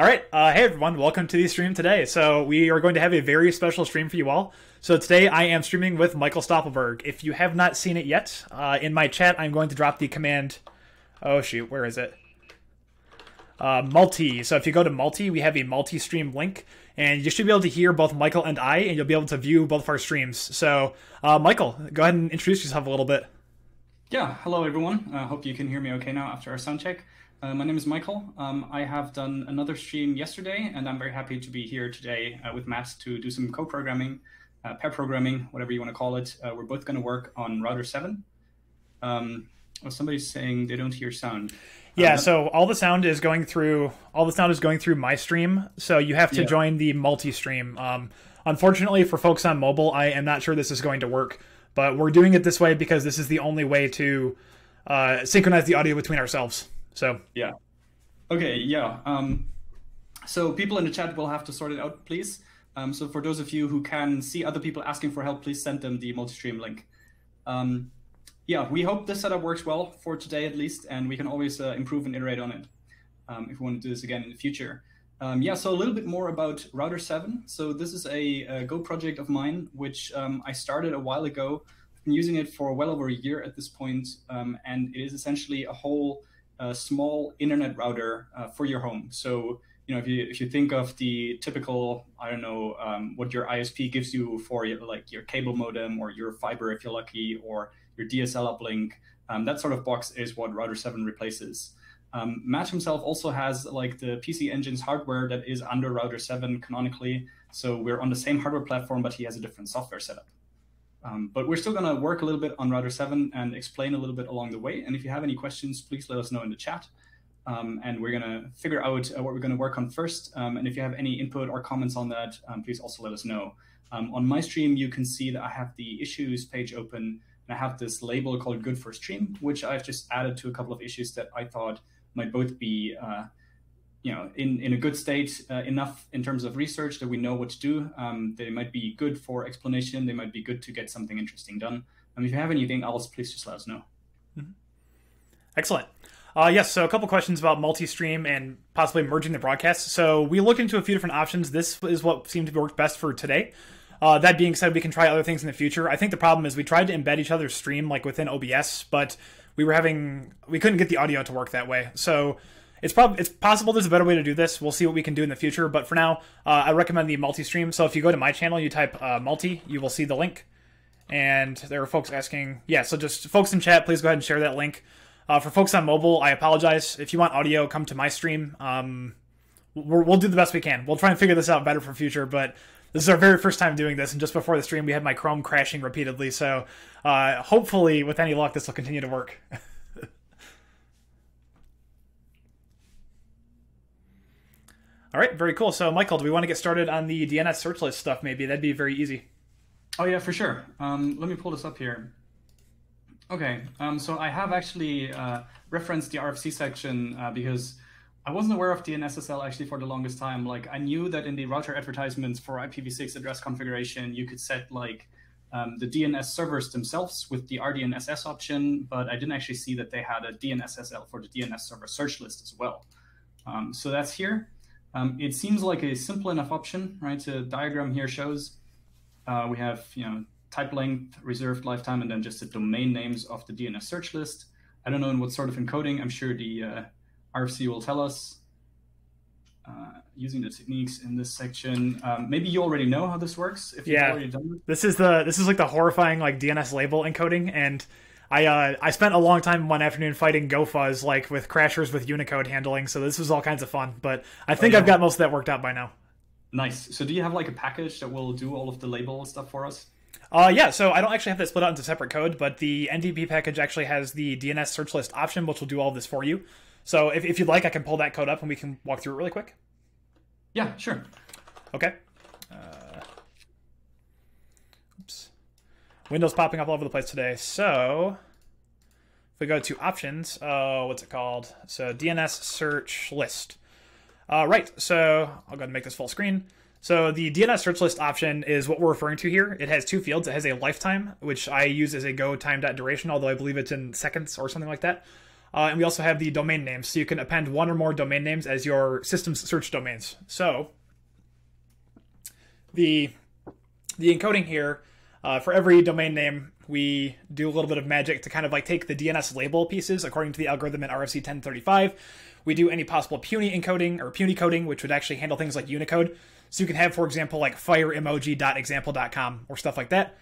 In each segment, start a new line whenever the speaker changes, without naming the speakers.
All right. Uh, hey, everyone. Welcome to the stream today. So, we are going to have a very special stream for you all. So, today I am streaming with Michael Stapelberg. If you have not seen it yet, uh, in my chat, I'm going to drop the command. Oh, shoot. Where is it? Uh, multi. So, if you go to multi, we have a multi stream link, and you should be able to hear both Michael and I, and you'll be able to view both of our streams. So, uh, Michael, go ahead and introduce yourself a little bit.
Yeah. Hello, everyone. I hope you can hear me okay now after our sound check. Uh, my name is Michael. Um, I have done another stream yesterday, and I'm very happy to be here today uh, with Matt to do some co-programming, uh, pair programming, whatever you want to call it. Uh, we're both going to work on router seven. Um, well, oh, somebody's saying they don't hear sound.
Yeah, um, so all the sound is going through all the sound is going through my stream. So you have to yeah. join the multi-stream. Um, unfortunately, for folks on mobile, I am not sure this is going to work, but we're doing it this way because this is the only way to uh, synchronize the audio between ourselves. So
yeah, okay, yeah. Um, so people in the chat will have to sort it out, please. Um, so for those of you who can see other people asking for help, please send them the multi-stream link. Um, yeah, we hope this setup works well for today at least, and we can always uh, improve and iterate on it um, if we want to do this again in the future. Um, yeah, so a little bit more about Router 7. So this is a, a Go project of mine, which um, I started a while ago. I've been using it for well over a year at this point, um, and it is essentially a whole a small internet router uh, for your home. So you know if you if you think of the typical I don't know um, what your ISP gives you for your, like your cable modem or your fiber if you're lucky or your DSL uplink, um, that sort of box is what Router Seven replaces. Um, Matt himself also has like the PC Engine's hardware that is under Router 7 canonically. So we're on the same hardware platform, but he has a different software setup. Um, but we're still going to work a little bit on Router 7 and explain a little bit along the way. And if you have any questions, please let us know in the chat. Um, and we're going to figure out uh, what we're going to work on first. Um, and if you have any input or comments on that, um, please also let us know. Um, on my stream, you can see that I have the issues page open and I have this label called good for stream, which I've just added to a couple of issues that I thought might both be uh, you know in, in a good state uh, enough in terms of research that we know what to do um, they might be good for explanation they might be good to get something interesting done. And if you have anything else please just let us know. Mm-hmm.
excellent. Uh, yes so a couple questions about multi-stream and possibly merging the broadcasts. So we looked into a few different options. This is what seemed to work best for today. Uh, that being said we can try other things in the future. I think the problem is we tried to embed each other's stream like within obs but we were having we couldn't get the audio to work that way. So it's probably it's possible there's a better way to do this. We'll see what we can do in the future. But for now, uh, I recommend the multi-stream. So if you go to my channel, you type uh, multi, you will see the link. And there are folks asking, yeah. So just folks in chat, please go ahead and share that link. Uh, for folks on mobile, I apologize. If you want audio, come to my stream. Um, we will do the best we can. We'll try and figure this out better for future. But this is our very first time doing this, and just before the stream, we had my Chrome crashing repeatedly. So uh, hopefully, with any luck, this will continue to work. All right, very cool. So, Michael, do we want to get started on the DNS search list stuff? Maybe that'd be very easy.
Oh yeah, for sure. Um, let me pull this up here. Okay, um, so I have actually uh, referenced the RFC section uh, because I wasn't aware of DNSSL actually for the longest time. Like I knew that in the router advertisements for IPv6 address configuration, you could set like um, the DNS servers themselves with the RDNSS option, but I didn't actually see that they had a DNSSL for the DNS server search list as well. Um, so that's here. Um, it seems like a simple enough option, right? The diagram here shows uh, we have, you know, type length, reserved lifetime, and then just the domain names of the DNS search list. I don't know in what sort of encoding. I'm sure the uh, RFC will tell us uh, using the techniques in this section. Um, maybe you already know how this works.
If you've already done this. yeah, this is the this is like the horrifying like DNS label encoding, and I uh, I spent a long time one afternoon fighting GoFuzz like with crashers with Unicode handling, so this was all kinds of fun. But I think oh, yeah. I've got most of that worked out by now.
Nice. So do you have like a package that will do all of the label stuff for us?
Uh, yeah, so I don't actually have that split out into separate code, but the NDP package actually has the DNS search list option, which will do all of this for you. So if, if you'd like, I can pull that code up and we can walk through it really quick.
Yeah, sure.
Okay. Windows popping up all over the place today. So if we go to options, oh, what's it called? So DNS search list. Uh, right, so I'll go ahead and make this full screen. So the DNS search list option is what we're referring to here. It has two fields. It has a lifetime, which I use as a go time duration, although I believe it's in seconds or something like that. Uh, and we also have the domain names, so you can append one or more domain names as your system's search domains. So the the encoding here uh, for every domain name, we do a little bit of magic to kind of like take the DNS label pieces according to the algorithm in RFC 1035. We do any possible puny encoding or puny coding, which would actually handle things like Unicode. So you can have, for example, like fireemoji.example.com or stuff like that.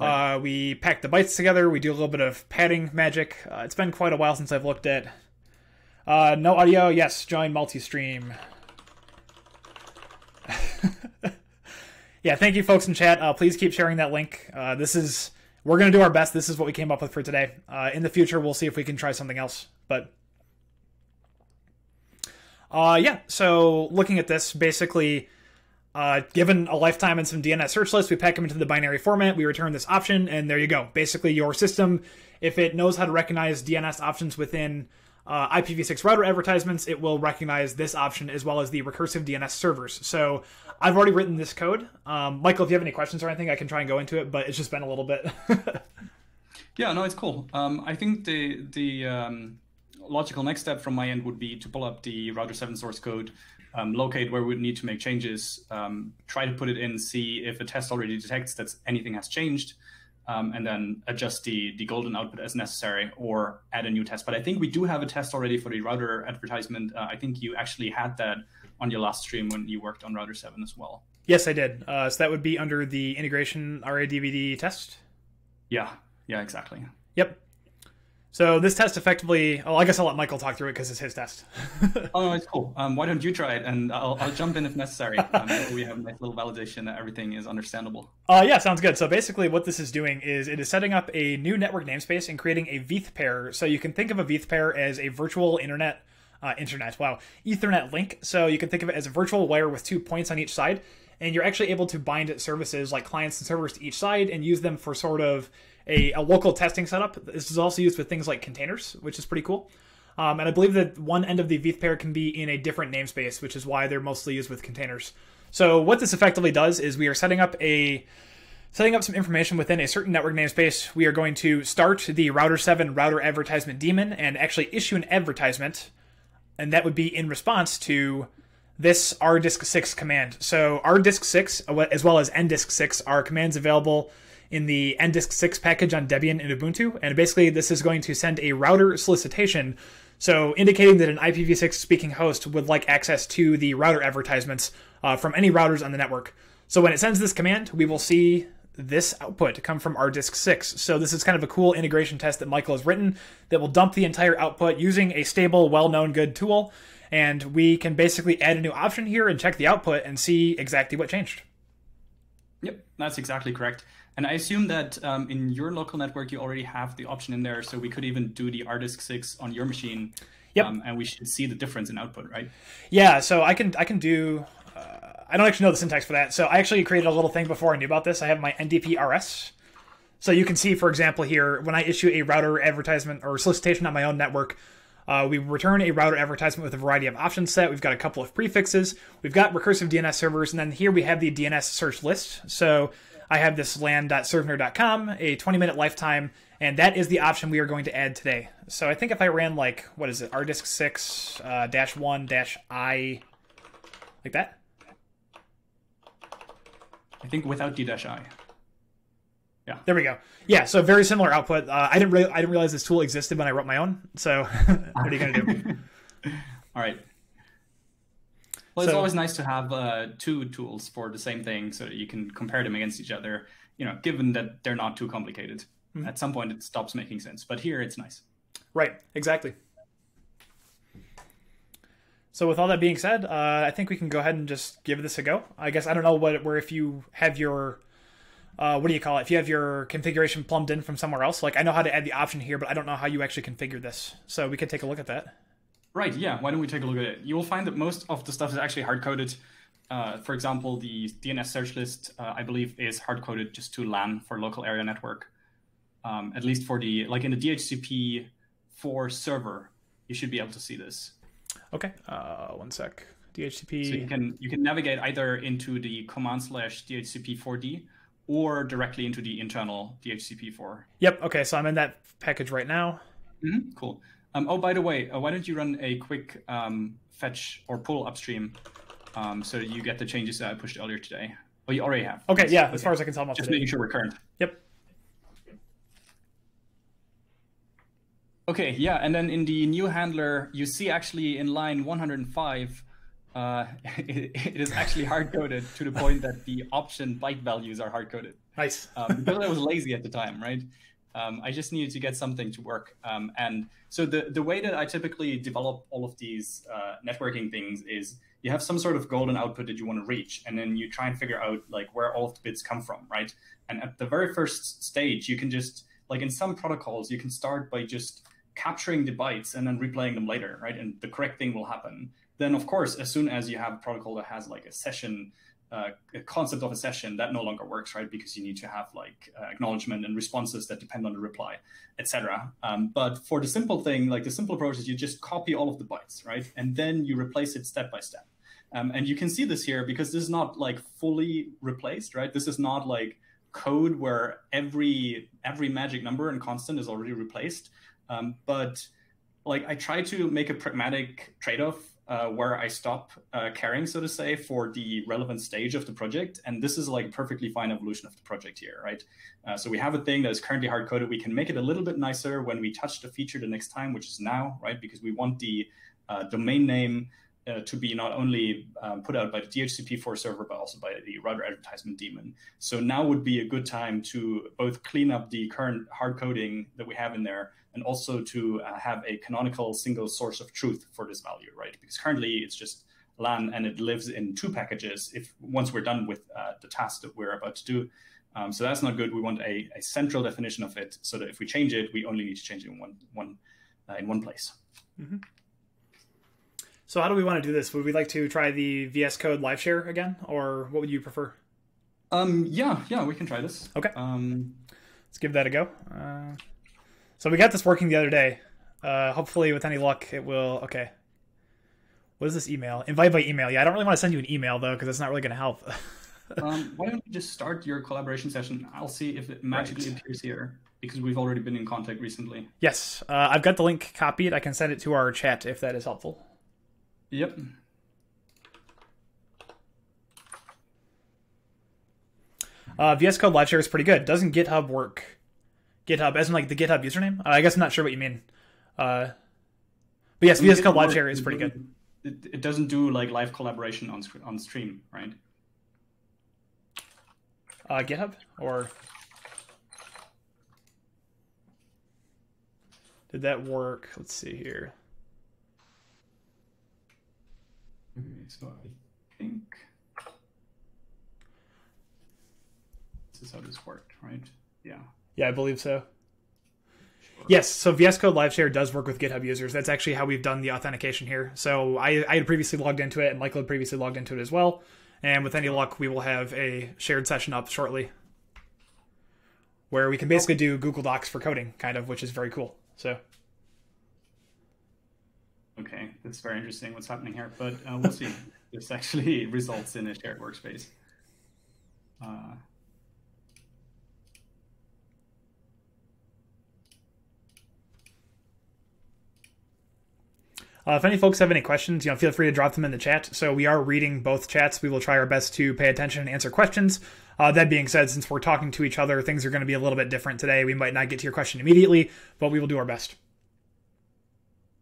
Right. Uh, we pack the bytes together. We do a little bit of padding magic. Uh, it's been quite a while since I've looked at. Uh, no audio. Yes, join multi-stream. yeah, thank you, folks in chat. Uh, please keep sharing that link. Uh, this is we're gonna do our best. This is what we came up with for today. Uh, in the future, we'll see if we can try something else. But yeah, so looking at this, basically uh, given a lifetime and some DNS search lists, we pack them into the binary format. We return this option, and there you go. Basically, your system, if it knows how to recognize DNS options within uh, IPv6 router advertisements, it will recognize this option as well as the recursive DNS servers. So I've already written this code. Um, Michael, if you have any questions or anything, I can try and go into it, but it's just been a little bit.
yeah, no, it's cool. Um, I think the the um, logical next step from my end would be to pull up the router 7 source code um, locate where we would need to make changes, um, try to put it in, see if a test already detects that anything has changed, um, and then adjust the, the golden output as necessary or add a new test. But I think we do have a test already for the router advertisement. Uh, I think you actually had that on your last stream when you worked on router 7 as well.
Yes, I did. Uh, so that would be under the integration RADVD test?
Yeah, yeah, exactly.
Yep. So this test effectively, oh, I guess I'll let Michael talk through it because it's his test.
oh, it's cool. Um, why don't you try it, and I'll, I'll jump in if necessary. Um, we have a nice little validation that everything is understandable.
Uh, yeah, sounds good. So basically, what this is doing is it is setting up a new network namespace and creating a VETH pair. So you can think of a VETH pair as a virtual internet, uh, internet, wow, Ethernet link. So you can think of it as a virtual wire with two points on each side, and you're actually able to bind services like clients and servers to each side and use them for sort of a, a local testing setup. This is also used with things like containers, which is pretty cool. Um, and I believe that one end of the VETH pair can be in a different namespace, which is why they're mostly used with containers. So what this effectively does is we are setting up a setting up some information within a certain network namespace. We are going to start the router 7 router advertisement daemon and actually issue an advertisement, and that would be in response to this rdisc6 command. So rdisc6 as well as ndisc6 are commands available in the ndisc6 package on Debian and Ubuntu. And basically, this is going to send a router solicitation, so indicating that an IPv6 speaking host would like access to the router advertisements uh, from any routers on the network. So when it sends this command, we will see this output come from rdisc6. So this is kind of a cool integration test that Michael has written that will dump the entire output using a stable, well-known good tool. And we can basically add a new option here and check the output and see exactly what changed.
Yep, that's exactly correct. And I assume that um, in your local network, you already have the option in there. So we could even do the rdisc6 on your machine.
Yep.
Um, and we should see the difference in output, right?
Yeah. So I can I can do. Uh, I don't actually know the syntax for that. So I actually created a little thing before I knew about this. I have my NDP RS. So you can see, for example, here when I issue a router advertisement or solicitation on my own network, uh, we return a router advertisement with a variety of options set. We've got a couple of prefixes. We've got recursive DNS servers, and then here we have the DNS search list. So I have this lan.servnerr.com, a 20 minute lifetime, and that is the option we are going to add today. So I think if I ran like, what is it, rdisc6 uh, dash 1 dash I, like that?
I think without d dash i.
Yeah. There we go. Yeah. So very similar output. Uh, I didn't re- I didn't realize this tool existed when I wrote my own. So what are you gonna do?
All right. Well, it's so, always nice to have uh, two tools for the same thing so that you can compare them against each other. You know, given that they're not too complicated. Mm-hmm. At some point, it stops making sense, but here it's nice.
Right. Exactly. So with all that being said, uh, I think we can go ahead and just give this a go. I guess I don't know what where if you have your uh, what do you call it? If you have your configuration plumbed in from somewhere else, like I know how to add the option here, but I don't know how you actually configure this. So we can take a look at that.
Right, yeah. Why don't we take a look at it? You will find that most of the stuff is actually hard coded. Uh, for example, the DNS search list, uh, I believe, is hard coded just to LAN for local area network. Um, at least for the, like in the DHCP 4 server, you should be able to see this.
Okay, uh, one sec. DHCP.
So you can you can navigate either into the command slash DHCP4D or directly into the internal DHCP4.
Yep. Okay, so I'm in that package right now.
Mm-hmm. Cool. Um, oh, by the way, uh, why don't you run a quick um, fetch or pull upstream um, so that you get the changes that I pushed earlier today? Oh, you already have.
Okay, yeah. As far as I can tell, I'm
Just making sure we're current.
Yep.
Okay, yeah, and then in the new handler, you see actually in line 105, uh, it, it is actually hard coded to the point that the option byte values are hard coded.
Nice.
Um, because I was lazy at the time, right? Um, I just needed to get something to work. Um, and so the, the way that I typically develop all of these uh, networking things is you have some sort of golden output that you want to reach, and then you try and figure out like where all of the bits come from, right? And at the very first stage, you can just like in some protocols, you can start by just capturing the bytes and then replaying them later, right? And the correct thing will happen. Then, of course, as soon as you have a protocol that has like a session, uh, a concept of a session, that no longer works, right? Because you need to have like uh, acknowledgement and responses that depend on the reply, etc. Um, but for the simple thing, like the simple approach is you just copy all of the bytes, right? And then you replace it step by step. Um, and you can see this here because this is not like fully replaced, right? This is not like code where every every magic number and constant is already replaced. Um, but like I try to make a pragmatic trade-off uh, where I stop uh, caring, so to say, for the relevant stage of the project. And this is like a perfectly fine evolution of the project here, right? Uh, so we have a thing that is currently hard coded. We can make it a little bit nicer when we touch the feature the next time, which is now, right? Because we want the uh, domain name uh, to be not only um, put out by the DHCP4 server, but also by the router advertisement daemon. So now would be a good time to both clean up the current hard coding that we have in there and also to uh, have a canonical single source of truth for this value, right? Because currently it's just LAN and it lives in two packages if once we're done with uh, the task that we're about to do. Um, so that's not good. We want a, a, central definition of it so that if we change it, we only need to change it in one, one uh, in one place.
Mm-hmm. So how do we want to do this? Would we like to try the VS Code live share again, or what would you prefer?
Um, yeah, yeah, we can try this.
Okay.
Um,
Let's give that a go. Uh, so we got this working the other day. Uh, hopefully, with any luck, it will. Okay. What is this email? Invite by email. Yeah, I don't really want to send you an email though, because it's not really going to help.
um, why don't you just start your collaboration session? I'll see if it magically right. appears here because we've already been in contact recently.
Yes, uh, I've got the link copied. I can send it to our chat if that is helpful.
Yep.
Uh, VS Code Live Share is pretty good. Doesn't GitHub work? GitHub, as in like the GitHub username? Uh, I guess I'm not sure what you mean. Uh, but yes, I mean, VS Code Live Share is pretty good.
It, it doesn't do like live collaboration on on stream, right?
Uh, GitHub or did that work? Let's see here.
Okay, so I think this is how this worked, right? Yeah.
Yeah, I believe so. Sure. Yes, so VS Code Live Share does work with GitHub users. That's actually how we've done the authentication here. So I, I had previously logged into it, and Michael had previously logged into it as well. And with any luck, we will have a shared session up shortly where we can basically do Google Docs for coding, kind of, which is very cool. So.
Okay, that's very interesting what's happening here, but uh, we'll see. this actually results in a shared workspace. Uh,
Uh, if any folks have any questions, you know, feel free to drop them in the chat. So we are reading both chats. We will try our best to pay attention and answer questions. Uh, that being said, since we're talking to each other, things are going to be a little bit different today. We might not get to your question immediately, but we will do our best.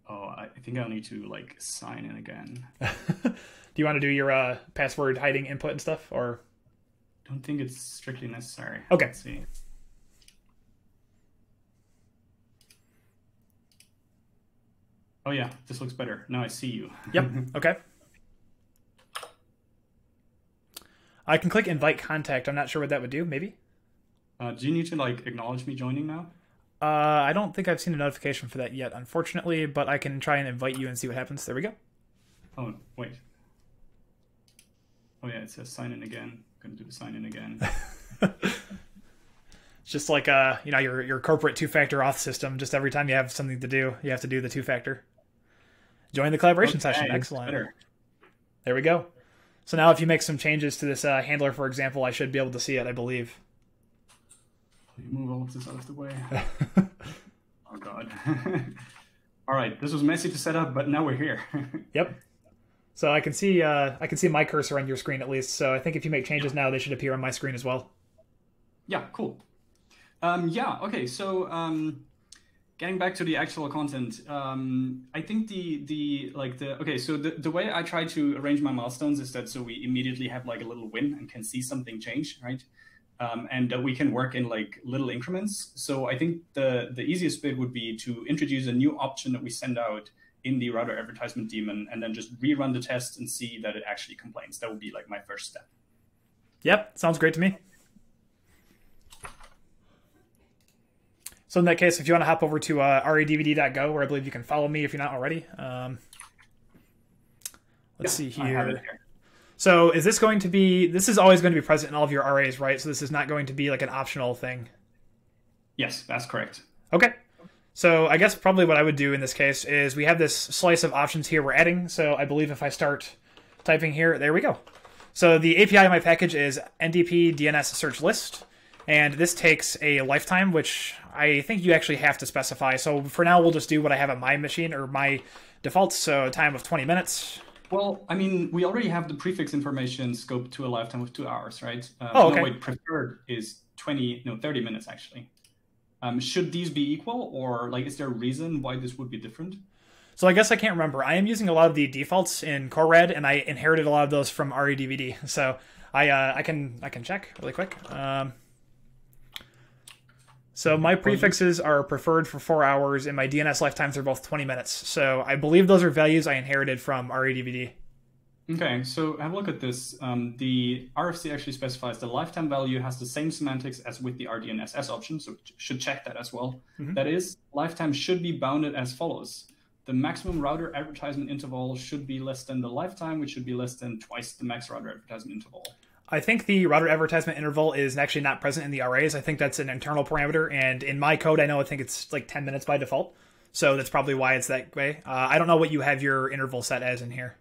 Oh, I think I'll need to like sign in again.
do you want to do your uh, password hiding input and stuff, or?
Don't think it's strictly necessary.
Okay.
Let's see. Oh yeah, this looks better. Now I see you.
Yep. Okay. I can click invite contact. I'm not sure what that would do. Maybe.
Uh, do you need to like acknowledge me joining now?
Uh, I don't think I've seen a notification for that yet, unfortunately. But I can try and invite you and see what happens. There we go.
Oh wait. Oh yeah, it says sign in again. I'm gonna do the sign in again.
It's just like uh, you know, your your corporate two factor auth system. Just every time you have something to do, you have to do the two factor. Join the collaboration okay, session. Excellent. There we go. So now, if you make some changes to this uh, handler, for example, I should be able to see it. I believe.
You move all of this out of the way. oh God. All right, this was messy to set up, but now we're here.
yep. So I can see uh, I can see my cursor on your screen at least. So I think if you make changes now, they should appear on my screen as well.
Yeah, cool. Um, yeah, okay. So um, getting back to the actual content, um, I think the the like the okay. So the the way I try to arrange my milestones is that so we immediately have like a little win and can see something change, right? Um, and that we can work in like little increments. So I think the the easiest bit would be to introduce a new option that we send out in the router advertisement daemon, and then just rerun the test and see that it actually complains. That would be like my first step.
Yep, sounds great to me. So in that case, if you want to hop over to uh, radvd.go, where I believe you can follow me if you're not already. Um, let's yeah, see here. here. So is this going to be? This is always going to be present in all of your RAs, right? So this is not going to be like an optional thing.
Yes, that's correct.
Okay. So I guess probably what I would do in this case is we have this slice of options here we're adding. So I believe if I start typing here, there we go. So the API in my package is NDP DNS search list. And this takes a lifetime, which I think you actually have to specify. So for now, we'll just do what I have on my machine or my defaults. So time of 20 minutes.
Well, I mean, we already have the prefix information scoped to a lifetime of two hours, right?
Uh, oh, okay. No,
wait, preferred is 20, no, 30 minutes actually. Um, should these be equal or like, is there a reason why this would be different?
So I guess I can't remember. I am using a lot of the defaults in CoreRAD, and I inherited a lot of those from RADVD. So I uh, I can I can check really quick. Um, so my prefixes are preferred for four hours, and my DNS lifetimes are both 20 minutes. So I believe those are values I inherited from RADVD.
Okay, so have a look at this. Um, the RFC actually specifies the lifetime value has the same semantics as with the RDNSS option, so should check that as well. Mm-hmm. That is, lifetime should be bounded as follows. The maximum router advertisement interval should be less than the lifetime, which should be less than twice the max router advertisement interval.
I think the router advertisement interval is actually not present in the RAs. I think that's an internal parameter, and in my code, I know I think it's like 10 minutes by default. So that's probably why it's that way. Uh, I don't know what you have your interval set as in here.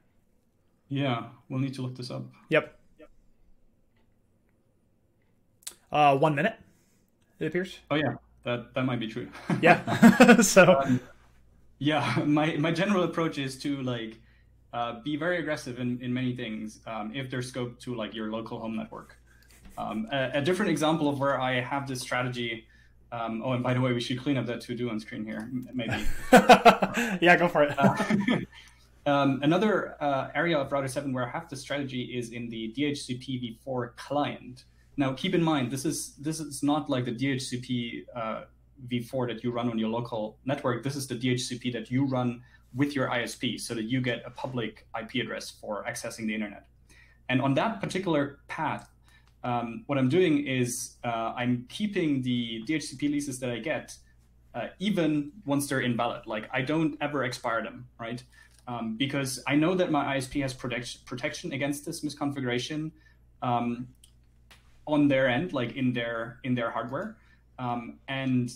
Yeah, we'll need to look this up.
Yep. Uh, one minute, it appears.
Oh yeah, that that might be true.
yeah. so.
Um, yeah, my my general approach is to like uh, be very aggressive in, in many things um, if they're scoped to like your local home network. Um, a, a, different example of where I have this strategy. Um, oh, and by the way, we should clean up that to do on screen here, maybe.
yeah, go for it.
uh, um, another uh, area of Router 7 where I have the strategy is in the DHCP v4 client. Now, keep in mind, this is this is not like the DHCP uh, v4 that you run on your local network. This is the DHCP that you run with your ISP so that you get a public IP address for accessing the internet. And on that particular path, um, what I'm doing is uh, I'm keeping the DHCP leases that I get uh, even once they're invalid. Like I don't ever expire them, right? Um, because I know that my ISP has protect- protection against this misconfiguration um, on their end, like in their in their hardware, um, and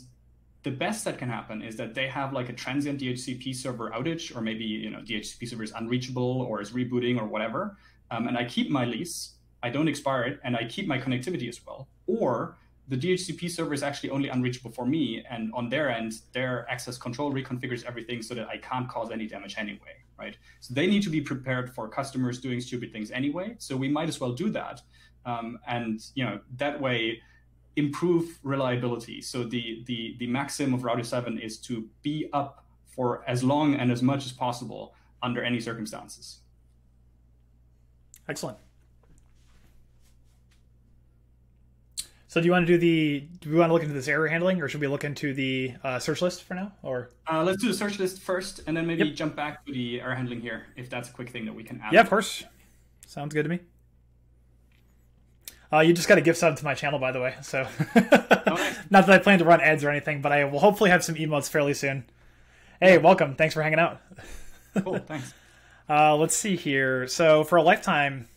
the best that can happen is that they have like a transient DHCP server outage, or maybe you know DHCP server is unreachable or is rebooting or whatever, um, and I keep my lease, I don't expire it, and I keep my connectivity as well. Or the DHCP server is actually only unreachable for me, and on their end, their access control reconfigures everything so that I can't cause any damage anyway, right? So they need to be prepared for customers doing stupid things anyway. So we might as well do that, um, and you know that way improve reliability. So the, the, the maxim of Router 7 is to be up for as long and as much as possible under any circumstances.
Excellent. So do you want to do the? Do we want to look into this error handling, or should we look into the uh, search list for now? Or
uh, let's do the search list first, and then maybe yep. jump back to the error handling here, if that's a quick thing that we can add.
Yeah, of course. Sounds good to me. Uh, you just got a gift sub to my channel, by the way. So, not that I plan to run ads or anything, but I will hopefully have some emotes fairly soon. Hey, yeah. welcome. Thanks for hanging out.
cool. Thanks.
Uh, let's see here. So, for a lifetime,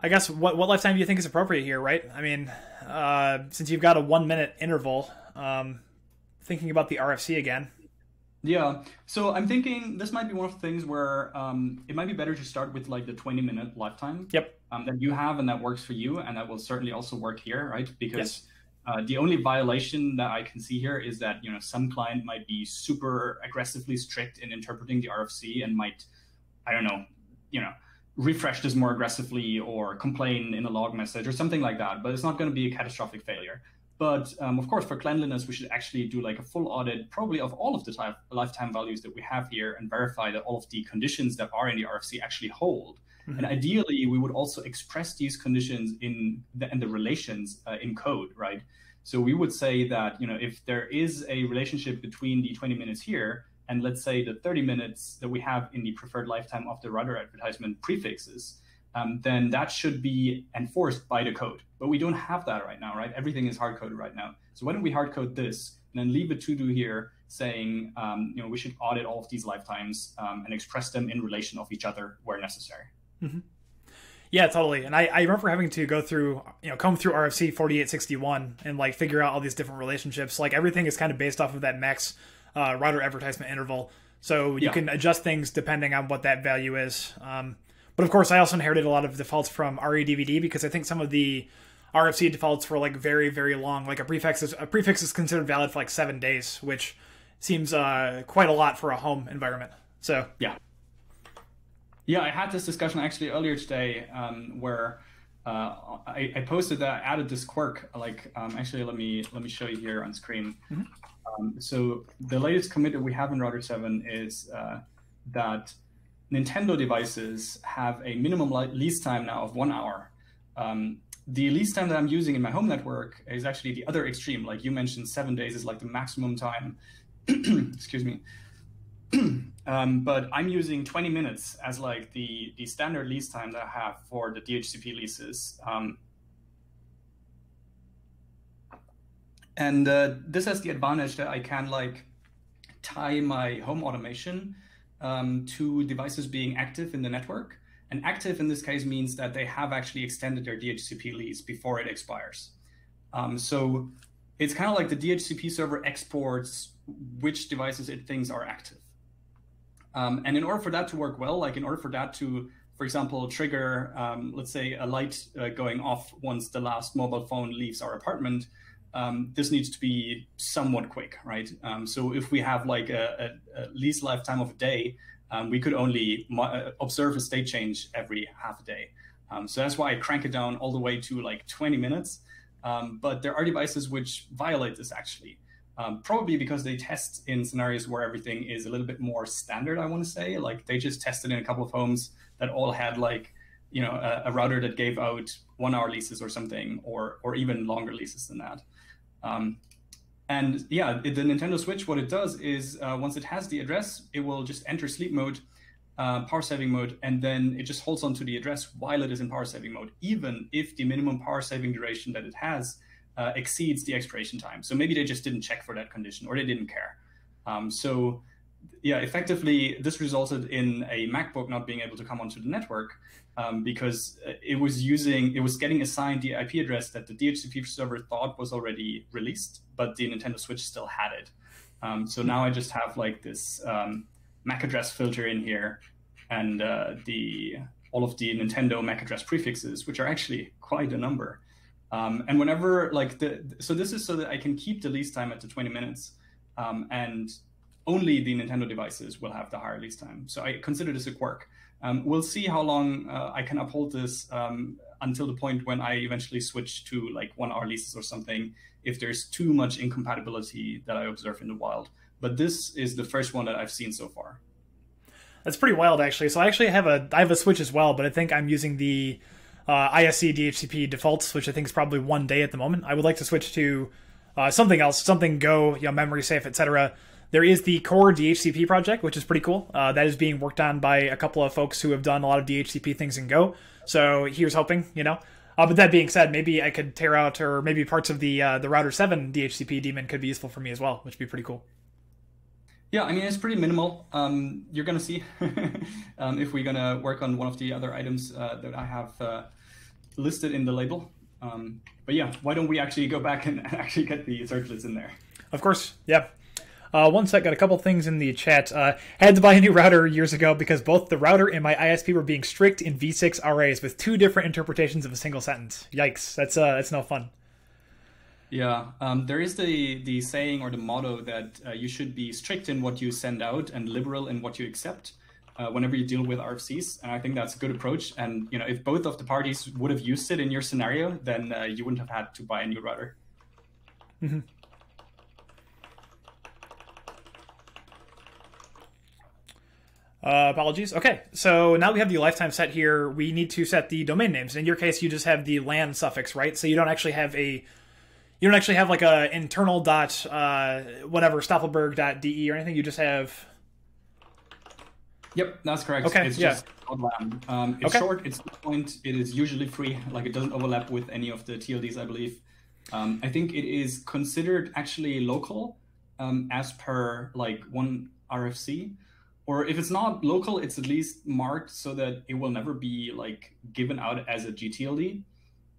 I guess what what lifetime do you think is appropriate here? Right? I mean, uh, since you've got a one minute interval, um, thinking about the RFC again.
Yeah. So I'm thinking this might be one of the things where um, it might be better to start with like the 20 minute lifetime.
Yep.
Um, that you have and that works for you, and that will certainly also work here, right? Because yes. Uh, the only violation that I can see here is that you know some client might be super aggressively strict in interpreting the RFC and might, I don't know, you know, refresh this more aggressively or complain in a log message or something like that. But it's not going to be a catastrophic failure. But um, of course, for cleanliness, we should actually do like a full audit, probably of all of the type, lifetime values that we have here, and verify that all of the conditions that are in the RFC actually hold. Mm-hmm. And ideally, we would also express these conditions in the, and the relations uh, in code, right? So we would say that you know if there is a relationship between the 20 minutes here and let's say the 30 minutes that we have in the preferred lifetime of the router advertisement prefixes, um, then that should be enforced by the code. But we don't have that right now, right? Everything is hard coded right now. So why don't we hard code this and then leave a to do here saying, um, you know, we should audit all of these lifetimes um, and express them in relation of each other where necessary.
Mm-hmm. Yeah, totally. And I, I remember having to go through, you know, come through RFC 4861 and like figure out all these different relationships. Like everything is kind of based off of that max uh, router advertisement interval. So you yeah. can adjust things depending on what that value is. Um, but of course, I also inherited a lot of defaults from RADVD because I think some of the RFC defaults were like very, very long. Like a prefix is a prefix is considered valid for like seven days, which seems uh, quite a lot for a home environment. So
yeah, yeah. I had this discussion actually earlier today um, where uh, I, I, posted that I added this quirk. Like um, actually, let me let me show you here on screen. Mm-hmm. Um, so the latest commit that we have in Router Seven is uh, that Nintendo devices have a minimum lease time now of one hour. Um, the lease time that I'm using in my home network is actually the other extreme. Like you mentioned, seven days is like the maximum time. Excuse me. um, but I'm using 20 minutes as like the the standard lease time that I have for the DHCP leases. Um, and uh, this has the advantage that I can like tie my home automation um, to devices being active in the network. And active in this case means that they have actually extended their DHCP lease before it expires. Um, so it's kind of like the DHCP server exports which devices it thinks are active. Um, and in order for that to work well, like in order for that to, for example, trigger, um, let's say, a light uh, going off once the last mobile phone leaves our apartment, um, this needs to be somewhat quick, right? Um, so if we have like a, a, a lease lifetime of a day, um, we could only uh, observe a state change every half a day. Um, so that's why I crank it down all the way to like 20 minutes. Um, but there are devices which violate this actually, um, probably because they test in scenarios where everything is a little bit more standard. I want to say, like they just tested in a couple of homes that all had like you know a, a router that gave out one hour leases or something, or or even longer leases than that. Um, and yeah, the Nintendo Switch, what it does is uh, once it has the address, it will just enter sleep mode, uh, power saving mode, and then it just holds on to the address while it is in power saving mode, even if the minimum power saving duration that it has uh, exceeds the expiration time. So maybe they just didn't check for that condition or they didn't care. Um, so yeah, effectively, this resulted in a MacBook not being able to come onto the network um, because it was using, it was getting assigned the IP address that the DHCP server thought was already released, but the Nintendo Switch still had it. Um, so now I just have like this um, MAC address filter in here, and uh, the all of the Nintendo MAC address prefixes, which are actually quite a number. Um, and whenever like the so this is so that I can keep the lease time at the 20 minutes, um, and only the Nintendo devices will have the higher lease time. So I consider this a quirk. Um, we'll see how long uh, I can uphold this um, until the point when I eventually switch to like one hour leases or something if there's too much incompatibility that I observe in the wild. But this is the first one that I've seen so far.
That's pretty wild, actually. So I actually have a I have a switch as well, but I think I'm using the uh, ISC DHCP defaults, which I think is probably one day at the moment. I would like to switch to uh, something else, something Go, you know, memory safe, etc. There is the CoreDHCP project, which is pretty cool. Uh, that is being worked on by a couple of folks who have done a lot of DHCP things in Go. So here's hoping, you know. Uh, but that being said, maybe I could tear out, or maybe parts of the uh, the router seven DHCP daemon could be useful for me as well, which would be pretty cool.
Yeah, I mean it's pretty minimal. Um, you're gonna see um, if we're gonna work on one of the other items uh, that I have uh, listed in the label. Um, but yeah, why don't we actually go back and actually get the search searchlets in there?
Of course, yeah. Uh, one sec, got a couple things in the chat. Uh, had to buy a new router years ago because both the router and my ISP were being strict in V6 RAs with two different interpretations of a single sentence. Yikes, that's uh, that's no fun.
Yeah, um, there is the the saying or the motto that uh, you should be strict in what you send out and liberal in what you accept uh, whenever you deal with RFCs, and I think that's a good approach. And you know, if both of the parties would have used it in your scenario, then uh, you wouldn't have had to buy a new router.
Mm-hmm. Uh, apologies. Okay, so now we have the lifetime set here. We need to set the domain names. In your case, you just have the lan suffix, right? So you don't actually have a you don't actually have like a internal dot uh, whatever Stapelberg dot de or anything. You just have.
Yep, that's correct.
Okay,
it's
yeah.
just lan. Um, it's
Okay.
short. It's the point. It is usually free. Like it doesn't overlap with any of the TLDs, I believe. Um, I think it is considered actually local um, as per like one RFC, or if it's not local, it's at least marked so that it will never be like given out as a GTLD.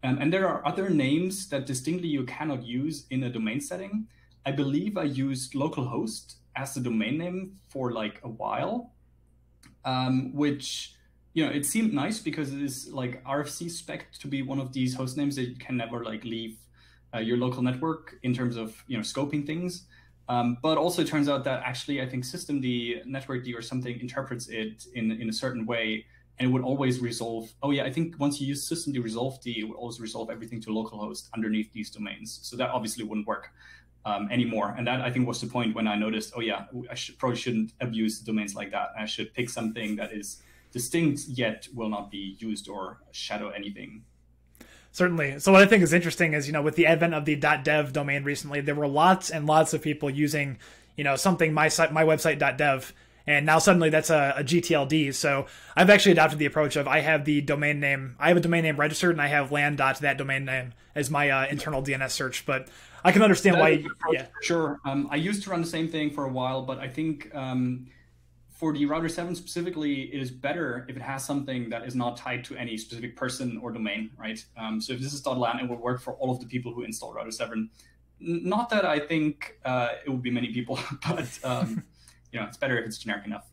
Um, and there are other names that distinctly you cannot use in a domain setting. I believe I used localhost as the domain name for like a while, um, which you know it seemed nice because it is like RFC spec to be one of these host names that you can never like leave uh, your local network in terms of you know scoping things. Um, but also, it turns out that actually, I think systemd, networkd, or something interprets it in in a certain way, and it would always resolve. Oh yeah, I think once you use systemd resolved, it would always resolve everything to localhost underneath these domains. So that obviously wouldn't work um, anymore. And that I think was the point when I noticed. Oh yeah, I should, probably shouldn't abuse domains like that. I should pick something that is distinct yet will not be used or shadow anything.
Certainly. So what I think is interesting is, you know, with the advent of the .dev domain recently, there were lots and lots of people using, you know, something my site, my website .dev, and now suddenly that's a, a GTLD. So I've actually adopted the approach of I have the domain name, I have a domain name registered, and I have lan dot that domain name as my uh, internal DNS search. But I can understand
That
why.
approach
Yeah.
Sure. Um, I used to run the same thing for a while, but I think um, for the router 7 specifically, it is better if it has something that is not tied to any specific person or domain, right? Um, so if this is .lan, it will work for all of the people who install router 7. Not that I think uh, it will be many people, but um, you know, it's better if it's generic enough.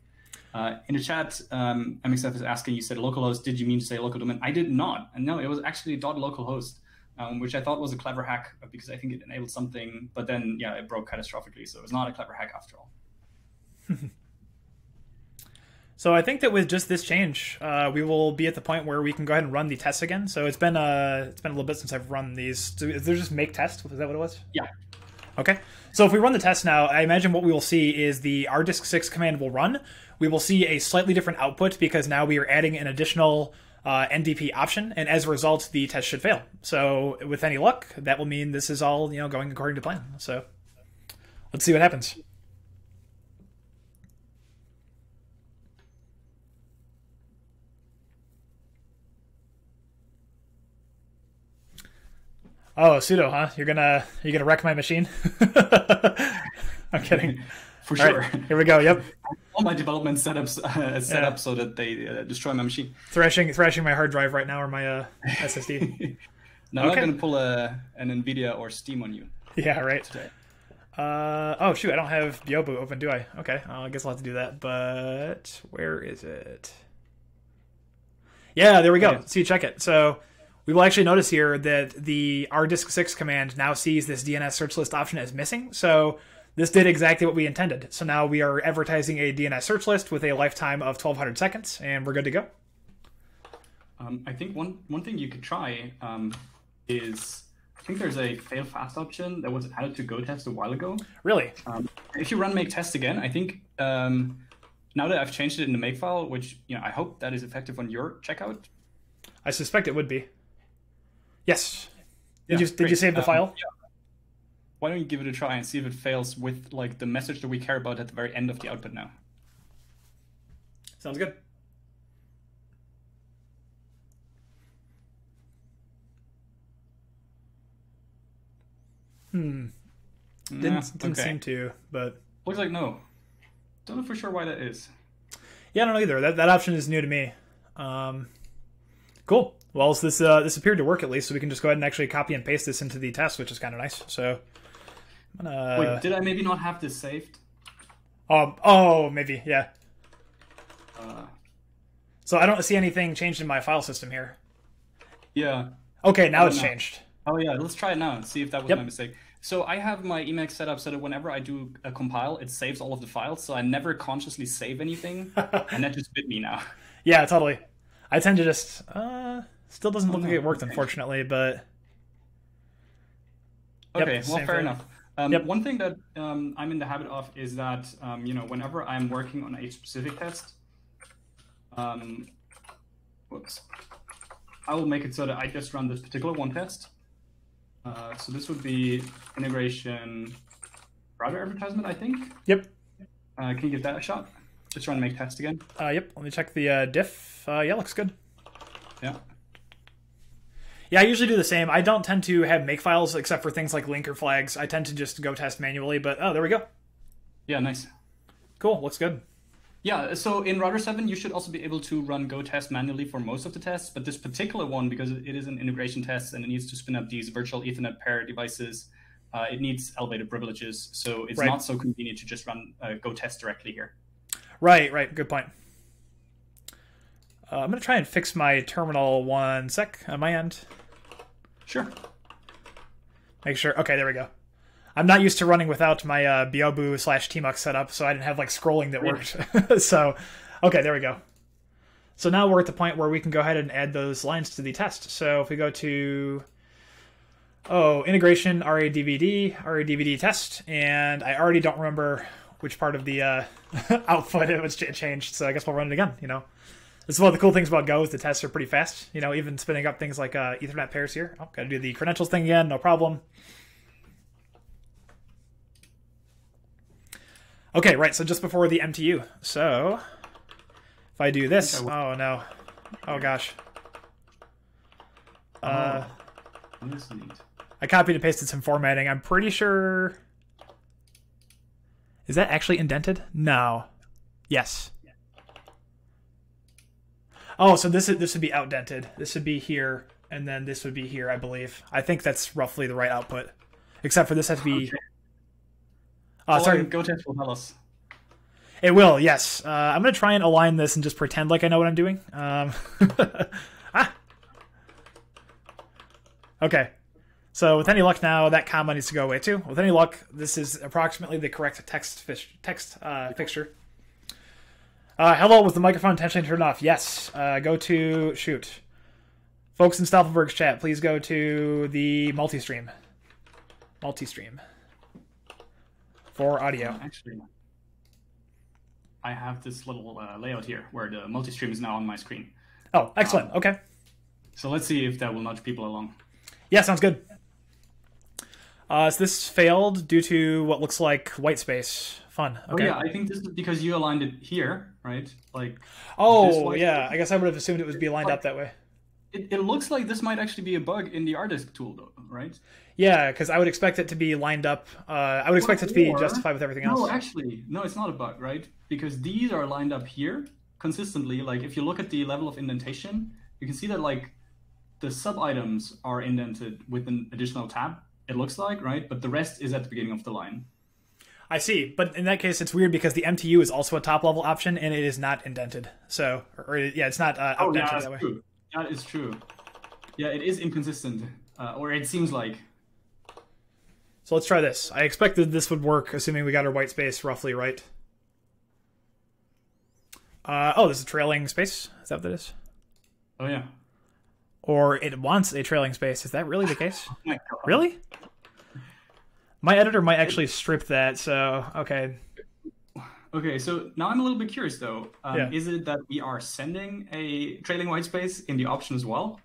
Uh, in the chat, um, MXF is asking, you said localhost. Did you mean to say local domain? I did not. And no, it was actually dot .localhost um, which I thought was a clever hack because I think it enabled something, but then yeah, it broke catastrophically. So it was not a clever hack after all.
So I think that with just this change, uh, we will be at the point where we can go ahead and run the tests again. So it's been uh, it's been a little bit since I've run these. So is there just make test? Is that what it was?
Yeah.
Okay. So if we run the test now, I imagine what we will see is the rdisc6 command will run. We will see a slightly different output because now we are adding an additional uh, NDP option, and as a result, the test should fail. So with any luck, that will mean this is all you know going according to plan. So let's see what happens. Oh, sudo, huh? You're gonna you're gonna wreck my machine? I'm kidding.
For
All
sure.
right, here we go. Yep,
All my development setups uh, set
Yeah.
up so that they uh, destroy my machine.
thrashing thrashing my hard drive right now or my uh, SSD.
Now I'm not going to pull a, an NVIDIA or Steam on you
yeah, right.
today.
Uh, oh shoot, I don't have Byobu open, do I? Okay, uh, I guess I'll have to do that. But where is it? Yeah, there we go.
Okay.
See, check it. So we will actually notice here that the rdisc6 command now sees this DNS search list option as missing. So this did exactly what we intended. So now we are advertising a DNS search list with a lifetime of 1200 seconds, and we're good to go.
Um, I think one, one thing you could try um, is I think there's a fail fast option that was added to Go test a while ago.
Really?
Um, if you run make test again, I think um, now that I've changed it in the makefile, which you know I hope that is effective on your checkout.
I suspect it would be. Yes. Did
Yeah,
you did you save the
Um,
file?
yeah. Why don't you give it a try and see if it fails with like the message that we care about at the very end of the output now?
Sounds good. Hmm. Didn't,
Nah,
didn't
okay.
seem to, but
Looks like no. Don't know for sure why that is.
yeah, I don't know either. That that option is new to me. Um, cool. Well, this uh, this appeared to work at least, so we can just go ahead and actually copy and paste this into the test, which is kind of nice. So, I'm gonna.
Wait, did I maybe not have this saved?
um, oh, maybe yeah.
Uh,
So I don't see anything changed in my file system here.
yeah.
Okay, now
Oh,
it's changed.
Oh yeah, let's try it now and see if that was
Yep.
my mistake. So I have my Emacs set up so that whenever I do a compile, it saves all of the files. So I never consciously save anything, and that just bit me now.
Yeah, totally. I tend to just uh still doesn't look
no,
like it worked unfortunately, but Yep,
Okay, well, fair
thing.
enough. Um,
Yep.
One thing that um, I'm in the habit of is that um, you know whenever I'm working on a specific test, um, whoops, I will make it so that I just run this particular one test. Uh, so this would be integration router advertisement, I think.
yep.
Uh, can you give that a shot? Just run make test again.
Uh yep, let me check the uh diff. Uh yeah, looks good.
Yeah.
Yeah, I usually do the same. I don't tend to have make files except for things like linker flags. I tend to just go test manually, but oh, there we go.
Yeah, nice.
Cool, looks good.
Yeah, so in Router 7, you should also be able to run Go test manually for most of the tests, but this particular one, because it is an integration test and it needs to spin up these virtual Ethernet pair devices, uh, it needs elevated privileges. So it's
Right.
not so convenient to just run uh, Go test directly here.
Right, right. Good point. Uh, I'm going to try and fix my terminal one sec on my end.
Sure.
Make sure. Okay, there we go. I'm not used to running without my uh, Byobu slash Tmux setup, so I didn't have like scrolling that worked. so, okay, there we go. So now we're at the point where we can go ahead and add those lines to the test. So if we go to oh integration RADVD RADVD test, and I already don't remember which part of the uh, output it was changed. So I guess we'll run it again. You know, this is one of the cool things about Go is the tests are pretty fast. You know, even spinning up things like uh, Ethernet pairs here. Oh, got to do the credentials thing again. No problem. Okay, right. So just before the MTU. So if I do this, oh no, oh gosh. Uh,
Oh, that's neat.
I copied and pasted some formatting. I'm pretty sure. Is that actually indented? No. Yes. Oh, so this is this would be outdented. This would be here, and then this would be here, I believe. I think that's roughly the right output, except for this has to be.
Okay.
Oh, sorry.
Go test will tell us.
It will, yes. Uh, I'm going to try and align this and just pretend like I know what I'm doing. Um, ah. Okay. So with any luck now, that comma needs to go away too. With any luck, this is approximately the correct text fish, text uh, fixture. Uh, hello, was the microphone intentionally turned off? Yes. Uh, go to shoot. Folks in Stapelberg's chat, please go to the multi-stream. Multi-stream. For audio.
Actually, I have this little uh, layout here where the multi-stream is now on my screen.
Oh, excellent. Okay.
So let's see if that will nudge people along.
Yeah, sounds good. Uh, so this failed due to what looks like white space. Fun. Okay.
Oh yeah, I think this is because you aligned it here, right? Like
Oh, yeah. I guess I would have assumed it would be lined up that way.
it, it looks like this might actually be a bug in the rdisc tool, though, right?
Yeah, because I would expect it to be lined up. Uh, I would expect it to be justified with everything else.
No, actually, no, it's not a bug, right? Because these are lined up here consistently. Like if you look at the level of indentation, you can see that like the sub items are indented with an additional tab. It looks like, right? But the rest is at the beginning of the line.
I see, but in that case, it's weird because the MTU is also a top level option and it is not indented. So, or, yeah, it's not uh,
Oh, yeah,
that way.
true. That is true. Yeah, it is inconsistent, uh, or it seems like.
So let's try this. I expected this would work, assuming we got our white space roughly right. Uh, oh, this is trailing space. Is that what that is?
Oh yeah.
Or it wants a trailing space. Is that really the case?
Oh.
Really? My editor might actually strip that, so okay.
Okay, so now I'm a little bit curious though. Um,
Yeah.
Is it that we are sending a trailing white space in the option as well?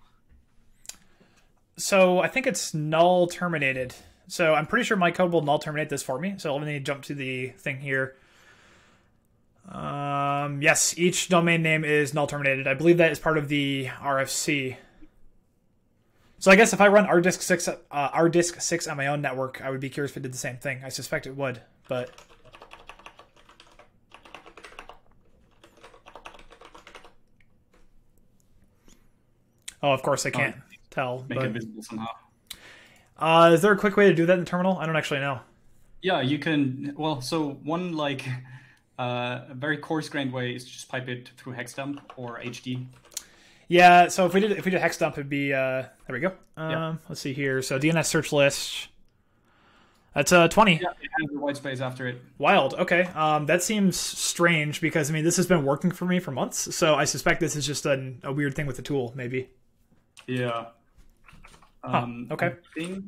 So I think it's null terminated. So I'm pretty sure my code will null terminate this for me. So let me jump to the thing here. Um, yes, each domain name is null terminated. I believe that is part of the RFC. So I guess if I run rdisc six uh, rdisc six on my own network, I would be curious if it did the same thing. I suspect it would, but oh, of course I can't tell.
Make
but-
it visible somehow.
Uh, is there a quick way to do that in the terminal? I don't actually know.
Yeah, you can. Well, so one like uh, very coarse grained way is to just pipe it through hexdump or HD.
Yeah, so if we did if we did hex dump, it'd be uh, there we go. Um, Let's see here. So DNS search list. That's uh twenty.
Yeah, it has the white space after it.
Wild. Okay. Um, that seems strange because I mean this has been working for me for months, so I suspect this is just a, a weird thing with the tool, maybe.
Yeah. Um,
okay.
I think,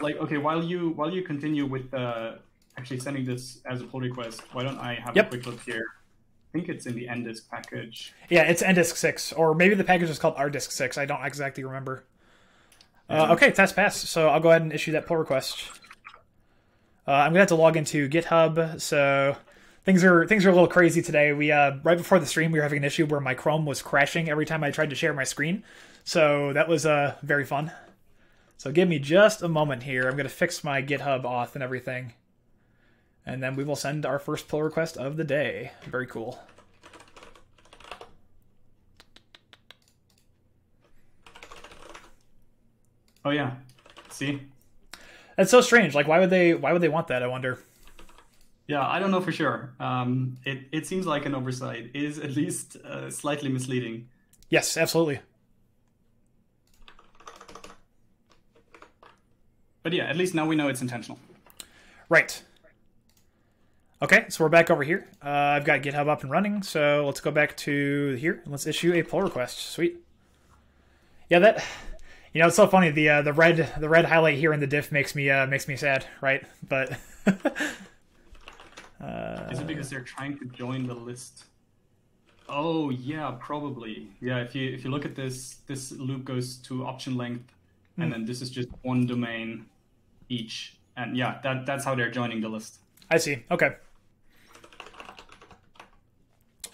like, okay, while you while you continue with uh, actually sending this as a pull request, why don't I have
Yep.
a quick look here? I think it's in the ndisc package.
Yeah, it's ndisc six, or maybe the package is called rdisc six. I don't exactly remember. Uh, okay, test passed. So I'll go ahead and issue that pull request. Uh, I'm gonna have to log into GitHub. So things are things are a little crazy today. We uh, right before the stream we were having an issue where my Chrome was crashing every time I tried to share my screen. So that was uh, very fun. So give me just a moment here. I'm gonna fix my GitHub auth and everything, and then we will send our first pull request of the day. Very cool.
Oh yeah, see,
That's so strange. Like, why would they? Why would they want that? I wonder.
yeah, I don't know for sure. Um, it it seems like an oversight. It is at least uh, slightly misleading.
Yes, absolutely.
But yeah, at least now we know it's intentional.
Right. Okay, so we're back over here. Uh, I've got GitHub up and running, so let's go back to here and let's issue a pull request. Sweet. Yeah, that. You know, it's so funny. The uh, the red the red highlight here in the diff makes me uh, makes me sad, right? But
Is it because they're trying to join the list? Oh yeah, probably. Yeah, if you if you look at this, this loop goes to option length, and then this is just one domain each. And yeah, that that's how they're joining the list.
I see. Okay.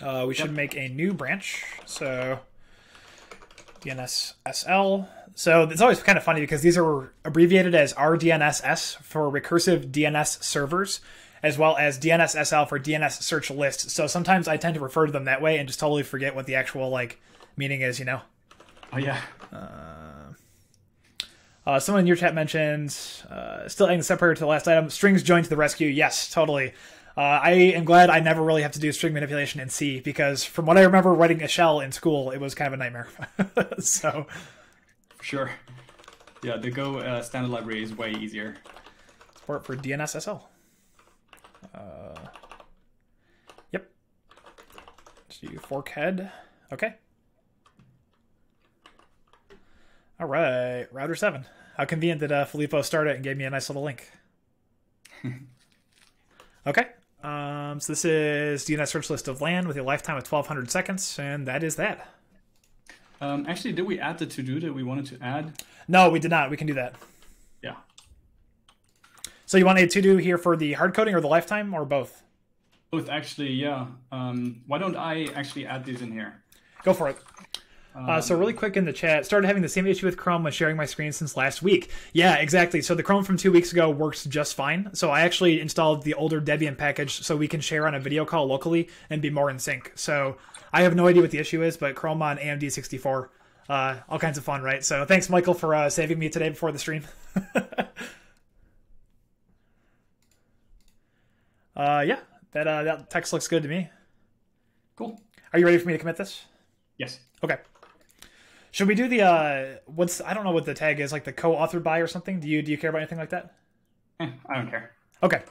Uh, we should make a new branch. So DNS SL. So it's always kind of funny because these are abbreviated as RDNSS for recursive DNS servers, as well as DNSSL for DNS search list. So sometimes I tend to refer to them that way and just totally forget what the actual like meaning is. You know.
Oh yeah.
Uh, someone in your chat mentioned uh, still adding the separator to the last item. Strings joined to the rescue. Yes, totally. Uh, I am glad I never really have to do string manipulation in C because from what I remember writing a shell in school, it was kind of a nightmare. so
sure. Yeah, the Go uh, standard library is way easier.
support for DNSSL. Uh, yep. Let's do fork head. Okay. All right, router seven. How convenient that uh, Filippo started and gave me a nice little link. okay. Um, so this is DNS search list of LAN with a lifetime of 1200 seconds, and that is that.
Um, actually, did we add the to do that we wanted to add?
No, we did not. We can do that.
Yeah.
So you want a to do here for the hard coding or the lifetime or both?
Both actually, yeah. Um, why don't I actually add these in here?
Go for it. Uh, so really quick in the chat, started having the same issue with Chrome when sharing my screen since last week. Yeah, exactly. So the Chrome from two weeks ago works just fine. So I actually installed the older Debian package so we can share on a video call locally and be more in sync. So I have no idea what the issue is, but Chrome on AMD 64, uh, all kinds of fun, right? So thanks, Michael, for uh, saving me today before the stream. uh, yeah, that uh, that text looks good to me.
Cool.
Are you ready for me to commit this?
Yes.
Okay. Should we do the uh what's I don't know what the tag is, like the co-authored by or something? Do you do you care about anything like that?
Eh, I don't care.
Okay.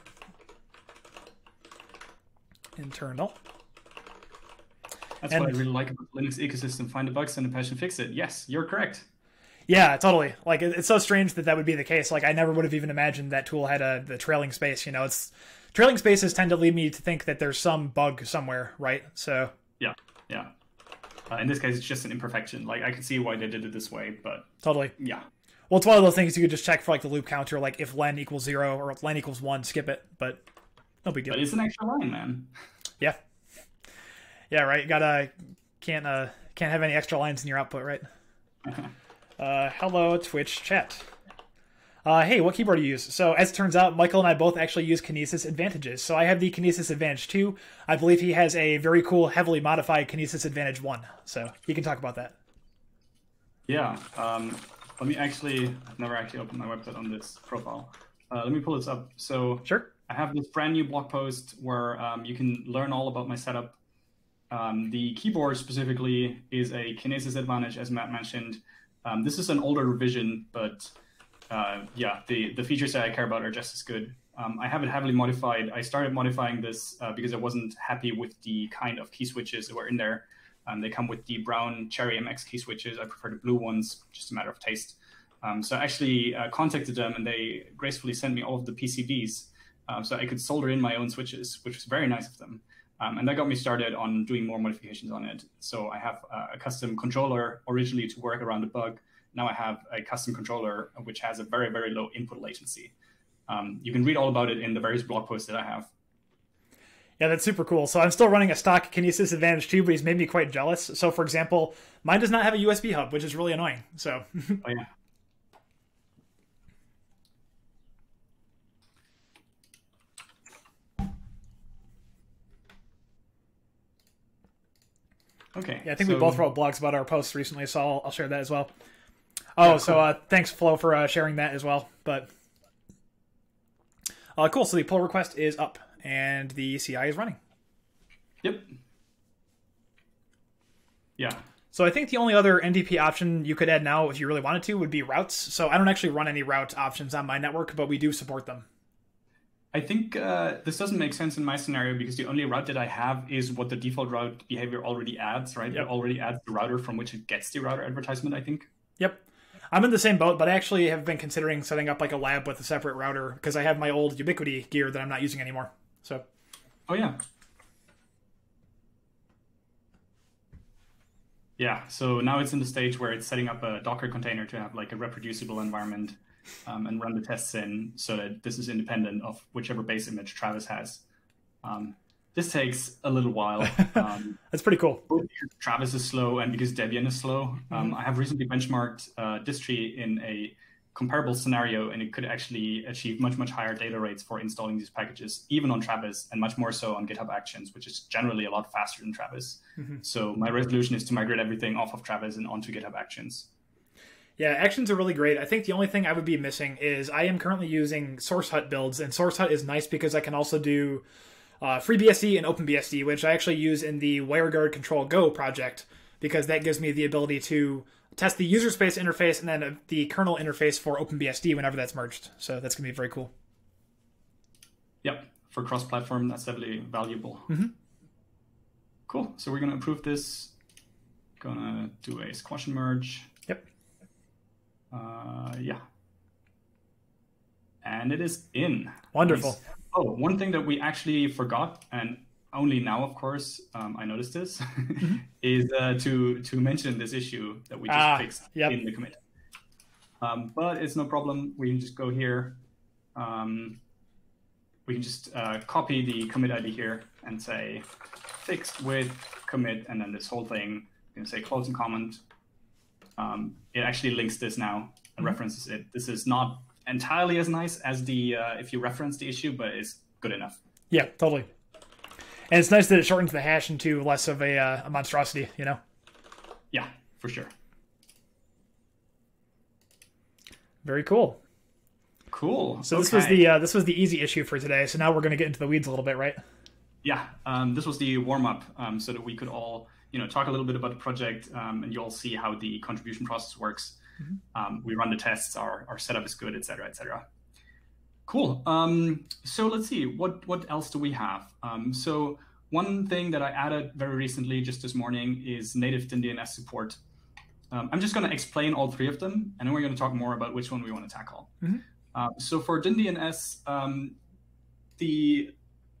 Internal.
That's
And-
what I really like about the Linux ecosystem. Find the bugs and the patch and fix it. Yes, you're correct.
Yeah, totally. Like it's so strange that that would be the case. Like I never would have even imagined that tool had a the trailing space. You know, it's trailing spaces tend to lead me to think that there's some bug somewhere, right? So
Yeah, yeah. Uh, in this case, it's just an imperfection. Like I can see why they did it this way, but
totally.
yeah,
Well, it's one of those things you could just check for like the loop counter, like if len equals zero or if len equals one, skip it. But no big deal.
but it's an extra line, man.
Yeah. Yeah, right. You gotta can't uh can't have any extra lines in your output, right? uh hello Twitch chat. Uh, hey, what keyboard do you use? So, as it turns out, Michael and I both actually use Kinesis Advantages. So, I have the Kinesis Advantage 2. I believe he has a very cool, heavily modified Kinesis Advantage 1. So, he can talk about that.
Yeah. Um, let me actually. I've never actually opened my website on this profile. Uh, let me pull this up. So
Sure.
I have this brand new blog post where um, you can learn all about my setup. Um, the keyboard specifically is a Kinesis Advantage, as Matt mentioned. Um, this is an older revision, but uh, yeah, the, the features that I care about are just as good. Um, I have it heavily modified. I started modifying this uh, because I wasn't happy with the kind of key switches that were in there. Um, they come with the brown Cherry MX key switches. I prefer the blue ones, just a matter of taste. Um, so I actually uh, contacted them and they gracefully sent me all of the PCBs um, so I could solder in my own switches, which was very nice of them. Um, and that got me started on doing more modifications on it. So I have a custom controller originally to work around the bug. Now I have a custom controller which has a very, very low input latency. Um, you can read all about it in the various blog posts that I have.
Yeah, that's super cool. So I'm still running a stock Kinesis Advantage too, but he's made me quite jealous. So for example, mine does not have a USB hub, which is really annoying. So
oh yeah. Okay.
Yeah, I think so, we both wrote blogs about our posts recently, so I'll, I'll share that as well. Oh, yeah, cool. so uh, thanks Flo for uh, sharing that as well. But uh, cool. So the pull request is up, and the CI is running.
Yep. Yeah.
So I think the only other NDP option you could add now, if you really wanted to, would be routes. So I don't actually run any route options on my network, but we do support them.
I think uh, this doesn't make sense in my scenario because the only route that I have is what the default route behavior already adds, right? Yep. It already adds the router from which it gets the router advertisement, I think.
Yep. I'm in the same boat, but I actually have been considering setting up like a lab with a separate router because I have my old Ubiquiti gear that I'm not using anymore. So.
Oh yeah. Yeah. So now it's in the stage where it's setting up a Docker container to have like a reproducible environment um, and run the tests in so that this is independent of whichever base image Travis has. Um, this takes a little while. Um,
That's pretty cool.
Travis is slow and because Debian is slow. Um, mm-hmm. I have recently benchmarked uh, distri in a comparable scenario, and it could actually achieve much, much higher data rates for installing these packages, even on Travis, and much more so on GitHub Actions, which is generally a lot faster than Travis. Mm-hmm. So my resolution is to migrate everything off of Travis and onto GitHub Actions.
Yeah, actions are really great. I think the only thing I would be missing is I am currently using SourceHut builds, and SourceHut is nice because I can also do uh, FreeBSD and OpenBSD, which I actually use in the WireGuard Control Go project because that gives me the ability to test the user space interface and then the kernel interface for OpenBSD whenever that's merged. So that's going to be very cool.
Yep, for cross-platform, that's definitely valuable.
Mm-hmm.
Cool. So we're going to approve this. Gonna do a squash and merge.
Yep.
Uh, yeah. And it is in.
Wonderful.
Nice. Oh, one thing that we actually forgot, and only now, of course, um, I noticed this, mm-hmm. is uh, to to mention this issue that we just ah, fixed yep. in the commit. Um, but it's no problem. We can just go here. Um, we can just uh, copy the commit ID here and say fixed with commit, and then this whole thing. You can say close and comment. Um, it actually links this now and mm-hmm. references it. This is not entirely as nice as the uh, if you reference the issue, but it's good enough.
Yeah, totally. And it's nice that it shortens the hash into less of a, uh, a monstrosity, you know?
Yeah, for sure.
Very cool.
Cool.
So this was the uh, this was the easy issue for today. So now we're going to get into the weeds a little bit, right?
Yeah. Um, this was the warm up, um, so that we could all you know talk a little bit about the project, um, and you all see how the contribution process works. Mm-hmm. Um, we run the tests, our, our setup is good, et cetera, et cetera. Cool. Um, so let's see, what, what else do we have? Um, so one thing that I added very recently, just this morning, is native DynDNS support. Um, I'm just going to explain all three of them, and then we're going to talk more about which one we want to tackle.
Mm-hmm.
Uh, so for DynDNS, um, the,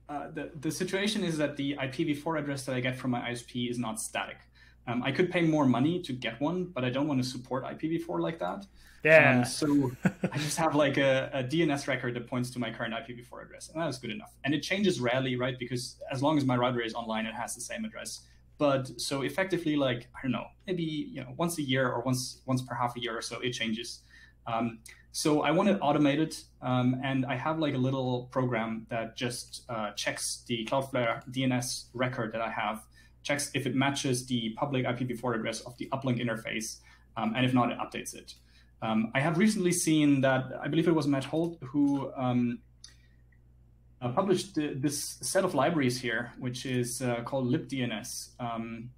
uh, the the situation is that the IPv4 address that I get from my ISP is not static. Um, I could pay more money to get one, but I don't want to support IPv4 like that.
Yeah.
Um, so I just have like a, a, DNS record that points to my current IPv4 address, and that is good enough. And it changes rarely, right? Because as long as my router is online, it has the same address. But so effectively, like I don't know, maybe you know once a year or once once per half a year or so, it changes. Um, so I want it automated, um, and I have like a little program that just uh, checks the Cloudflare DNS record that I have checks if it matches the public IPv4 address of the uplink interface, um, and if not, it updates it. Um, I have recently seen that I believe it was Matt Holt who um, uh, published this set of libraries here, which is uh, called libdns. Um,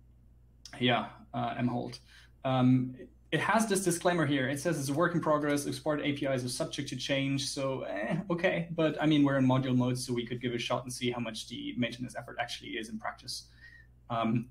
yeah, uh, mholt. Um, it has this disclaimer here. It says it's a work in progress. Export APIs are subject to change. So, eh, okay. But I mean, we're in module mode, so we could give it a shot and see how much the maintenance effort actually is in practice. Um,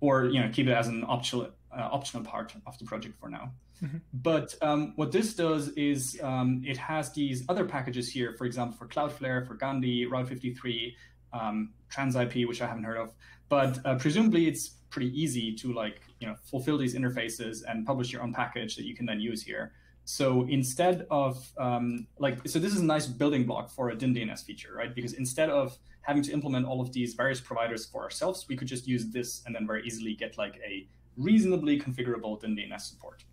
or, you know, keep it as an optional, uh, optional part of the project for now. Mm-hmm. But um, what this does is um, it has these other packages here, for example, for Cloudflare, for Gandi, Route 53, um, TransIP, which I haven't heard of. But uh, presumably it's pretty easy to like you know fulfill these interfaces and publish your own package that you can then use here. So instead of um, like, so this is a nice building block for a DynDNS feature, right? Because instead of having to implement all of these various providers for ourselves, we could just use this and then very easily get like a reasonably configurable DynDNS support.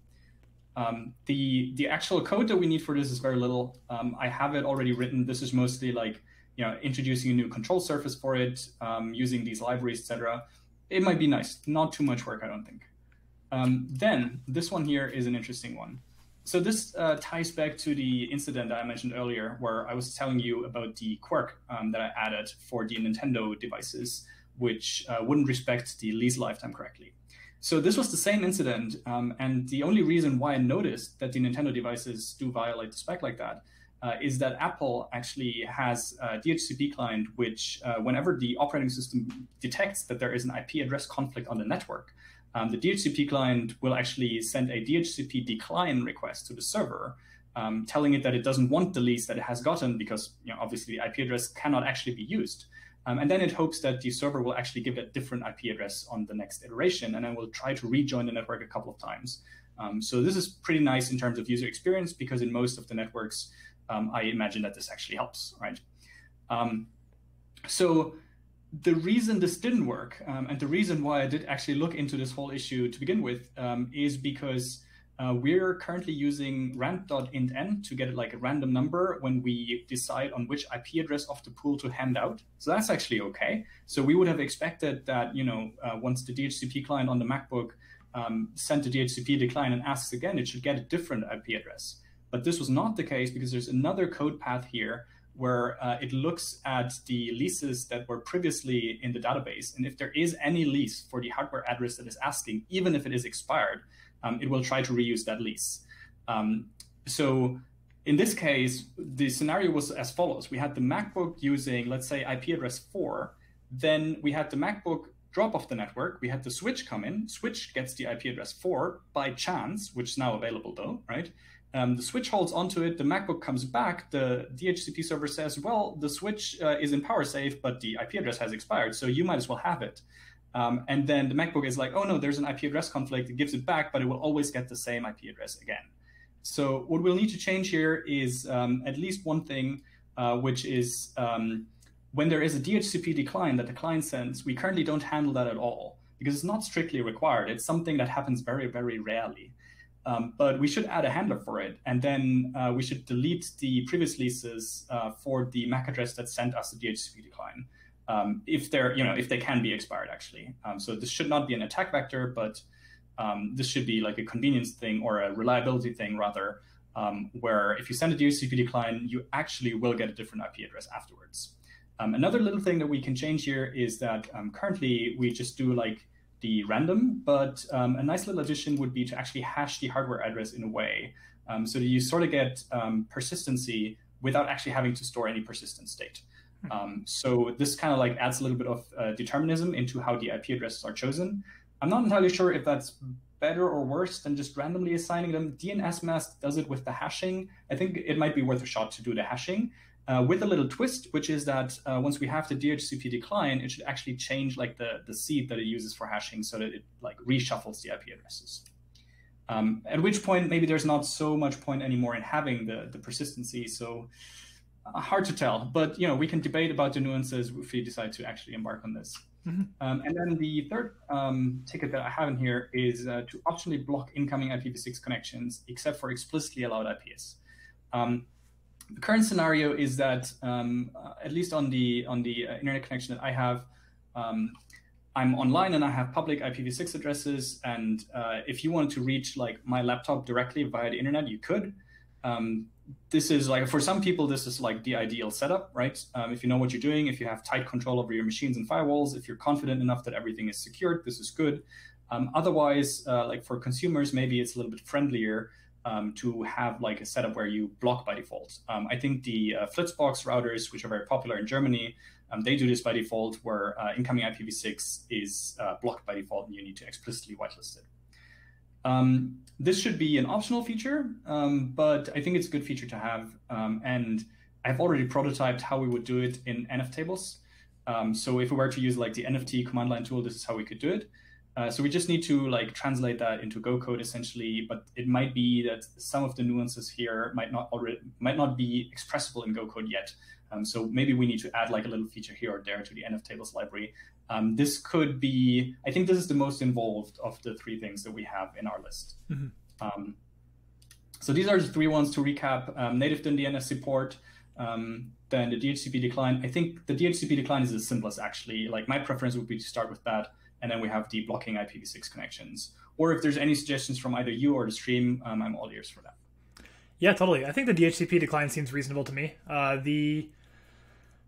Um, the the actual code that we need for this is very little. Um, I have it already written. This is mostly like you know introducing a new control surface for it, um, using these libraries, etc. It might be nice. Not too much work, I don't think. Um, then this one here is an interesting one. So this uh, ties back to the incident that I mentioned earlier, where I was telling you about the quirk um, that I added for the Nintendo devices, which uh, wouldn't respect the lease lifetime correctly. So this was the same incident, um, and the only reason why I noticed that the Nintendo devices do violate the spec like that uh, is that Apple actually has a DHCP client, which uh, whenever the operating system detects that there is an IP address conflict on the network, um, the DHCP client will actually send a DHCP decline request to the server, um, telling it that it doesn't want the lease that it has gotten because you know, obviously the IP address cannot actually be used. Um, and then it hopes that the server will actually give a different IP address on the next iteration, and then will try to rejoin the network a couple of times. Um, so this is pretty nice in terms of user experience because in most of the networks, um, I imagine that this actually helps, right? Um, so the reason this didn't work, um, and the reason why I did actually look into this whole issue to begin with, um, is because uh, we're currently using rand.intn to get like a random number when we decide on which IP address of the pool to hand out. So that's actually okay. So we would have expected that, you know, uh, once the DHCP client on the MacBook um, sent the DHCP decline and asks again, it should get a different IP address. But this was not the case because there's another code path here where uh, it looks at the leases that were previously in the database. And if there is any lease for the hardware address that is asking, even if it is expired, um, it will try to reuse that lease. Um, so in this case, the scenario was as follows. We had the MacBook using, let's say, IP address 4. Then we had the MacBook drop off the network. We had the switch come in. Switch gets the IP address 4 by chance, which is now available though, right? Um, the switch holds onto it. The MacBook comes back. The DHCP server says, "Well, the switch uh, is in power safe, but the IP address has expired, so you might as well have it." Um, and then the MacBook is like, "Oh no, there's an IP address conflict." It gives it back, but it will always get the same IP address again. So what we'll need to change here is um, at least one thing, uh, which is um, when there is a DHCP decline that the client sends. We currently don't handle that at all because it's not strictly required. It's something that happens very, very rarely. Um, but we should add a handler for it, and then uh, we should delete the previous leases uh, for the MAC address that sent us the DHCP decline, um, if they're you know if they can be expired actually. Um, so this should not be an attack vector, but um, this should be like a convenience thing or a reliability thing rather, um, where if you send a DHCP decline, you actually will get a different IP address afterwards. Um, another little thing that we can change here is that currently we just do like the random, but um, a nice little addition would be to actually hash the hardware address in a way um, so that you sort of get um, persistency without actually having to store any persistent state. Hmm. Um, so this kind of like adds a little bit of uh, determinism into how the IP addresses are chosen. I'm not entirely sure if that's better or worse than just randomly assigning them. dnsmasq does it with the hashing. I think it might be worth a shot to do the hashing uh, with a little twist, which is that uh, once we have the DHCP decline, it should actually change like the, the seed that it uses for hashing so that it like reshuffles the IP addresses. Um, at which point, maybe there's not so much point anymore in having the, the persistency. So uh, hard to tell, but you know we can debate about the nuances if we decide to actually embark on this. Mm-hmm. Um, and then the third um, ticket that I have in here is uh, to optionally block incoming IPv6 connections except for explicitly allowed IPs. Um, the current scenario is that um, uh, at least on the on the uh, internet connection that I have, um, I'm online and I have public IPv6 addresses. And uh, if you wanted to reach like my laptop directly via the internet, you could. Um, this is like for some people this is like the ideal setup right um, if you know what you're doing if you have tight control over your machines and firewalls if you're confident enough that everything is secured this is good um, otherwise uh, like for consumers maybe it's a little bit friendlier um, to have like a setup where you block by default um, i think the uh, fritzbox routers which are very popular in germany um, they do this by default where uh, incoming ipv6 is uh, blocked by default and you need to explicitly whitelist it um, this should be an optional feature, um, but I think it's a good feature to have. Um, and I've already prototyped how we would do it in NF tables. So if we were to use like the NFT command line tool, this is how we could do it. Uh, so we just need to like translate that into Go code essentially, but it might be that some of the nuances here might not already might not be expressible in Go code yet. Um, so maybe we need to add like a little feature here or there to the NF tables library. Um, this could be, I think this is the most involved of the three things that we have in our list. Mm-hmm. Um, so these are the three ones to recap. Um, native DNS support, um, then the DHCP decline. I think the DHCP decline is the simplest actually. Like my preference would be to start with that. And then we have the blocking IPv6 connections. Or if there's any suggestions from either you or the stream, um, I'm all ears for that.
Yeah, totally. I think the DHCP decline seems reasonable to me. Uh, the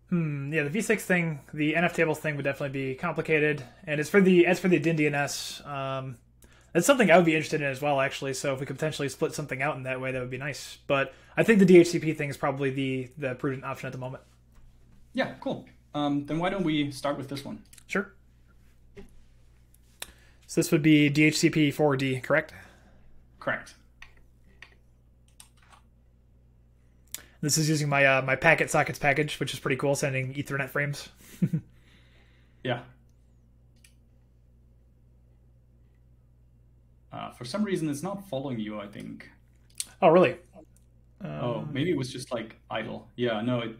Hmm. Yeah, the V6 thing, the NF tables thing would definitely be complicated, and as for the as for the DynDNS, um, that's something I would be interested in as well, actually. So if we could potentially split something out in that way, that would be nice. But I think the DHCP thing is probably the the prudent option at the moment.
Yeah, cool. Um, then why don't we start with this one?
Sure. So this would be dhcp4d, correct?
Correct.
This is using my uh, my packet sockets package, which is pretty cool, sending Ethernet frames.
yeah. Uh, for some reason, it's not following you. I think.
Oh really?
Oh, um, oh, maybe it was just like idle. Yeah, no, it.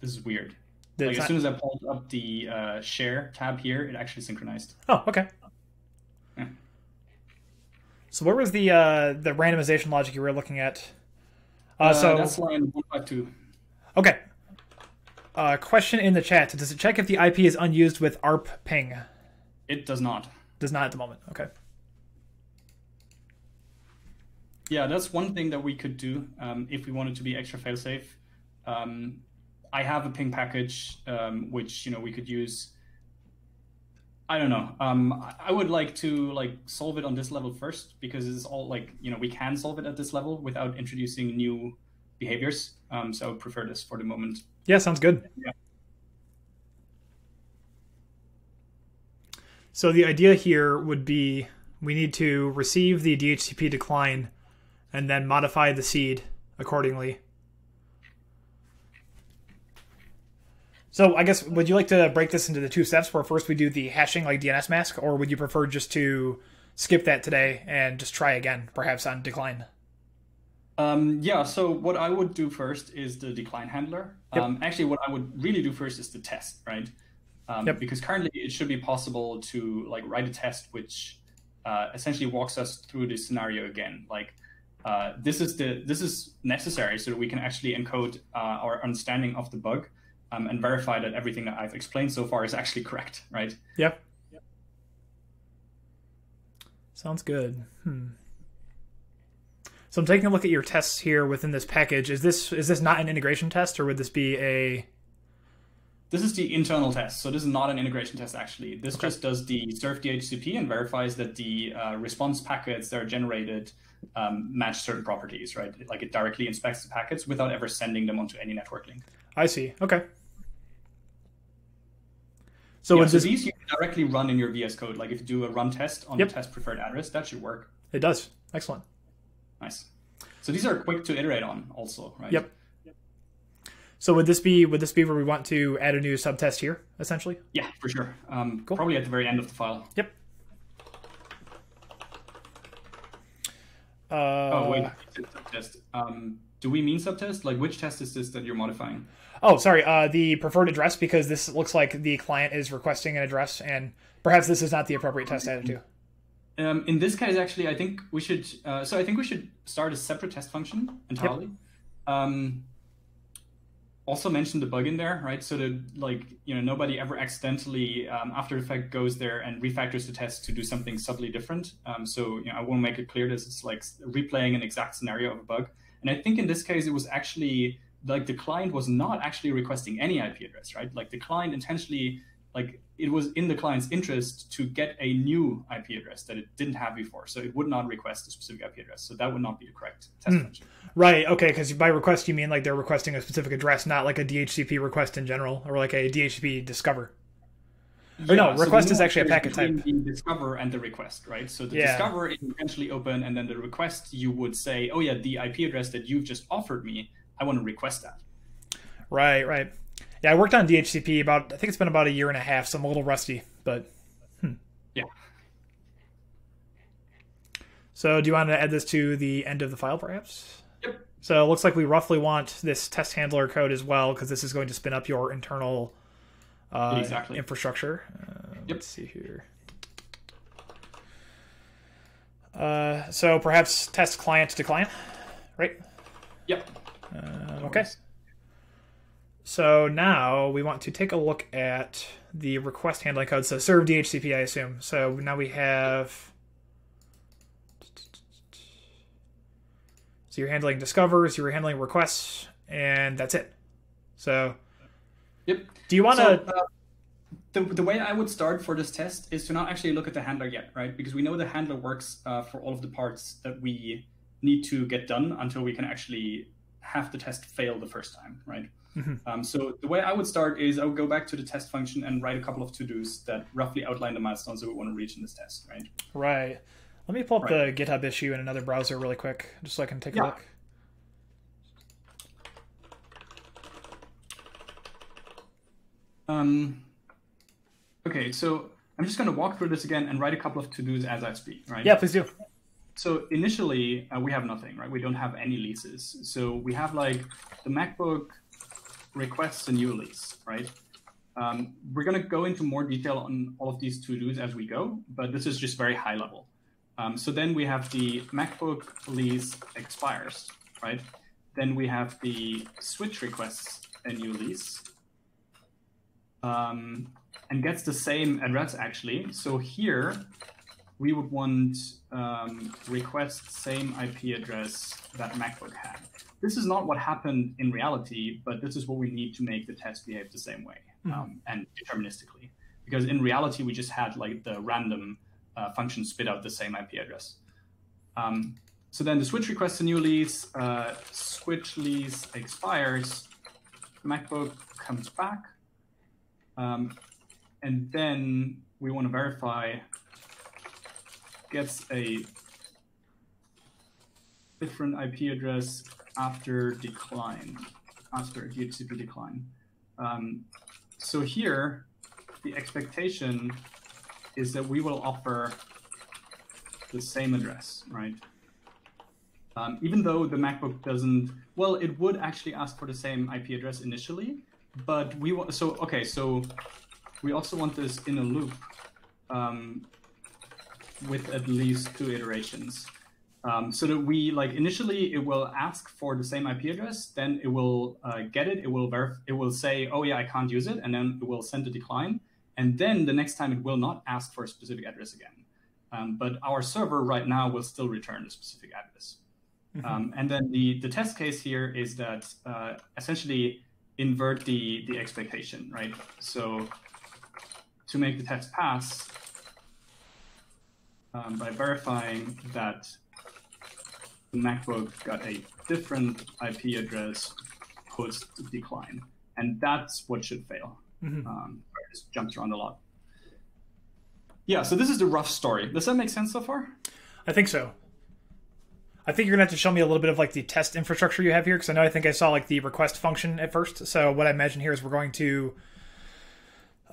This is weird. Like as soon as I pulled up the uh, share tab here, it actually synchronized.
Oh, okay. So where was the uh, the randomization logic you were looking at?
Uh, so that's line one five two.
Okay. Uh, question in the chat: Does it check if the IP is unused with ARP ping?
It does not.
Does not at the moment. Okay.
Yeah, that's one thing that we could do um, if we wanted to be extra failsafe. Um, I have a ping package um, which you know we could use. I don't know. Um, I would like to like solve it on this level first because it's all like you know we can solve it at this level without introducing new behaviors. Um, so I would prefer this for the moment.
Yeah, sounds good.
Yeah.
So the idea here would be we need to receive the DHCP decline and then modify the seed accordingly So I guess would you like to break this into the two steps where first we do the hashing like dnsmasq, or would you prefer just to skip that today and just try again, perhaps on decline?
Um, yeah. So what I would do first is the decline handler. Yep. Um, actually, what I would really do first is the test, right? Um, yep. Because currently it should be possible to like write a test which uh, essentially walks us through this scenario again. Like uh, this is the this is necessary so that we can actually encode uh, our understanding of the bug um, and verify that everything that I've explained so far is actually correct, right?
Yep. yep. Sounds good. Hmm. So I'm taking a look at your tests here within this package. Is this is this not an integration test, or would this be a?
This is the internal test. So this is not an integration test actually. This okay. just does the serve DHCP and verifies that the uh, response packets that are generated um, match certain properties, right? Like it directly inspects the packets without ever sending them onto any network link.
I see. Okay.
So, yeah, so this... these you can directly run in your VS Code. Like if you do a run test on yep. the test preferred address, that should work.
It does. Excellent.
Nice. So these are quick to iterate on, also, right?
Yep. So would this be would this be where we want to add a new subtest here, essentially?
Yeah, for sure. Um, cool. Probably at the very end of the file.
Yep. Uh,
oh wait, subtest. Um, do we mean subtest? Like which test is this that you're modifying?
Oh, sorry. Uh, the preferred address because this looks like the client is requesting an address, and perhaps this is not the appropriate test added to.
Um, in this case, actually, I think we should. Uh, so I think we should start a separate test function entirely. Yep. Um, also mention the bug in there, right? So that like you know nobody ever accidentally um, after the fact goes there and refactors the test to do something subtly different. Um, so you know I want to make it clear this is like replaying an exact scenario of a bug And I think in this case, it was actually like the client was not actually requesting any IP address, right? Like the client intentionally, like it was in the client's interest to get a new IP address that it didn't have before. So it would not request a specific IP address. So that would not be the correct test mm. function.
Right. Okay. Because by request, you mean like they're requesting a specific address, not like a DHCP request in general, or like a DHCP discover. Yeah, or no, request so is actually a packet type.
The discover and the request, right? So the yeah. discover is eventually open, and then the request you would say, oh yeah, the IP address that you've just offered me, I want to request that.
Right. Right. Yeah, I worked on DHCP about I think it's been about a year and a half, so I'm a little rusty, but
hmm. yeah.
So do you want to add this to the end of the file, perhaps?
Yep.
So it looks like we roughly want this test handler code as well, because this is going to spin up your internal uh, exactly. infrastructure. Uh, yep. Let's see here. Uh, so perhaps test client to client, right?
Yep.
Uh, okay. So now we want to take a look at the request handling code. So serve DHCP, I assume. So now we have. So you're handling discovers, you're handling requests, and that's it. So.
Yep.
Do you want to?
So, uh, the, the way I would start for this test is to not actually look at the handler yet, right? Because we know the handler works uh, for all of the parts that we need to get done until we can actually have the test fail the first time, right? Mm-hmm. Um, so the way I would start is I would go back to the test function and write a couple of to-dos that roughly outline the milestones that we want to reach in this test, right?
Right. Let me pull up right. the GitHub issue in another browser really quick, just so I can take yeah. a look.
Um, okay, so I'm just going to walk through this again and write a couple of to-dos as I speak, right?
Yeah, please do.
So initially, uh, we have nothing, right? We don't have any leases. So we have like the MacBook requests a new lease, right? Um, we're going to go into more detail on all of these to-dos as we go, but this is just very high level. Um, so then we have the MacBook lease expires, right? Then we have the switch requests a new lease um, and gets the same address actually. So here we would want um, request same IP address that MacBook had. This is not what happened in reality, but this is what we need to make the test behave the same way mm-hmm. um, and deterministically. Because in reality, we just had like the random uh, function spit out the same IP address. Um, so then the switch requests a new lease, uh, switch lease expires, MacBook comes back, um, and then we want to verify gets a different IP address after decline, after DHCP decline. Um, so here, the expectation is that we will offer the same address, right? Um, even though the MacBook doesn't, well, it would actually ask for the same IP address initially, but we want, so, okay, so we also want this in a loop um, with at least two iterations. Um, so that we like initially it will ask for the same IP address, then it will uh, get it, it will verif- it will say, oh yeah, I can't use it, and then it will send a decline, and then the next time it will not ask for a specific address again. Um, but our server right now will still return a specific address. Mm-hmm. Um, and then the the test case here is that uh, essentially invert the the expectation, right? So to make the test pass, um, by verifying that the MacBook got a different IP address post decline, and that's what should fail. Mm-hmm. Um, it just jumps around a lot. Yeah, so this is the rough story. Does that make sense so far?
I think so. I think you're gonna have to show me a little bit of like the test infrastructure you have here, because I know I think I saw like the request function at first. So what I imagine here is we're going to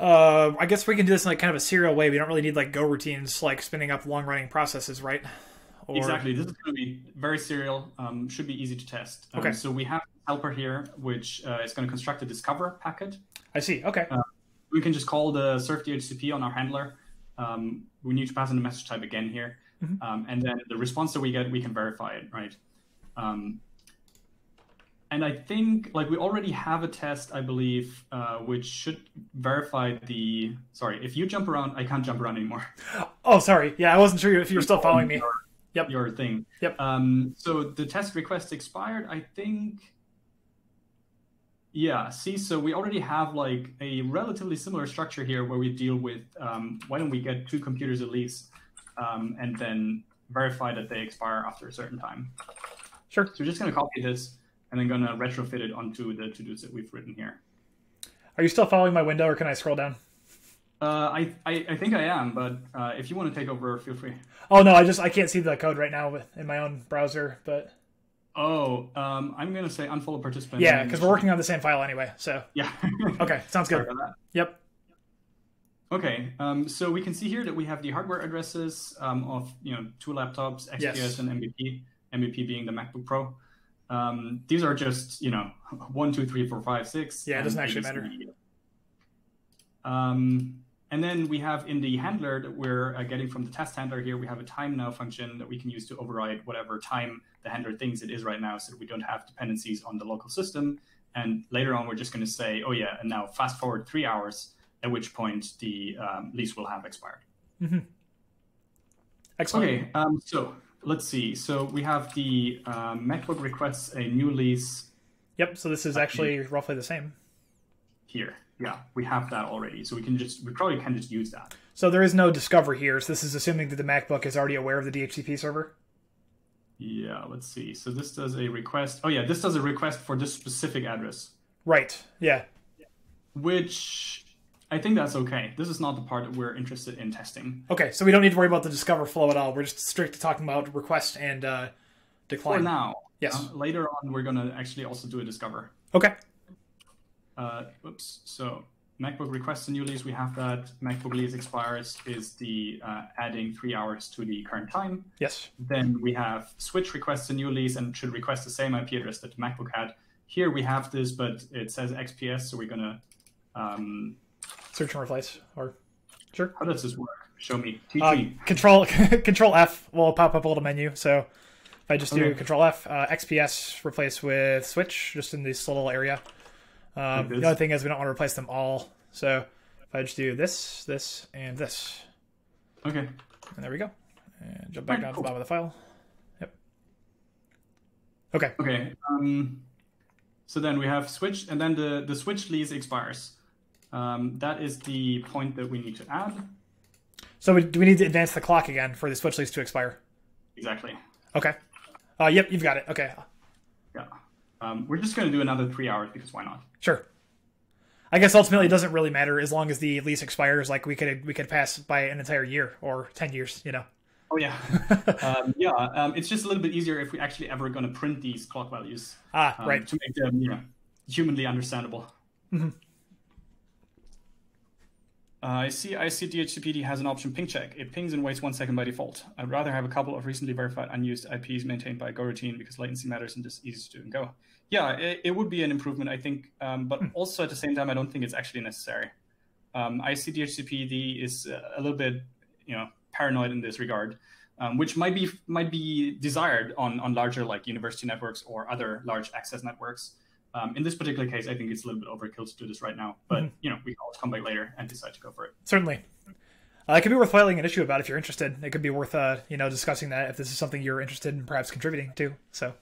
uh, I guess we can do this in like kind of a serial way. We don't really need like Go routines like spinning up long running processes, right?
Or... Exactly. This is going to be very serial. Um, should be easy to test. Um,
okay.
So we have helper here, which uh, is going to construct a discover packet.
I see. Okay.
Uh, we can just call the serve DHCP on our handler. Um, we need to pass in the message type again here, mm-hmm. Um, and then the response that we get, we can verify it, right? And I think like we already have a test, I believe, uh, which should verify the. Sorry, if you jump around, I can't jump around anymore.
Oh, sorry. Yeah, I wasn't sure if you were still following me. Yep.
your thing.
Yep.
Um, so the test request expired. I think. Yeah. See, so we already have like a relatively similar structure here where we deal with um, why don't we get two computers at least, um, and then verify that they expire after a certain time.
Sure.
So we're just going to copy this and then going to retrofit it onto the to-dos that we've written here.
Are you still following my window, or can I scroll down?
Uh, I, I, I think I am, but uh, if you want to take over, feel free.
Oh no, I just I can't see the code right now with, in my own browser, but
Oh, um, I'm going to say unfollow participant.
yeah, because we're working on the same file anyway. So
Yeah.
okay, sounds good. Yep.
Okay, um, so we can see here that we have the hardware addresses um, of you know two laptops, XPS
Yes.
and MBP. MBP being the MacBook Pro. Um, these are just you know one, two, three, four, five, six.
Yeah, it doesn't actually matter.
Um, and then we have in the handler that we're uh, getting from the test handler here, we have a time now function that we can use to override whatever time the handler thinks it is right now, so that we don't have dependencies on the local system. And later on, we're just going to say, oh yeah, and now fast forward three hours, at which point the um, lease will have expired.
Excellent.
Okay, um, so let's see. So we have the um, MacBook requests a new lease
Yep. So this is actually roughly the same.
here. Yeah, we have that already. So we can just, we probably can just use that.
So there is no discover here. So this is assuming that the MacBook is already aware of the DHCP server.
Yeah, let's see. So this does a request. Oh yeah, this does a request for this specific address,
Right. Yeah.
which I think that's okay. This is not the part that we're interested in testing.
Okay. So we don't need to worry about the discover flow at all. We're just strictly talking about request and uh,
For
decline.
now.
Yes.
Uh, later on, we're gonna actually also do a discover.
Okay.
Uh, oops. So MacBook requests a new lease. We have that. MacBook lease expires is the uh, adding three hours to the current time.
Yes.
Then we have Switch requests a new lease and should request the same IP address that the MacBook had. Here we have this, but it says XPS, so we're gonna. Um,
Search and replace. Or sure.
how does this work? Show me.
Uh, control Control F will pop up a little menu. So if I just do
Okay.
Control F, uh, XPS replace with Switch, just in this little area. Um, the other thing is we don't want to replace them all. So if I just do this, this, and this,
Okay.
and there we go, and jump back
Alright,
down to the bottom of the file. Yep. Okay.
Okay. Um, so then we have Switch, and then the the Switch lease expires. Um, that is the point that we need to add.
So we, do we need to advance the clock again for the Switch lease to expire?
Exactly.
Okay. Uh, yep, you've got it. Okay.
Yeah. Um, we're just going to do another three hours because why not?
Sure. I guess ultimately it doesn't really matter as long as the lease expires. Like we could we could pass by an entire year or ten years. You know.
Oh yeah. um, yeah. Um, it's just a little bit easier if we actually ever going to print these clock values
Ah,
um,
right.
to make them, you know, humanly understandable. Uh, I see. I see. DHCPD has an option ping check. It pings and waits one second by default. I'd rather have a couple of recently verified unused IPs maintained by Goroutine because latency matters and just easy to do and go. Yeah, it, it would be an improvement, I think. Um, but also at the same time, I don't think it's actually necessary. Um, I see DHCPD is uh, a little bit, you know, paranoid in this regard, um, which might be might be desired on on larger like university networks or other large access networks. Um, in this particular case, I think it's a little bit overkill to do this right now. But you know, we can always come back later and decide to go for it.
Certainly. Uh, it could be worth filing an issue about if you're interested. It could be worth uh, you know discussing that if this is something you're interested in perhaps contributing to. So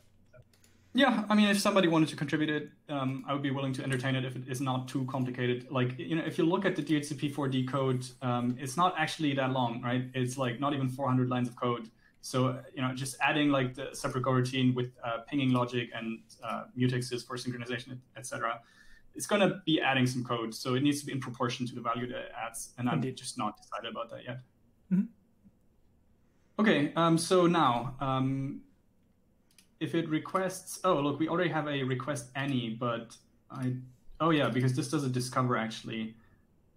Yeah, I mean, if somebody wanted to contribute it, um, I would be willing to entertain it if it is not too complicated. Like, you know, if you look at the DHCP4D code, um, it's not actually that long, right? It's like not even 400 lines of code. So, you know, just adding like the separate routine with uh, pinging logic and uh, mutexes for synchronization, etc. It's going to be adding some code, so it needs to be in proportion to the value that it adds, and I'm just not decided about that yet.
Mhm.
Okay, um, so now um, if it requests oh look we already have a request any but i oh yeah because this does a discover actually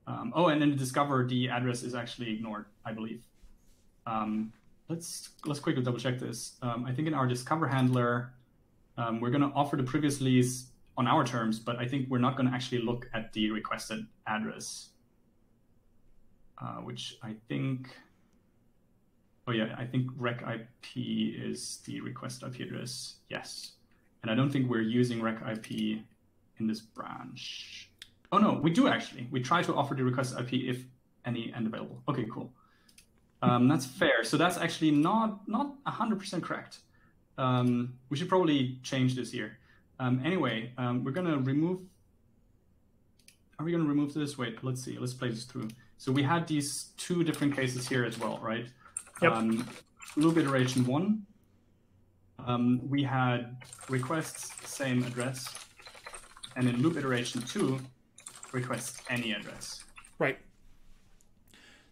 um, oh and then the discover the address is actually ignored i believe um, let's let's quickly double check this um, i think in our discover handler um, we're going to offer the previous lease on our terms but i think we're not going to actually look at the requested address uh, which i think Oh yeah, I think req IP is the request IP address. Yes, and I don't think we're using req IP in this branch. Oh no, we do actually. We try to offer the request IP if any and available. Okay, cool. Um, that's fair. So that's actually not not hundred percent correct. Um, we should probably change this here. Um, anyway, um, we're gonna remove. Are we gonna remove this? Wait, let's see. Let's play this through. So we had these two different cases here as well, right?
Yep.
Um, loop iteration one. Um, we had requests same address, and in loop iteration two, requests any address.
Right.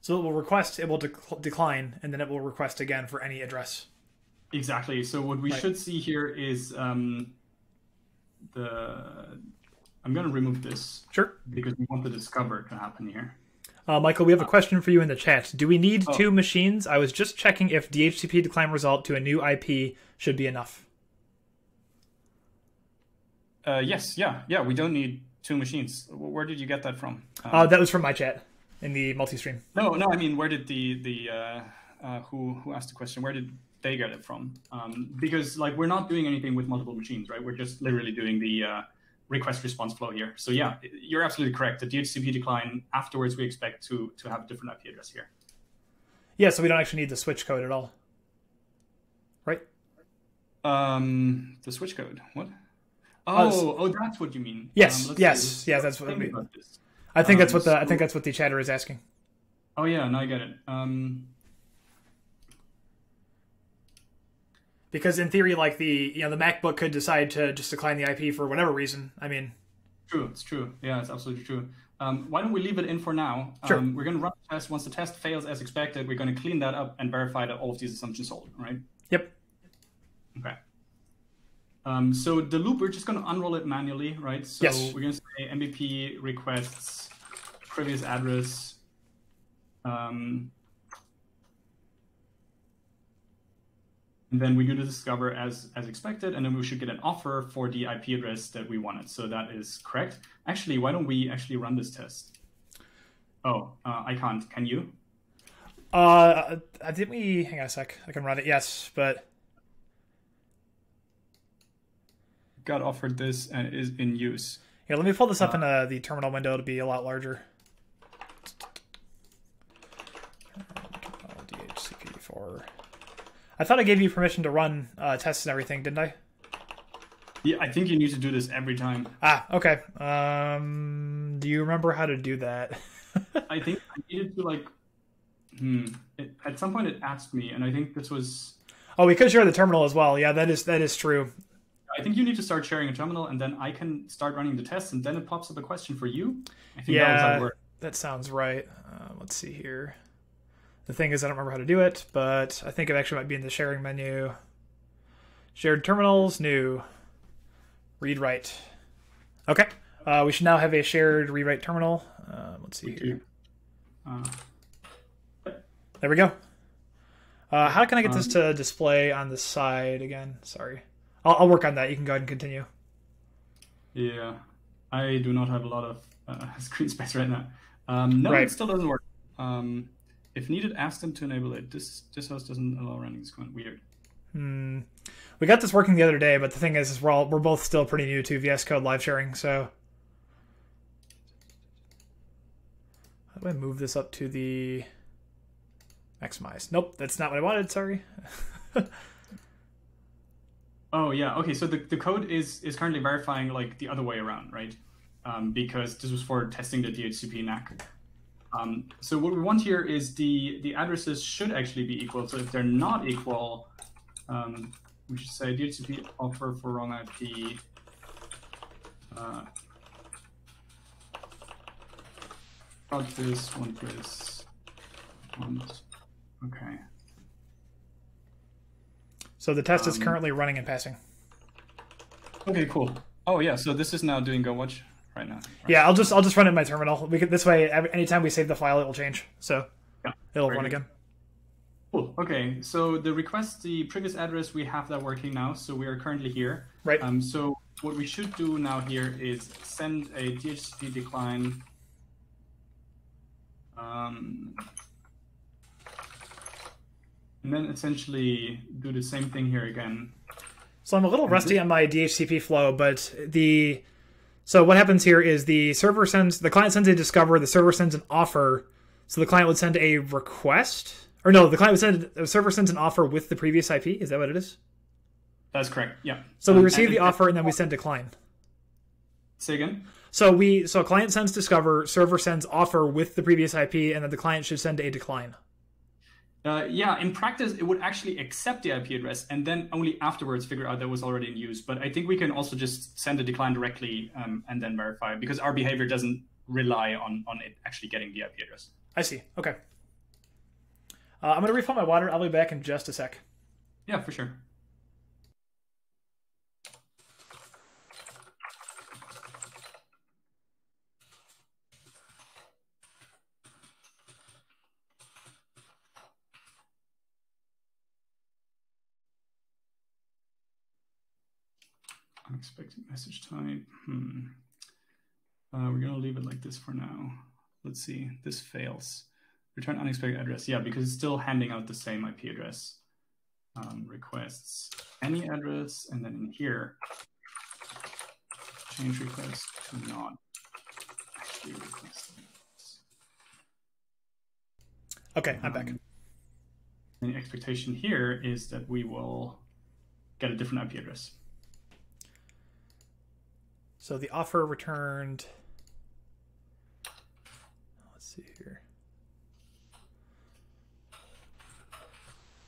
So it will request, it will dec- decline, and then it will request again for any address.
Exactly. So what we
Right.
should see here is um, the. I'm going to remove this
Sure.
because we want the discover to happen here.
Uh, Michael, we have a question for you in the chat. Do we need
Oh.
two machines? I was just checking if DHCP decline result to a new IP should be enough.
Uh, yes, yeah, yeah. We don't need two machines. Where did you get that from? Um,
Uh, that was from my chat in the multi-stream.
no, no. I mean, where did the the uh, uh, who who asked the question? Where did they get it from? Um, because like we're not doing anything with multiple machines, right? We're just literally doing the uh, request response flow here. So yeah, you're absolutely correct. The DHCP decline afterwards, we expect to to have a different IP address here.
Yeah, so we don't actually need the switch code at all. Right?
Um, the switch code. What?
Uh,
Oh, oh, that's what you mean.
Yes,
Um,
yes, yes, that's what
I
mean.
about this.
I think that's
Um,
what the I think that's what the chatter is asking.
Oh yeah, now I get it. Um,
Because in theory, like the you know the MacBook could decide to just decline the IP for whatever reason. I mean,
true, it's true. Yeah, it's absolutely true. Um, why don't we leave it in for now?
Sure.
Um, we're going to run the test. Once the test fails as expected, we're going to clean that up and verify that all of these assumptions hold. Right?
yep.
Okay. Um, so the loop, we're just going to unroll it manually, right? So
Yes.
we're going to say MBP requests previous address. Um, and then we do the discover as as expected, and then we should get an offer for the IP address that we wanted. So that is correct. Actually, why don't we actually run this test? Oh, uh, I can't. Can you?
Uh, uh, did we hang on a sec? I can run it. Yes, but
Got offered this and is in use.
yeah, let me pull this up in uh, the terminal window to be a lot larger. DHCP4. I thought I gave you permission to run uh, tests and everything, didn't I?
Yeah, I think you need to do this every time.
Ah, okay. Um, do you remember how to do that?
I think I needed to like. Hmm. It, at some point, it asked me, and I think this was.
oh, because you're in the terminal as well. Yeah, that is that is true.
I think you need to start sharing a terminal, and then I can start running the tests, and then it pops up a question for you. I think that
Yeah.
worked.
That sounds right. Uh, let's see here. The thing is, I don't remember how to do it, but I think it actually might be in the sharing menu. Shared terminals, new. Read write. Okay. Uh, we should now have a shared read write terminal. Uh, let's see here.
Uh,
There we go. Uh, how can I get this to display on the side again? Sorry. I'll, I'll work on that. You can go ahead and continue.
yeah, I do not have a lot of uh, screen space right now. Um, no,
Right.
it still doesn't work. Um, if needed, ask them to enable it. This this host doesn't allow running It's kind of Weird.
Hmm. We got this working the other day, but the thing is, is we're all we're both still pretty new to VS Code live sharing. So how do I move this up to the maximize? Nope, that's not what I wanted. Sorry.
Oh yeah, okay. So the, the code is is currently verifying like the other way around, right? Um, because this was for testing the DHCP NAK. Um, so what we want here is the the addresses should actually be equal. So if they're not equal, um, we should say DHCP offer for wrong IP. Uh, got this one place. One. Okay.
So the test is
Um,
currently running and passing.
Okay, cool. Oh yeah, so this is now doing go watch right now.
Yeah, I'll just I'll just run it in my terminal. We could this way. every- Anytime we save the file, it will change. So
Yeah,
it'll run
good.
again.
Cool. Okay, so the request, the previous address, we have that working now. So we are currently here.
Right.
Um, so what we should do now here is send a DHCP decline. Um, and then essentially do the same thing here again.
So I'm a little rusty on my DHCP flow, but the so what happens here is the server sends the client sends a discover, the server sends an offer. So the client would send a request Or no, the client would send the server sends an offer with the previous IP. Is that what it is?
That's correct. Yeah.
So we
Um,
receive
and
the offer and then we send decline.
Say again.
So we so client sends discover, server sends offer with the previous IP, and then the client should send a decline.
Uh, yeah, in practice, it would actually accept the IP address and then only afterwards figure out that was already in use. But I think we can also just send a decline directly um, and then verify because our behavior doesn't rely on on it actually getting the IP address.
I see. Okay. Uh, I'm gonna refill my water. I'll be back in just a sec.
Yeah, for sure. Unexpected message type. Hmm. Uh, we're gonna leave it like this for now. Let's see. This fails. Return unexpected address. Yeah, because it's still handing out the same IP address. Um, requests any address, and then in here, change request to not actually request.
Okay, I'm back.
Um, And the expectation here is that we will get a different IP address.
So the offer returned. Let's see here.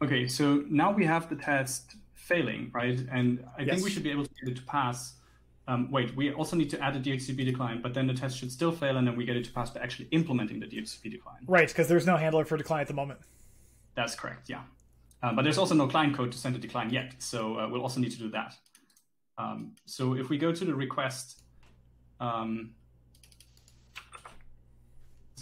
Okay, so now we have the test failing, right? And I think we should be able to get it to pass. Um, wait, we also need to add a DHCP decline, but then the test should still fail, and then we get it to pass by actually implementing the DHCP decline.
Right, because there's no handler for decline at the moment.
That's correct, yeah. Uh, but there's also no client code to send a decline yet, so uh, we'll also need to do that. Um, so if we go to the request, um,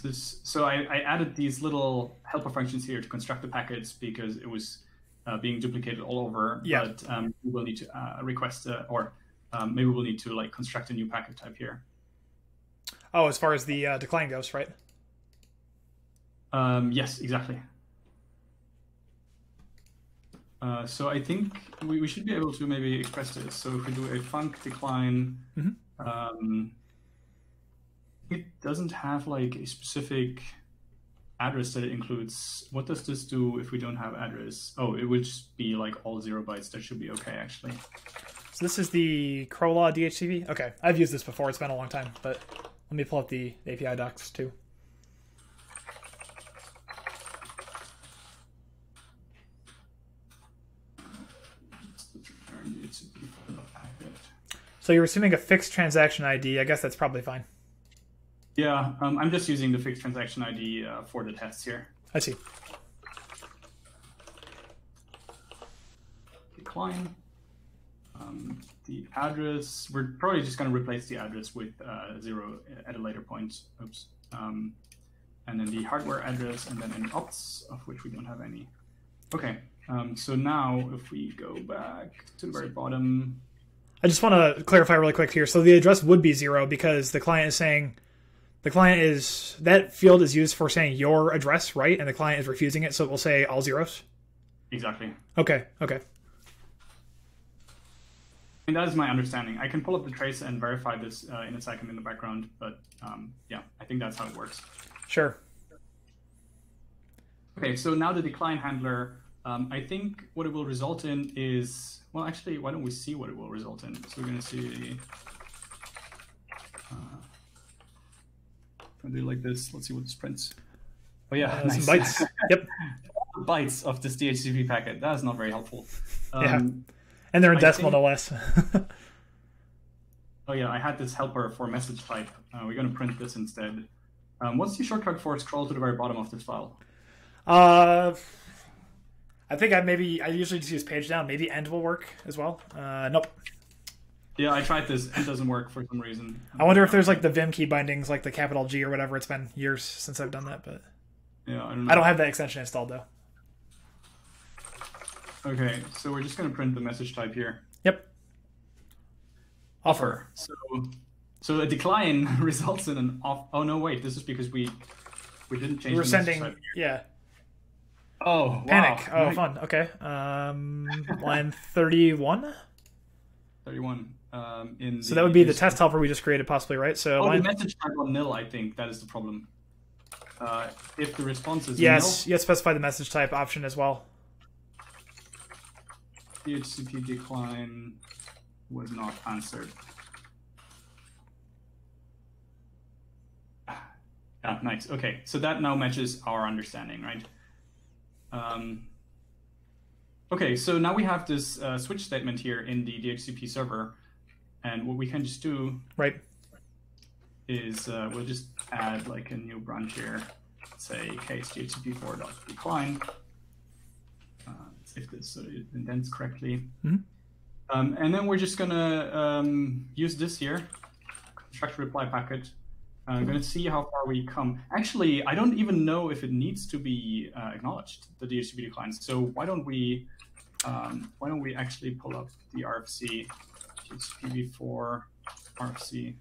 this, so I, I added these little helper functions here to construct the packets because it was uh, being duplicated all over.
Yeah.
But um, we will need to uh, request, uh, or um, maybe we'll need to like construct a new packet type here.
Oh, as far as the uh, decline goes, right?
Um, yes, exactly. Uh, so I think we, we should be able to maybe express this. So if we do a func decline,
Mhm.
um, it doesn't have like a specific address that it includes. What does this do if we don't have address? Oh, it would just be like all zero bytes. That should be okay actually.
So this is the krolaw DHCP. Okay, I've used this before. It's been a long time, but let me pull up the API docs too. So you're assuming a fixed transaction ID. I guess that's probably fine.
Yeah, um, I'm just using the fixed transaction ID uh, for the tests here.
I see.
decline. Um, the address, we're probably just going to replace the address with uh, zero at a later point. Oops. Um, and then the hardware address, and then any opts, of which we don't have any. Okay, um, so now if we go back to the very bottom,
I just want to clarify really quick here. So the address would be zero because the client is saying the client is that field is used for saying your address, right? And the client is refusing it, so it will say all zeros.
exactly.
Okay, okay.
And that is my understanding. I can pull up the trace and verify this uh, in a second in the background, but um, yeah, I think that's how it works.
Sure.
Okay, so now the decline handler, um, I think what it will result in is, well, actually, why don't we see what it will result in? So we're going to see, uh, I'll do it like this. Let's see what this prints. Oh yeah,
Uh,
nice.
Some bytes. yep.
bytes of this DHCP packet. That is not very helpful. Um,
Yeah. And they're in
I
decimal, no less.
Oh yeah, I had this helper for message type. Uh, we're going to print this instead. Um, what's the shortcut for scroll to the very bottom of this file?
uh, I think I maybe I usually just use page down. Maybe end will work as well. Uh, nope.
Yeah, I tried this. It doesn't work for some reason.
I wonder if there's like the Vim key bindings, like the capital G or whatever. It's been years since I've done that, but
Yeah, I don't know.
I don't have that extension installed though.
Okay, so we're just going to print the message type here.
Yep.
Offer. So, so a decline results in an off. Oh no, wait. This is because we we didn't change.
We were
the
sending, yeah,
Oh,
panic.
Wow.
Oh,
Nice.
fun. Okay. Um, line thirty-one.
Thirty-one. Um, in
So that would be the test helper we just created, possibly, right? So
Oh,
line
the message type on nil. I think that is the problem. uh, if the response is
Yes,
no,
yes, specify the message type option as well.
DHCP decline was not answered. Ah, nice. Okay, so that now matches our understanding, right? Um, okay, so now we have this uh, switch statement here in the DHCP server, and what we can just do
Right.
is uh, we'll just add like a new branch here, say case dhcp4.decline. Uh, if this so it indents correctly.
Mhm.
Um, and then we're just gonna um, use this here, construct reply packet. Uh, I'm gonna see how far we come. Actually, I don't even know if it needs to be uh, acknowledged, the DHCP declines. So why don't we um, why don't we actually pull up the RFC DHCP4 RFC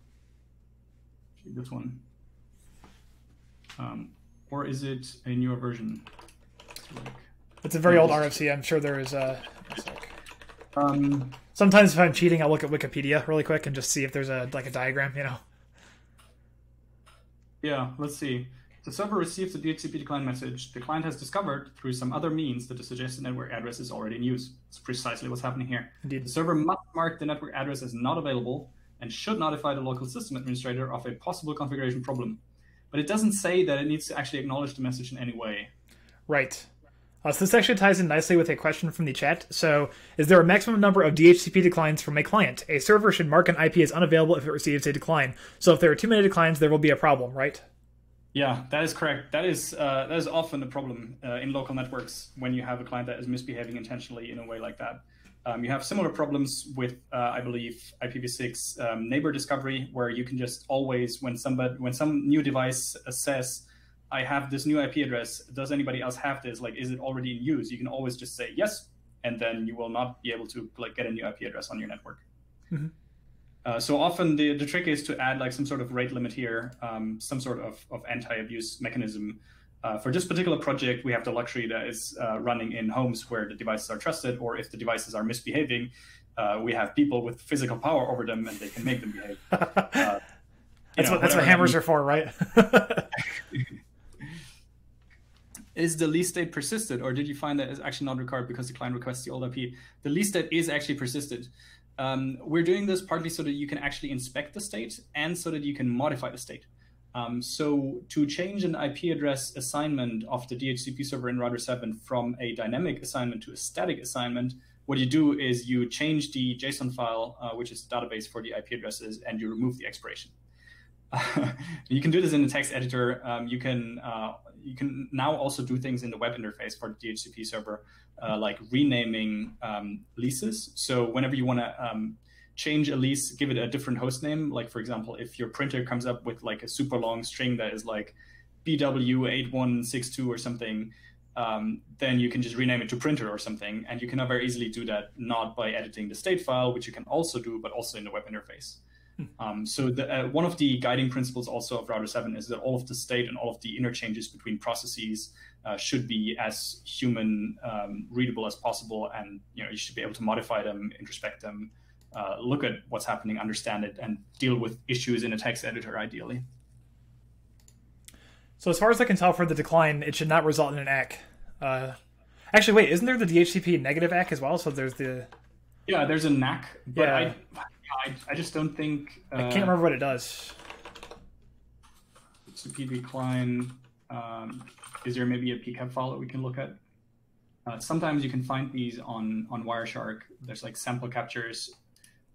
this one. Um, or is it a newer version?
It's a very old RFC. I'm sure there is a.
um,
Sometimes if I'm cheating, I'll look at Wikipedia really quick and just see if there's a like a diagram. You know.
Yeah, let's see. The server receives the DHCP decline message. The client has discovered through some other means that the suggested network address is already in use. It's precisely what's happening here.
Indeed.
The server must mark the network address as not available and should notify the local system administrator of a possible configuration problem. But it doesn't say that it needs to actually acknowledge the message in any way.
Right. Uh, so this actually ties in nicely with a question from the chat. So, is there a maximum number of DHCP declines from a client? A server should mark an IP as unavailable if it receives a decline. So, if there are too many declines, there will be a problem, right?
Yeah, that is correct. That is uh, that is often a problem uh, in local networks when you have a client that is misbehaving intentionally in a way like that. Um, you have similar problems with, uh, I believe, IPv6 um, neighbor discovery, where you can just always, when somebody, when some new device says, "I have this new IP address. Does anybody else have this? Like, is it already in use?" You can always just say yes, and then you will not be able to like get a new IP address on your network.
Mhm.
Uh, so often the, the trick is to add like some sort of rate limit here, um, some sort of, of anti-abuse mechanism. Uh, for this particular project, we have the luxury that is uh, running in homes where the devices are trusted, or if the devices are misbehaving, uh, we have people with physical power over them and they can make them behave.
that's
Uh, you know,
what that's what hammers are for, right?
is the lease state persisted, or did you find that it's actually not required because the client requests the old IP? The lease state is actually persisted. Um, we're doing this partly so that you can actually inspect the state and so that you can modify the state. Um, so to change an IP address assignment of the DHCP server in router7 from a dynamic assignment to a static assignment, what you do is you change the JSON file, uh, which is the database for the IP addresses, and you remove the expiration. you can do this in the text editor. Um, you can uh, you can now also do things in the web interface for the DHCP server, uh, like renaming um, leases. So whenever you want to um, change a lease, give it a different host name. Like for example, if your printer comes up with like a super long string that is like BW8162 or something, um, then you can just rename it to printer or something. And you can very easily do that not by editing the state file, which you can also do, but also in the web interface. Um, so the, uh, one of the guiding principles also of router7 is that all of the state and all of the interchanges between processes uh, should be as human um, readable as possible, and you know you should be able to modify them, introspect them, uh, look at what's happening, understand it, and deal with issues in a text editor ideally.
so, as far as I can tell, for the decline, it should not result in an ACK. Uh, actually, wait, isn't there the DHCP negative ACK as well? So there's the
Yeah, there's a NAK, but
Yeah.
I, I, I just don't think. Uh,
I can't remember what it does.
CP decline. Um, is there maybe a PCAP file that we can look at? Uh, sometimes you can find these on on Wireshark. There's like sample captures,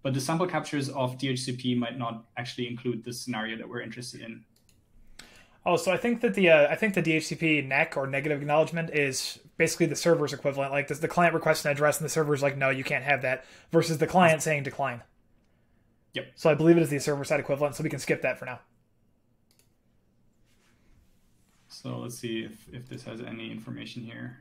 but the sample captures of DHCP might not actually include the scenario that we're interested in.
Oh, so I think that the uh, I think the DHCP NAK or negative acknowledgement is basically the server's equivalent. Like, does the client request an address and the server's like, no, you can't have that, versus the client saying decline.
Yep.
So I believe it is the server side equivalent. So we can skip that for now.
So let's see if, if this has any information here.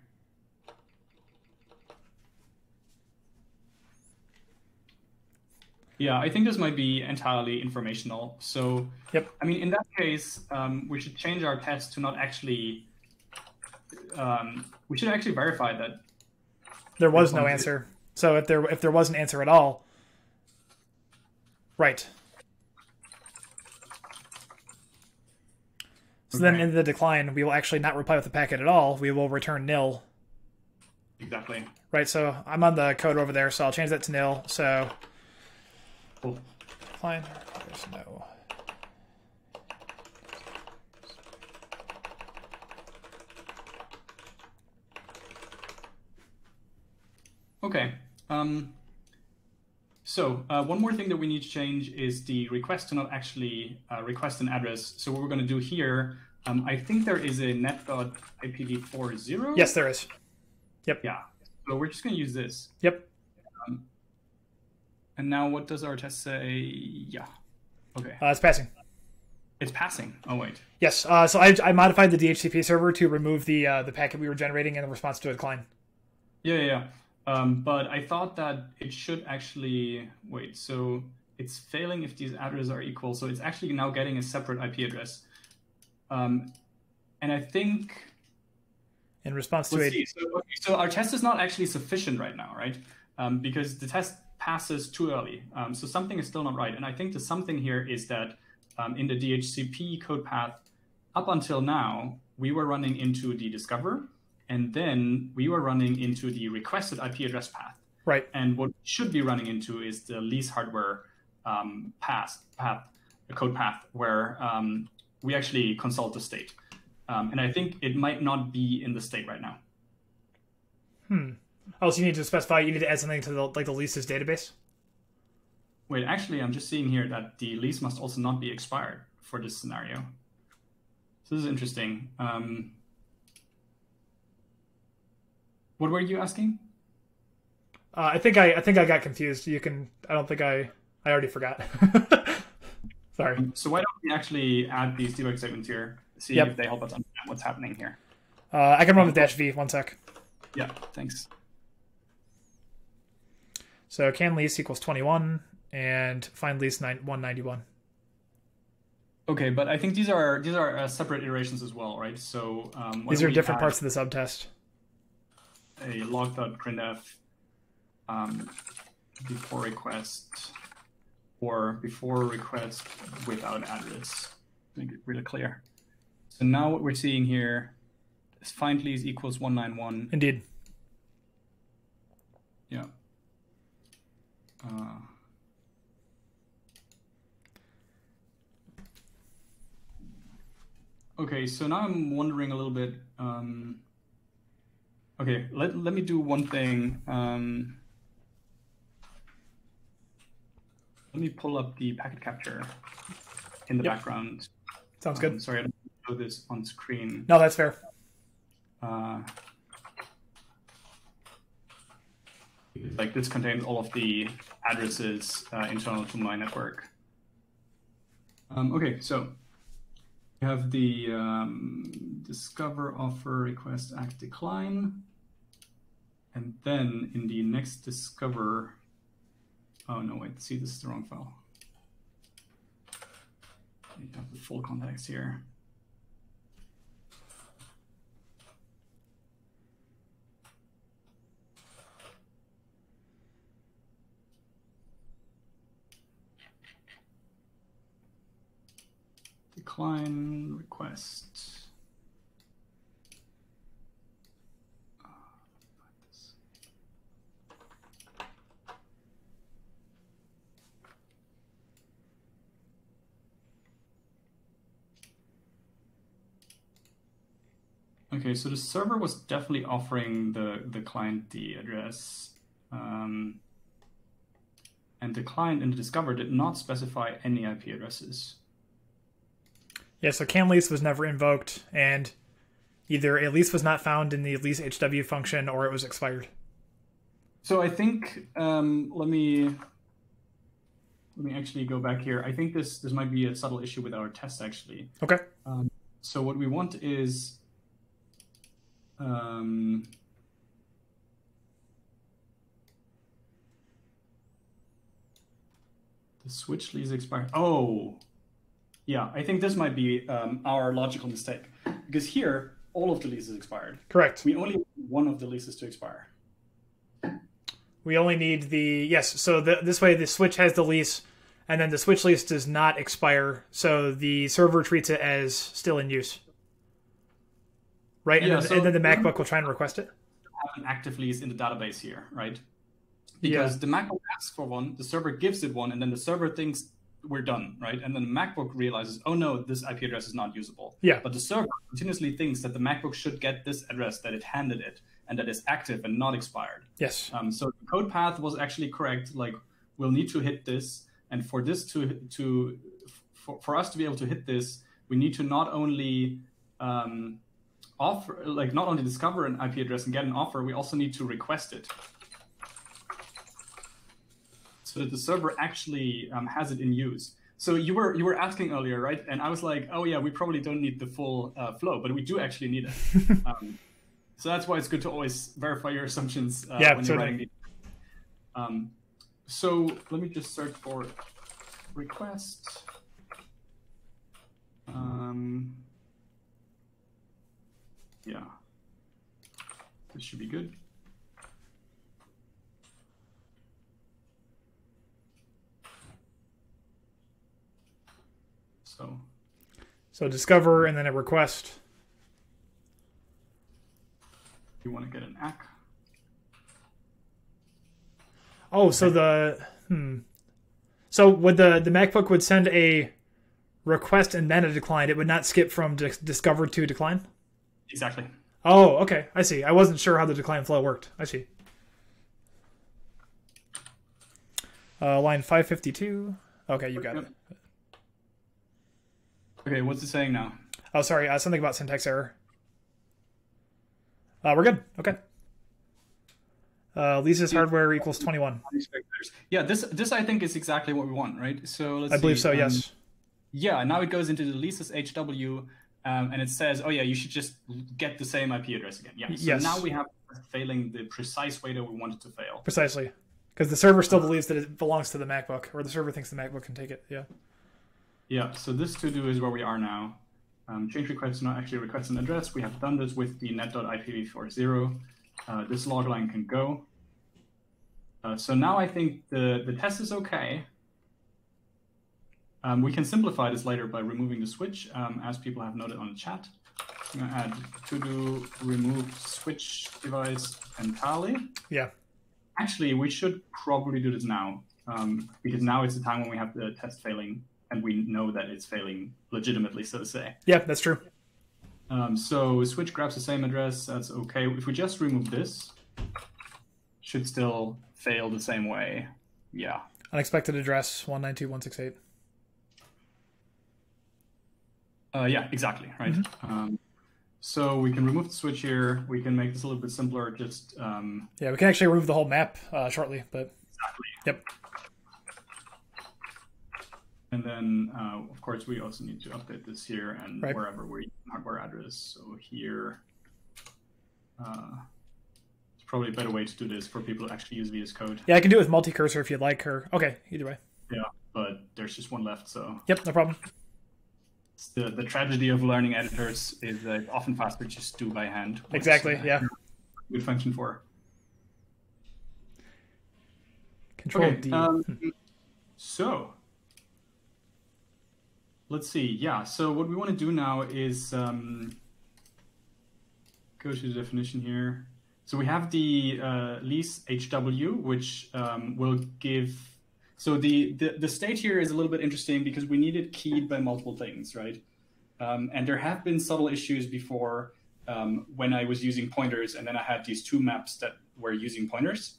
Yeah, I think this might be entirely informational. So,
Yep.
I mean, in that case, um, we should change our test to not actually. Um, we should actually verify that.
There was no answer. So if there if there was an answer at all, right. So then in the decline, we will actually not reply with the packet at all. We will return nil.
Exactly.
Right, so I'm on the code over there, so I'll change that to nil. So
Cool.
decline, there's no.
Okay. Um, so uh, one more thing that we need to change is the request to not actually uh, request an address. So what we're going to do here, um, I think there is a net.IPv4zero.
Yes, there is. Yep.
Yeah. So we're just going to use this.
Yep.
And now what does our test say? Yeah. Okay.
Uh, it's passing.
It's passing. Oh, wait.
Yes. Uh, so I, I modified the DHCP server to remove the uh, the packet we were generating in response to a decline.
Yeah, yeah, yeah. Um, but I thought that it should actually wait. So it's failing if these addresses are equal. So it's actually now getting a separate IP address. Um, and I think
In response to a
see. So, okay, so our test is not actually sufficient right now, right? Um, because the test passes too early. Um, so something is still not right. And I think the something here is that um, in the DHCP code path, up until now, we were running into the discover, and then we were running into the requested IP address path.
right.
And what we should be running into is the lease hardware um, path, path, code path, where um, we actually consult the state. Um, and I think it might not be in the state right now.
Oh, so you need to specify. You need to add something to the like the leases database.
Wait, actually, I'm just seeing here that the lease must also not be expired for this scenario. So this is interesting. Um, what were you asking?
Uh, I think I I think I got confused. You can. I don't think I. I already forgot. Sorry.
So why don't we actually add these debug statements here, see
Yep.
if they help us understand what's happening here.
Uh, I can run with dash v. One sec.
Yeah, thanks.
So can lease equals twenty one and find lease nine one ninety one.
Okay, but I think these are these are uh, separate iterations as well, right? So um,
These are different
add
parts of the subtest.
A log.printf um, before request or before request without address. Make it really clear. So now what we're seeing here is find lease equals one nine one.
Indeed.
Yeah. Uh, okay, so now I'm wondering a little bit. Um, okay, let, let me do one thing. Um, let me pull up the packet capture in the
Yep.
background.
Sounds
Um,
good.
sorry, I don't show this on screen.
No, that's fair.
Uh, like this contains all of the addresses uh, internal to my network. Um, okay, so we have the um, discover offer request act decline, and then in the next discover. Oh no! Wait, see, this is the wrong file. You have the full context here. Decline request. Uh, Okay, so the server was definitely offering the, the client the address. Um, and the client in the Discover did not specify any IP addresses.
Yeah, so can lease was never invoked, and either a lease was not found in the lease HW function or it was expired.
So I think um, let me let me actually go back here. I think this this might be a subtle issue with our test actually.
Okay.
So what we want is um, the switch lease expired. Oh, yeah. I think this might be um, our logical mistake because here all of the leases expired.
Correct.
We only one of the leases to expire.
We only need the yes. So the, this way, the switch has the lease, and then the switch lease does not expire, so the server treats it as still in use. Right? And,
Yeah,
then,
so-
and then the MacBook will try and request it.
have an active lease in the database here, right? Because the MacBook asks for one, the server gives it one, and then the server thinks we're done, right? And then the MacBook realizes, oh no, this IP address is not usable.
Yeah.
But the server continuously thinks that the MacBook should get this address that it handed it and that is active and not expired.
Yes.
Um, so the code path was actually correct. Like we'll need to hit this, and for this to to for, for us to be able to hit this, we need to not only um, offer like not only discover an IP address and get an offer, we also need to request it. So that the server actually um, has it in use. So you were you were asking earlier, right? And I was like, oh yeah, we probably don't need the full uh, flow, but we do actually need it. um, so that's why it's good to always verify your assumptions uh,
Yeah,
when you're writing. The... Um, so let me just search for request. Um, yeah, this should be good. So
So discover and then a request.
you want to get an ACK.
Oh, so the hmm. So would the the MacBook would send a request and then a decline. It would not skip from dis- discover to decline.
Exactly.
Oh, okay. I see. I wasn't sure how the decline flow worked. I see. Uh, line 552. Okay, you got it.
Okay, what's it saying now?
Oh, sorry. Uh, something about syntax error. Uh, we're good. Okay. Uh, leases hardware equals 21.
Yeah, this this I think is exactly what we want, right? So let's
I believe so,
um,
yes.
Yeah, now it goes into the leases HW, um, and it says, oh yeah, you should just get the same IP address again. Yeah. So
Yes.
now we have failing the precise way that we want it to fail.
Precisely. Because the server still believes that it belongs to the MacBook, or the server thinks the MacBook can take it. Yeah.
Yeah. So this to do is where we are now. Um, change request not actually request an address. We have done this with the net.IPv4zero. Uh, this log line can go. Uh, so now I think the, the test is okay. Um, we can simplify this later by removing the switch, um, as people have noted on the chat. I'm going to add to do remove switch device entirely.
Yeah.
Actually, we should probably do this now, um, because now is the time when we have the test failing, and we know that it's failing legitimately, so to say.
Yeah, that's true.
Um, so switch grabs the same address. That's okay. If we just remove this, should still fail the same way. Yeah.
Unexpected address 192.168.
Uh, yeah, exactly. Right. Um, so we can remove the switch here. We can make this a little bit simpler. Just um,
Yeah, we can actually remove the whole map uh, shortly, but
exactly.
Yep.
And then, uh, of course, we also need to update this here and
Right.
wherever we hardware address. So here, uh, it's probably a better way to do this for people to actually use VS Code.
yeah, I can do it with multi-cursor if you'd like, or okay, either way.
Yeah, but there's just one left, so
Yep, no problem.
The the tragedy of learning editors is that often faster just do by hand.
Exactly,
uh,
yeah.
Good function for.
Control
Okay.
D.
Um, so let's see. Yeah. So what we want to do now is um, go to the definition here. So we have the uh, lease HW, which um, will give. So the, the the state here is a little bit interesting because we need it keyed by multiple things, right? Um, and there have been subtle issues before um, when I was using pointers, and then I had these two maps that were using pointers.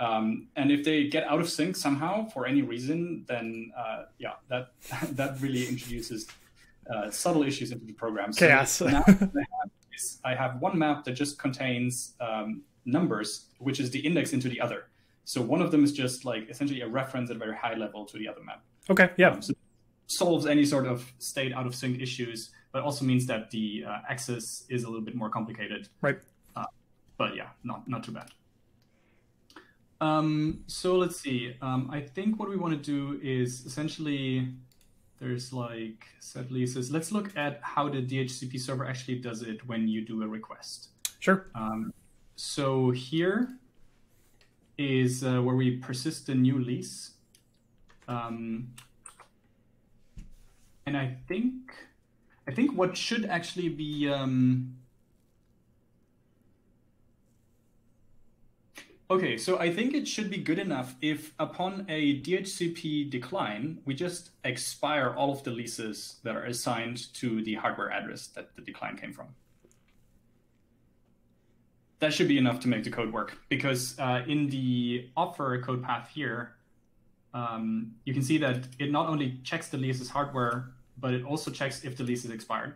Um, and if they get out of sync somehow for any reason, then uh, yeah, that that really introduces uh, subtle issues into the program. So
Chaos.
now I have is I have one map that just contains um, numbers, which is the index into the other. So one of them is just like essentially a reference at a very high level to the other map.
okay, yeah,
Um, so solves any sort of state out of sync issues, but also means that the uh, access is a little bit more complicated.
right.
But yeah, not not too bad. Um, so let's see. Um, I think what we want to do is essentially there's like set leases. Let's look at how the DHCP server actually does it when you do a request.
Sure.
Um, so here is uh, where we persist a new lease. Um, and I think, I think what should actually be, um... okay, so I think it should be good enough if upon a DHCP decline, we just expire all of the leases that are assigned to the hardware address that the decline came from. That should be enough to make the code work because uh, in the offer code path here, um, you can see that it not only checks the lease's hardware, but it also checks if the lease is expired.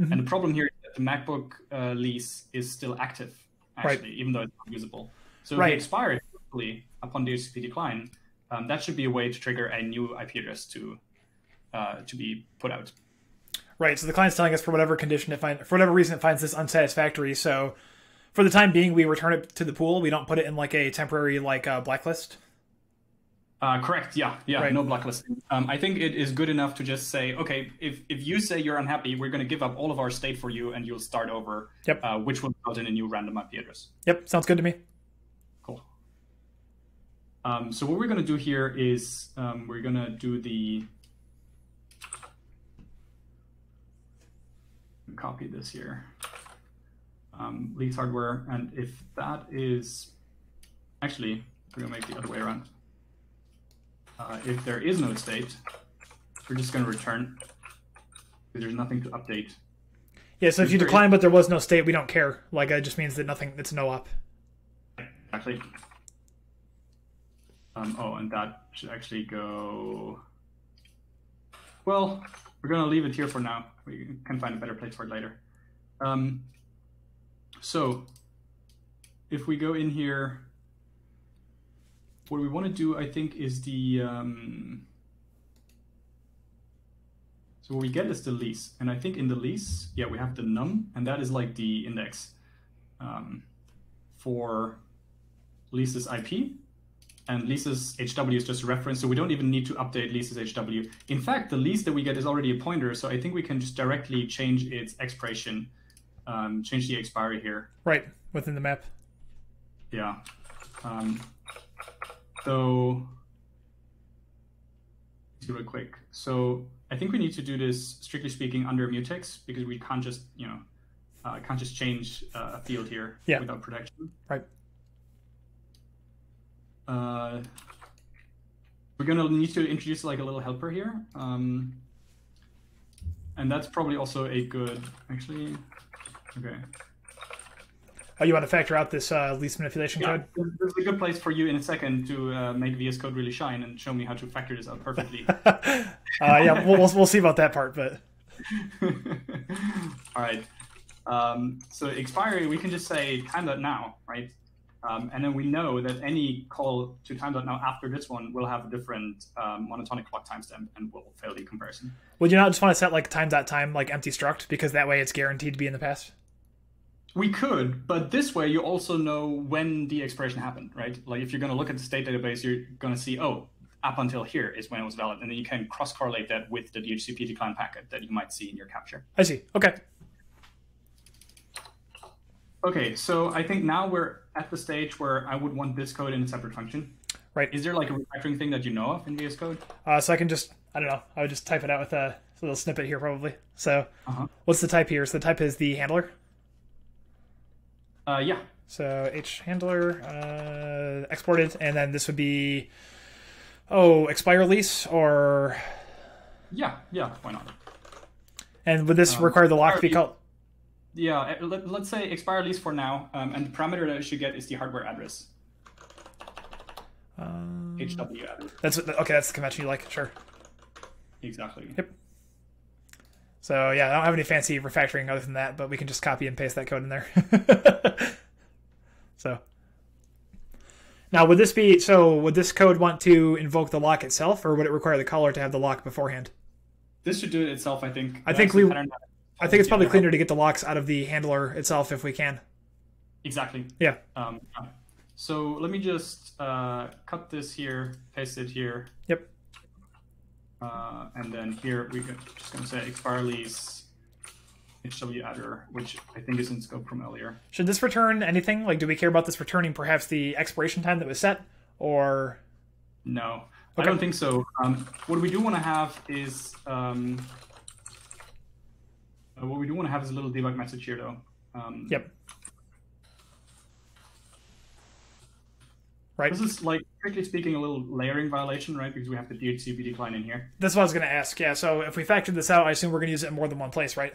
Mhm.
And the problem here is that the MacBook uh, lease is still active,
Right.
actually, even though it's not usable. So if it expires quickly upon DHCP decline, um, that should be a way to trigger a new IP address to uh, to be put out.
Right. So the client's telling us for whatever condition it find for whatever reason it finds this unsatisfactory. So for the time being, we return it to the pool. We don't put it in like a temporary like uh, blacklist.
Uh, correct. Yeah. Yeah.
Right.
No blacklisting. Um, I think it is good enough to just say, okay, if, if you say you're unhappy, we're going to give up all of our state for you, and you'll start over.
Yep.
Uh, which will result in a new random IP address.
Yep. Sounds good to me.
Cool. Um, so what we're going to do here is um, we're going to do the copy this here. Um, lease hardware, and if that is actually we're to make the other way around. Uh, if there is no state, we're just going to return because there's nothing to update.
Yeah. So if you decline, but there was no state, we don't care. Like it just means that nothing. It's no op.
Actually. Um, oh, and that should actually go. Well, we're going to leave it here for now. We can find a better place for it later. Um, so, if we go in here, what we want to do, I think, is the. Um, so what we get is the lease, and I think in the lease, yeah, we have the num, and that is like the index um, for leases IP, and leases HW is just a reference, so we don't even need to update leases HW. In fact, the lease that we get is already a pointer, so I think we can just directly change its expiration, um, change the expiry here.
Right within the map.
Yeah. Um, so, let's see real quick. So I think we need to do this strictly speaking under mutex because we can't just you know uh, can't just change uh, a field here
Yeah.
without protection.
Right.
Uh, we're gonna need to introduce like a little helper here, um, and that's probably also a good actually. Okay.
Oh, you want to factor out this uh, lease manipulation
Yeah,
code?
this is a good place for you in a second to uh, make VS Code really shine and show me how to factor this out perfectly.
uh, yeah, we'll, we'll we'll see about that part, but
All right. Um, so expiry, we can just say time.now, right? Um, and then we know that any call to time.now after this one will have a different um, monotonic clock timestamp and will fail the comparison.
would you not just want to set like time dot time like empty struct because that way it's guaranteed to be in the past?
We could, but this way you also know when the expiration happened, right? Like if you're going to look at the state database, you're going to see, oh, up until here is when it was valid, and then you can cross correlate that with the DHCP decline packet that you might see in your capture.
I see. Okay.
Okay, so I think now we're at the stage where I would want this code in a separate function.
Right.
Is there like a refactoring thing that you know of in VS Code?
Uh, so I can just I don't know. I would just type it out with a little snippet here probably. So
Uh-huh.
what's the type here? So the type is the handler.
Uh, yeah.
So h handler uh, exported, and then this would be oh expire lease or
Yeah, yeah, why not?
and would this
Um,
require the lock to be called?
Yeah, uh, let, let's say expire lease for now, um, and the parameter that it should get is the hardware address,
Um,
HW address.
that's okay. That's the convention you like. Sure.
Exactly.
Yep. So yeah, I don't have any fancy refactoring other than that, but we can just copy and paste that code in there. so now, would this be so? Would this code want to invoke the lock itself, or would it require the caller to have the lock beforehand?
This should do it itself, I think.
I think we- I think it's probably cleaner to get the locks out of the handler itself if we can.
Exactly.
Yeah.
Um, so let me just uh, cut this here, paste it here.
Yep.
Uh, and then here we're just going to say expire lease HW adder, which I think is in scope from earlier.
Should this return anything? Like, do we care about this returning perhaps the expiration time that was set, or
No, I don't think so. Um, what we do want to have is um, uh, what we do want to have is a little debug message here, though. Um,
Yep. Right.
This is like strictly speaking a little layering violation, right? Because we have the DHCP decline in here.
That's what I was going to ask. Yeah. So if we factor this out, I assume we're going to use it in more than one place, right?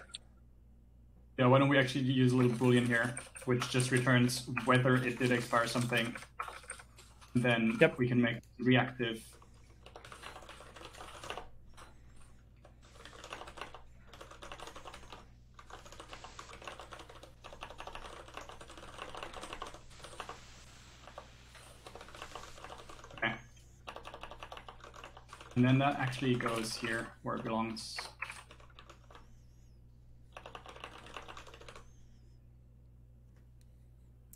Yeah, why don't we actually use a little boolean here, which just returns whether it did expire something. Then
Yep.
we can make reactive. Okay. And then that actually goes here where it belongs.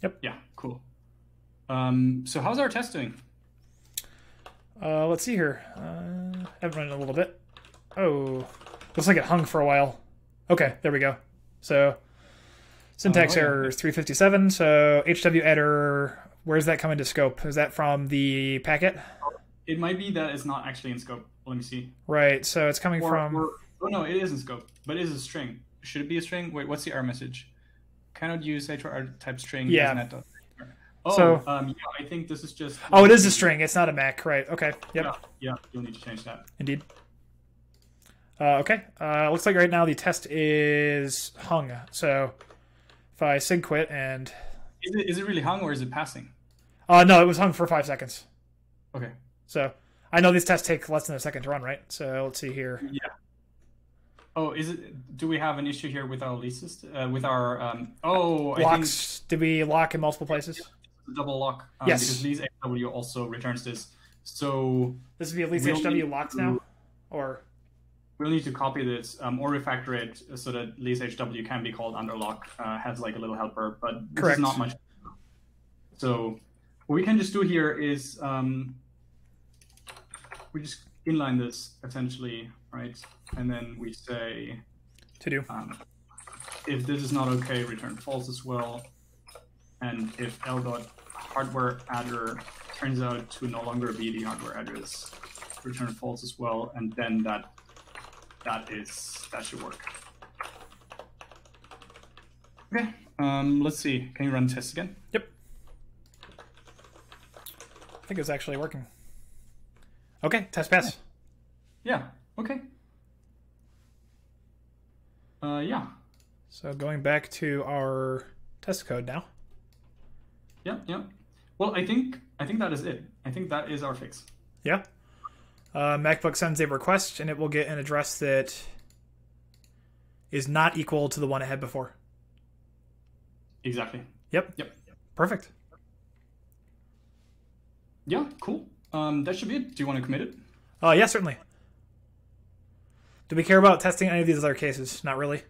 Yep. Yeah, cool. Um, so how's our test doing?
Uh, let's see here. Uh, I've run it a little bit. Oh, looks like it hung for a while. Okay, there we go. So syntax
Oh,
error is 357. So HW error. Where's that coming to scope? Is that from the packet?
It might be that it's not actually in scope. Let me see.
Right. So it's coming
Or,
from.
or- oh no, it is in scope, but it is a string. Should it be a string? Wait, what's the error message? Cannot use HR type string.
Yeah.
Oh,
So-
um, yeah, I think this is just.
Oh, it is a string. It's not a Mac. Right. Okay. Yep.
Yeah, yeah, you'll need to change that.
Indeed. Uh, okay. Uh, looks like right now the test is hung. So if I sig quit and
Is it, is it really hung or is it passing?
uh, no, it was hung for five seconds.
Okay.
So I know these tests take less than a second to run, right? So let's see here.
Yeah. Oh, is it? Do we have an issue here with our leases? Uh, with our um? Oh, I think
Locks. Did we lock in multiple places?
double lock. Um,
Yes.
Because lease HW also returns this. So
This would be at least
We'll
HW locked
to-
now, or
we'll need to copy this um, or refactor it so that lease HW can be called underlock. Uh, has like a little helper, but this
Correct.
is not much. So what we can just do here is um, we just inline this essentially, right? And then we say
to do.
um, if this is not okay, return false as well. And if l dot hardware adder turns out to no longer be the hardware address, return false as well. And then that that is that should work. Okay. Um, let's see. Can you run tests again?
Yep. I think it's actually working. Okay, test pass.
Yeah. Okay. Uh, yeah.
So going back to our test code now.
Yeah. Yeah. Well, I think I think that is it. I think that is our fix.
Yeah. Uh, MacBook sends a request, and it will get an address that is not equal to the one it had before.
Exactly.
Yep.
Yep.
Perfect.
Yeah. Cool. Um, that should be it. Do you want to commit it?
Uh, yeah, certainly. Do we care about testing any of these other cases? Not really.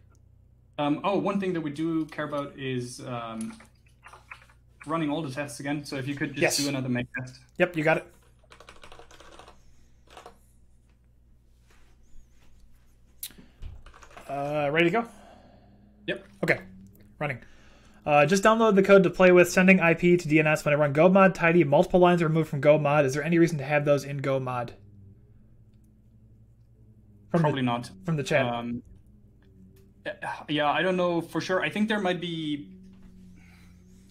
Um, oh, one thing that we do care about is um, running all the tests again. So if you could just
Yes.
do another make test.
Yep, you got it. Uh, ready to go?
Yep.
Okay, running. Uh, just download the code to play with sending IP to DNS when I run GoMod tidy. Multiple lines removed from GoMod. Is there any reason to have those in GoMod? From
Probably
the,
not.
from the chat.
Um, yeah, I don't know for sure. I think there might be.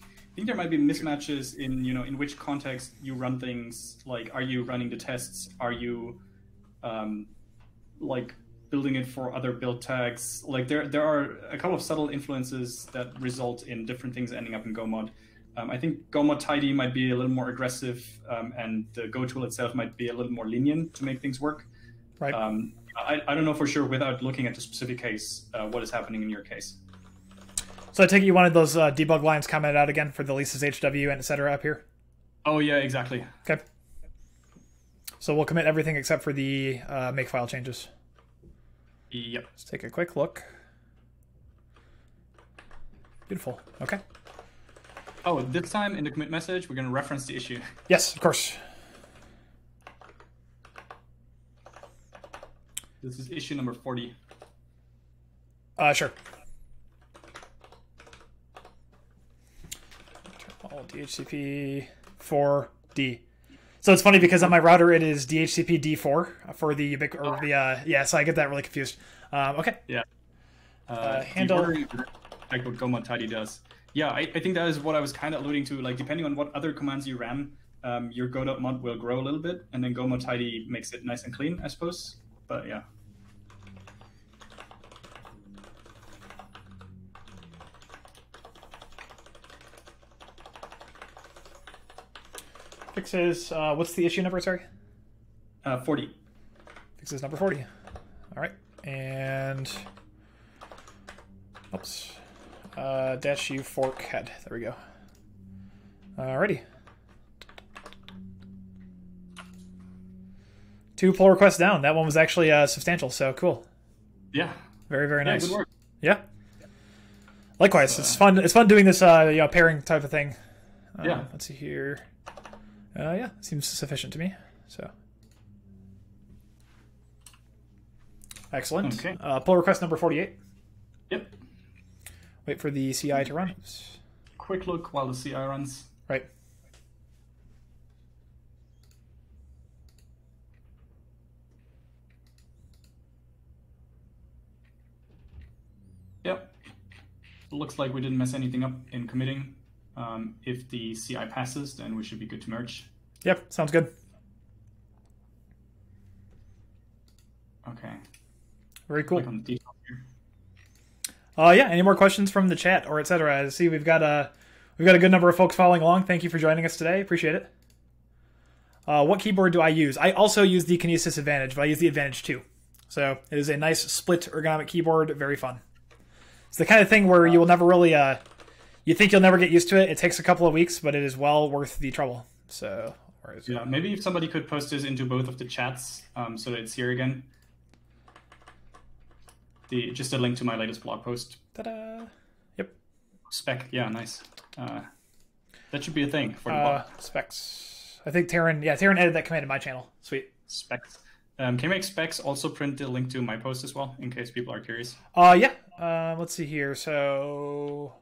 I think there might be mismatches in you know in which context you run things. Like, are you running the tests? Are you, um, like building it for other build tags? Like there there are a couple of subtle influences that result in different things ending up in GoMod. Um, I think GoMod tidy might be a little more aggressive, um, and the Go tool itself might be a little more lenient to make things work.
right.
Um, I, I don't know for sure without looking at the specific case uh, what is happening in your case.
so I take it you wanted those uh, debug lines commented out again for the leases HW and etc. up here.
Oh yeah, exactly.
Okay. So we'll commit everything except for the uh, make file changes.
Yep.
Let's take a quick look. Beautiful. Okay.
Oh, this time in the commit message, we're going to reference the issue.
Yes, of course.
This is issue number 40.
Uh, sure. All DHCP 4D. So it's funny because on my router it is DHCP D4 for the ubiqu- or the uh, yeah. So I get that really confused. Um, okay. Yeah.
Uh,
handle-
like what GoMod tidy does. Yeah, I, I think that is what I was kind of alluding to. Like, depending on what other commands you ran, um, your go.mod will grow a little bit, and then go.mod tidy makes it nice and clean, I suppose. But yeah.
Fixes. Uh, what's the issue number? Sorry.
Uh, 40.
Fixes number 40. All right. And. Oops. Uh, dash U fork head. There we go. Alrighty. Two pull requests down. That one was actually uh, substantial, so cool.
Yeah.
Very, very
Yeah,
nice. Yeah. Likewise, it's fun. It's fun doing this, uh, you know, pairing type of thing. Uh,
Yeah.
Let's see here. Uh, yeah, seems sufficient to me. So. Excellent.
Okay.
Uh, pull request number forty-eight.
Yep.
Wait for the CI to run.
Quick look while the CI runs.
Right.
Yep. Looks like we didn't mess anything up in committing. Um, if the CI passes, then we should be good to merge.
Yep. Sounds good.
Okay.
Very cool.
Click on the.
Uh, yeah. Any more questions from the chat or etc. I see we've got a we've got a good number of folks following along. Thank you for joining us today. Appreciate it. Uh, what keyboard do I use? I also use the Kinesis Advantage, but I use the Advantage2. So it is a nice split ergonomic keyboard, very fun. It's the kind of thing where you will never really, uh, you think you'll never get used to it. It takes a couple of weeks, but it is well worth the trouble. So, where is it?
Yeah, maybe if somebody could post this into both of the chats um, so that it's here again. The just a link to my latest blog post.
Ta-da! Yep.
Spec, yeah, nice. Uh, that should be a thing for the
Uh,
blog.
specs. I think Taryn, yeah, Taryn edited that command in my channel. Sweet.
Specs. Um, can you make specs also print the link to my post as well, in case people are curious?
Uh, yeah. Uh, let's see here. So,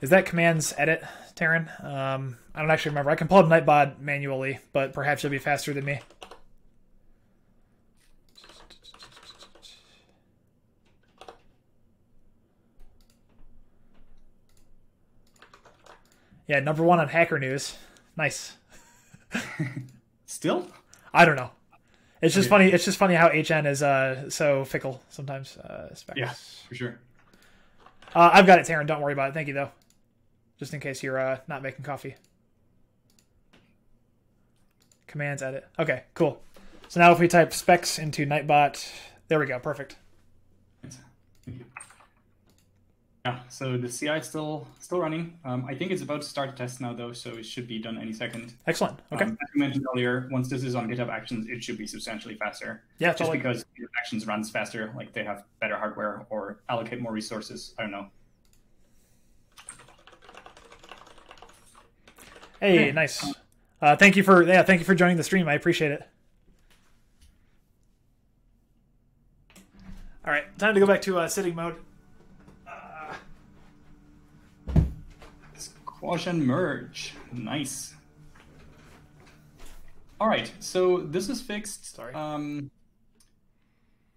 is that commands edit, Taryn? Um, I don't actually remember. I can pull up Nightbot manually, but perhaps you'll be faster than me. Yeah, number one on Hacker News. Nice.
Still?
I don't know. It's just funny. It's just funny how HN is uh so fickle sometimes. Uh, specs.
Yeah, for sure.
Uh, I've got it, Taryn. Don't worry about it. Thank you, though. Just in case you're uh, not making coffee. Commands edit. Okay, cool. So now if we type specs into Nightbot, there we go. Perfect.
Yeah, so the CI is still still running. Um, I think it's about to start the test now, though, so it should be done any second.
Excellent. Okay.
Um, as you mentioned earlier, once this is on GitHub Actions, it should be substantially faster.
yeah,
Just
totally.
because GitHub Actions runs faster, like they have better hardware or allocate more resources. I don't know.
Hey, nice. Uh, thank you for yeah, thank you for joining the stream. I appreciate it. All right, time to go back to uh, sitting mode.
Squash and merge. Nice. All right, so this is fixed.
Sorry.
Um,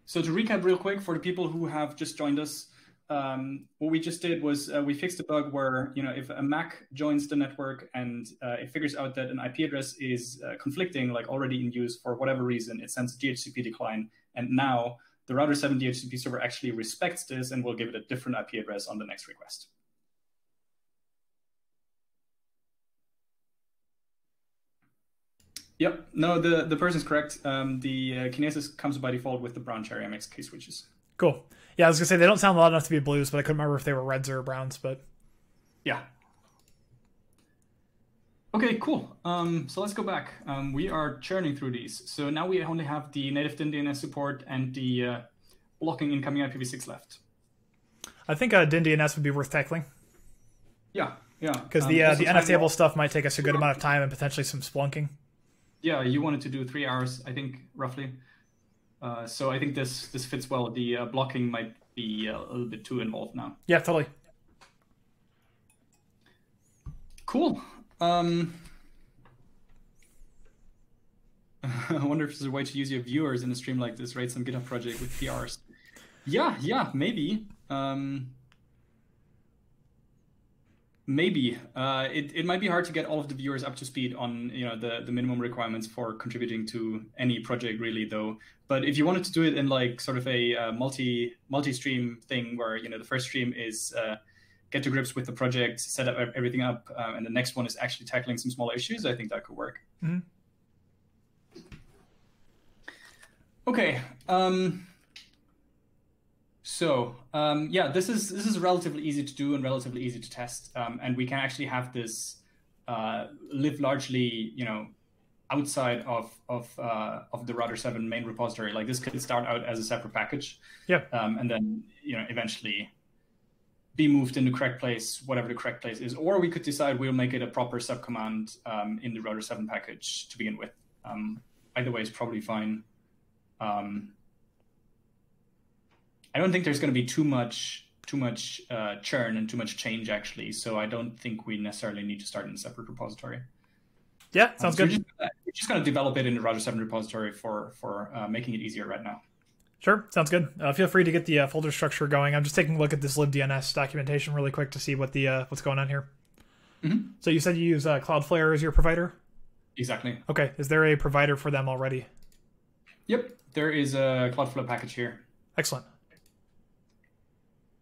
so to recap real quick for the people who have just joined us, um, what we just did was uh, we fixed a bug where you know if a Mac joins the network and uh, it figures out that an IP address is uh, conflicting, like already in use for whatever reason, it sends a DHCP decline, and now the Router 7 DHCP server actually respects this and will give it a different IP address on the next request. Yep. No, the the person's correct. Um, the uh, Kinesis comes by default with the brown cherry MX key switches.
Cool. Yeah, I was gonna say they don't sound loud enough to be blues, but I couldn't remember if they were reds or browns. But
Yeah. Okay, cool. Um, so let's go back. Um, we are churning through these. So now we only have the native DynDNS support and the uh, blocking incoming IPv6 left.
I think uh, DynDNS would be worth tackling
Yeah, yeah.
because
Um,
the uh, the NF table stuff might take us a good amount of time and potentially some splunking.
Yeah, you wanted to do three hours, I think, roughly. Uh, so I think this this fits well. The uh, blocking might be uh, a little bit too involved now.
Yeah, totally.
Cool. Um, I wonder if there's a way to use your viewers in a stream like this, right? Some GitHub project with PRs. Yeah, yeah, maybe. Um, Maybe uh, it it might be hard to get all of the viewers up to speed on you know the the minimum requirements for contributing to any project really though. But if you wanted to do it in like sort of a uh, multi multi stream thing where you know the first stream is uh, get to grips with the project, set up everything up, uh, and the next one is actually tackling some smaller issues, I think that could work.
Mhm.
Okay. Um, so um, yeah, this is this is relatively easy to do and relatively easy to test, um, and we can actually have this uh, live largely, you know, outside of of uh, of the Router Seven main repository. Like this could start out as a separate package,
Yeah.
um, and then you know eventually be moved in the correct place, whatever the correct place is, or we could decide we'll make it a proper subcommand um, in the Router Seven package to begin with. Um, either way is probably fine. Um, I don't think there's going to be too much too much uh, churn and too much change actually. So I don't think we necessarily need to start in a separate repository.
Yeah, sounds
So
good.
We're just, just going to develop it in the Router Seven repository for for uh, making it easier right now.
Sure, sounds good. Uh, feel free to get the uh, folder structure going. I'm just taking a look at this libdns documentation really quick to see what the uh, what's going on here.
Mhm.
So you said you use uh, Cloudflare as your provider.
Exactly.
Okay, is there a provider for them already?
Yep. There is a Cloudflare package here.
Excellent.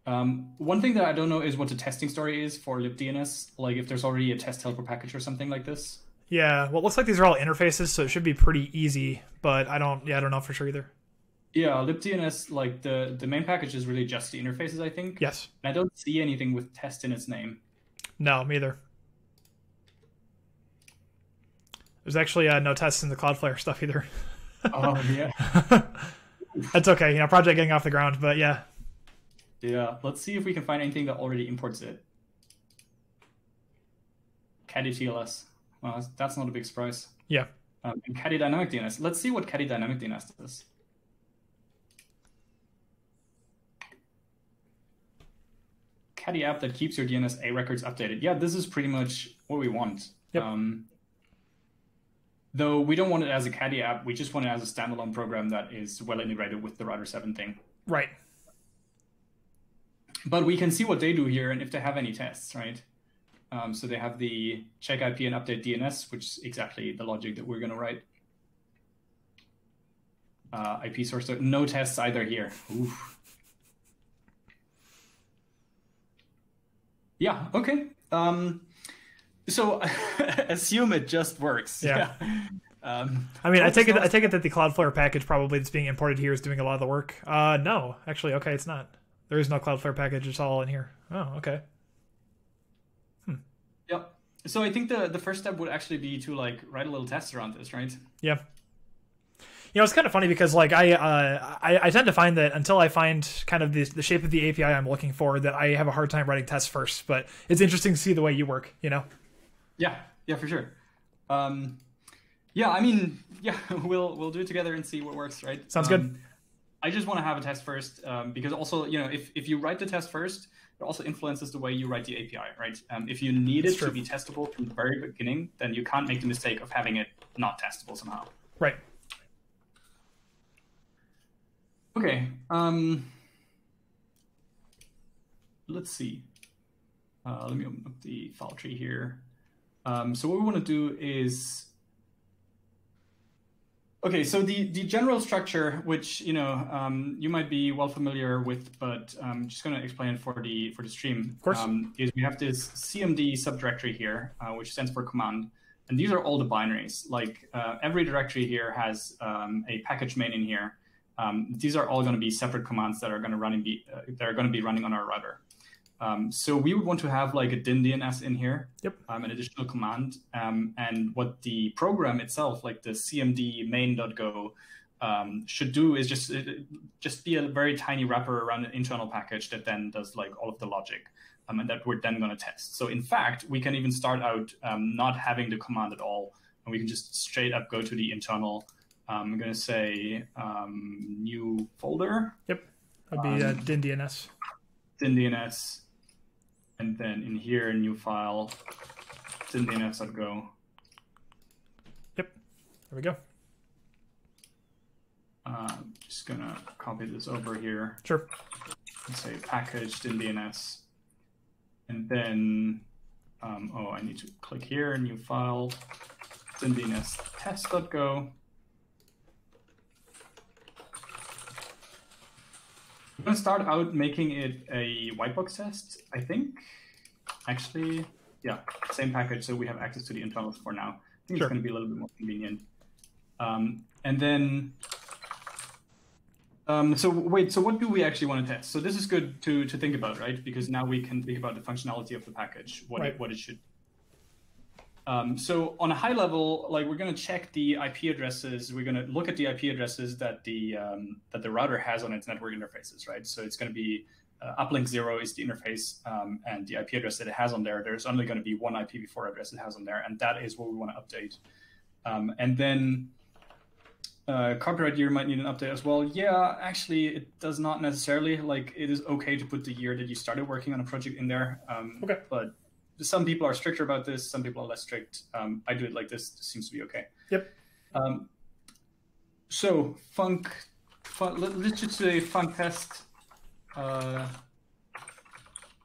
Um, one thing that I don't know is what the testing story is for libdns. Like if there's already a test helper package or something like this.
Yeah, well, it looks like these are all interfaces, so it should be pretty easy. But I don't, yeah, I don't know for sure either.
Yeah, libdns like the the main package is really just the interfaces. I think.
Yes.
And I don't see anything with test in its name.
No, me either. There's actually uh, no tests in the Cloudflare stuff either.
Oh yeah.
That's okay. You know, project getting off the ground, but yeah.
Yeah. Let's see if we can find anything that already imports it. Caddy TLS. Well, that's- not a big surprise.
Yeah.
Um, and Caddy Dynamic DNS. Let's see what Caddy Dynamic DNS does. Caddy app that keeps your DNS A records updated. Yeah, this is pretty much what we want.
Yep.
Um, though we don't want it as a Caddy app, we just want it as a standalone program that is well integrated with the Router 7 thing.
Right.
But we can see what they do here and if they have any tests, right? Um, so they have the check IP and update DNS, which is exactly the logic that we're going to write. Uh, IP source, no tests either here. Oof. Yeah, okay. Um, so assume it just works.
Yeah.
Um,
I mean, I take it. I take it that the Cloudflare package probably that's being imported here is doing a lot of the work. Uh, no, actually, okay, it's not. There is no Cloudflare package. It's all in here. Oh, okay.
yeah. So I think the, the first step would actually be to like write a little test around this, right?
Yeah. You know, it's kind of funny because like I, uh, I I tend to find that until I find kind of the, the shape of the API I'm looking for, that I have a hard time writing tests first. But it's interesting to see the way you work. You know.
Yeah, yeah, for sure. Um, yeah, I mean, yeah, we'll we'll do it together and see what works, right?
Sounds
Um,
good.
I just want to have a test first um, because also, you know, if, if you write the test first, it also influences the way you write the API, right? Um, if you need
That's
it to be testable from the very beginning, then you can't make the mistake of having it not testable somehow.
Right.
Okay. Um, let's see. Uh, let me open up the file tree here. Um, so what we want to do is okay. So the the general structure, which you know um, you might be well familiar with, but I'm just going to explain it for the for the stream.
Of course.
Um, is we have this CMD subdirectory here, uh, which stands for command. And these are all the binaries. Like uh, every directory here has um, a package main in here. Um, these are all going to be separate commands that are going to run in be, uh, that are going to be running on our router. Um, so we would want to have like a DynDNS in here,
Yep.
um, an additional command, um, and what the program itself, like the cmd main.go, um, should do is just uh, just be a very tiny wrapper around an internal package that then does like all of the logic, um, and that we're then going to test. So in fact, we can even start out um, not having the command at all, and we can just straight up go to the internal. Um, I'm going to say um, new folder,
Yep. That'd be uh,
Um,
DynDNS.
din DNS, and then in here, new file, DNS.go. Yep.
There we go.
Uh, just gonna copy this over here
Sure.
and say package DynDNS, and then um, oh, I need to click here, new file, dns test.go. I'm going to start out making it a whitebox test, I think. Actually, yeah, same package, so we have access to the internals for now. I think
Sure.
it's going to be a little bit more convenient. Um, and then, um, so wait, so what do we actually want to test? So this is good to, to think about, right? Because now we can think about the functionality of the package, what,
Right.
it, what it should um, so on a high level, like we're going to check the IP addresses. We're going to look at the IP addresses that the um, that the router has on its network interfaces, right? So it's going to be uh, uplink zero is the interface, um, and the IP address that it has on there. There's only going to be one IPv4 address it has on there, and that is what we want to update. Um, and then uh, copyright year might need an update as well. Yeah, actually, it does not necessarily. Like, it is okay to put the year that you started working on a project in there. Um,
Okay.
But some people are stricter about this. Some people are less strict. Um, I do it like this. This seems to be okay.
Yep.
Um, so funk, fun, let, let's just say fun test, uh,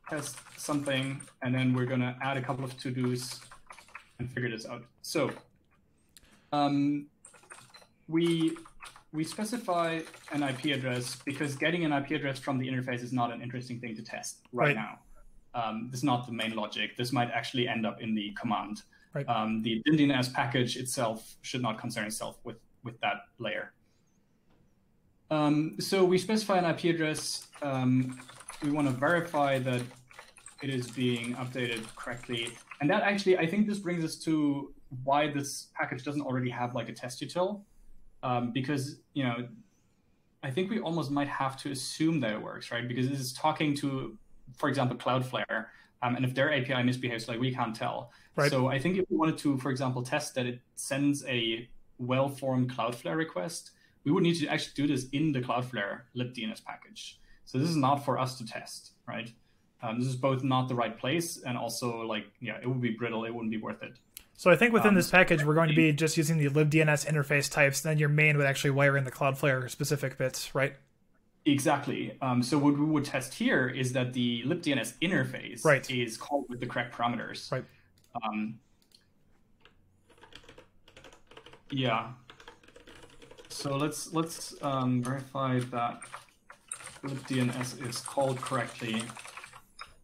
test something, and then we're gonna add a couple of to dos and figure this out. So, um, we we specify an IP address because getting an IP address from the interface is not an interesting thing to test right,
Right.
now. Um, this is not the main logic. This might actually end up in the command.
Right.
Um, the DNS package itself should not concern itself with with that layer. Um, so we specify an IP address. Um, we want to verify that it is being updated correctly. And that actually, I think this brings us to why this package doesn't already have like a test util. Um, because, you know, I think we almost might have to assume that it works, right? Because this is talking to, for example, Cloudflare. Um, and if their API misbehaves, like we can't tell.
Right.
So I think if we wanted to, for example, test that it sends a well-formed Cloudflare request, we would need to actually do this in the Cloudflare libDNS package. So this is not for us to test, right? Um, this is both not the right place and also like, yeah, it would be brittle. It wouldn't be worth it.
So I think within
Um,
this package, we're going to be just using the libDNS interface types. Then your main would actually wire in the Cloudflare specific bits, right?
Exactly. Um, so what we would test here is that the libDNS interface
Right.
is called with the correct parameters.
Right.
Um, yeah. So let's let's um, verify that libDNS is called correctly.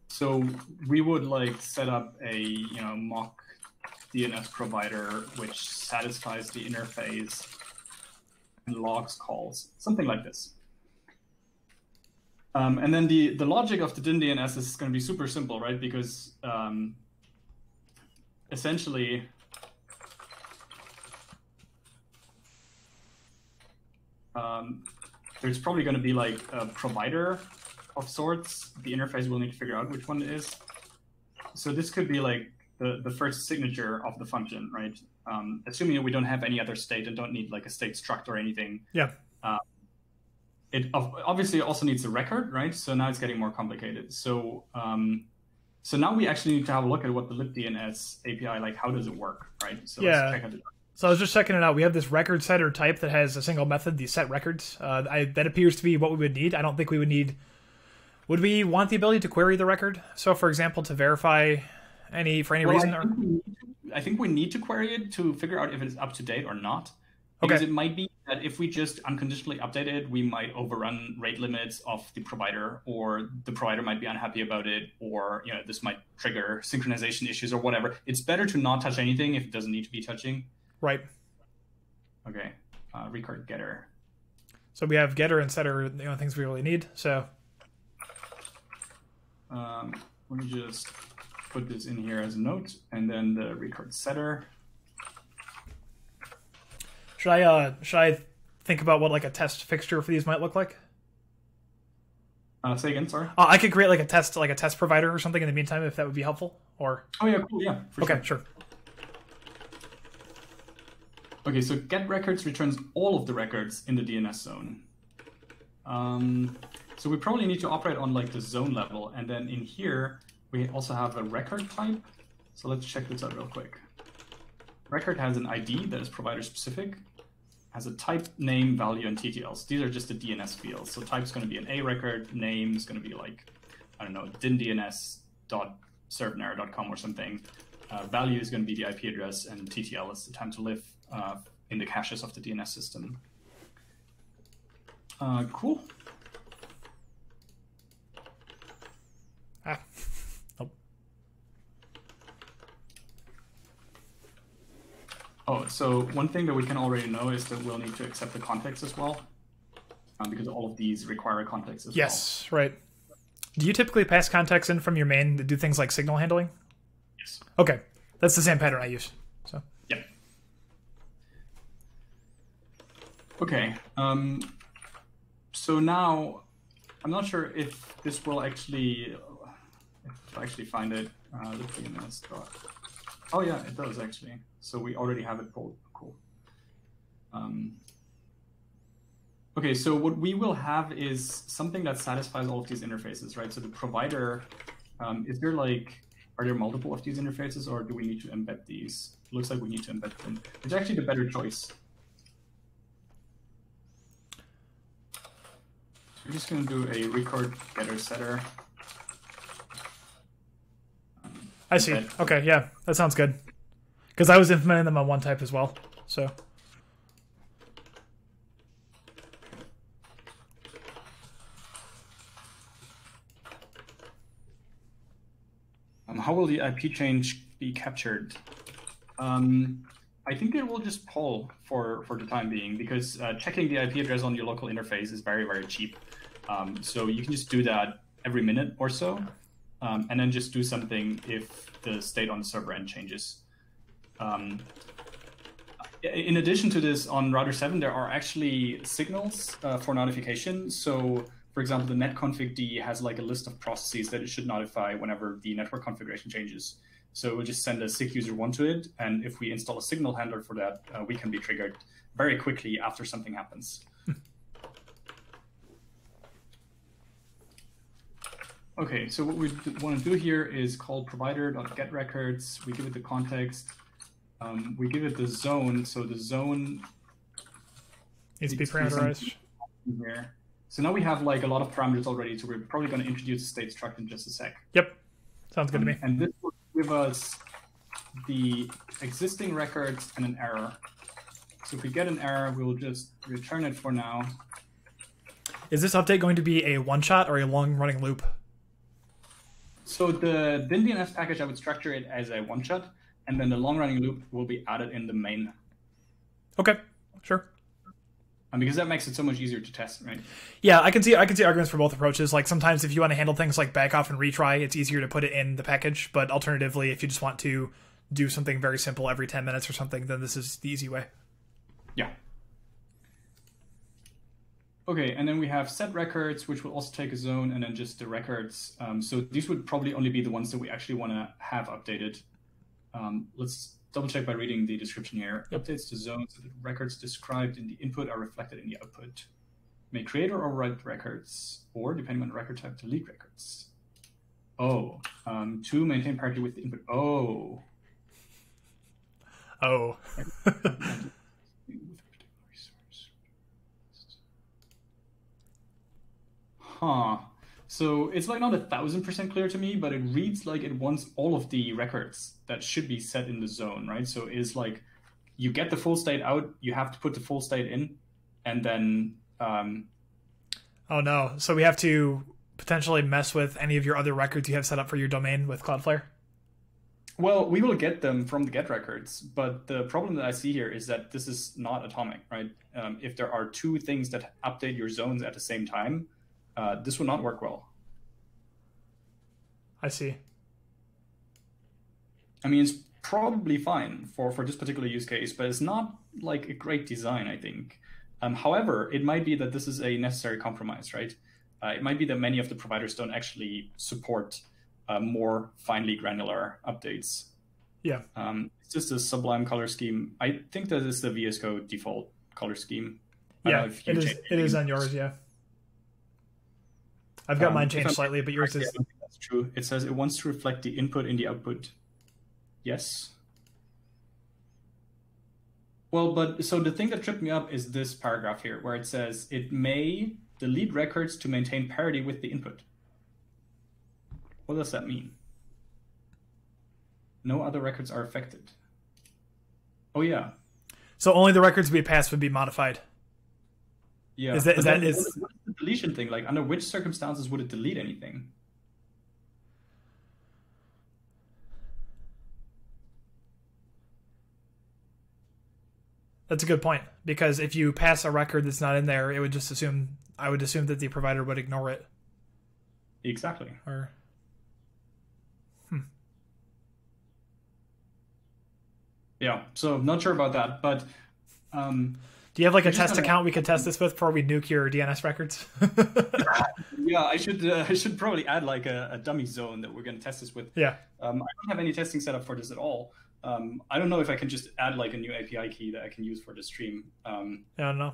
So we would like set up a you know mock DNS provider which satisfies the interface and logs calls, something like this. Um, and then the, the logic of the DynDNS is going to be super simple, right? Because um, essentially, um, there's probably going to be like a provider of sorts. The interface will need to figure out which one it is. So this could be like the, the first signature of the function, right? Um, assuming that we don't have any other state and don't need like a state struct or anything.
Yeah.
It obviously also needs a record, right? So now it's getting more complicated. So um, so now we actually need to have a look at what the libDNS API like. How does it work, right? So
Yeah.
let's check out the
So I was just checking it out. We have this record setter type that has a single method, the set records. Uh, I, that appears to be what we would need. I don't think we would need. Would we want the ability to query the record? So, for example, to verify any for any
Well,
reason?
I,
Or,
think we to, I think we need to query it to figure out if it is up to date or not. Because
Okay.
it might be that if we just unconditionally update it, we might overrun rate limits of the provider, or the provider might be unhappy about it, or you know this might trigger synchronization issues or whatever. It's better to not touch anything if it doesn't need to be touching.
right.
Okay, uh, record getter.
So we have getter and setter, the only things we really need. So
Um, let me just put this in here as a note, and then the record setter.
Should I uh, should I think about what like a test fixture for these might look like?
Uh, say again, sorry.
Uh, I could create like a test like a test provider or something in the meantime if that would be helpful. Or
Oh yeah, cool. Yeah. For
okay,
Sure.
sure.
Okay, so get records returns all of the records in the DNS zone. Um, so we probably need to operate on like the zone level, and then in here we also have a record type. So let's check this out real quick. Record has an ID that is provider specific, has a type, name, value, and TTLs. These are just the DNS fields. So type's going to be an A record, name is going to be like I don't know, DynDNS dot servnerr.com or something, uh, value is going to be the IP address, and TTL is the time to live uh, in the caches of the DNS system. Uh, cool.
Ah. Oh.
Oh, so one thing that we can already know is that we'll need to accept the context as well, um, because all of these require a context as
yes, well. Yes, right. Do you typically pass context in from your main to do things like signal handling?
Yes.
Okay, that's the same pattern I use. So.
Yeah. Okay. Um, so now, I'm not sure if this will actually, if I actually find it. Uh, oh yeah, it does actually. So we already have it pulled. Cool. Um, okay, so what we will have is something that satisfies all of these interfaces, right? So the provider, um, is there like, are there multiple of these interfaces or do we need to embed these? It looks like we need to embed them. It's actually the better choice. we're just going to do a record getter setter.
I see. Okay, yeah, that sounds good. Because I was implementing them on one type as well, so.
Um, how will the IP change be captured? Um, I think it will just poll for, for the time being because uh, checking the IP address on your local interface is very, very cheap. Um, so you can just do that every minute or so, um, and then just do something if the state on the server end changes. Um, in addition to this, on router 7, there are actually signals uh, for notification. So, for example, the netconfig has like a list of processes that it should notify whenever the network configuration changes. So we'll just send a SIG user one to it, and if we install a signal handler for that, uh, we can be triggered very quickly after something happens. okay, so what we want to do here is call provider.getRecords. We give it the context. Um, we give it the zone, so the zone
needs to be parameterized.
Here. So now we have like a lot of parameters already, so we're probably going to introduce a state struct in just a sec.
Yep, sounds good
um,
to me.
And this will give us the existing records and an error. So if we get an error, we'll just return it for now.
Is this update going to be a one-shot or a long-running loop?
So the DynDNS package, I would structure it as a one-shot, and then the long-running loop will be added in the main.
Okay, sure.
And because that makes it so much easier to test, right?
Yeah, I can see I can see arguments for both approaches. Like sometimes if you want to handle things like back off and retry, it's easier to put it in the package. But alternatively, if you just want to do something very simple every ten minutes or something, then this is the easy way.
Yeah. Okay, and then we have set records, which will also take a zone, and then just the records. Um, so these would probably only be the ones that we actually want to have updated. Um, let's double check by reading the description here. Yep. Updates to zones so that records described in the input are reflected in the output. May create or overwrite records, or depending on the record type, delete records. Oh, um, to maintain parity with the input. Oh.
Oh.
huh. So it's like not a thousand percent clear to me, but it reads like it wants all of the records that should be set in the zone, right? So it's like you get the full state out, you have to put the full state in, and then. Um,
oh no! So we have to potentially mess with any of your other records you have set up for your domain with Cloudflare.
Well, we will get them from the get records, but the problem that I see here is that this is not atomic, right? Um, if there are two things that update your zones at the same time, uh, this would not work well.
I see.
I mean, it's probably fine for, for this particular use case, but it's not like a great design, I think. Um, however, it might be that this is a necessary compromise, right? Uh, it might be that many of the providers don't actually support uh, more finely granular updates.
Yeah.
Um, it's just a Sublime color scheme. I think that is the VS Code default color scheme.
Yeah, it is. It is on yours. Yeah. I've got um, mine changed slightly, but yours is.
That's true. It says it wants to reflect the input in the output. Yes. Well, but so the thing that tripped me up is this paragraph here, where it says it may delete records to maintain parity with the input. What does that mean? No other records are affected. Oh yeah,
So only the records we pass would be modified.
yeah.
Is that- is that- is-
what- what's the deletion thing? Like, under which circumstances would it delete anything?
That's a good point because if you pass a record that's not in there, it would just assume I would assume that the provider would ignore it
Exactly.
or
Yeah. So not sure about that, but um,
Do you have like a test
gonna-
account we could test this with before we nuke your DNS records?
yeah, I should uh, I should probably add like a, a dummy zone that we're going to test this with.
yeah.
Um, I don't have any testing set up for this at all. Um, I don't know if I can just add like a new API key that I can use for the stream. Um,
I don't know.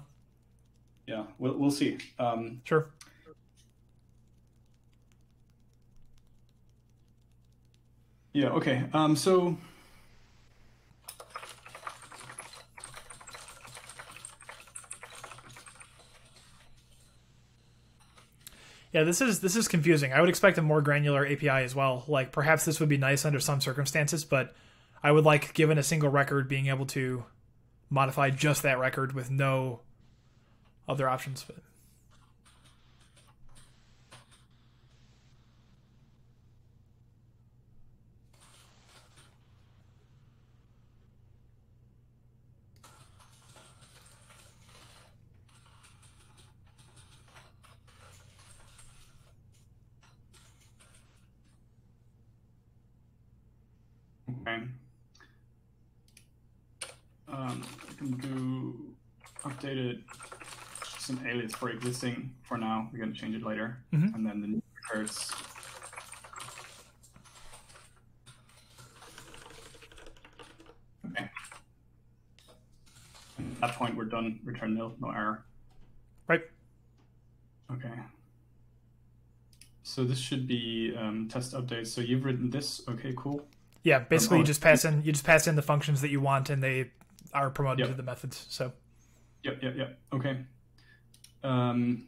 yeah, we'll we'll see. Um,
Sure.
yeah. Okay. Um, so
Yeah, this is this is confusing. I would expect a more granular API as well. Like perhaps this would be nice under some circumstances, but I would like given a single record being able to modify just that record with no other options. But
okay. Um, I can do updated an alias for existing for now. We're going to change it later,
Mhm.
and then the new records. Okay. At that point, we're done. Return nil, no error.
right.
Okay. So this should be um, test updates. So you've written this. Okay, cool.
Yeah, basically you
oh,
just pass in you just pass in the functions that you want and they are promoted
Yep.
to the methods. So
Yep, yep, yep. Okay. Um,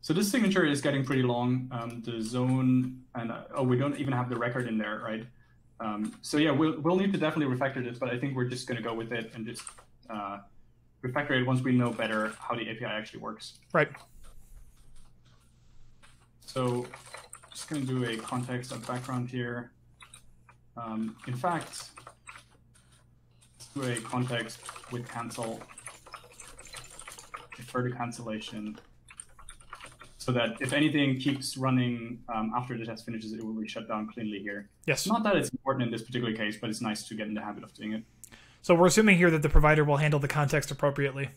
so this signature is getting pretty long. Um, the zone and uh, oh, we don't even have the record in there, right? Um, so yeah, we'll we'll need to definitely refactor this, but I think we're just going to go with it and just uh, refactor it once we know better how the API actually works.
right.
So just going to do a context of background here. Um, in fact, do a context with cancel, defer to cancellation, so that if anything keeps running um, after the test finishes, it will be shut down cleanly here.
Yes.
Not that it's important in this particular case, but it's nice to get in the habit of doing it.
So we're assuming here that the provider will handle the context appropriately.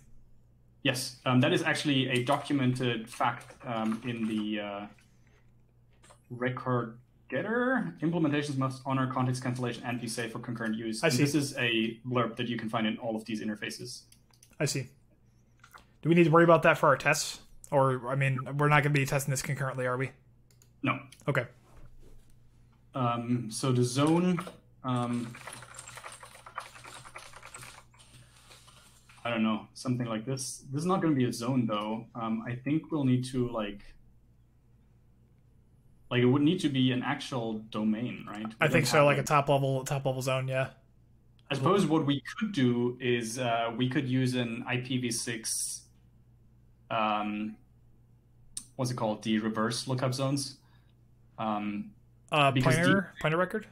Yes, um, that is actually a documented fact um, in the uh, record getter. Implementations must honor context cancellation and be safe for concurrent use.
I
And
see.
This is a blurb that you can find in all of these interfaces.
I see. Do we need to worry about that for our tests? Or I mean, we're not going to be testing this concurrently, are we?
No.
Okay.
Um, so the zone. Um, I don't know, something like this. This is not going to be a zone though. Um, I think we'll need to like, like it would need to be an actual domain, right? We
I think so, like a top level top level zone, yeah.
I suppose what we could do is uh, we could use an IPv6. Um, what's it called? The reverse lookup zones. Um,
Uh
Because
pointer pointer record?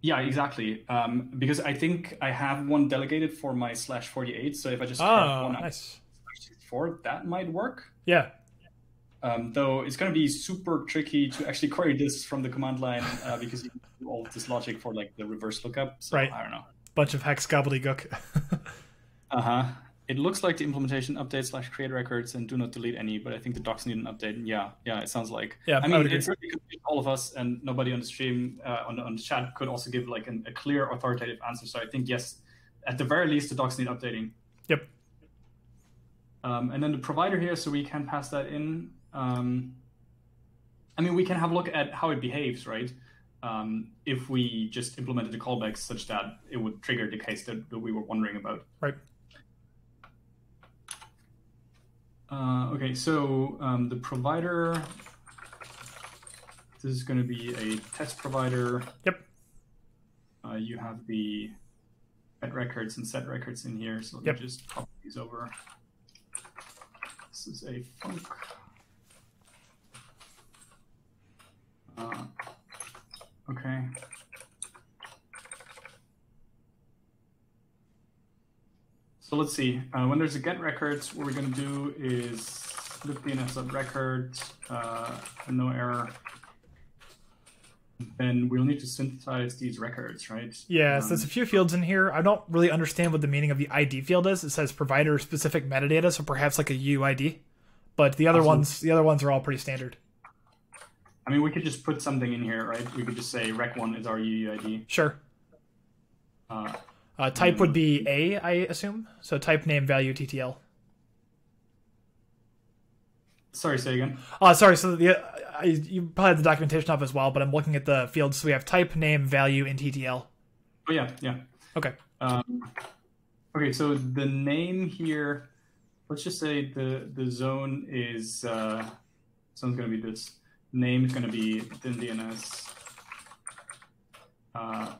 Yeah, exactly. Um, because I think I have one delegated for my slash 48. So if I just
Oh,
one
nice.
slash 64, that might work.
Yeah.
Um, though it's going to be super tricky to actually query this from the command line uh, because you do all this logic for like the reverse lookup. So
Right.
I don't know.
Bunch of hex gobbledygook.
Uh huh. It looks like the implementation update slash create records and do not delete any, but I think the docs need an update. Yeah, yeah, it sounds like.
Yeah,
I
I
mean,
would
it
agree.
certainly all of us, and nobody on the stream, uh, on, the, on the chat, could also give like an, a clear, authoritative answer. So I think yes, at the very least, the docs need updating.
Yep.
Um, and then the provider here, so we can pass that in. Um, I mean, we can have a look at how it behaves, right? Um, if we just implemented the callbacks such that it would trigger the case that, that we were wondering about.
right.
Uh, okay, so um, the provider. This is going to be a test provider.
Yep.
uh, you have the get records and set records in here. So let
Yep.
me just copy these over. This is a func. Uh, okay. So let's see. Uh, when there's a get records, what we're going to do is loop DNS record, uh, no error. Then we'll need to synthesize these records, right?
Yeah, so
Um,
there's a few fields in here. I don't really understand what the meaning of the ID field is. It says provider specific metadata, so perhaps like a UID. But the other ones, the other ones are all pretty standard.
I mean, we could just put something in here, right? We could just say rec1 is our UUID.
Sure.
Uh,
Uh, type would be A, I assume. So type name value TTL.
sorry, say again.
Uh, sorry. So the I, you probably have the documentation up as well, but I'm looking at the fields. So we have type name value in TTL.
Oh, yeah, yeah.
Okay.
Um, okay, so the name here, let's just say the, the zone is, uh, zone's going to be this. Name is going to be within DNS. Uh,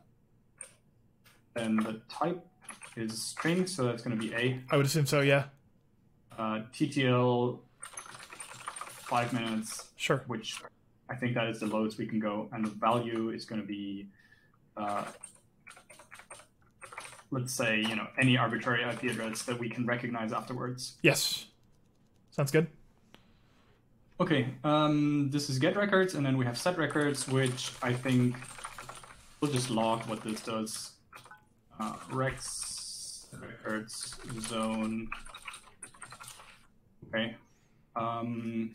then the type is string, so that's going to be A.
I would assume so. Yeah.
Uh, TTL, five minutes,
Sure.
which I think that is the lowest we can go, and the value is going to be, uh, let's say, you know, any arbitrary IP address that we can recognize afterwards.
Yes. Sounds good.
Okay, um, this is get records, and then we have set records, which I think we'll just log what this does. Uh, Rex records zone. Okay, um,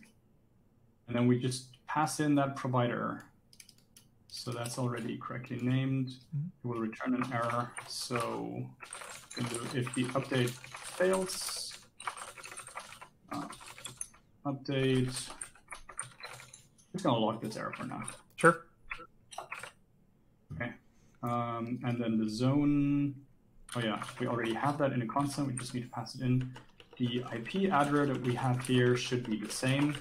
and then we just pass in that provider. So that's already correctly named. It will return an error. So we can do if the update fails. Uh, update. It's gonna lock this error for now.
Sure.
Okay. Um, and then the zone. Oh yeah, we already have that in a constant. We just need to pass it in. The IP address that we have here should be the same.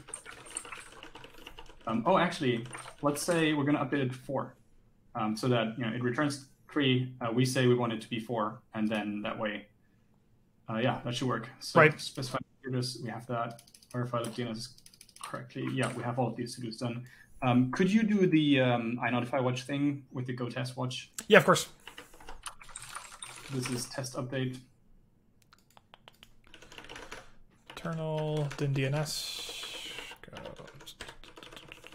Um, oh, actually, let's say we're gonna update it to four, um, so that you know it returns three. Uh, we say we want it to be four, and then that way, uh, yeah, that should work. So
Right.
specify. We have that. Verify that DNS is correctly. Yeah, we have all of these to-dos done. Um, could you do the um, inotify watch thing with the go test watch?
Yeah, of course.
This is test update.
Internal DynDNS. Go.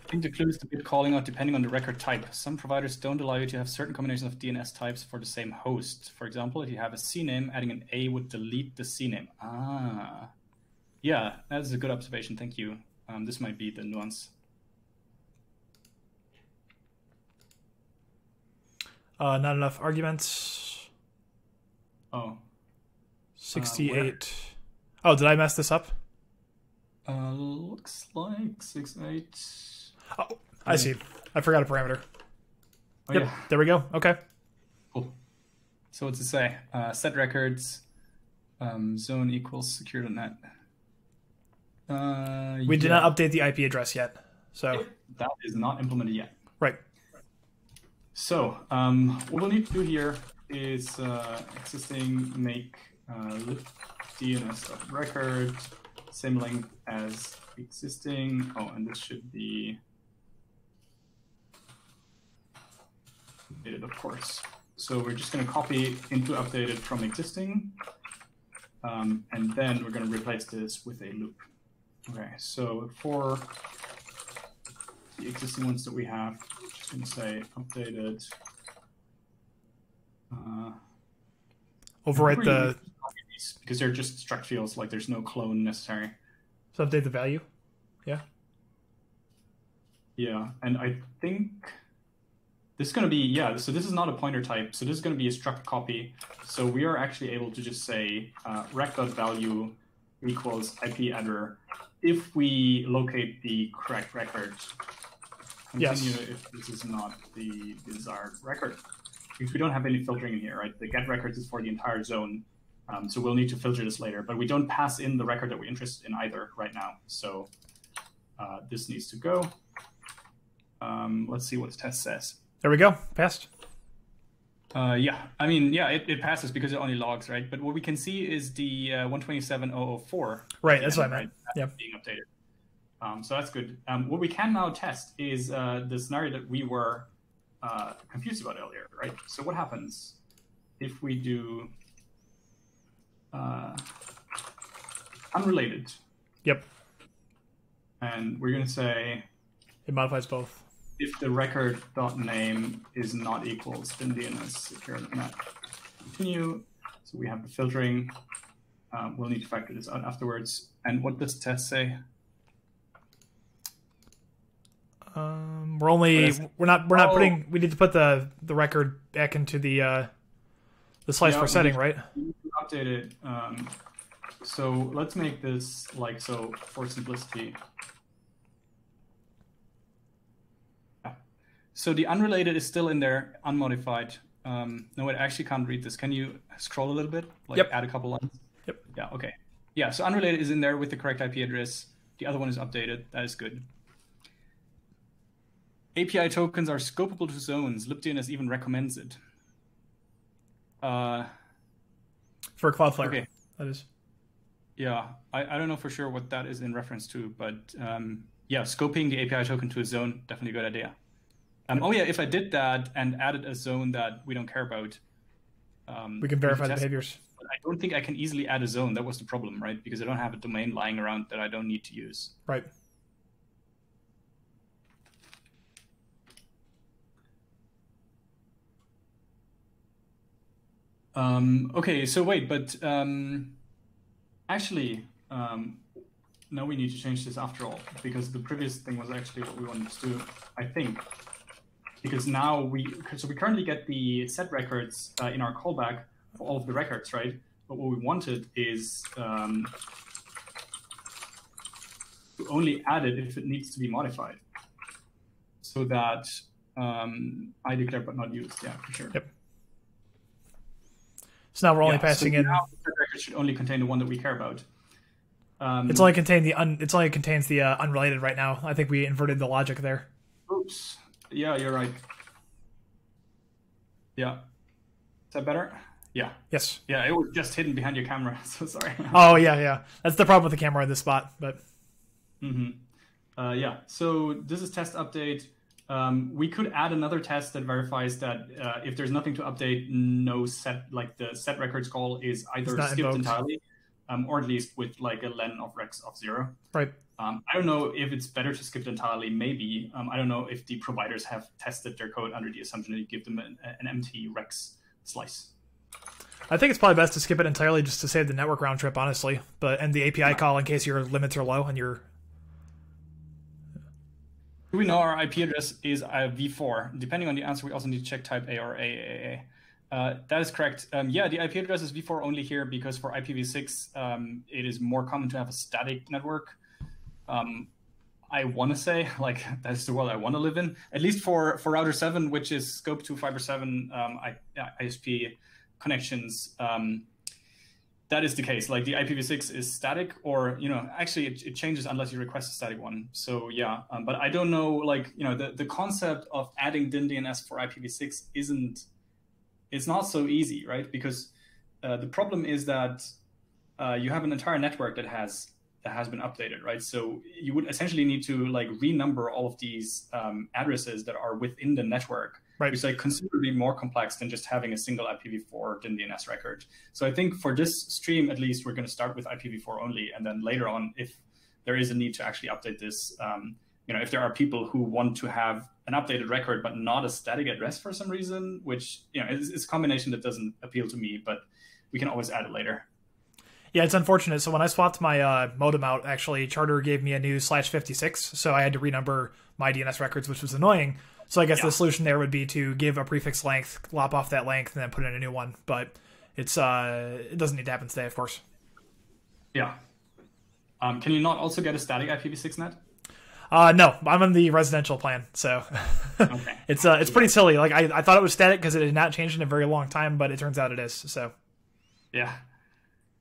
I think the clue is the bit calling out depending on the record type. Some providers don't allow you to have certain combinations of DNS types for the same host. For example, if you have a CNAME, adding an A would delete the CNAME. Ah, yeah, that's a good observation. Thank you. Um, this might be the nuance.
Uh, not enough arguments.
Oh,
68. oh, did I mess this up?
uh, looks like 68.
Oh, I see. I forgot a parameter.
Oh
Yep.
yeah,
There we go. Okay.
cool. So what's it say? Uh, set records. Um, zone equals secure.net. Uh,
We did not update the IP address yet. So,
That is not implemented yet.
right.
So um, what we'll need to do here is uh, existing make uh, lib DNS record, same length as existing. Oh, and this should be updated, of course. So we're just going to copy into updated from existing, um, and then we're going to replace this with a loop. Okay, so for the existing ones that we have, just going to say updated. Uh,
Overwrite the.
because they're just struct fields. Like there's no clone necessary.
So update the value.
Yeah. Yeah, and I think this is going to be yeah. So this is not a pointer type. So this is going to be a struct copy. So we are actually able to just say uh, rec.value equals IP header if we locate the correct record.
Yes.
Continue if this is not the desired record. Because we don't have any filtering in here, right? The get records is for the entire zone. Um, so we'll need to filter this later, but we don't pass in the record that we're interested in either right now. So uh, this needs to go. Um, let's see what the test says.
There we go. Passed.
Uh, yeah, I mean, yeah, it, it passes because it only logs, right? But what we can see is the uh, 127.004.
Right, that's what I meant.
Right,
yeah.
Being updated. Um, so that's good. Um, what we can now test is uh, the scenario that we were uh, confused about earlier, right? So what happens if we do uh, unrelated?
Yep.
And we're going to say
it modifies both.
If the record dot name is not equals, then DNS secure net. Continue. So we have the filtering. Um, we'll need to factor this out afterwards. And what does the test say?
Um, we're only we're not we're not
Oh.
putting we need to put the the record back into the uh the slice
Yeah,
for setting
need-
right
Update it. Um, so let's make this like so for simplicity. So the unrelated is still in there, unmodified. Um, no, I actually can't read this. Can you scroll a little bit? Like
Yep.
add a couple lines?
Yep.
Yeah, okay. Yeah, so unrelated is in there with the correct IP address. The other one is updated. That is good. API tokens are scopable to zones. LibDNS even recommends it. Uh,
for Cloudflare.
okay.
That is
Yeah, I, I don't know for sure what that is in reference to, but um, yeah, scoping the API token to a zone, definitely a good idea. Um, oh yeah, if I did that and added a zone that we don't care about, um,
we can verify the
test-
behaviors.
but I don't think I can easily add a zone. That was the problem, right? Because I don't have a domain lying around that I don't need to use.
Right.
Um, okay, so wait, but um, actually, um, now we need to change this after all because the previous thing was actually what we wanted to do, I think. Because now we, so we currently get the set records uh, in our callback for all of the records, right? But what we wanted is um, to only add it if it needs to be modified, so that um, I declare but not used. Yeah, for sure.
Yep. So now we're only
Yeah, so
passing in.
now the record should only contain the one that we care about. Um,
It's only contain the un, it's only contains the uh, unrelated right now. I think we inverted the logic there.
Oops. Yeah, you're right. Yeah. Is that better? Yeah.
Yes.
Yeah, it was just hidden behind your camera. So sorry.
Oh yeah, yeah. That's the problem with the camera in this spot. But
hmm Uh, yeah. So this is test update. Um, we could add another test that verifies that uh, if there's nothing to update, no set like the set records call is either skipped
invoked.
entirely, um, or at least with like a len of rex of zero.
right.
Um, I don't know if it's better to skip it entirely. Maybe um, I don't know if the providers have tested their code under the assumption that you give them an, an empty rex slice.
I think it's probably best to skip it entirely just to save the network round trip, honestly. But and the API call in case your limits are low and you're
we know our IP address is uh, v4? Depending on the answer, we also need to check type A or AAA. Uh, that is correct. Um, yeah, the IP address is v4 only here because for IPv6, um, it is more common to have a static network. Um, I want to say like that's the world I want to live in. At least for for router seven, which is scope to Fiber7 um, I, ISP connections. Um, that is the case. Like the IPv6 is static, or you know, actually it, it changes unless you request a static one. So yeah, um, but I don't know. Like you know, the, the concept of adding DynDNS for IPv6 isn't. It's not so easy, right? Because uh, the problem is that uh, you have an entire network that has that has been updated, right? So you would essentially need to like renumber all of these um, addresses that are within the network,
Right.
which is like considerably more complex than just having a single IPv4 DynDNS record. So I think for this stream, at least, we're going to start with IPv4 only, and then later on, if there is a need to actually update this, um, you know, if there are people who want to have an updated record but not a static address for some reason, which you know is, is a combination that doesn't appeal to me, but we can always add it later.
Yeah, it's unfortunate. So when I swapped my uh, modem out, actually, Charter gave me a new slash 56, so I had to renumber my DNS records, which was annoying. So I guess
Yeah.
the solution there would be to give a prefix length, lop off that length, and then put in a new one. But it's uh, it doesn't need to happen today, of course.
Yeah. Um, can you not also get a static IPv6 net?
Uh, no, I'm on the residential plan, so
Okay.
it's uh, it's pretty silly. Like I, I thought it was static because it had not changed in a very long time, but it turns out it is. So
Yeah.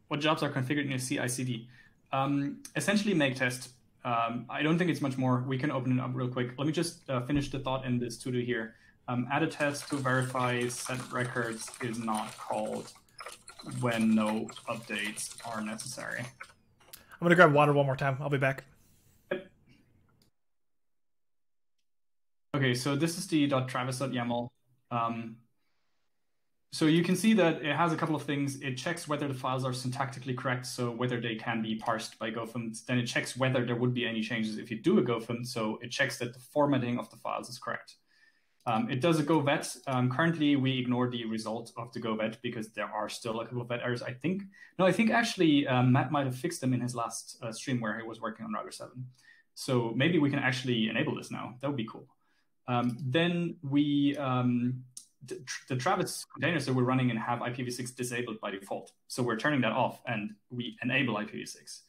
What jobs are configured in your CI/CD? Um, essentially, make test. Um, I don't think it's much more. We can open it up real quick. Let me just uh, finish the thought in this to do here. Um, add a test to verify set records is not called when no updates are necessary.
I'm gonna grab water one more time. I'll be back. Yep.
Okay, so this is the .travis.yaml. Um, so you can see that it has a couple of things. It checks whether the files are syntactically correct, so whether they can be parsed by gofmt. Then it checks whether there would be any changes if you do a gofmt. So it checks that the formatting of the files is correct. Um, it does a go vet. Um, currently, we ignore the result of the go vet because there are still a couple of vet errors. I think no, I think actually um, Matt might have fixed them in his last uh, stream where he was working on Router Seven. So maybe we can actually enable this now. That would be cool. Um, then we um, the, Travis containers that we're running and have IPv6 disabled by default. So we're turning that off and we enable IPv6.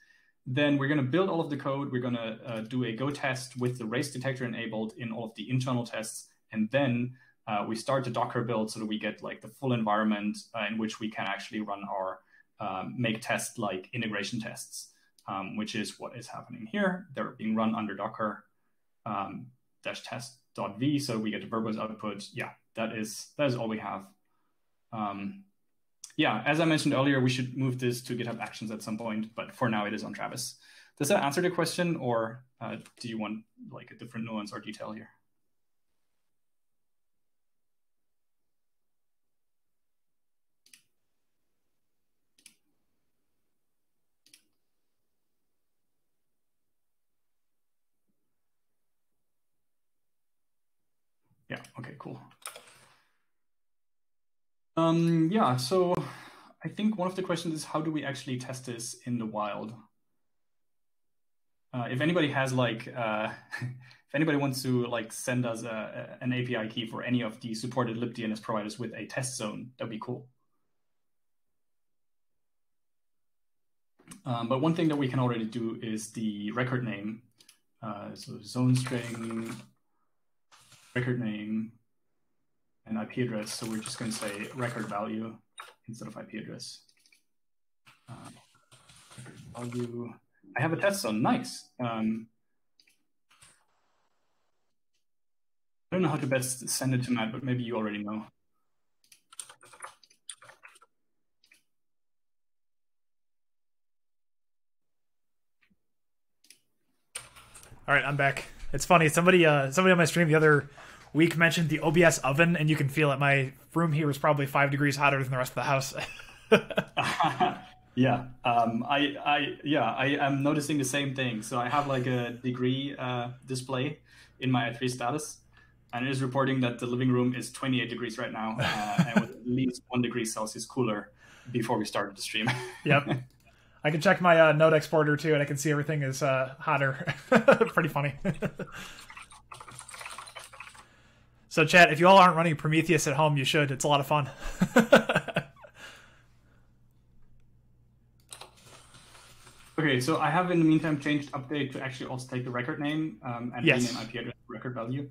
Then we're going to build all of the code. We're going to uh, do a Go test with the race detector enabled in all of the internal tests and then uh, we start the Docker build so that we get like the full environment uh, in which we can actually run our um, make test like integration tests, um, which is what is happening here. They're being run under Docker um, dash v, so we get the verbose output. Yeah, that is that is all we have. Um, yeah, as I mentioned earlier, we should move this to GitHub Actions at some point, but for now it is on Travis. Does that answer the question, or uh, do you want like a different nuance or detail here? Yeah. Okay. Cool. Um, yeah. So I think one of the questions is how do we actually test this in the wild? Uh, if anybody has like, uh, if anybody wants to like send us a, a, an API key for any of the supported libDNS providers with a test zone, that'd be cool. Um, but one thing that we can already do is the record name. Uh, so zone string record name and IP address. So we're just going to say record value instead of IP address. Uh, value. I have a test zone. Nice. Um, I don't know how to best send it to Matt, but maybe you already know.
All right, I'm back. It's funny. Somebody, uh, somebody on my stream the other week mentioned the OBS oven, and you can feel it. My room here is probably five degrees hotter than the rest of the house.
yeah, um, I, I, yeah, I am noticing the same thing. So I have like a degree uh, display in my i3status, and it is reporting that the living room is 28 degrees right now, uh, and with at least one degree Celsius cooler before we started the stream.
yep. I can check my uh, node exporter too, and I can see everything is uh, hotter. Pretty funny. So, chat, if you all aren't running Prometheus at home, you should. It's a lot of fun.
okay, so I have in the meantime changed update to actually also take the record name um, and
yes.
rename IP address record value.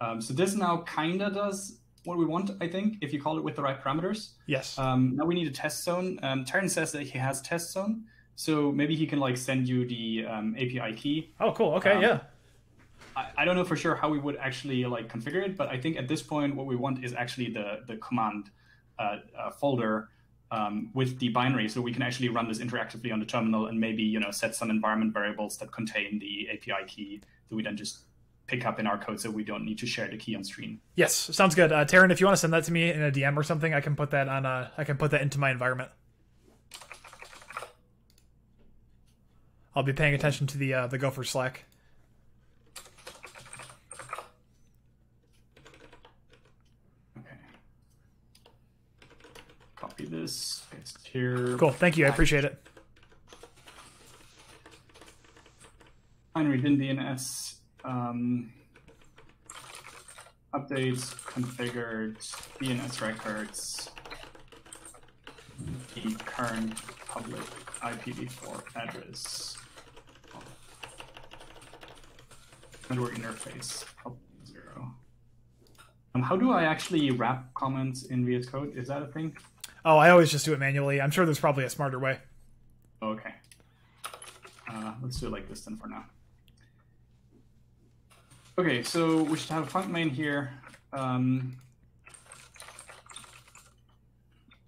Um, so this now kinda does what we want, I think, if you call it with the right parameters.
Yes.
Um, now we need a test zone. Um, Taryn says that he has test zone, so maybe he can like send you the um, API key.
Oh, cool. Okay,
Um,
yeah.
I, I don't know for sure how we would actually like configure it, but I think at this point what we want is actually the the command uh, uh, folder um, with the binary, so we can actually run this interactively on the terminal and maybe you know set some environment variables that contain the API key that we then just pick up in our code, so we don't need to share the key on screen.
Yes, sounds good. Uh, Taryn, if you want to send that to me in a DM or something, I can put that on. Uh, I can put that into my environment. I'll be paying attention to the uh, the Gopher Slack.
Okay. Copy this, paste here.
Cool. Thank you. I appreciate it.
binary bin DNS um, updates configured DNS records the current public IPv4 address network interface zero. Um, how do I actually wrap comments in VS Code? Is that a thing?
Oh, I always just do it manually. I'm sure there's probably a smarter way.
Okay. Uh, let's do it like this then for now. Okay, so we should have a func main here. Um,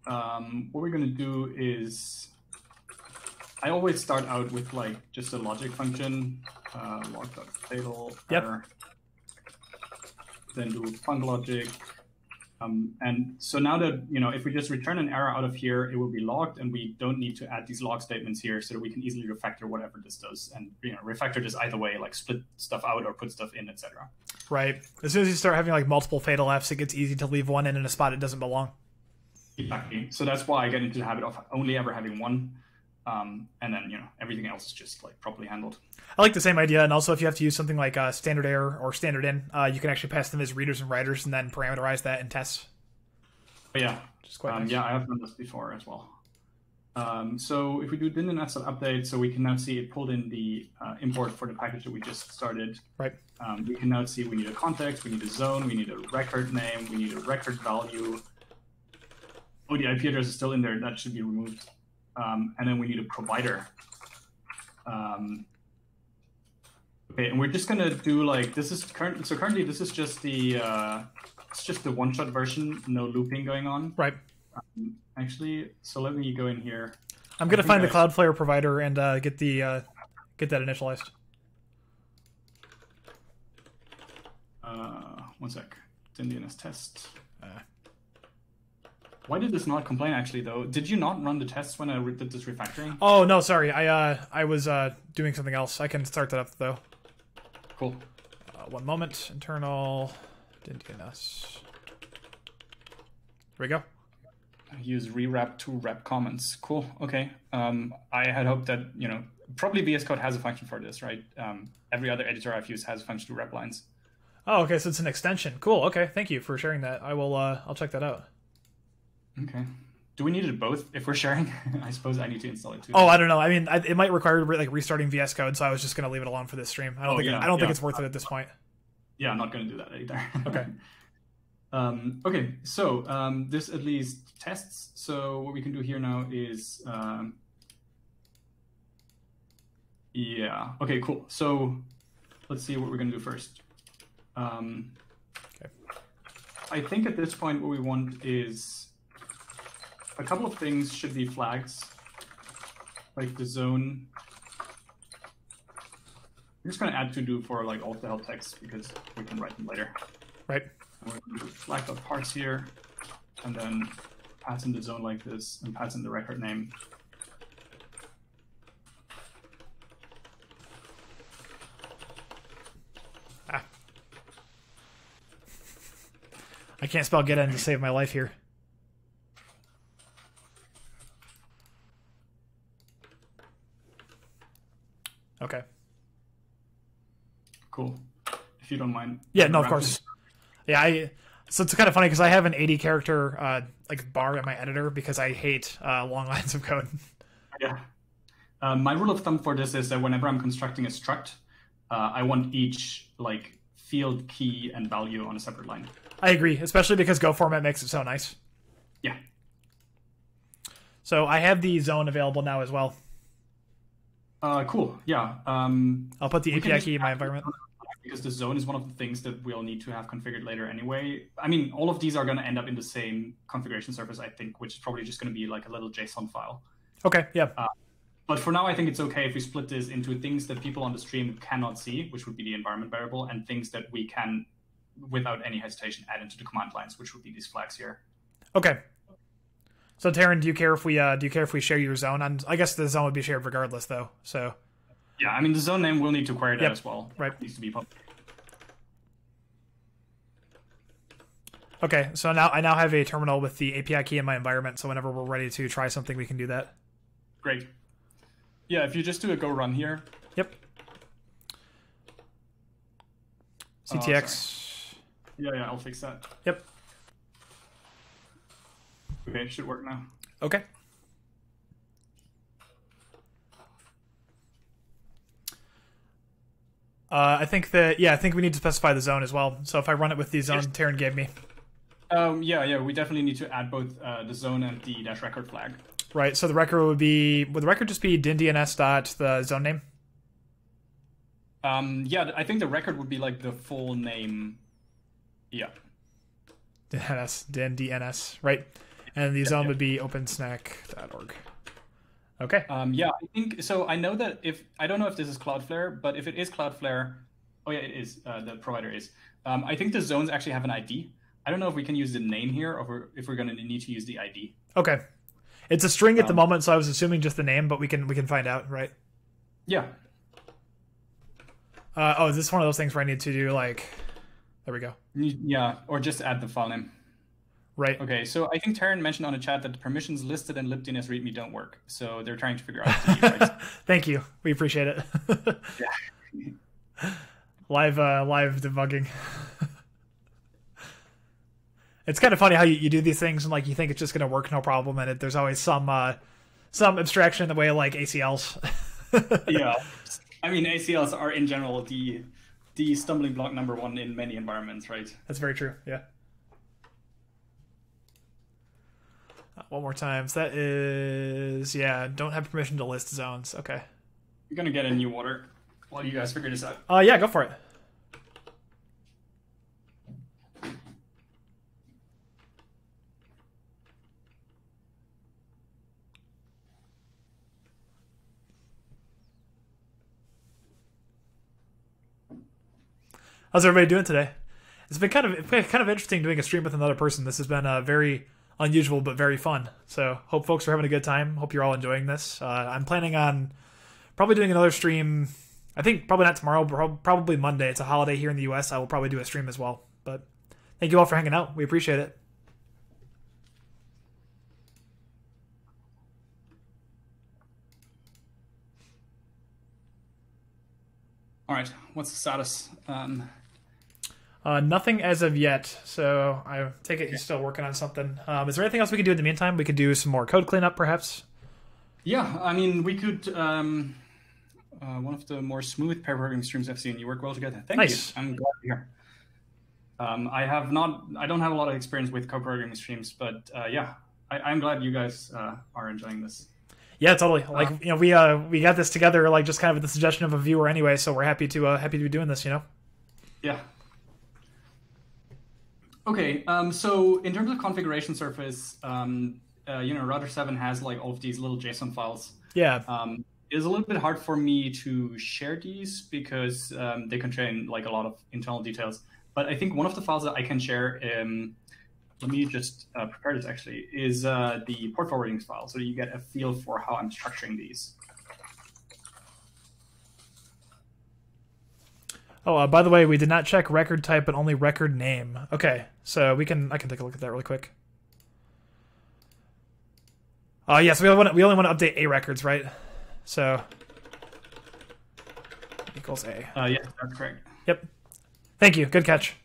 um, what we're gonna do is, I always start out with like just a logic function, uh, log.fatal
Yep.
error, then do func logic. Um, and so now that, you know, if we just return an error out of here, it will be logged and we don't need to add these log statements here so that we can easily refactor whatever this does. And, you know, refactor this either way, like split stuff out or put stuff in, etc.
Right. As soon as you start having like multiple fatal Fs, it gets easy to leave one in in a spot it doesn't belong.
Exactly. So that's why I get into the habit of only ever having one. Um, and then, you know, everything else is just like properly handled.
I like the same idea, and also if you have to use something like uh, standard error or standard in, uh, you can actually pass them as readers and writers, and then parameterize that in tests.
But yeah,
just quite
um,
nice.
yeah, I have done this before as well. Um, so if we do din update, so we can now see it pulled in the uh, import for the package that we just started.
Right.
Um, we can now see we need a context, we need a zone, we need a record name, we need a record value. Oh, the IP address is still in there. That should be removed. Um, and then we need a provider. Um, okay, and we're just gonna do like this is current. So currently, this is just the uh, it's just the one-shot version, no looping going on.
Right.
Actually, so let me go in here.
I'm gonna find the Cloudflare provider and uh, get the uh, get that initialized.
Uh, one sec. It's in the DNS test.
Uh.
Why did this not complain actually though? Did you not run the tests when I re- did this refactoring?
Oh no, sorry. I uh, I was uh, doing something else. I can start that up though.
Cool.
Uh, one moment. Internal DNS. Here we go.
Use rewrap to wrap comments. Cool. Okay. Um, I had hoped that you know probably VS Code has a function for this, right? Um, every other editor I've used has a function to wrap lines.
Oh, okay. So it's an extension. Cool. Okay. Thank you for sharing that. I will. Uh, I'll check that out.
Okay. Do we need it both if we're sharing? I suppose I need to install it too.
Oh, I don't know. I mean, I, it might require re- like restarting VS Code, so I was just gonna leave it alone for this stream. I don't
Oh,
think.
yeah,
I don't think it's worth it at this point.
yeah, I'm not going to do that either.
Okay.
um, okay, so um, this at least tests. So what we can do here now is, um, yeah, okay, cool. So let's see what we're going to do first. Um,
Okay.
I think at this point what we want is a couple of things should be flags, like the zone. I'm just going to add to do for like all the help text because we can write them later.
Right.
And we're going to do flag dot parts here, and then pass in the zone like this, and pass in the record name. Ah.
I can't spell get in to save my life here. Okay.
Cool. If you don't mind.
Yeah, no, of course. Yeah, I. So it's kind of funny because I have an 80 character uh, like bar in my editor because I hate uh, long lines of code.
Yeah. Um, my rule of thumb for this is that whenever I'm constructing a struct, uh, I want each like field key and value on a separate line.
I agree, especially because Go format makes it so nice.
Yeah.
So I have the zone available now as well.
Uh, cool. Yeah. Um,
I'll put the
We
API key in my environment.
Because the zone is one of the things that we'll need to have configured later anyway. I mean, all of these are going to end up in the same configuration surface, I think, which is probably just going to be like a little JSON file.
Okay, yeah.
But for now, I think it's okay if we split this into things that people on the stream cannot see, which would be the environment variable, and things that we can, without any hesitation, add into the command lines, which would be these flags here.
Okay. So Taryn, do you care if we uh, do you care if we share your zone? On I guess the zone would be shared regardless, though. So
Yeah, I mean, the zone name will need to query that
Yep.
as well.
Right.
It needs to be public.
okay, so now I now have a terminal with the API key in my environment. So whenever we're ready to try something, we can do that.
Great. Yeah, if you just do a go run here.
Yep.
Oh,
CTX.
Yeah, yeah, I'll fix that.
Yep.
Okay, it should work now.
Okay. Uh, I think that yeah, I think we need to specify the zone as well. So if I run it with the zone
Yes.
Taryn gave me,
Um, yeah, yeah, we definitely need to add both uh, the zone and the dash record flag.
right? So the record would be would the record just be dyndns dot the zone name?
Um, yeah, I think the record would be like the full name. Yeah.
DNS, DNS, right? And the zone would be opensnack.org. Okay.
Um, yeah, I think so. I know that if I don't know if this is Cloudflare, but if it is Cloudflare, oh yeah, it is. Uh, the provider is. Um, I think the zones actually have an ID. I don't know if we can use the name here, or if we're going to need to use the ID.
Okay. It's a string at the
Um,
moment, so I was assuming just the name, but we can we can find out, right?
Yeah.
Uh, oh, is this one of those things where I need to do like? There we go.
Yeah, or just add the file name.
Right.
Okay, so I think Taryn mentioned on the chat that the permissions listed in libdns readme don't work, so they're trying to figure out. To.
Thank you. We appreciate it. yeah. live uh, live debugging. it's kind of funny how you, you do these things and like you think it's just going to work no problem, and it, there's always some uh, some abstraction in the way of like ACLs.
yeah, I mean ACLs are in general the the stumbling block number one in many environments, right?
That's very true. Yeah. Uh, One more time. So that is yeah. Don't have permission to list zones. Okay.
You're gonna get a new water while you guys figure this out.
Uh yeah, go for it. How's everybody doing today? It's been kind of been kind of interesting doing a stream with another person. This has been a very unusual but very fun. So hope folks are having a good time. Hope you're all enjoying this. Uh, I'm planning on probably doing another stream. I think probably not tomorrow, probably Monday. It's a holiday here in the U.S. I will probably do a stream as well. But thank you all for hanging out. We appreciate it.
All right, what's the status? Um,
Uh, nothing as of yet. So I take it you're still working on something. Um, is there anything else we can do in the meantime? We could do some more code cleanup, perhaps.
yeah, I mean we could. Um, uh, one of the more smooth pair programming streams I've seen. You work well together. Thank
Nice.
you. I'm glad to hear. Um, I have not. I don't have a lot of experience with co-programming streams, but uh, yeah, I, I'm glad you guys uh, are enjoying this.
Yeah, totally. Like you know, we uh we got this together like just kind of at the suggestion of a viewer anyway. So we're happy to uh, happy to be doing this. You know.
Yeah. Okay, um, so in terms of configuration surface, um, uh, you know, Router 7 has like all of these little JSON files.
Yeah.
Um, it is a little bit hard for me to share these because um, they contain like a lot of internal details. But I think one of the files that I can share, um, let me just uh, prepare this actually, is uh, the port forwarding file, so you get a feel for how I'm structuring these.
Oh, uh, by the way, we did not check record type, but only record name. Okay, so we can I can take a look at that really quick. Uh, yes, we only want we only want to update a records, right? So equals a.
Uh, yes, that's correct.
Yep. Thank you. Good catch.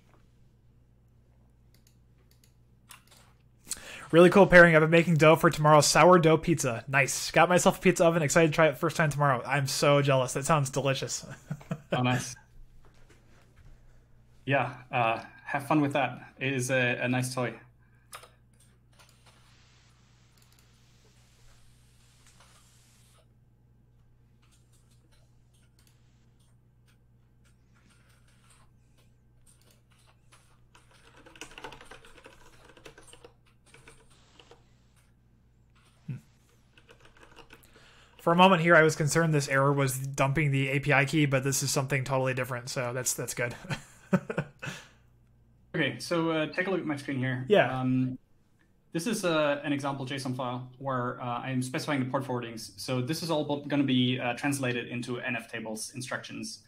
Really cool pairing. I've been making dough for tomorrow's sourdough pizza. Nice. Got myself a pizza oven. Excited to try it first time tomorrow. I'm so jealous. That sounds delicious.
Oh, nice. Yeah, uh, have fun with that. It is a, a nice toy.
For a moment here, I was concerned this error was dumping the API key, but this is something totally different. So that's that's good.
Okay, so uh, take a look at my screen here.
Yeah.
Um, this is uh, an example JSON file where uh, I'm specifying the port forwardings. So this is all going to be uh, translated into nftables instructions.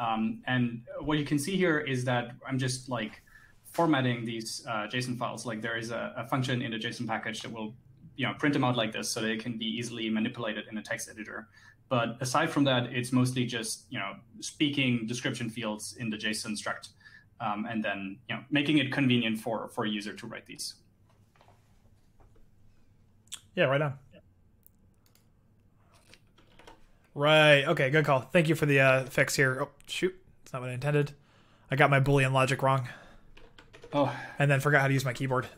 Um, and what you can see here is that I'm just like formatting these uh, JSON files. Like there is a, a function in the JSON package that will, you know, print them out like this so they can be easily manipulated in a text editor. But aside from that, it's mostly just you know speaking description fields in the JSON struct, um, and then you know making it convenient for for a user to write these.
yeah, right on. Right. Okay. Good call. Thank you for the uh, fix here. Oh shoot, it's not what I intended. I got my Boolean logic wrong,
Oh,
and then forgot how to use my keyboard.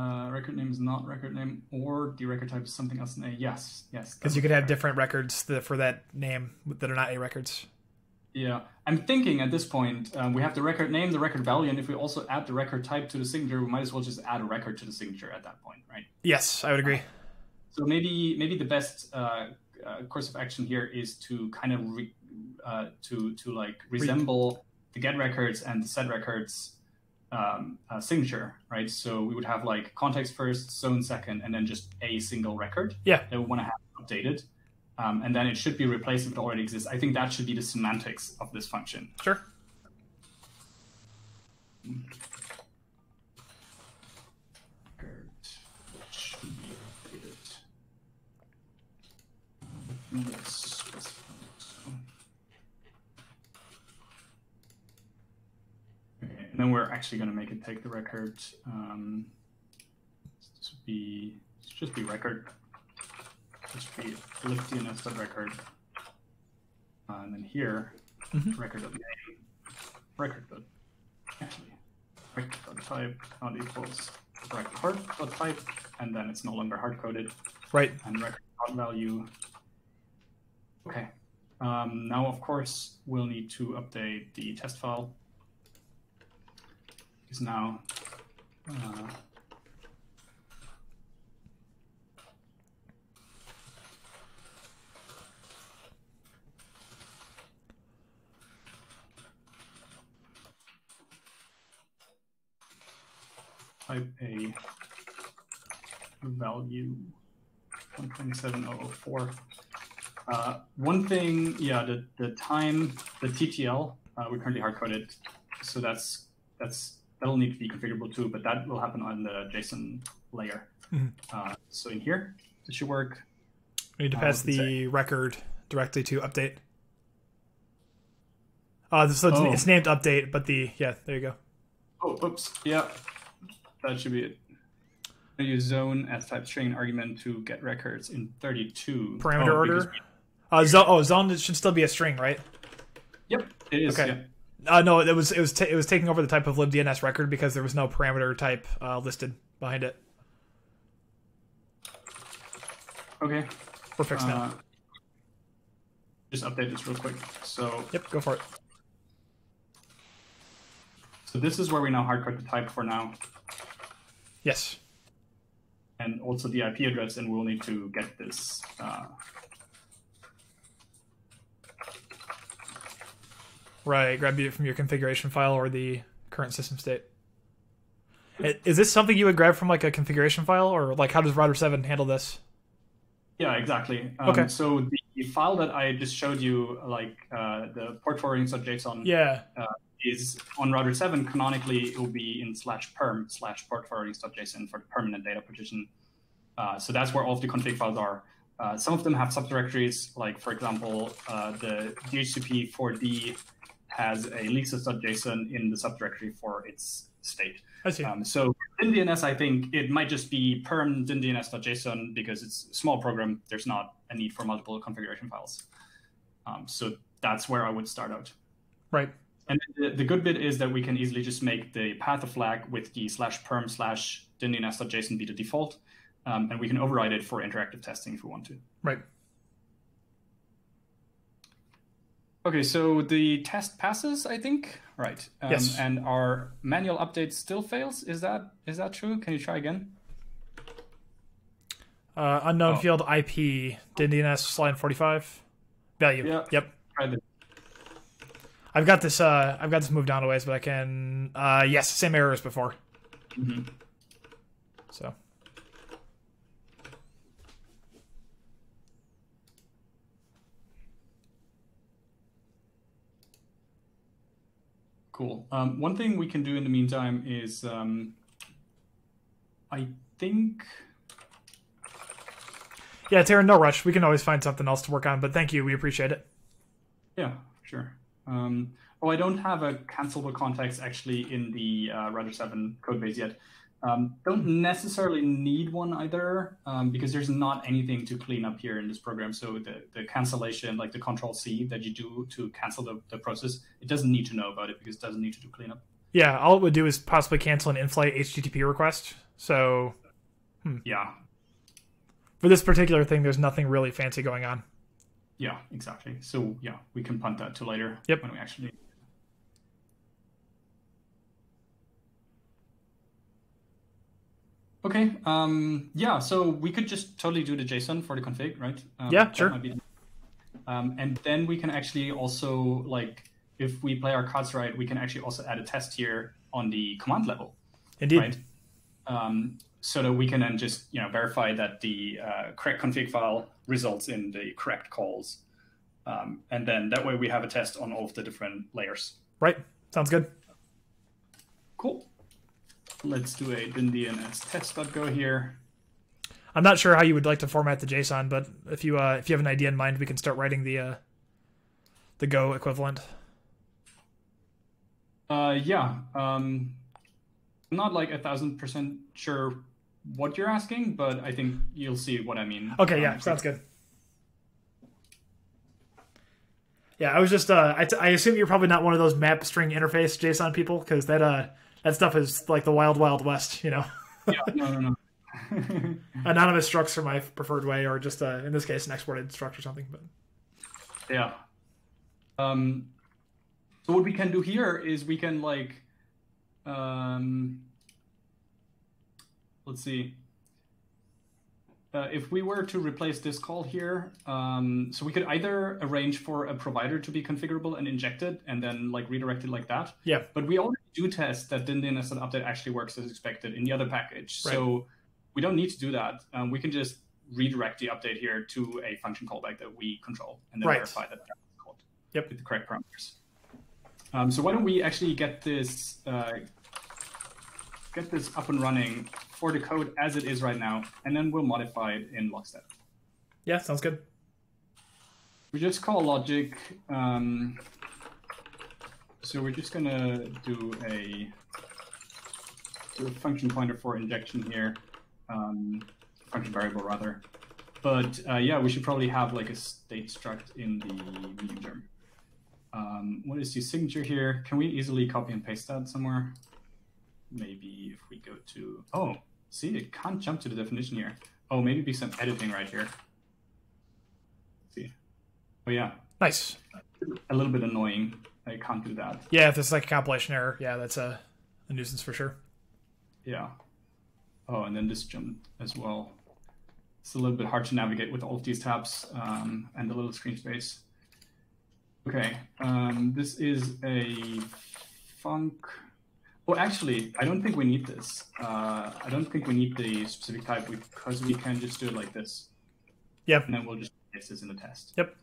uh, record name is not record name, or the record type is something else. than a yes, yes.
Because you could have different records that, for that name that are not A records.
Yeah, I'm thinking at this point um, we have the record name, the record value, and if we also add the record type to the signature, we might as well just add a record to the signature at that point, right?
Yes, I would agree.
So maybe maybe the best uh, uh, course of action here is to kind of re, uh, to to like resemble the get records and the set records um, uh, signature, right? So we would have like context first, zone second, and then just a single record
Yeah.
that we want to have updated. Um, and then it should be replaced if it already exists. I think that should be the semantics of this function.
Sure.
Record should be updated specify so. Okay, and then we're actually going to make it take the record. Um, this would be this just be record. Just be libdns record. Uh, and then here,
Mhm.
record of name, record dot actually record dot type not equals record hard dot type, and then it's no longer hard coded
Right.
and record dot value. Okay. Um, now, of course, we'll need to update the test file. Because now, uh, type a value 127004. Uh, one thing, yeah, the, the time, the TTL, uh, we currently hard coded, so that's that's that'll need to be configurable too, but that will happen on the JSON layer.
Mhm.
Uh, so in here, it should work.
We need to
Uh,
pass
it
the record directly to update. Uh, so it's,
Oh.
it's named update, but the yeah, there you go.
Oh, oops, yeah, that should be it. I use zone as type string argument to get records in 32
Parameter
Oh,
order. Uh, zone. Oh, zone should still be a string, right?
Yep, it is.
Okay.
Yeah.
Uh, no, it was it was it was taking over the type of libdns record because there was no parameter type uh, listed behind it.
Okay.
We're fixed now.
Uh, just update this real quick. So,
Yep, go for it.
so this is where we now hardcode the type for now,
Yes.
and also the IP address, and we'll need to get this.
Right. Grab it from your configuration file or the current system state. Is this something you would grab from like a configuration file, or like how does Router Seven handle this?
yeah, exactly. Um,
Okay.
So the file that I just showed you, like uh, the port forwarding.json,
Yeah.
is on router 7 canonically it will be in slash perm slash port forwarding.json for the permanent data partition uh, so that's where all of the config files are uh, some of them have subdirectories like for example uh, the dhcp4d has a leases.json in the subdirectory for its state
I see.
um, so in DNS, I think it might just be perm dns.json because it's a small program. There's not a need for multiple configuration files. Um, so that's where I would start out.
right.
And the, the good bit is that we can easily just make the path of flag with the slash perm slash dns.json be the default. Um, and we can override it for interactive testing if we want to.
Right.
Okay, so the test passes, I think. Right. Um,
Yes.
And our manual update still fails. Is that is that true? Can you try again?
Uh, unknown
Oh.
field IP DNS line forty five value.
Yeah.
Yep. I've got this. Uh, I've got this moved down a ways, but I can. Uh, yes, same error as before.
Mhm.
So
Cool. Um, one thing we can do in the meantime is, um, I think.
yeah, Tara, no rush. We can always find something else to work on. But thank you. We appreciate it.
Yeah, sure. Um, oh, I don't have a cancelable context actually in the uh, Router 7 codebase yet. Um, don't necessarily need one either um, because there's not anything to clean up here in this program. So the, the cancellation, like the control C that you do to cancel the, the process, it doesn't need to know about it because it doesn't need to do cleanup.
Yeah, all it would do is possibly cancel an in-flight HTTP request. So
Yeah.
for this particular thing, there's nothing really fancy going on.
Yeah, exactly. So yeah, we can punt that to later
Yep.
when we actually. Okay. Um, yeah. So we could just totally do the JSON for the config, right? Um,
Yeah, sure.
be- Um, and then we can actually also like if we play our cards right, we can actually also add a test here on the command level
Indeed.
right? Um, so that we can then just you know verify that the uh, correct config file results in the correct calls, um, and then that way we have a test on all of the different layers.
Right. Sounds good.
Cool. Let's do a dyndns test.go here.
I'm not sure how you would like to format the JSON, but if you uh, if you have an idea in mind, we can start writing the uh, the Go equivalent.
Uh, yeah, um, I'm not like a thousand percent sure what you're asking, but I think you'll see what I mean.
Okay, yeah,
Um,
sounds good. Yeah, I was just uh, I, t- I assume you're probably not one of those map string interface JSON people because that uh that stuff is like the wild wild west, you know.
yeah, no, no, no.
Anonymous structs are my preferred way, or just uh, in this case an exported struct or something. But
Yeah. Um, so what we can do here is we can like, um, let's see. Uh, if we were to replace this call here, um, so we could either arrange for a provider to be configurable and injected, and then like redirected like that.
yeah,
But we already do test that DNS update actually works as expected in the other package. So we don't need to do that. Um, we can just redirect the update here to a function callback that we control and then
Right.
verify that that's called
Yep.
with the correct parameters. Um, so why don't we actually get this uh, get this up and running for the code as it is right now, and then we'll modify it in Lockstep.
yeah, sounds good.
We just call logic. Um, so we're just gonna do a, do a function pointer for injection here, um, function variable rather. But uh, yeah, we should probably have like a state struct in the medium term. Um, what is the signature here? Can we easily copy and paste that somewhere? Maybe if we go to oh, see, it can't jump to the definition here. Oh, maybe be some editing right here. see. Oh yeah,
Nice.
a little bit annoying. I can't do that.
Yeah, if it's like a compilation error, yeah, that's a, a nuisance for sure.
Yeah. Oh, and then this jump as well. It's a little bit hard to navigate with all of these tabs um, and the little screen space. Okay, um, this is a funk. Oh, actually, I don't think we need this. Uh, I don't think we need the specific type because we can just do it like this.
Yep.
And then we'll just place this in the test.
Yep.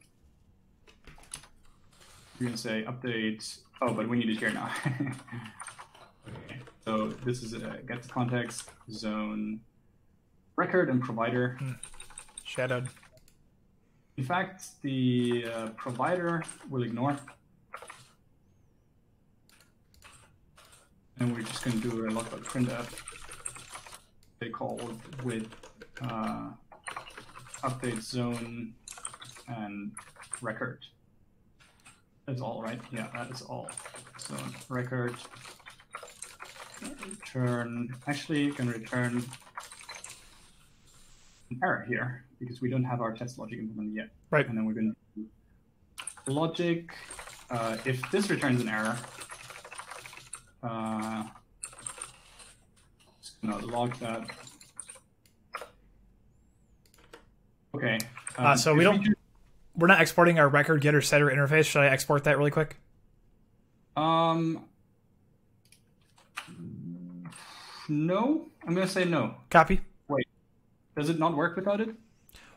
We're gonna say update. Oh, but we need it here now. okay. So this is a get the context zone record and provider.
Shadowed.
In fact, the uh, provider will ignore. And we're just going to do a log.printf. They call with uh, update zone and record. That's all, right? Yeah, that is all. So record return. Actually, you can return an error here because we don't have our test logic implemented yet.
Right.
And then we're going to logic. Uh, if this returns an error, uh, just gonna log that. Okay.
Uh, so we don't-
do-
We're not exporting our record getter setter interface. Should I export that really quick?
Um. No, I'm gonna say no.
Copy.
Wait, does it not work without it?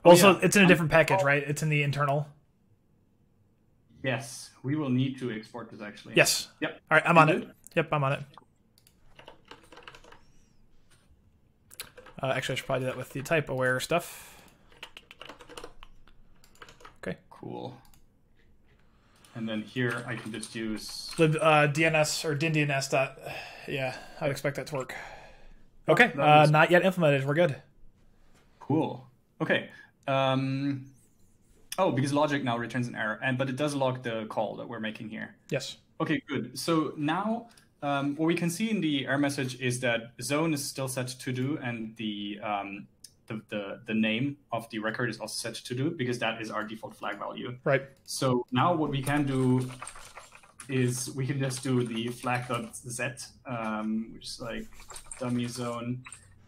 Also,
yeah.
it's in a different package,
oh.
right? It's in the internal.
Yes, we will need to export this actually.
Yes.
Yep.
All right, I'm on it. Yep, I'm on it. Uh, actually, I should probably do that with the type aware stuff.
Cool. And then here I can just use.
Lib uh, DNS or din DNS dot. Yeah, I'd expect that to work. Okay, uh, not yet implemented. We're good.
Cool. Okay. Um. Oh, because logic now returns an error, and but it does log the call that we're making here.
Yes.
Okay, good. So now um, what we can see in the error message is that zone is still set to do, and the um, the, the the name of the record is also set to do because that is our default flag value.
Right.
So now what we can do is we can just do the flag.z, um, which is like dummy zone.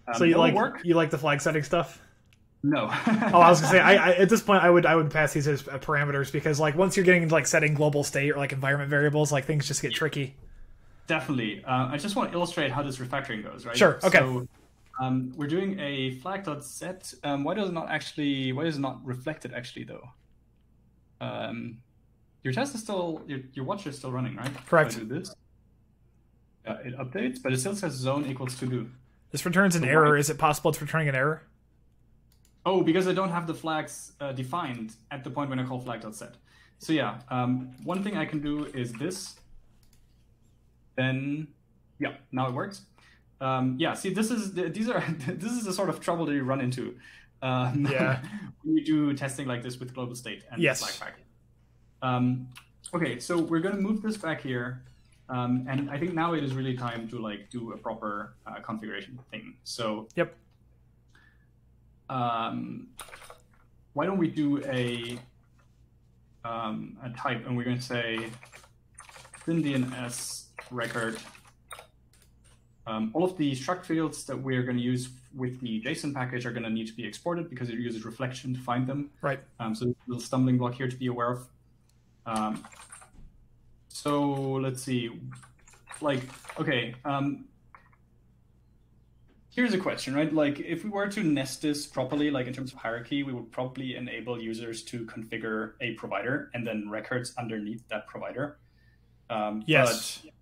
Um,
so you like
work?
you like the flag setting stuff?
No.
Oh, I was gonna say, I, I at this point I would I would pass these as uh, parameters because like once you're getting into like setting global state or like environment variables, like things just get tricky.
Definitely. Uh, I just want to illustrate how this refactoring goes, right?
Sure, okay.
So um, we're doing a flag.set. Um, why does it not actually? Why is it not reflected actually though? Um, your test is still your your watch is still running, right?
Correct.
Do this. Uh, it updates, but it still says zone equals to do.
This returns an
So
error.
why-
Is it possible it's returning an error?
Oh, because I don't have the flags uh, defined at the point when I call flag dot set. So yeah, um, one thing I can do is this. Then, yeah, now it works. Um, yeah, see, this is these are this is the sort of trouble that you run into. Um,
Yeah.
when you do testing like this with global state and
Yes.
flag pack. Um, okay, so we're going to move this back here, um, and I think now it is really time to like do a proper uh, configuration thing. So
Yep.
um, why don't we do a um, a type, and we're going to say DNS record. Um, all of the struct fields that we're going to use with the JSON package are going to need to be exported because it uses reflection to find them.
Right.
Um, so a little stumbling block here to be aware of. Um, so let's see, like, okay, um, here's a question, right? Like, if we were to nest this properly, like in terms of hierarchy, we would probably enable users to configure a provider and then records underneath that provider. Um,
Yes.
But,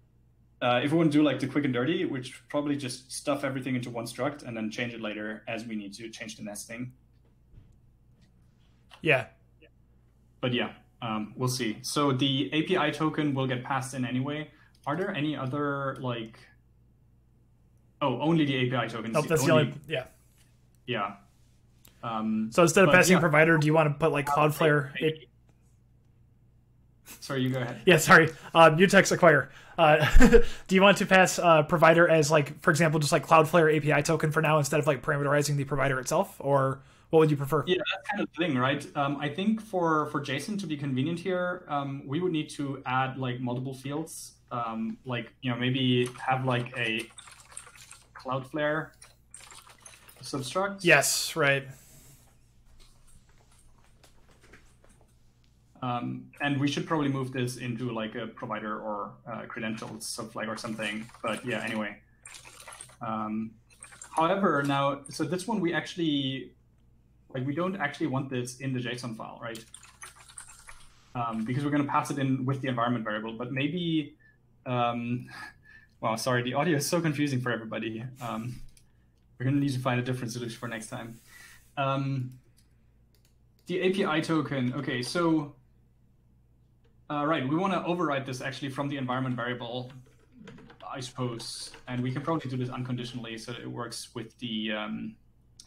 uh, if we want to do like the quick and dirty, which probably just stuff everything into one struct and then change it later as we need to change the nesting.
Yeah.
but yeah, um, we'll see. So the API token will get passed in anyway. Are there any other like? Oh, only the API token.
Oh, that's the only. Yeah.
Yeah. Um,
So instead of passing
yeah.
provider, do you want to put like Cloudflare?
Sorry, you go ahead.
yeah, sorry. Uh, Mutex acquire. Uh, do you want to pass uh, provider as like, for example, just like Cloudflare API token for now instead of like parameterizing the provider itself, or what would you prefer?
Yeah, that's kind of thing, right? Um, I think for for JSON to be convenient here, um, we would need to add like multiple fields, um, like you know maybe have like a Cloudflare substruct.
Yes. Right.
Um, and we should probably move this into like a provider or uh, credentials stuff like or something. But yeah, anyway. Um, however, now so this one we actually like we don't actually want this in the JSON file, right? Um, because we're going to pass it in with the environment variable. But maybe, um, wow, sorry, the audio is so confusing for everybody. Um, we're going to need to find a different solution for next time. Um, the API token. Okay, so uh, right, we want to override this actually from the environment variable, I suppose, and we can probably do this unconditionally so that it works with the. Um...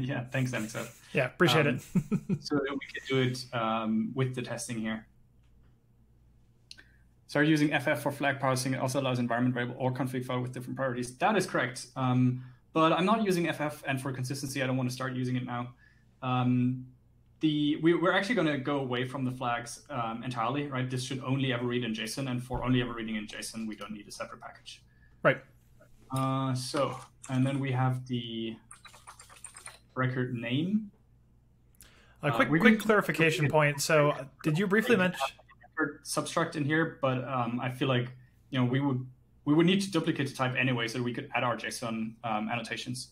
yeah, thanks, MXF.
Yeah. Appreciate
Um,
it.
so that we can do it um, with the testing here. Start using FF for flag parsing. It also allows environment variable or config file with different priorities. That is correct. Um, but I'm not using FF, and for consistency, I don't want to start using it now. Um, the we, we're actually going to go away from the flags um, entirely, right? This should only ever read in JSON, and for only ever reading in JSON, we don't need a separate package.
Right.
Uh, so, and then we have the record name.
A quick,
Uh,
quick
can-
clarification point. So, uh, did you briefly mention?
substruct in here, but um, I feel like you know we would we would need to duplicate the type anyway, so we could add our JSON um, annotations.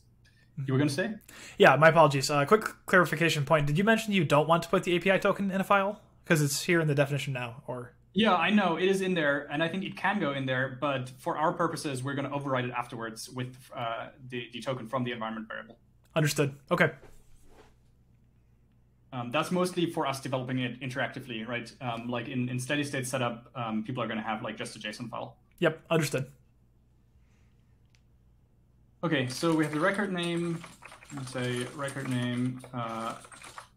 You were going to say?
Yeah, my apologies. Uh, quick clarification point. Did you mention you don't want to put the API token in a file because it's here in the definition now, or?
Yeah, I know it is in there, and I think it can go in there, but for our purposes, we're going to override it afterwards with uh, the the token from the environment variable.
Understood. Okay.
Um, that's mostly for us developing it interactively, right? Um, like in, in steady state setup, um, people are going to have like just a JSON file.
Yep. Understood.
Okay, so we have the record name. Let's say record name, uh,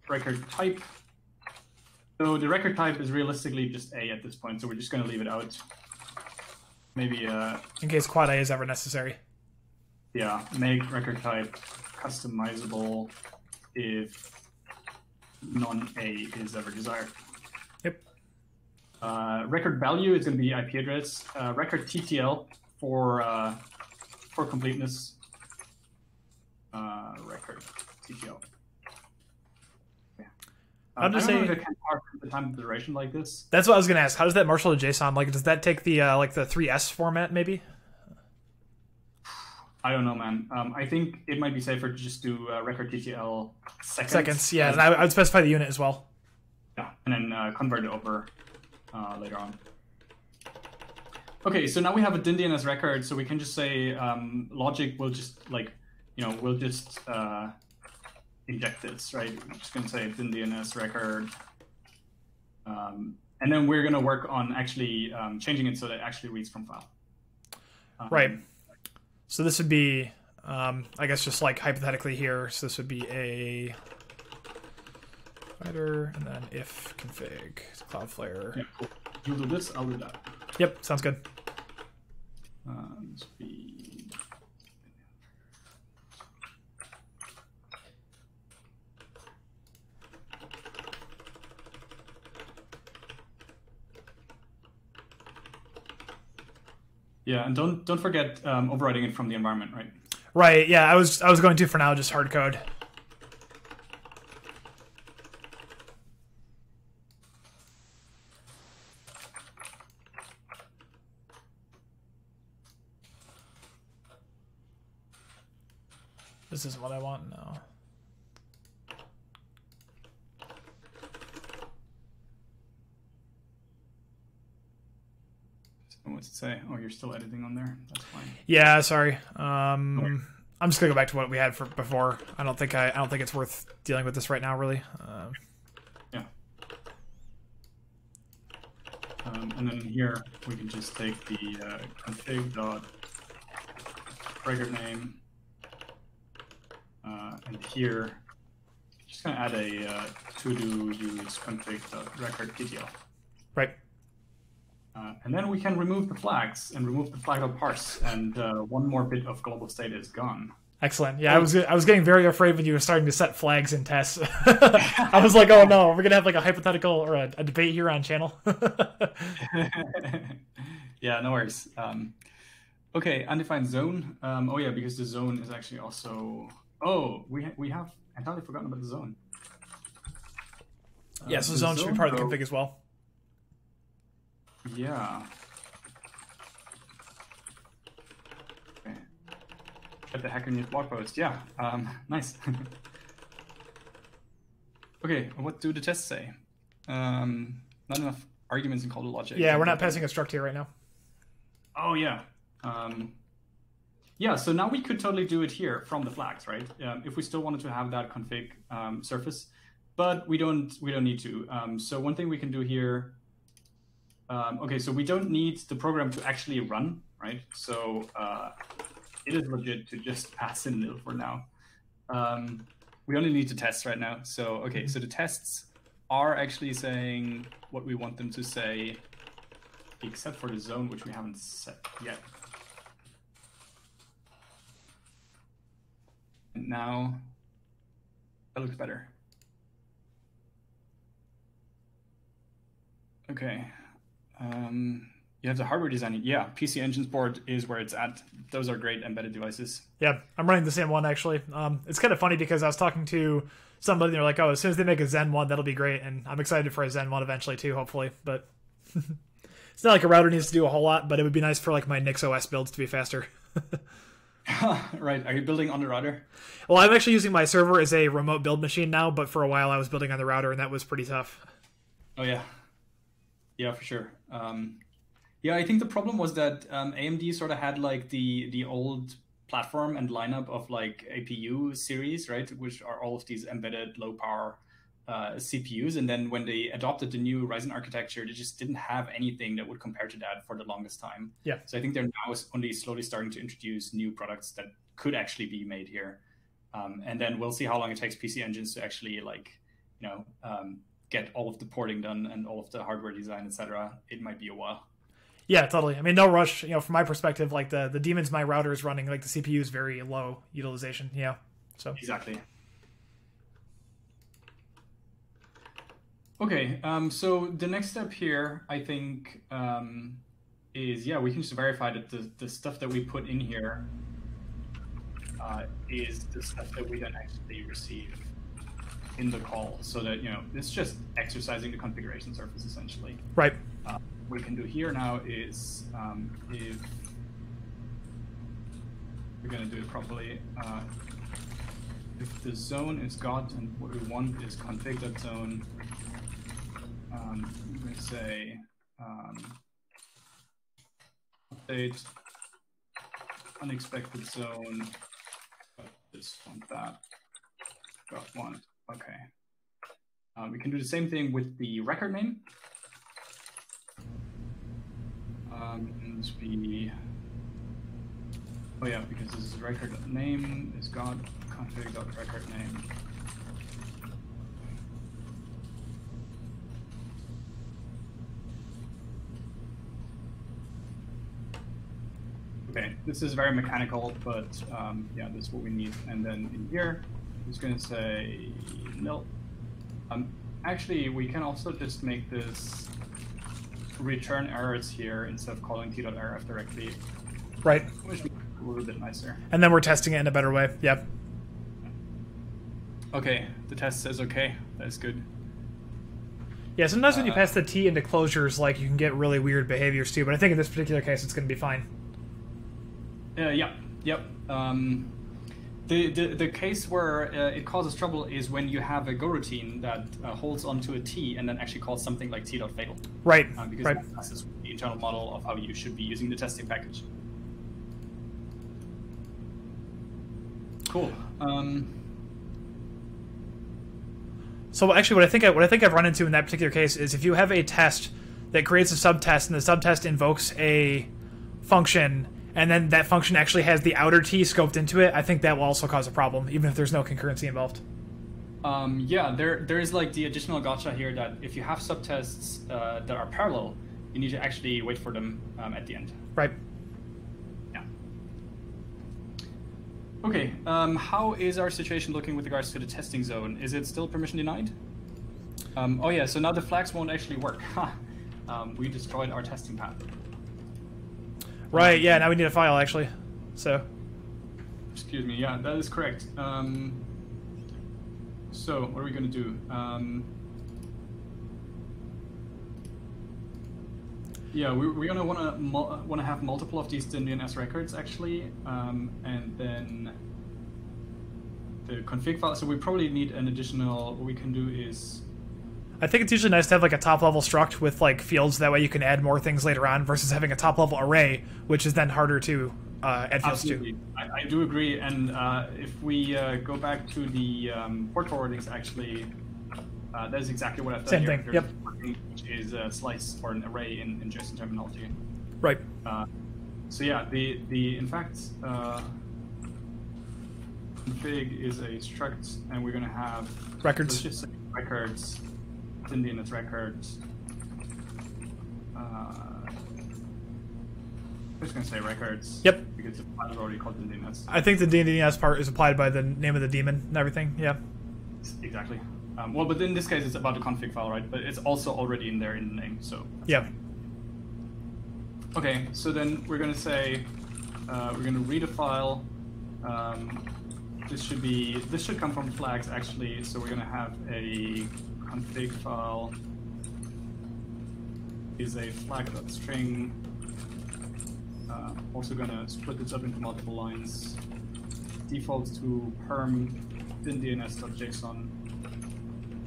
record type. So the record type is realistically just A at this point, so we're just going to leave it out. Maybe, uh,
In case quad A is ever necessary.
yeah, make record type customizable if non-A is ever desired.
Yep.
Uh, record value is going to be IP address. Uh, record TTL for uh, for completeness. Uh, record TTL. Yeah.
I'm just
I
saying-
know if it can parse the time duration like this.
That's what I was gonna ask. How does that marshal to JSON? Like, does that take the uh, like the 3S format maybe?
I don't know, man. Um, I think it might be safer to just do uh, record TTL seconds.
Seconds, yeah. And I, I would specify the unit as well.
Yeah, and then uh, convert it over uh, later on. Okay, so now we have a DynDNS record, so we can just say um, logic will just like, you know, we'll just uh, inject this, right? I'm just gonna say it's in DNS record, um, and then we're gonna work on actually um, changing it so that it actually reads from file. Um,
Right. So this would be, um, I guess, just like hypothetically here. So this would be a provider, and then if config Cloudflare.
Yeah, cool. You'll do this, I'll do that.
Yep, sounds good.
Um, speed. Yeah, and don't don't forget um, overriding it from the environment, right?
Right. Yeah, I was I was going to for now just hard code. This isn't what I want now.
So what's it say? Oh, you're still editing on there. That's fine.
Yeah, sorry. Um, I'm just gonna go back to what we had for before. I don't think I, I don't think it's worth dealing with this right now, really. Um,
Yeah. Um, and then here we can just take the uh, config dot record name, uh, and here just gonna add a uh, to do use config dot record TTL.
right.
Uh, and then we can remove the flags and remove the flag of parse, and uh, one more bit of global state is gone.
Excellent. Yeah, I was I was getting very afraid when you were starting to set flags in tests. I was like, oh no, we're gonna have like a hypothetical or a, a debate here on channel.
yeah, no worries. Um, okay, undefined zone. Um, oh yeah, because the zone is actually also. Oh, we ha- we have entirely forgotten about the zone. Uh,
yeah, so
the
zone should be part of the config as well.
Yeah. Okay. At the Hacker News blog post. Yeah. Um, nice. okay, what do the tests say? Um, not enough arguments in call to logic.
Yeah, we're not passing a struct here right now.
Oh yeah. Um, yeah, so now we could totally do it here from the flags, right? Um, if we still wanted to have that config um, surface, but we don't we don't need to. Um, so one thing we can do here. Um, okay, so we don't need the program to actually run, right? So uh, it is legit to just pass in nil for now. Um, we only need to test right now. So okay, so the tests are actually saying what we want them to say except for the zone, which we haven't set yet. And now that looks better. Okay. Um, you have the hardware design. Yeah, PC Engines board is where it's at. Those are great embedded devices.
Yeah, I'm running the same one actually. Um, it's kind of funny because I was talking to somebody and they're like, "Oh, as soon as they make a Zen one, that'll be great," and I'm excited for a Zen one eventually too, hopefully. But it's not like a router needs to do a whole lot, but it would be nice for like my NixOS builds to be faster.
right. Are you building on the router?
Well, I'm actually using my server as a remote build machine now, but for a while I was building on the router, and that was pretty tough.
Oh yeah, yeah for sure. Um, yeah, I think the problem was that um, AMD sort of had like the the old platform and lineup of like APU series, right, which are all of these embedded low power uh, CPUs, and then when they adopted the new Ryzen architecture, they just didn't have anything that would compare to that for the longest time.
Yeah.
So I think they're now only slowly starting to introduce new products that could actually be made here, um, and then we'll see how long it takes PC engines to actually like, you know. Um, get all of the porting done and all of the hardware design, etc., it might be a while.
Yeah, totally. I mean, no rush. You know, from my perspective, like the the daemons my router is running, like the CPU is very low utilization. Yeah, So
Exactly. Okay, um, so the next step here, I think, um, is yeah, we can just verify that the, the stuff that we put in here uh, is the stuff that we then actually receive in the call, so that you know it's just exercising the configuration surface essentially.
right.
Uh, what we can do here now is um, if we're going to do it properly, uh, if the zone is got and what we want is config.zone, um, I'm going to say um, update unexpected zone, this, want that, got one, okay. Uh, we can do the same thing with the record name. Um, be oh yeah, because this is record name is got config dot record name. Okay, this is very mechanical, but um, yeah, this is what we need. And then in here, I'm just gonna say nil. Um, actually, we can also just make this return errors here instead of calling t.Errorf directly,
Right.
which would it a little bit nicer.
And then we're testing it in a better way. Yep.
Okay, the test says okay. That's good.
Yeah, sometimes when you
Uh,
pass the T into closures, like you can get really weird behaviors too. But I think in this particular case, it's going to be fine.
Uh, yeah, yep. Um, the, the, the case where uh, it causes trouble is when you have a go routine that uh, holds onto a T and then actually calls something like t t.fail.
Right.
Uh, because
right.
that passes the internal model of how you should be using the testing package. Cool. Um,
So actually, what I think I, what I think I've run into in that particular case is if you have a test that creates a subtest and the subtest invokes a function and then that function actually has the outer T scoped into it, I think that will also cause a problem, even if there's no concurrency involved.
Um, yeah, there there is like the additional gotcha here that if you have subtests uh, that are parallel, you need to actually wait for them um, at the end.
Right.
Yeah. Okay. Um, how is our situation looking with regards to the testing zone? Is it still permission denied? Um, oh yeah. So now the flags won't actually work. um, we destroyed our testing path.
Right. Yeah. Now we need a file actually. So
Excuse me. Yeah, that is correct. Um, so what are we going to do? Um, yeah, we, we're going to want to want to have multiple of these DNS records actually, um, and then the config file. So we probably need an additional. What we can do is
I think it's usually nice to have like a top level struct with like fields. That way you can add more things later on versus having a top level array, which is then harder to uh, add fields to.
I, I do agree. And uh, if we uh, go back to the um, port forwardings, actually, uh, that is exactly what I've done
Same
here.
thing, yep.
Which is a slice or an array in, in JSON terminology.
Right.
Uh, so yeah, the the in fact uh, config is a struct, and we're gonna have
Records.
Say records. It's in the records. Uh, I'm just gonna say records.
Yep.
Because the file is already called DNS.
I think the DNS part is applied by the name of the daemon and everything. Yeah.
Exactly. Um, well, but in this case, it's about the config file, right? But it's also already in there in the name, so.
Yeah.
fine. Okay, so then we're gonna say uh, we're gonna read a file. Um, this should be this should come from flags actually. So we're gonna have a config file is a flag.string. Uh, also gonna split this up into multiple lines. Defaults to perm din dns.json.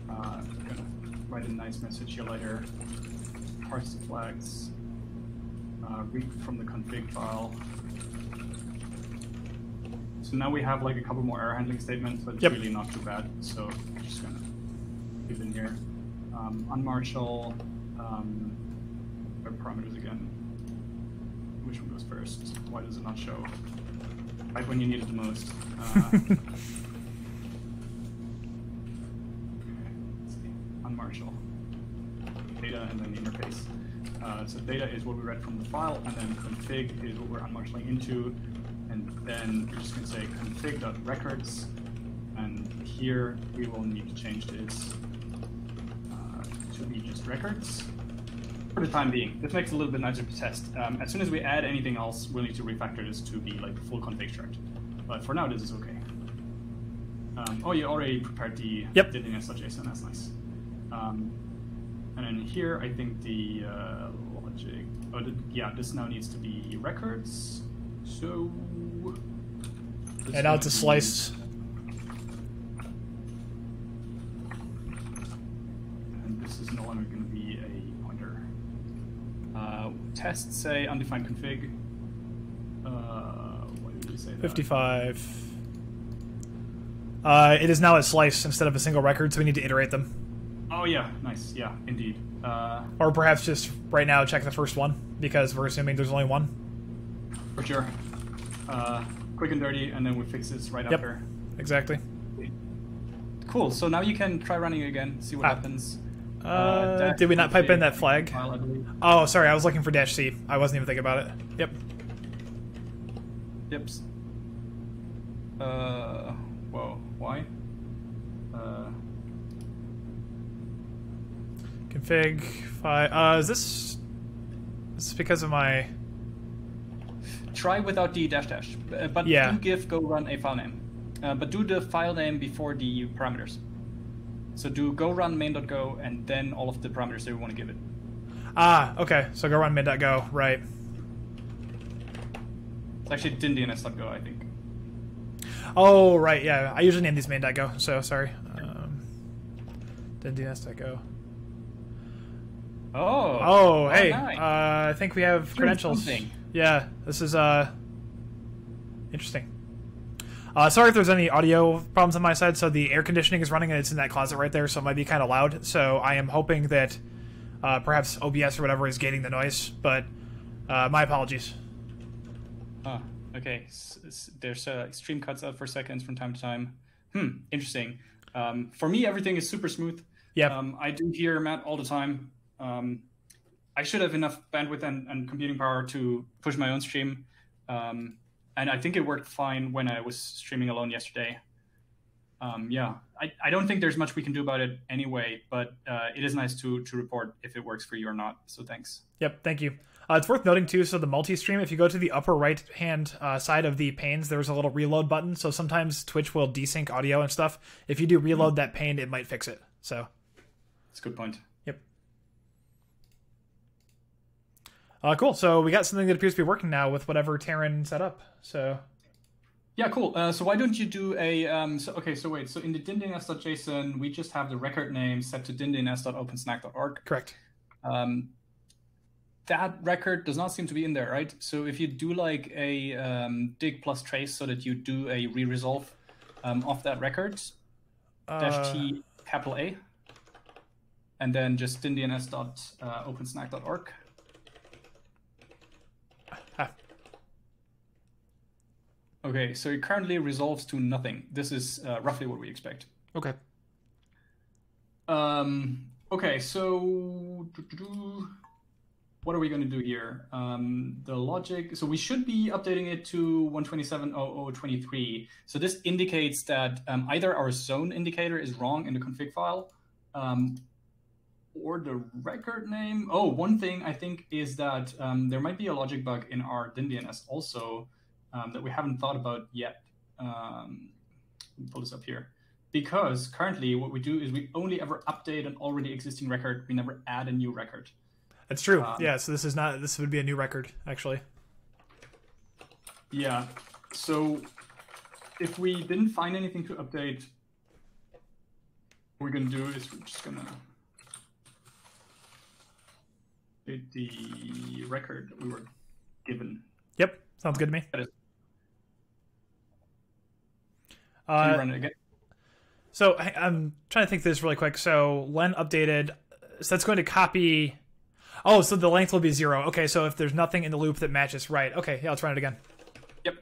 Uh, gonna write a nice message here later. Parse the flags. Uh, read from the config file. So now we have like a couple more error handling statements, but it's
Yep.
really not too bad. So I'm just gonna leave in here. Um, unmarshal. Um, our parameters again. Which one goes first? Why does it not show? Right when you need it the most. Uh, Okay, let's see. Unmarshal. Data and then the interface. Uh, so data is what we read from the file, and then config is what we're unmarshaling into. And then we're just going to say config.records and here we will need to change this to be just records for the time being. This makes it a little bit nicer to test. Um, as soon as we add anything else, we'll need to refactor this to be like a full config chart. But for now, this is okay. Um, oh, you already prepared the
Yep.
JSON. That's nice. Um, and then here, I think the uh, logic. Oh, the, yeah, this now needs to be records. So.
And now it's a slice.
This is no longer going to be a pointer. Uh, tests say undefined config. Uh, what did we say? that?
55. Uh, it is now a slice instead of a single record, so we need to iterate them.
Oh yeah, nice. Yeah, indeed. Uh,
Or perhaps just right now check the first one, because we're assuming there's only one.
for sure. Uh, quick and dirty, and then we fix this right
Yep.
after.
Exactly.
Cool. So now you can try running again, see what
Ah.
happens.
Uh, did we not pipe in that flag?
File, I believe.
Oh, sorry, I was looking for dash C. I wasn't even thinking about it. Yep.
Yep. Uh, whoa. Why? Uh,
Config five. Uh, is this? This is because of my.
try without the dash dash, Uh, but
Yeah.
do give go run a file name. Uh, but do the file name before the parameters. So do go run main.go and then all of the parameters that we want to give it.
Ah, okay. So go run mid.go. Right.
It's actually dyndns.go, I think.
Oh, right. Yeah, I usually name these main.go. So sorry. Um, then DNS.go.
Oh.
Oh, hey. Uh, I think we have credentials. Yeah, this is uh interesting. Uh, sorry if there's any audio problems on my side. So the air conditioning is running and it's in that closet right there, so it might be kind of loud. So I am hoping that uh, perhaps OBS or whatever is gating the noise. But uh, my apologies.
Ah, okay. S- there's uh, stream cuts out for seconds from time to time. Hmm, interesting. Um, for me, everything is super smooth.
Yeah.
Um, I do hear Matt all the time. Um, I should have enough bandwidth and, and computing power to push my own stream. Um, and I think it worked fine when I was streaming alone yesterday. Um, yeah, I, I don't think there's much we can do about it anyway, but uh, it is nice to, to report if it works for you or not. So thanks.
Yep, thank you. Uh, it's worth noting too. So the multi-stream, if you go to the upper right-hand uh, side of the panes, there's a little reload button. So sometimes Twitch will desync audio and stuff. If you do reload that pane, it might fix it. So
That's a good point.
Yep. Uh, cool. So we got something that appears to be working now with whatever Terran set up. So
Yeah, cool. Uh, so why don't you do a um, so okay? So wait. So in the dyndns.json, we just have the record name set to dyndns.opensnack.org.
correct.
Um, that record does not seem to be in there, right? So if you do like a um, dig plus trace, so that you do a re-resolve um, of that record, dash
Uh,
t capital A, and then just dyndns.opensnack.org.
ah,
Okay, so it currently resolves to nothing. This is uh, roughly what we expect.
okay.
Um, okay, so what are we going to do here? Um, the logic. So we should be updating it to 127.0023. So this indicates that um, either our zone indicator is wrong in the config file, um, or the record name. Oh, one thing I think is that um, there might be a logic bug in our DynDNS also um, that we haven't thought about yet. Um, let me pull this up here because currently what we do is we only ever update an already existing record we never add a new record
That's true.
Um,
yeah. So this is not. This would be a new record actually.
yeah so if we didn't find anything to update what we're going to do is we're just going to update the record that we were given
Yep. Sounds good to me.
That is-
Uh,
can you run it again
so I- I'm trying to think this really quick. So Len updated. So that's going to copy. Oh, so the length will be zero. Okay, so if there's nothing in the loop that matches, right? Okay, yeah, let's run it again.
yep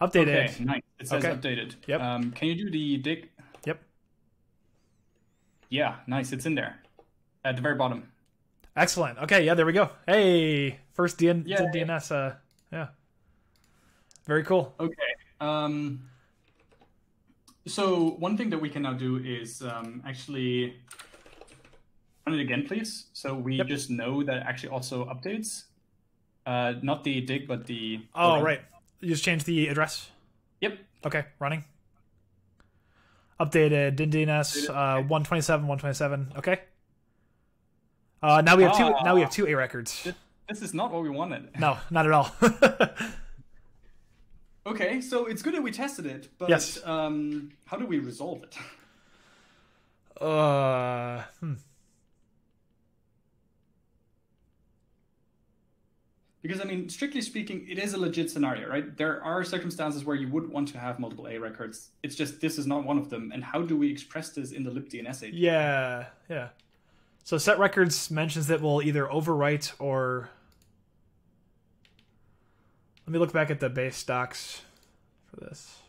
Updated.
okay nice it says
Okay.
updated
Yep.
um, can you do the dig
Yep.
yeah nice it's in there at the very bottom
Excellent. Okay, yeah, there we go. Hey, first DN- DNS. Uh, yeah, very cool.
Okay. Um, So one thing that we can now do is um, actually run it again, please. So we
Yep.
just know that it actually also updates. Uh, not the dig, but the.
Oh, right. You just change the address.
Yep.
Okay, running. Updated DNS uh, 127, 127. Okay. Uh, now we have two.
Ah.
Now we have two A records.
This is not what we wanted.
No, not at all.
Okay, so it's good that we tested it, but
Yes.
um, how do we resolve it?
uh, hmm.
Because I mean, strictly speaking, it is a legit scenario, right? There are circumstances where you would want to have multiple A records. It's just this is not one of them. And how do we express this in the libDNS essay?
Yeah, yeah. So set records mentions that we'll either overwrite or. Let me look back at the base docs for this.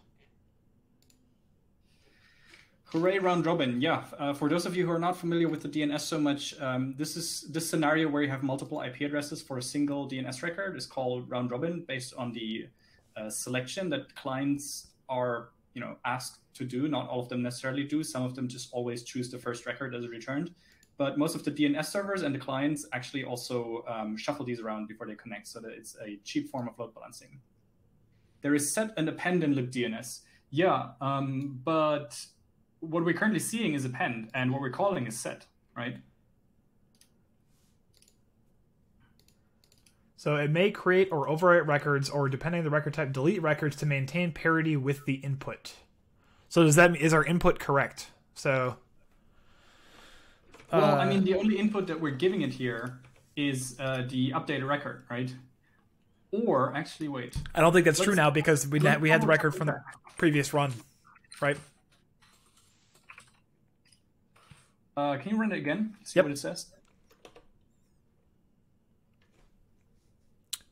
Hooray round robin! Yeah, uh, for those of you who are not familiar with the DNS so much, um, this is this scenario where you have multiple IP addresses for a single DNS record is called round robin, based on the uh, selection that clients are you know asked to do. Not all of them necessarily do. Some of them just always choose the first record as a returned. But most of the DNS servers and the clients actually also um, shuffle these around before they connect, so that it's a cheap form of load balancing. There is set and append in libDNS. Yeah, um, but what we're currently seeing is append, and what we're calling is set, right?
So it may create or overwrite records, or depending on the record type, delete records to maintain parity with the input. So does that is our input correct? So.
Well, I
uh,
mean, the only input that we're giving it here is uh, the updated record, right? Or actually, wait.
I don't think that's true now because we
let's
we had the record from the previous run, right?
Uh, can you run it again? See
Yep.
what it says.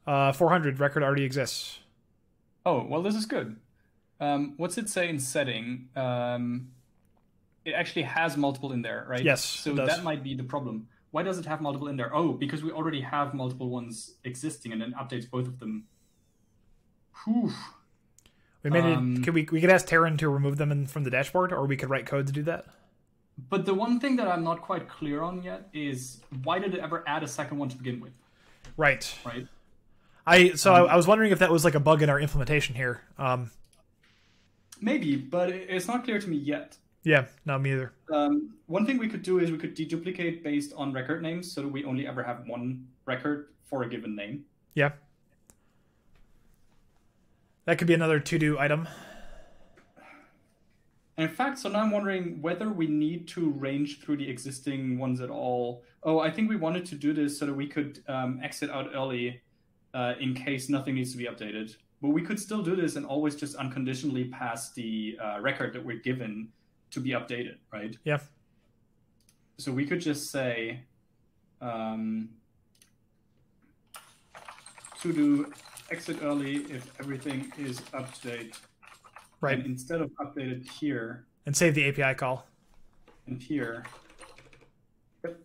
Uh, 400 record already exists.
Oh, well, this is good. Um, what's it say in setting? Um, it actually has multiple in there, right?
Yes,
So that might be the problem. Why does it have multiple in there? Oh, because we already have multiple ones existing, and then updates both of them. Whew.
We made
Um,
it. Could we we could ask Taryn to remove them in, from the dashboard, or we could write code to do that.
But the one thing that I'm not quite clear on yet is why did it ever add a second one to begin with,
Right.
right?
I so
Um,
I, I was wondering if that was like a bug in our implementation here. Um.
Maybe, but it's not clear to me yet.
Yeah. not me either.
Um, one thing we could do is we could deduplicate based on record names so that we only ever have one record for a given name.
Yeah. That could be another to do item.
And in fact, so now I'm wondering whether we need to range through the existing ones at all. Oh, I think we wanted to do this so that we could um, exit out early uh, in case nothing needs to be updated. But we could still do this and always just unconditionally pass the uh, record that we're given to be updated, right?
Yeah.
So we could just say um, to do exit early if everything is update.
Right.
And instead of updated here
And save the API call.
and here, yep,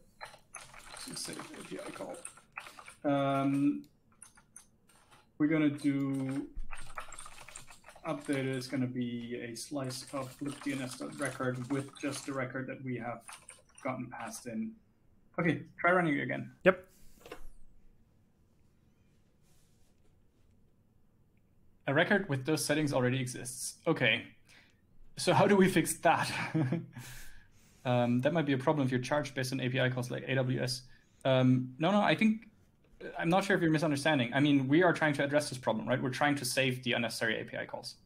so save API call. Um, we're gonna do updated is gonna be a slice of libdns.record with just the record that we have gotten passed in. Okay, try running it again.
Yep.
A record with those settings already exists. Okay. So how do we fix that? um, that might be a problem if you're charged based on API calls like AWS. Um, no, no, I think I'm not sure if you're misunderstanding. I mean, we are trying to address this problem, right? We're trying to save the unnecessary API calls.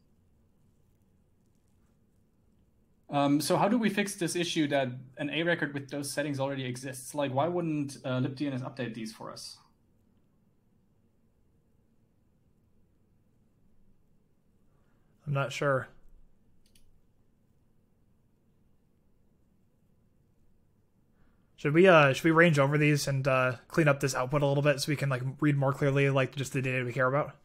Um, so how do we fix this issue that an A record with those settings already exists? Like, why wouldn't uh, libdns update these for us?
I'm not sure. Should we uh should we range over these and uh clean up this output a little bit so we can like read more clearly like just the data we care about?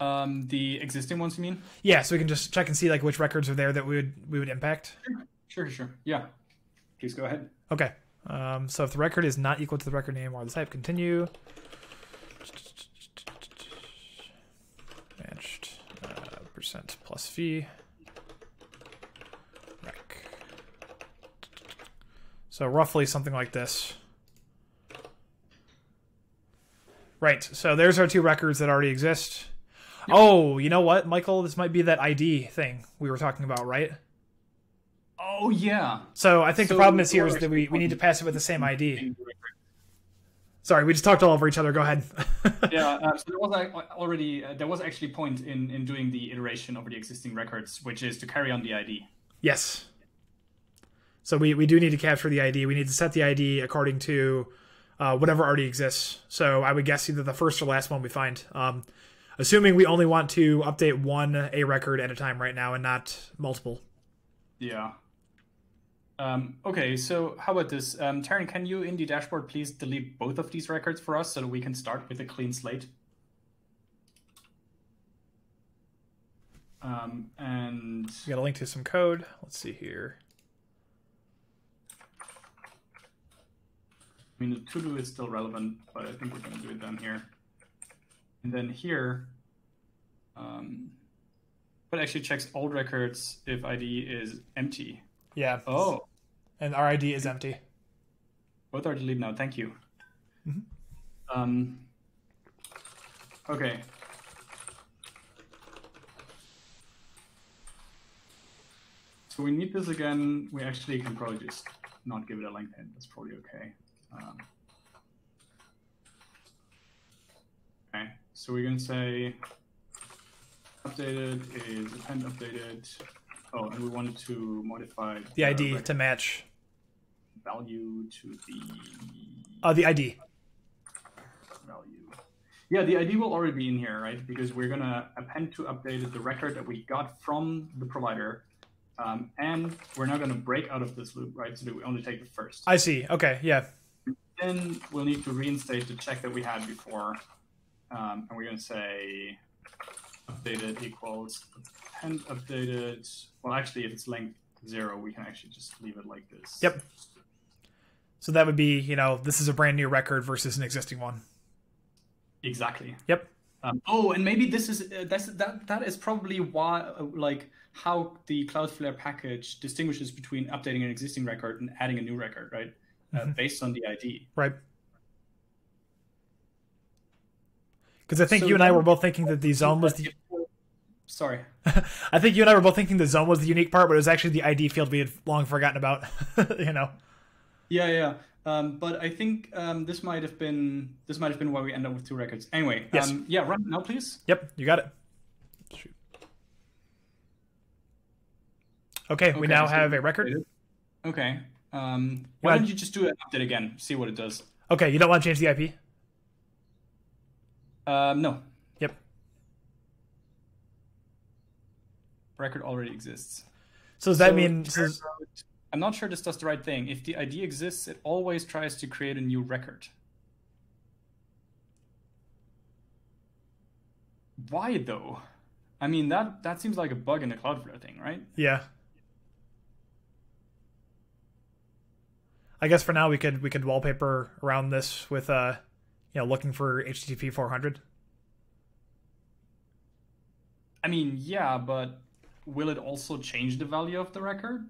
Um, the existing ones, you mean?
Yeah, so we can just check and see like which records are there that we would we would impact.
Sure, sure. Yeah. Please go ahead.
Okay. Um, so if the record is not equal to the record name or the type, continue. Matched uh, percent plus v. So roughly something like this. Right. So there's our two records that already exist. Oh, you know what, Michael? This might be that ID thing we were talking about, right?
Oh yeah.
So I think the problem is here that we, we need to pass it with the same ID. Sorry, we just talked all over each other. Go ahead.
yeah, uh, so there was like, already uh, there was actually a point in in doing the iteration over the existing records, which is to carry on the ID.
yes. So we, we do need to capture the ID. We need to set the ID according to uh, whatever already exists. So I would guess either the first or last one we find. Um, assuming we only want to update one A record at a time right now and not multiple.
Yeah. Um, okay, so how about this? Um, Taryn, can you in the dashboard please delete both of these records for us so that we can start with a clean slate? Um, and
We got a link to some code. Let's see here.
I mean, the to do is still relevant, but I think we're going to do it down here. And then here, um, but actually checks old records if ID is empty.
Yeah.
Oh,
And our ID is empty.
both are deleted now. Thank you.
Mhm.
Um, okay. So we need this again. We actually can probably just not give it a length hint. That's probably okay. Um, okay. So we're gonna say updated is append updated. Oh, and we wanted to modify
The ID
rec-
to match
value to the
uh, the ID.
value. Yeah, the ID will already be in here, right? Because we're gonna append to updated the record that we got from the provider, um, and we're now gonna break out of this loop, right? So that we only take the first.
I see. Okay. Yeah.
Then we'll need to reinstate the check that we had before, um, and we're gonna say updated equals append updated. Well, actually, if it's length zero, we can actually just leave it like this.
Yep. So that would be, you know, this is a brand new record versus an existing one.
Exactly.
Yep.
Um, oh, and maybe this is uh, that's that that is probably why uh, like how the Cloudflare package distinguishes between updating an existing record and adding a new record, right? Uh,
Mhm.
based on the ID.
Right. Because I think
So
you and I were both thinking that the zone was the.
Sorry.
I think you and I were both thinking the zone was the unique part, but it was actually the ID field we had long forgotten about. you know.
Yeah, yeah. Um, but I think um, this might have been this might have been why we end up with two records. Anyway,
Yes.
um, yeah, run it now, please.
Yep. You got it. Shoot. Okay, we now have a record.
Okay. Um, why
want-
don't you just do an update again? See what it does.
Okay, you don't want to change the IP.
Um, no,
Yep.
record already exists.
So does that
So
mean?
it
So
turns I'm not sure this does the right thing. If the ID exists, it always tries to create a new record. Why though? I mean that that seems like a bug in the Cloudflare thing, right?
yeah. I guess for now we could we could wallpaper around this with uh, you know, looking for HTTP 400.
I mean, yeah, but will it also change the value of the record?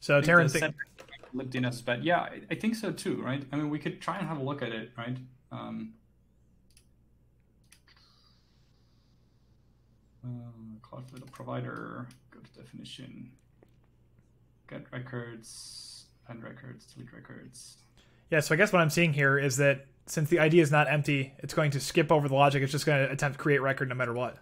So
think
Taryn, think,
libdns spec. Yeah, I, I think so too, right? I mean, we could try and have a look at it, right? Um, uh, Cloudflare provider, definition, get records, append records, delete records.
yeah. So I guess what I'm seeing here is that since the ID is not empty, it's going to skip over the logic. It's just going to attempt to create record no matter what.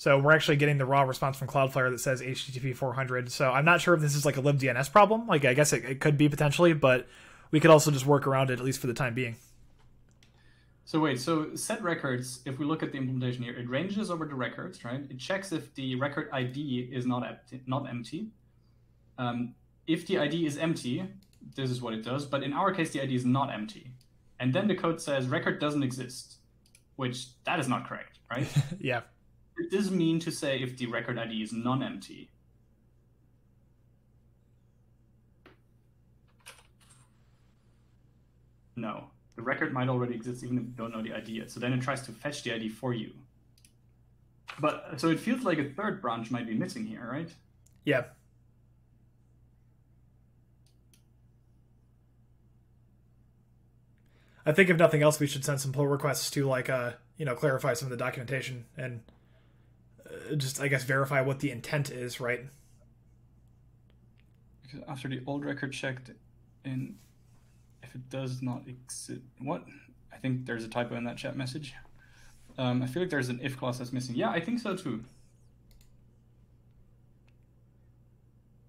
So we're actually getting the raw response from Cloudflare that says HTTP 400. So I'm not sure if this is like a libDNS problem. Like I guess it, it could be potentially, but we could also just work around it at least for the time being.
So wait, so set records, if we look at the implementation here, it ranges over the records, right? It checks if the record ID is not empty. Not empty. Um, if the ID is empty, this is what it does. But in our case, the ID is not empty. And then the code says record doesn't exist, which that is not correct, right?
yeah.
it does mean to say if the record ID is non-empty. No. The record might already exist even if you don't know the ID yet. So then it tries to fetch the ID for you. But so it feels like a third branch might be missing here, right?
Yeah. I think if nothing else, we should send some pull requests to like uh you know clarify some of the documentation and uh, just I guess verify what the intent is, right?
Because after the old record checked, in if it does not exist, what? I think there's a typo in that chat message. Um, I feel like there's an if clause that's missing. Yeah, I think so too.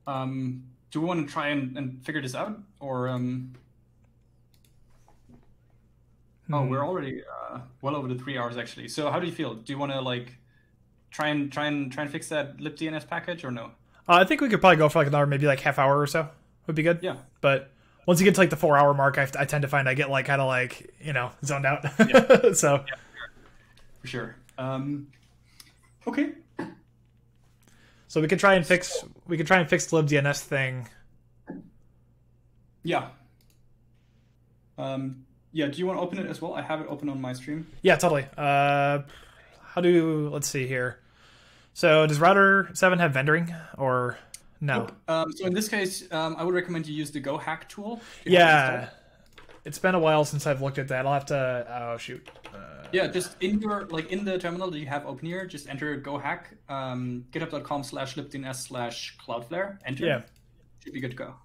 Um, do we want to try and, and figure this out, or um? Oh,
Hmm.
we're already uh, well over the three hours actually. So how do you feel? Do you want to like try and try and try and fix that libdns package or no?
Uh, I think we could probably go for like another maybe like half hour or so would be good.
Yeah.
But once you get to like the four hour mark, I, I tend to find I get like kind of like you know zoned out.
Yeah.
so
For sure. Um, okay.
so we could try and fix we could try and fix the libdns thing.
Yeah. Um, yeah. Do you want to open it as well? I have it open on my stream.
Yeah, totally. Uh, how do let's see here. So does router seven have vendoring or no?
Um, so in this case, um, I would recommend you use the Go Hack tool. if you have it
Yeah, it's been a while since I've looked at that. I'll have to. Oh shoot. Uh,
Yeah, just in your like in the terminal that you have open here, just enter Go Hack, um, github.com slash libdns slash Cloudflare. Enter.
yeah.
Should be good to go.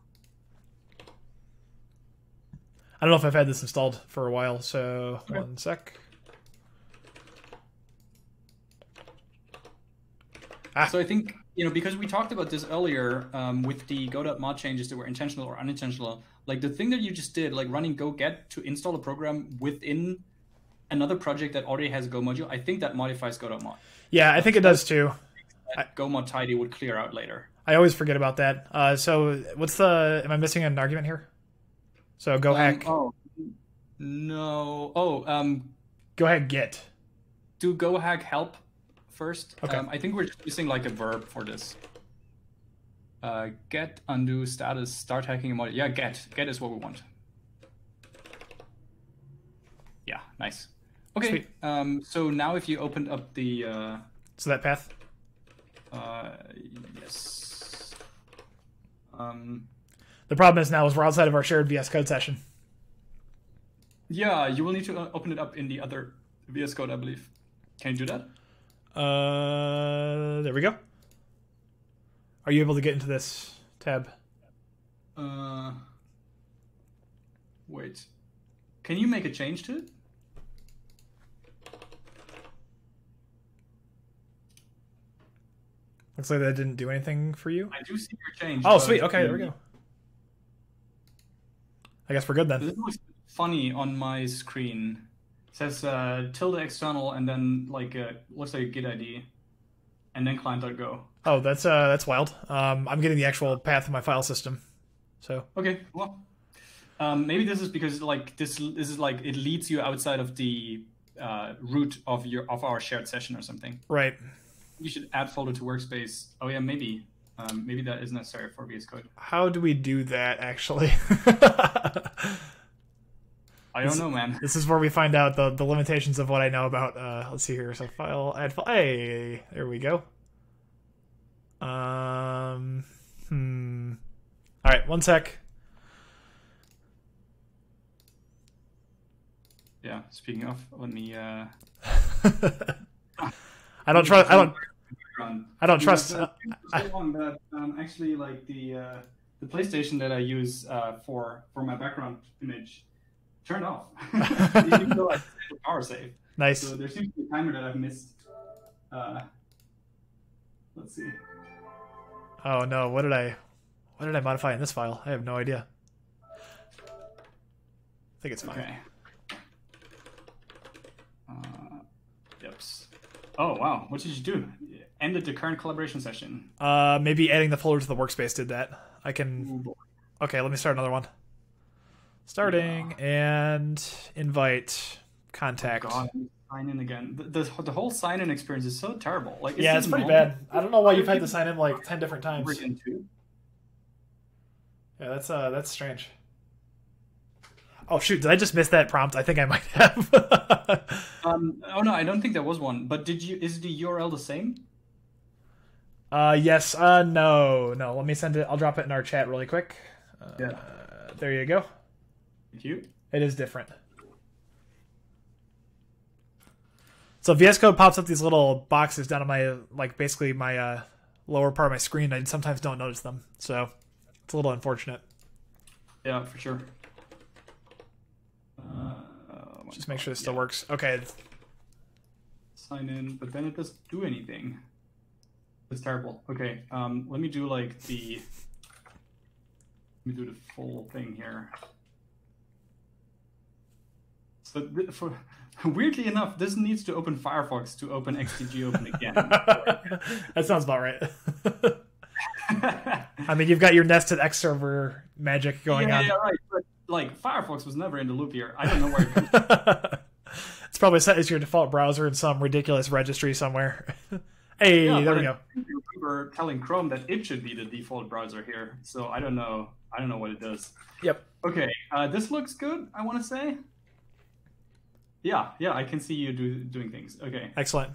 I don't know if I've had this installed for a while, so
Okay.
one sec. Ah.
So I think you know because we talked about this earlier um, with the go.mod changes that were intentional or unintentional. Like the thing that you just did, like running go get to install a program within another project that already has a Go module. I think that modifies go.mod.
Yeah, I think it does too.
That Go mod tidy would clear out later.
I always forget about that. Uh, so what's the? Am I missing an argument here? So go
Um,
hack.
oh no! Oh, um,
Go ahead. Get.
do go hack help first?
Okay.
Um, I think we're just missing like a verb for this. Uh, get undo status start hacking a module. Yeah, get get is what we want. Yeah, nice. Okay.
Sweet.
Um, so now if you opened up the uh,
So that path.
uh, yes. Um,
The problem is now is we're outside of our shared VS Code session.
yeah, you will need to uh, open it up in the other VS Code, I believe. Can you do that?
Uh, there we go. Are you able to get into this tab?
Uh, wait. Can you make a change to it?
Looks like that didn't do anything for you.
I do see your change.
Oh, sweet. Okay, there we go. I guess we're good then.
This looks funny on my screen. Says uh, tilde external and then like a, looks like a git ID, and then client.go.
Oh, that's uh, that's wild. Um, I'm getting the actual path of my file system. So
Okay, well, um, maybe this is because like this this is like it leads you outside of the uh, root of your of our shared session or something.
right.
You should add folder to workspace. Oh yeah, maybe. Um, maybe that is necessary for VS Code.
How do we do that actually?
I don't know, man.
this is where we find out the, the limitations of what I know about. Uh, let's see here. So file add file. Hey, there we go. Um. Hmm. All right. One sec.
Yeah. Speaking of, let me. Uh,
I don't trust. I don't. I don't
Yeah,
trust.
so so long that um, actually like the uh, the PlayStation that I use uh, for for my background image turned off. Even though I power save.
Nice.
So there seems to be a timer that I've missed. Uh, let's see.
Oh no! What did I? What did I modify in this file? I have no idea. I think it's fine.
Okay. Uh, yep. Oh wow! What did you do? Ended the current collaboration session.
Uh, maybe adding the folder to the workspace did that. I can.
Ooh.
Okay, let me start another one. Starting and invite contact.
God, sign in again. The, the, the whole sign in experience is so terrible. Like
yeah, it's pretty
moment-
bad. I don't know why you've had to sign in like ten different times. Yeah, that's uh, that's strange. Oh shoot! Did I just miss that prompt? I think I might have.
um, oh no, I don't think there was one. But did you? Is the URL the same?
Uh, yes. Uh, no, no. Let me send it. I'll drop it in our chat really quick. Uh,
Yeah.
There you go.
You.
It is different. So VS Code pops up these little boxes down on my like basically my uh, lower part of my screen. I sometimes don't notice them, so it's a little unfortunate.
Yeah, for sure. Uh,
Just make sure this still works. Okay.
Sign in, but then it doesn't do anything. It's terrible. Okay, um, let me do like the. Let me do the full thing here. So for weirdly enough, this needs to open Firefox to open XDG Open again.
that sounds about right. I mean, you've got your nested X server magic going
yeah,
on.
yeah, right. But like Firefox was never in the loop here. I don't know where it comes from.
it's probably set as your default browser in some ridiculous registry somewhere. hey,
Yeah,
there we go.
I remember telling Chrome that it should be the default browser here. So I don't know. I don't know what it does.
Yep.
Okay, uh, this looks good. I want to say. Yeah, yeah, I can see you do, doing things. Okay,
Excellent.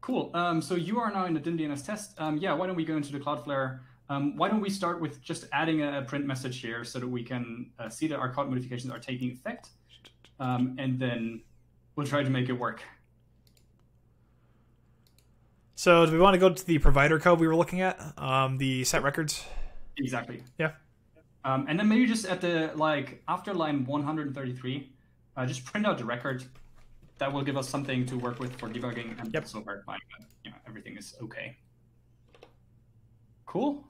cool. Um, so you are now in the DynDNS test. Um, yeah, why don't we go into the Cloudflare? Um, why don't we start with just adding a, a print message here so that we can uh, see that our cloud modifications are taking effect, um, and then we'll try to make it work.
So, do we want to go to the provider code we were looking at? Um, the set records.
Exactly.
Yeah.
Um, and then maybe just at the like after line 133, uh, just print out the record. That will give us something to work with for debugging and
Yep.
also verifying that you know, everything is okay. Cool.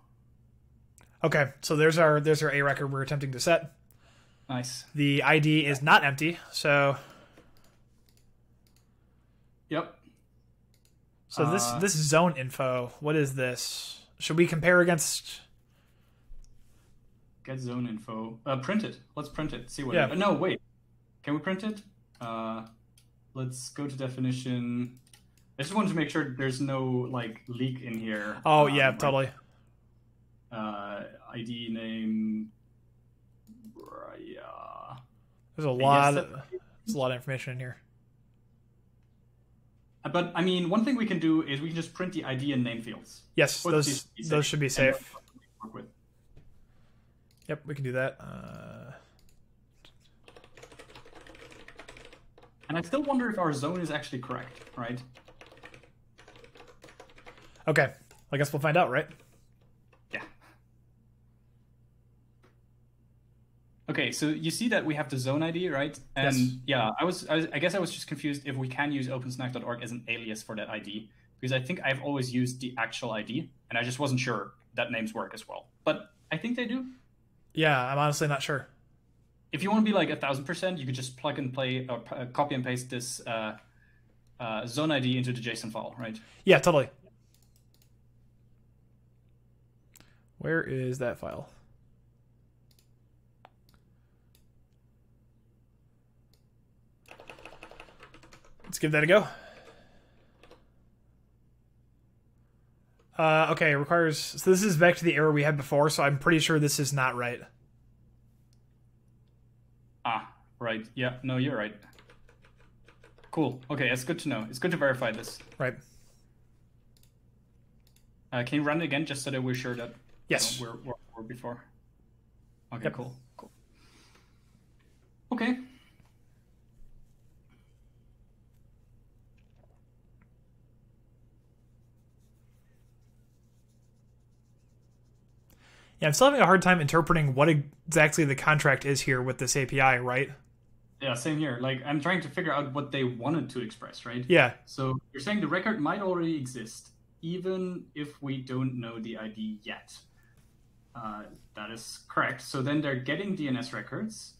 Okay, so there's our there's our A record we're attempting to set.
Nice.
The ID is not empty, so
Yep.
so this
Uh,
this zone info. What is this? Should we compare against?
Get zone info. Uh, print it. Let's print it. See what.
Yeah.
It, uh, no, wait. Can we print it? Uh, let's go to definition. I just wanted to make sure there's no like leak in here.
Oh
Um,
yeah, totally.
uh, ID name. Yeah.
There's a lot. Of, there's a lot of information in here.
But I mean, one thing we can do is we can just print the ID and name fields.
Yes,
Put
those those should be safe.
that's what we work with.
Yep, we can do that. Uh,
And I still wonder if our zone is actually correct, right?
okay, I guess we'll find out, right?
Yeah. Okay, so you see that we have the zone ID, right? And
Yes.
yeah, I was, I was, I guess I was just confused if we can use OpenSnack.org as an alias for that ID because I think I've always used the actual ID, and I just wasn't sure that names work as well. But I think they do.
Yeah, I'm honestly not sure.
If you want to be like a thousand percent, you could just plug and play or uh, copy and paste this uh, uh, zone ID into the JSON file, right?
Yeah, totally. Where is that file? Let's give that a go. Uh, okay, requires. So this is back to the error we had before, so I'm pretty sure this is not right.
Ah, right. Yeah, no, you're right. Cool. Okay, that's good to know. It's good to verify this.
Right.
Uh, can you run it again just so that we're sure that
Yes.
uh, we're, we're, we're before? Okay,
Yep.
cool. Cool. Okay.
Yeah, I'm still having a hard time interpreting what exactly the contract is here with this API, right?
Yeah, same here. Like, I'm trying to figure out what they wanted to express, right?
Yeah.
So you're saying the record might already exist, even if we don't know the ID yet. Uh, that is correct. So then they're getting DNS records.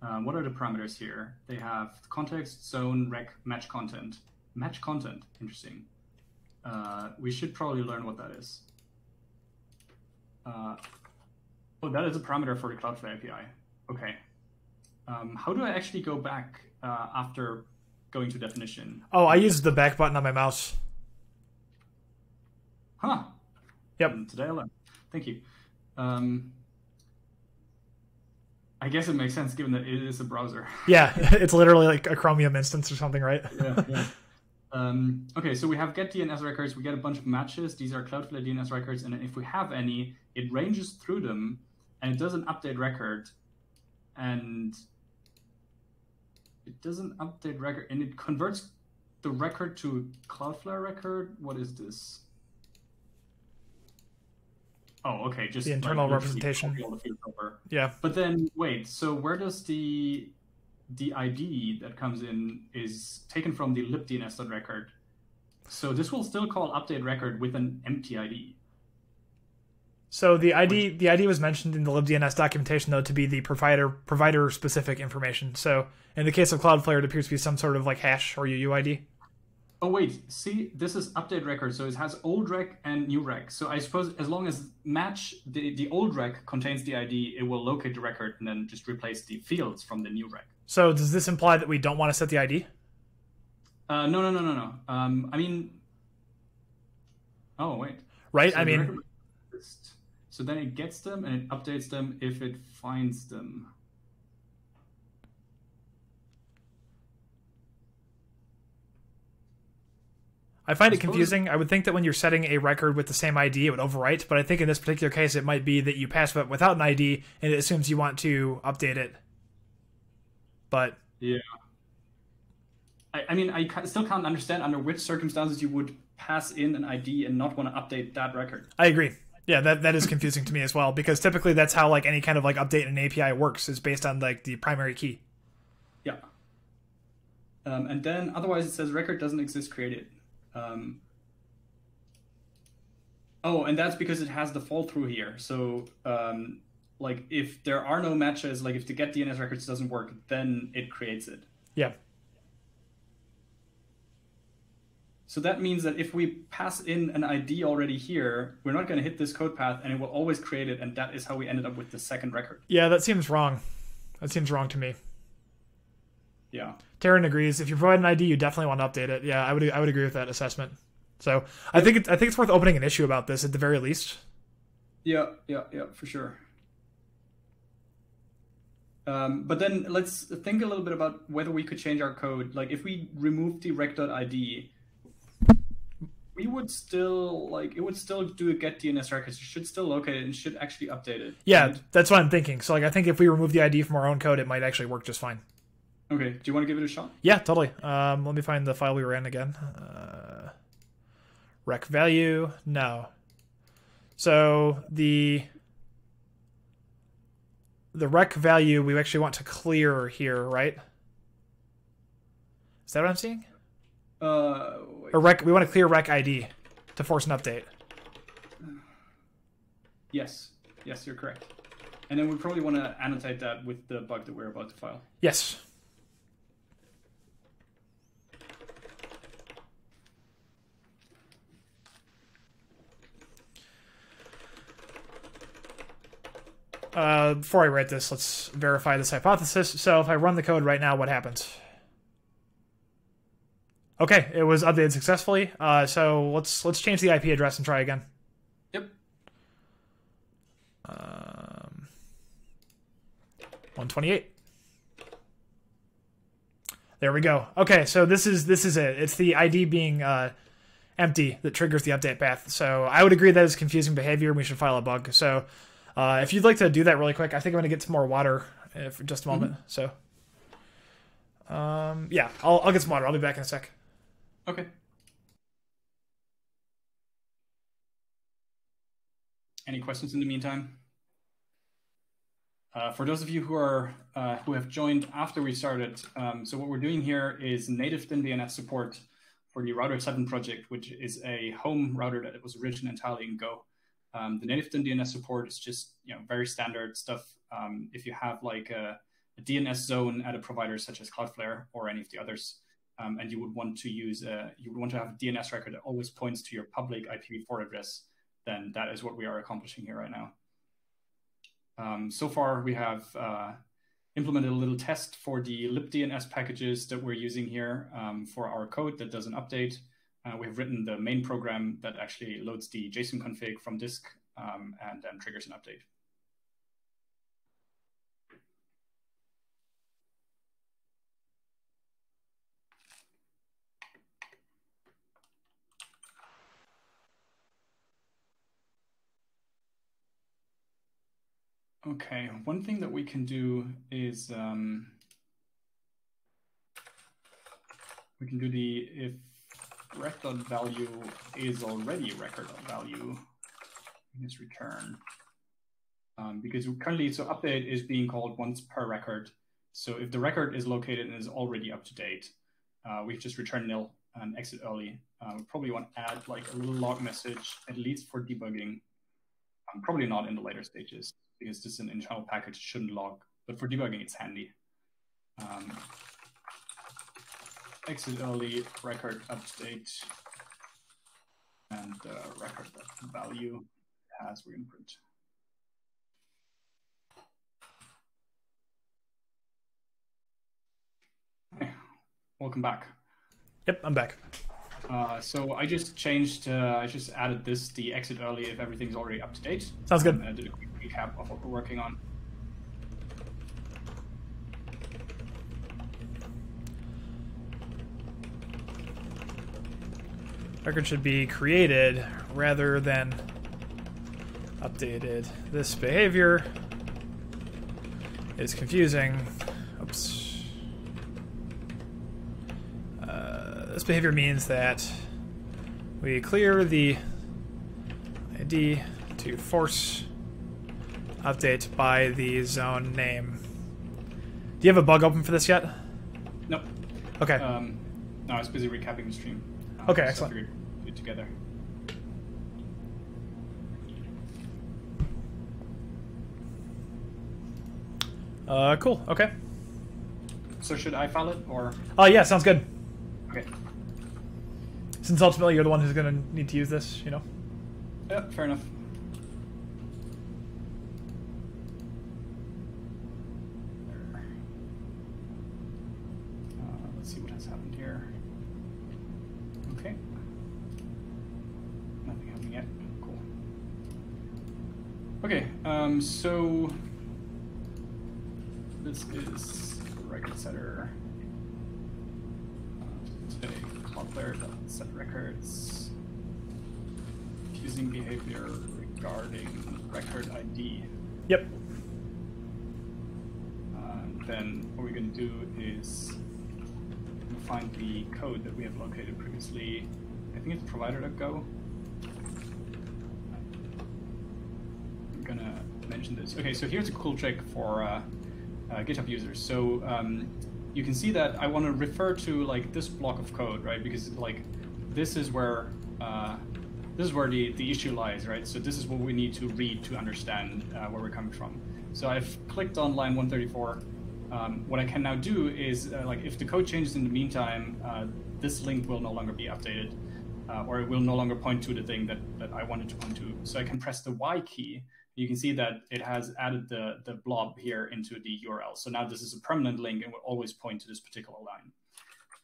Um, what are the parameters here? They have context, zone, rec, match content. Match content, interesting. Uh, we should probably learn what that is. Uh, oh, that is a parameter for the Cloudflare API. Okay. Um, how do I actually go back uh, after going to definition?
Oh, I used the back button on my mouse.
Huh.
Yep.
Um, today I learned. Thank you. Um, I guess it makes sense given that it is a browser.
Yeah, it's literally like a Chromium instance or something, right?
yeah, yeah. Um, okay, so we have get DNS records. We get a bunch of matches. These are Cloudflare DNS records, and if we have any, it ranges through them, and it does an update record, and it doesn't update record, and it converts the record to Cloudflare record. What is this? Oh, okay, just
The internal
like,
representation.
all the over.
Yeah.
But then wait, so where does the the ID that comes in is taken from the libdns.record? So this will still call update record with an empty ID.
So the ID the ID was mentioned in the libdns documentation though to be the provider provider specific information. So in the case of Cloudflare, it appears to be some sort of like hash or UUID.
Oh wait, see, this is update record, so it has old rec and new rec. So I suppose as long as match the, the old rec contains the ID, it will locate the record and then just replace the fields from the new rec.
So does this imply that we don't want to set the ID?
Uh, no, no, no, no, no. Um, I mean, oh wait,
Right?
So
I mean,
record so then it gets them and it updates them if it finds them.
I find
I
it confusing. I would think that when you're setting a record with the same ID, it would overwrite. But I think in this particular case, it might be that you pass it without an ID, and it assumes you want to update it. But
Yeah. I, I mean, I still can't understand under which circumstances you would pass in an ID and not want to update that record.
I agree. Yeah, that that is confusing to me as well because typically that's how like any kind of like update in an API works is based on like the primary key.
Yeah. Um, and then otherwise it says record doesn't exist created. Um, oh, and that's because it has the fall through here. So um, like if there are no matches, like if the get DNS records doesn't work, then it creates it.
Yeah.
So that means that if we pass in an ID already here, we're not going to hit this code path and it will always create it. And that is how we ended up with the second record.
Yeah, that seems wrong. That seems wrong to me.
Yeah.
Taryn agrees. If you provide an ID, you definitely want to update it. Yeah, I would I would agree with that assessment. So I think it, I think it's worth opening an issue about this at the very least.
Yeah, yeah, yeah, for sure. Um, but then let's think a little bit about whether we could change our code. Like if we remove the rec.id, we would still like it would still do a get DNS records. It should still locate it and should actually update it.
Yeah,
right?
that's what I'm thinking. So like I think if we remove the ID from our own code, it might actually work just fine.
Okay. Do you want to give it a shot?
Yeah, totally. Um, let me find the file we ran again. Uh, rec value, no. So the the rec value we actually want to clear here, right? Is that what I'm seeing?
Uh.
Or rec, we want to clear rec ID to force an update.
yes, yes, you're correct. And then we probably want to annotate that with the bug that we're about to file.
Yes. Uh, before I write this, let's verify this hypothesis. So if I run the code right now, what happens? Okay, it was updated successfully. Uh, so let's let's change the IP address and try again.
Yep.
Um, 128. There we go. Okay, so this is this is it. It's the ID being uh, empty that triggers the update path. So I would agree that is confusing behavior. and We should file a bug. So uh, if you'd like to do that really quick, I think I'm going to get some more water uh, for just a moment. So um, yeah, I'll, I'll get some water. I'll be back in a sec.
Okay. Any questions in the meantime? Uh, for those of you who are uh, who have joined after we started, um, so what we're doing here is native DNS support for the Router 7 project, which is a home router that was written entirely in Go. Um, the native DNS support is just you know very standard stuff. Um, if you have like a, a DNS zone at a provider such as Cloudflare or any of the others, um, and you would want to use a, you would want to have a DNS record that always points to your public IPv4 address, then that is what we are accomplishing here right now. Um, so far, we have uh, implemented a little test for the libdns packages that we're using here um, for our code that does an update. Uh, we've written the main program that actually loads the JSON config from disk um, and then triggers an update. Okay, one thing that we can do is um, we can do the if rec.value is already record.value, just return. Um, because currently, so update is being called once per record. So if the record is located and is already up to date, uh, we just return nil and exit early. Uh, we probably want to add like a little log message, at least for debugging. Um, probably not in the later stages because this is an internal package, it shouldn't log. But for debugging, it's handy. Um, exit early, record update, and uh, record value as to print. Welcome back.
Yep, I'm back.
Uh, so I just changed, uh, I just added this, the exit early if everything's already up to date.
Sounds good.
I did a quick recap of what we're working on.
Record should be created rather than updated. This behavior is confusing. Oops. This behavior means that we clear the ID to force update by the zone name. Do you have a bug open for this yet?
Nope.
Okay.
Um, no, I was busy recapping the stream. Um,
Okay,
so I
excellent.
figured it together.
Uh, cool. Okay.
So should I file it or?
Oh yeah, sounds good.
Okay.
Since ultimately you're the one who's gonna need to use this, you know.
Yeah, fair enough. Uh, let's see what has cloudflare.set records using behavior regarding record ID.
Yep.
Um, then what we're going to do is find the code that we have located previously. I think it's provider.go. I'm gonna mention this. Okay, so here's a cool trick for uh, uh, GitHub users. So um, you can see that I want to refer to like this block of code, right? Because like this is where uh, this is where the, the issue lies, right? So this is what we need to read to understand uh, where we're coming from. So I've clicked on line 134. Um, what I can now do is, uh, like, if the code changes in the meantime, uh, this link will no longer be updated, uh, or it will no longer point to the thing that, that I wanted to point to. So I can press the Y key. You can see that it has added the, the blob here into the URL. So now this is a permanent link and will always point to this particular line.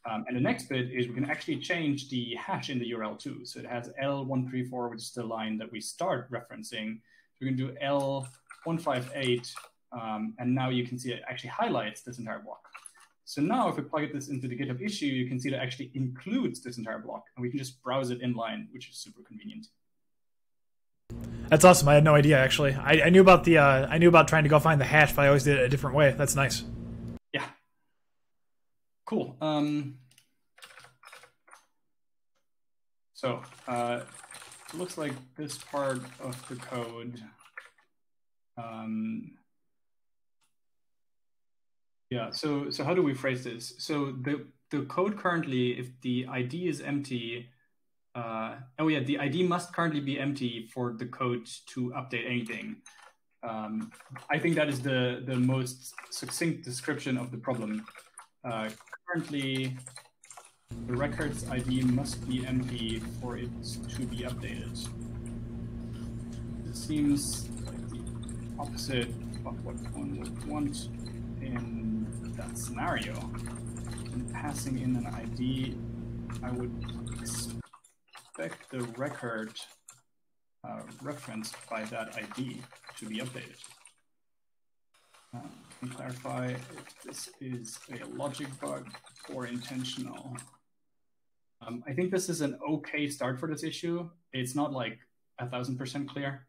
Um, and the next bit is we can actually change the hash in the URL too. So it has L134, which is the line that we start referencing. So we can do L158, um, and now you can see it actually highlights this entire block. So now if we plug this into the GitHub issue, you can see that actually includes this entire block, and we can just browse it inline, which is super convenient.
That's awesome. I had no idea actually. I, I knew about the uh, I knew about trying to go find the hash, but I always did it a different way. That's nice.
Yeah. Cool. Um, so uh, it looks like this part of the code. Um, yeah. So so how do we phrase this? So the the code currently, if the ID is empty, uh, oh yeah, the ID must currently be empty for the code to update anything. Um, I think that is the the most succinct description of the problem. Uh, currently, the record's ID must be empty for it to be updated. It seems like the opposite of what one would want in that scenario. In passing in an ID, I would expect the record uh, referenced by that ID to be updated. Uh, can clarify if this is a logic bug or intentional. Um, I think this is an okay start for this issue. It's not like a thousand percent clear.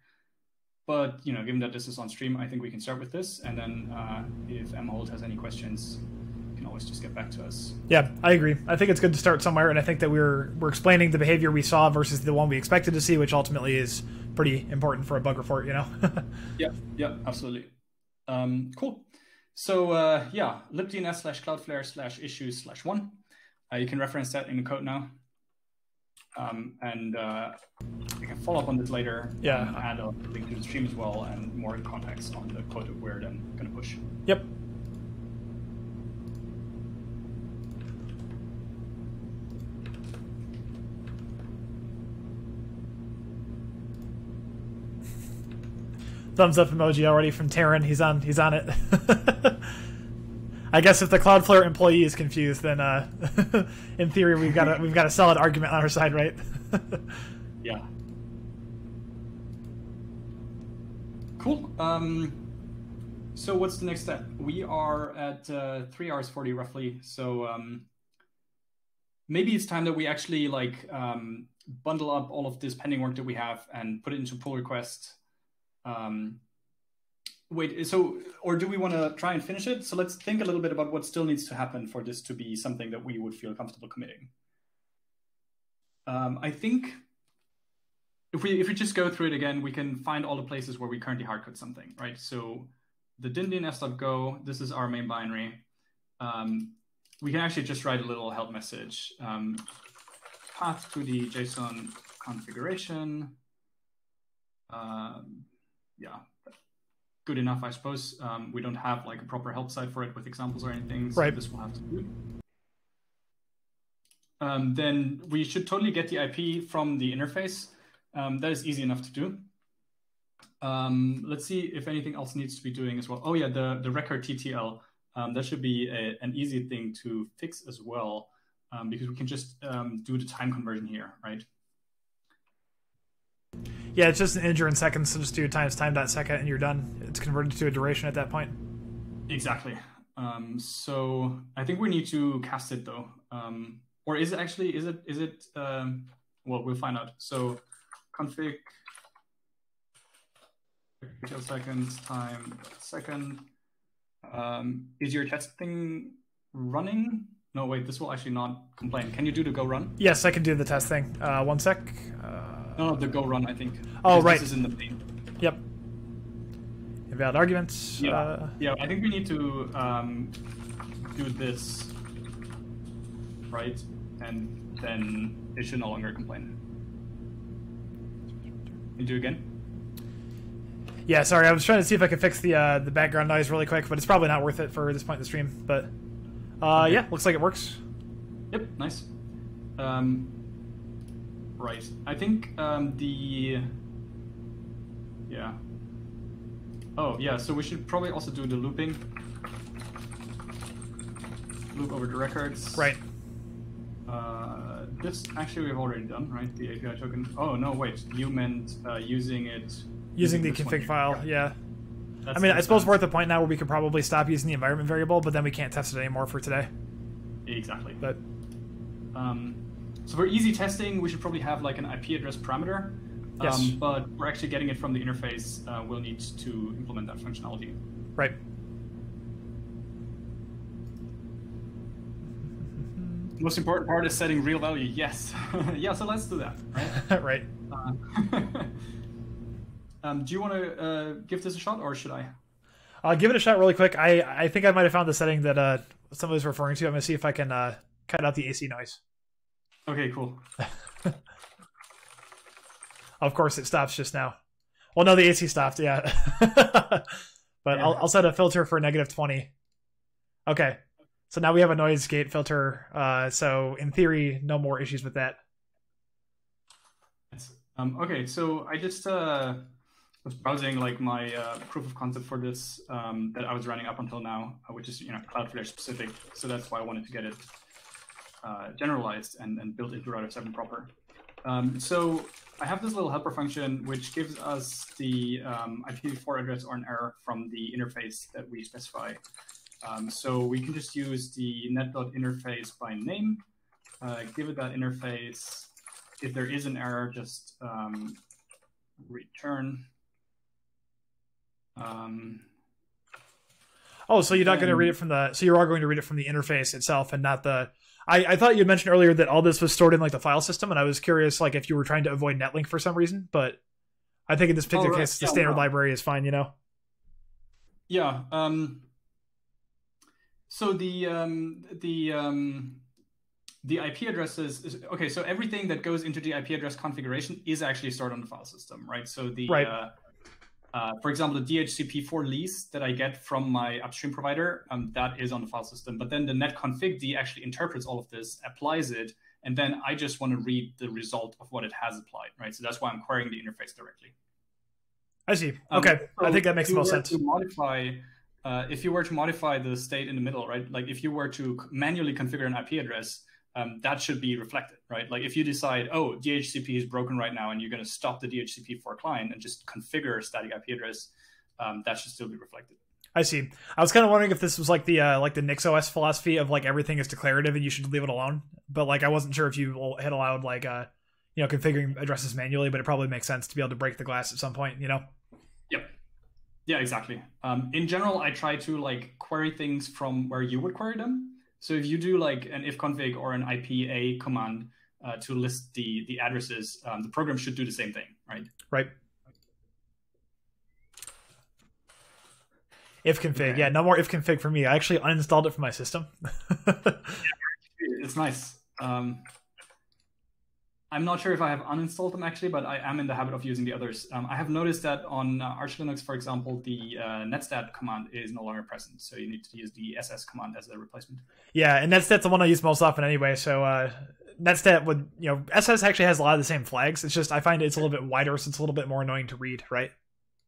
but you know, given that this is on stream, I think we can start with this, and then uh, if mholt has any questions, can always just get back to us.
Yeah, I agree. I think it's good to start somewhere, and I think that we're we're explaining the behavior we saw versus the one we expected to see, which ultimately is pretty important for a bug report. You know.
yeah. Yeah. Absolutely. Um, cool. So uh, yeah, libdns slash cloudflare slash issues slash one. Uh, you can reference that in the code now. Um, and uh, we can follow up on this later.
Yeah.
And add a link to the stream as well and more context on the code that we're then going to push.
Yep. Thumbs up emoji already from Taryn. He's on. He's on it. I guess if the Cloudflare employee is confused, then uh, in theory we've got a we've got a solid argument on our side, right?
yeah. Cool. Um, so what's the next step? We are at uh, three hours forty roughly. So um, maybe it's time that we actually like um, bundle up all of this pending work that we have and put it into pull request. Um, Wait, so, or do we want to try and finish it? So let's think a little bit about what still needs to happen for this to be something that we would feel comfortable committing. Um, I think if we if we just go through it again, we can find all the places where we currently hardcode something, right? So the dyndns.go, this is our main binary. Um, we can actually just write a little help message. Um, path to the JSON configuration. Um, yeah, good enough, I suppose. Um, we don't have like a proper help site for it with examples or anything, so
right.
this will have to do. Um, then we should totally get the IP from the interface. Um, that is easy enough to do. Um, let's see if anything else needs to be doing as well. Oh yeah, the, the record TTL. Um, that should be a, an easy thing to fix as well, um, because we can just do the time conversion here, right?
Yeah, it's just an integer in seconds, so just do times time dot second and you're done. It's converted to a duration at that point.
Exactly. Um, so I think we need to cast it though. Um, or is it actually, is it, is it, um, well, we'll find out. So config seconds time second. Um, is your testing running? No, wait, this will actually not complain. Can you do the go run?
Yes, I can do the test thing. Uh, one sec. Uh...
No, no, the go run, I think.
Oh, right.
This is in the main.
Yep. Invalid arguments.
Yeah,
uh...
yeah. I think we need to um, do this, right? And then it should no longer complain. You do again.
Yeah, sorry. I was trying to see if I could fix the uh, the background noise really quick, but it's probably not worth it for this point in the stream. But uh, okay. yeah, looks like it works.
Yep, nice. Um, Right. I think um, the yeah. Oh yeah. So we should probably also do the looping. Loop over the records.
Right.
Uh, this actually we've already done, right? The API token. Oh no, wait. You meant uh, using it.
Using, using the config file, yeah. Yeah. I mean, I suppose we're at the point now where we could probably stop using the environment variable, but then we can't test it anymore for today.
Exactly.
But
um, so for easy testing, we should probably have like an IP address parameter.
Yes. Um,
but we're actually getting it from the interface. Uh, we'll need to implement that functionality.
Right.
Most important part is setting real value. Yes. yeah. So let's do that. Right.
right.
Uh, um, do you want to uh, give this a shot, or should I?
I'll give it a shot really quick. I I think I might have found the setting that uh, somebody's referring to. I'm gonna see if I can uh, cut out the AC noise.
Okay, cool.
of course, it stops just now. Well, no, the AC stopped. Yeah, but yeah. I'll, I'll set a filter for negative twenty. Okay, so now we have a noise gate filter. Uh, so in theory, no more issues with that.
Um, okay, so I just uh, was browsing like my uh, proof of concept for this um, that I was running up until now, uh, which is you know Cloudflare specific. So that's why I wanted to get it uh, generalized and, and built into Router 7 proper. Um, so I have this little helper function which gives us the um, IPv4 address or an error from the interface that we specify. Um, so we can just use the net.interface by name, uh, give it that interface. If there is an error, just um, return Um,
Oh, so you're not going to read it from the. So you are going to read it from the interface itself, and not the. I, I thought you mentioned earlier that all this was stored in like the file system, and I was curious, like if you were trying to avoid netlink for some reason. But I think in this particular
right.
case, the
Yeah,
standard
no.
library is fine. You know.
Yeah. Um, so the um, the um, the IP addresses is, okay. So everything that goes into the IP address configuration is actually stored on the file system, right? So the
Right.
uh, uh, for example, the DHCP4 lease that I get from my upstream provider, um, that is on the file system. But then the netconfig actually interprets all of this, applies it, and then I just want to read the result of what it has applied, right? So that's why I'm querying the interface directly.
I see.
Um,
Okay, I think that makes
if
the
you were
sense.
To modify, uh, if you were to modify the state in the middle, right? Like if you were to manually configure an IP address, um, that should be reflected, right? Like if you decide, oh, DHCP is broken right now, and you're going to stop the DHCP for a client and just configure a static IP address, um, that should still be reflected.
I see. I was kind of wondering if this was like the uh, like the NixOS philosophy of like everything is declarative and you should leave it alone. But like I wasn't sure if you had allowed like uh you know configuring addresses manually, but it probably makes sense to be able to break the glass at some point. You know.
Yep. Yeah, exactly. Um, in general, I try to like query things from where you would query them. So if you do like an ifconfig or an IPA command uh, to list the the addresses, um, the program should do the same thing, right?
Right. If config,
Okay.
yeah, no more if config for me. I actually uninstalled it from my system.
It's nice. Um, I'm not sure if I have uninstalled them actually, but I am in the habit of using the others. Um, I have noticed that on uh, Arch Linux, for example, the uh, netstat command is no longer present, so you need to use the ss command as a replacement.
yeah, and that's that's the one I use most often anyway. So uh, Netstat would you know SS actually has a lot of the same flags. It's just I find it's a little bit wider, so it's a little bit more annoying to read. Right.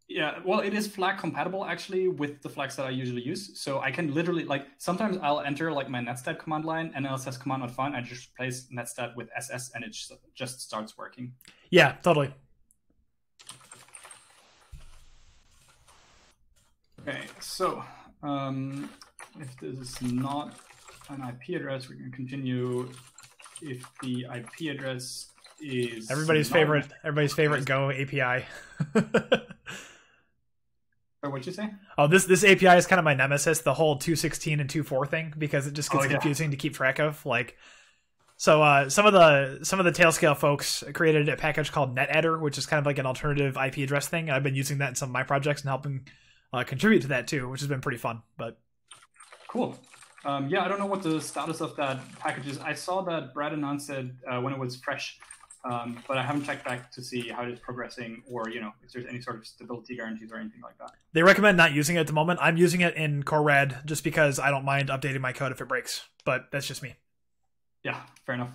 Yeah, well, it is flag compatible actually with the flags that I usually use. So I can literally like sometimes I'll enter like my netstat command line and it says command not found. I just replace netstat with ss and it just, just starts working.
Yeah, totally.
Okay, so um, if this is not an IP address, we can continue. If the IP address is
Everybody's favorite, everybody's favorite Go API.
Or what'd you say?
oh, this this API is kind of my nemesis. The whole two sixteen and 24 thing because it just gets
Oh, yeah.
confusing to keep track of. Like, so uh, some of the some of the Tailscale folks created a package called netaddr, which is kind of like an alternative IP address thing. I've been using that in some of my projects and helping uh, contribute to that too, which has been pretty fun. But
Cool. Um, yeah, I don't know what the status of that package is. I saw that Brad announced it uh, when it was fresh, um, but I haven't checked back to see how it's progressing or you know if there's any sort of stability guarantees or anything like that.
they recommend not using it at the moment. I'm using it in CoreRAD just because I don't mind updating my code if it breaks. But that's just me.
Yeah, fair enough.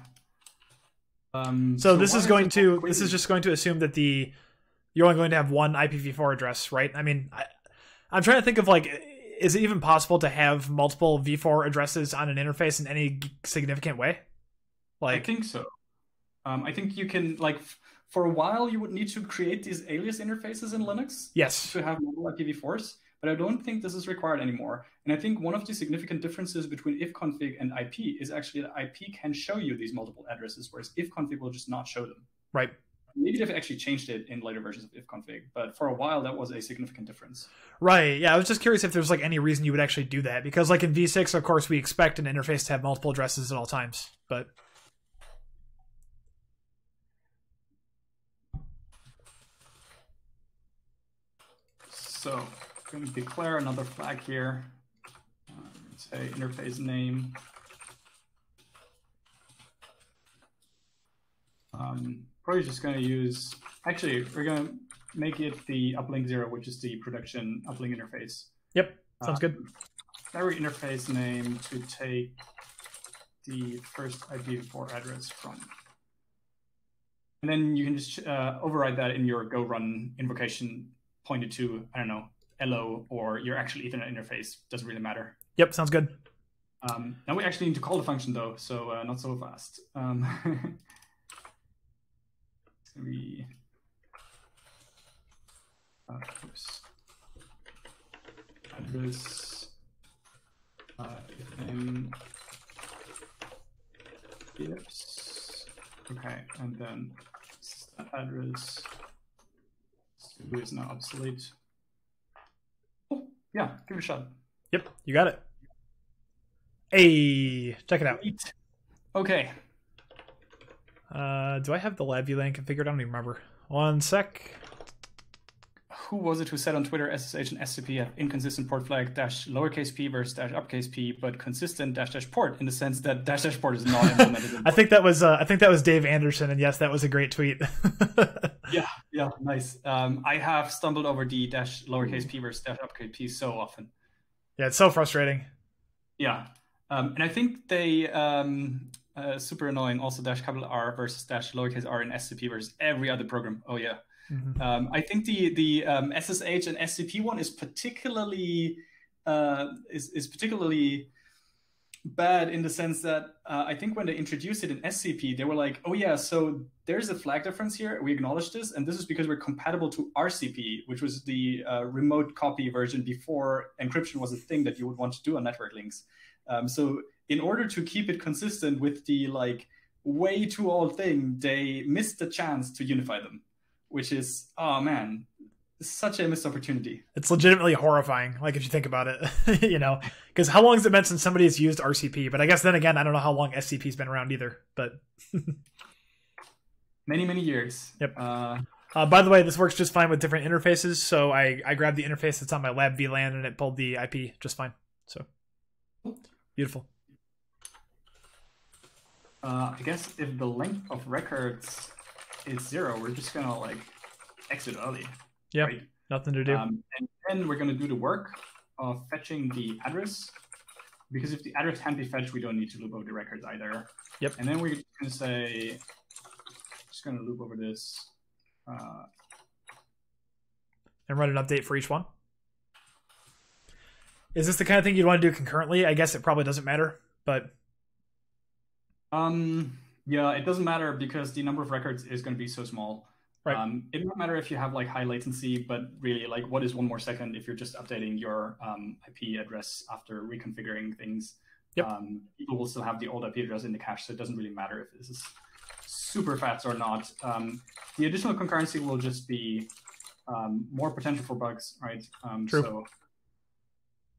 Um,
So, this is going to this is just going to assume that the you're only going to have one IPv4 address, right? I mean, I, I'm trying to think of like, is it even possible to have multiple v4 addresses on an interface in any significant way? Like i
think so. Um, I think you can like for a while you would need to create these alias interfaces in Linux
yes,
to have mobile IPv4s, but I don't think this is required anymore. And I think one of the significant differences between ifconfig and IP is actually that IP can show you these multiple addresses, whereas ifconfig will just not show them.
right.
Maybe they've actually changed it in later versions of ifconfig, but for a while that was a significant difference.
Right. Yeah, I was just curious if there's like any reason you would actually do that because like in v6 of course we expect an interface to have multiple addresses at all times. But
So I'm going to declare another flag here. Um, say interface name. Um, probably just going to use, actually, we're going to make it the uplink zero, which is the production uplink interface.
yep, sounds
Uh,
good.
Every interface name to take the first IPv4 address from. And then you can just uh, override that in your go run invocation pointed to, I don't know, LO or your actual Ethernet interface. Doesn't really matter.
Yep, sounds good.
Um, now we actually need to call the function though, so uh, not so fast. Um, gonna uh, oops. address uh, ifs. Okay, and then address who is now obsolete. yeah, give it a shot.
Yep, you got it. Hey, check it out.
Okay.
Uh, do I have the lab VLAN configured? I don't even remember. One sec.
Who was it who said on Twitter SSH and SCP have inconsistent port flag dash lowercase p versus dash uppercase p, but consistent dash dash port in the sense that dash dash port is not implemented.
I think that was uh, I think that was Dave Anderson, and yes, that was a great tweet.
yeah, yeah, nice. Um, I have stumbled over the dash lowercase p versus dash uppercase p so often.
Yeah, it's so frustrating.
Yeah, um, and I think they um, uh, super annoying. Also, dash capital R versus dash lowercase r in SCP versus every other program. Oh yeah. Mm-hmm. Um, I think the the um, SSH and SCP one is particularly uh, is is particularly bad in the sense that uh, I think when they introduced it in SCP, they were like, "Oh yeah, so there's a flag difference here. We acknowledge this, and this is because we're compatible to RCP, which was the uh, remote copy version before encryption was a thing that you would want to do on network links. Um, so in order to keep it consistent with the like way too old thing, they missed the chance to unify them which is oh man, such a missed opportunity.
It's legitimately horrifying. Like if you think about it, you know, because how long has it been since somebody has used RCP? But I guess then again, I don't know how long SCP's been around either. But
many many years.
Yep. Uh, uh, by the way, this works just fine with different interfaces. So I I grabbed the interface that's on my lab VLAN and it pulled the IP just fine. So beautiful.
Uh, I guess if the length of records is zero, we're just gonna like exit early.
Yeah, nothing to do. Um,
and then we're gonna do the work of fetching the address because if the address can't be fetched, we don't need to loop over the records either.
Yep.
And then we're just gonna say, just gonna loop over this. Uh,
and run an update for each one. Is this the kind of thing you'd want to do concurrently? I guess it probably doesn't matter, but
um, yeah, it doesn't matter because the number of records is going to be so small.
Right.
Um, it doesn't matter if you have like high latency, but really, like, what is one more second if you're just updating your um, IP address after reconfiguring things?
Yep.
Um, people will still have the old IP address in the cache, so it doesn't really matter if this is super fast or not. Um, the additional concurrency will just be um, more potential for bugs, right? Um,
True.
So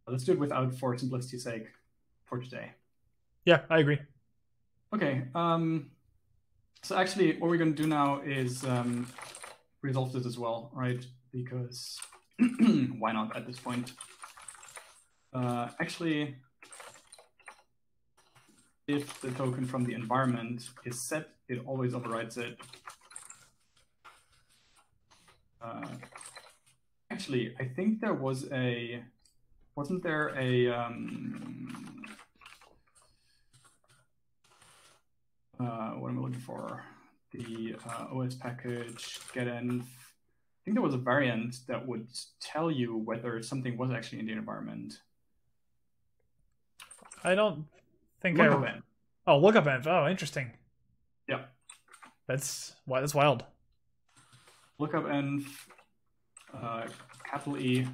let's do it without for simplicity's sake for today.
Yeah, I agree.
Okay. Um, so actually, what we're going to do now is um, resolve this as well, right? Because why not at this point? Uh, actually, if the token from the environment is set, it always overrides it. Uh, actually, I think there was a, wasn't there a, um, uh, what am I looking for? The uh, OS package getenv. I think there was a variant that would tell you whether something was actually in the environment.
I don't think
lookup
I. Env. Oh, lookup env. Oh, interesting.
Yeah.
That's why that's wild.
Lookup env, uh, capital E.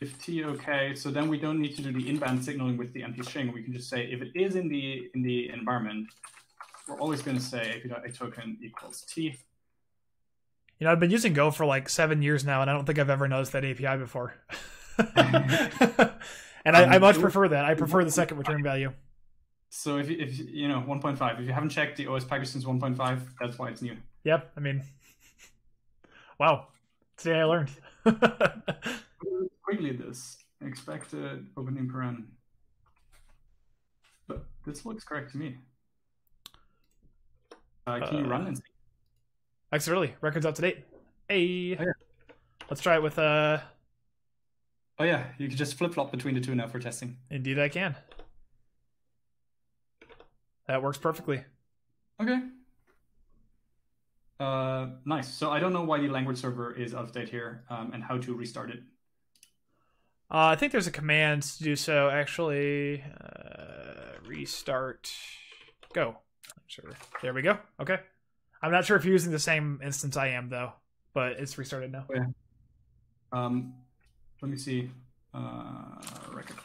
If T okay, so then we don't need to do the in-band signaling with the empty string. We can just say if it is in the in the environment, we're always going to say a token equals t.
You know, I've been using Go for like seven years now, and I don't think I've ever noticed that API before. and I, I, much um, prefer that. I prefer the second return value.
So if if you know 1.5, if you haven't checked the OS package since 1.5, that's why it's new.
Yep. I mean, wow. Today I learned.
quickly this expected opening paren. But this looks correct to me. Uh, can you run and see?
Early. Records up to date. Hey. Oh, yeah. Let's try it with uh
Oh yeah, you can just flip flop between the two now for testing.
Indeed I can. That works perfectly.
Okay. Uh, nice. So I don't know why the language server is out of date here, um, and how to restart it.
Uh, I think there's a command to do so. Actually, uh, restart. Go. Sure. There we go. Okay. I'm not sure if you're using the same instance I am though, but it's restarted now.
Yeah. Um, let me see. Uh, record.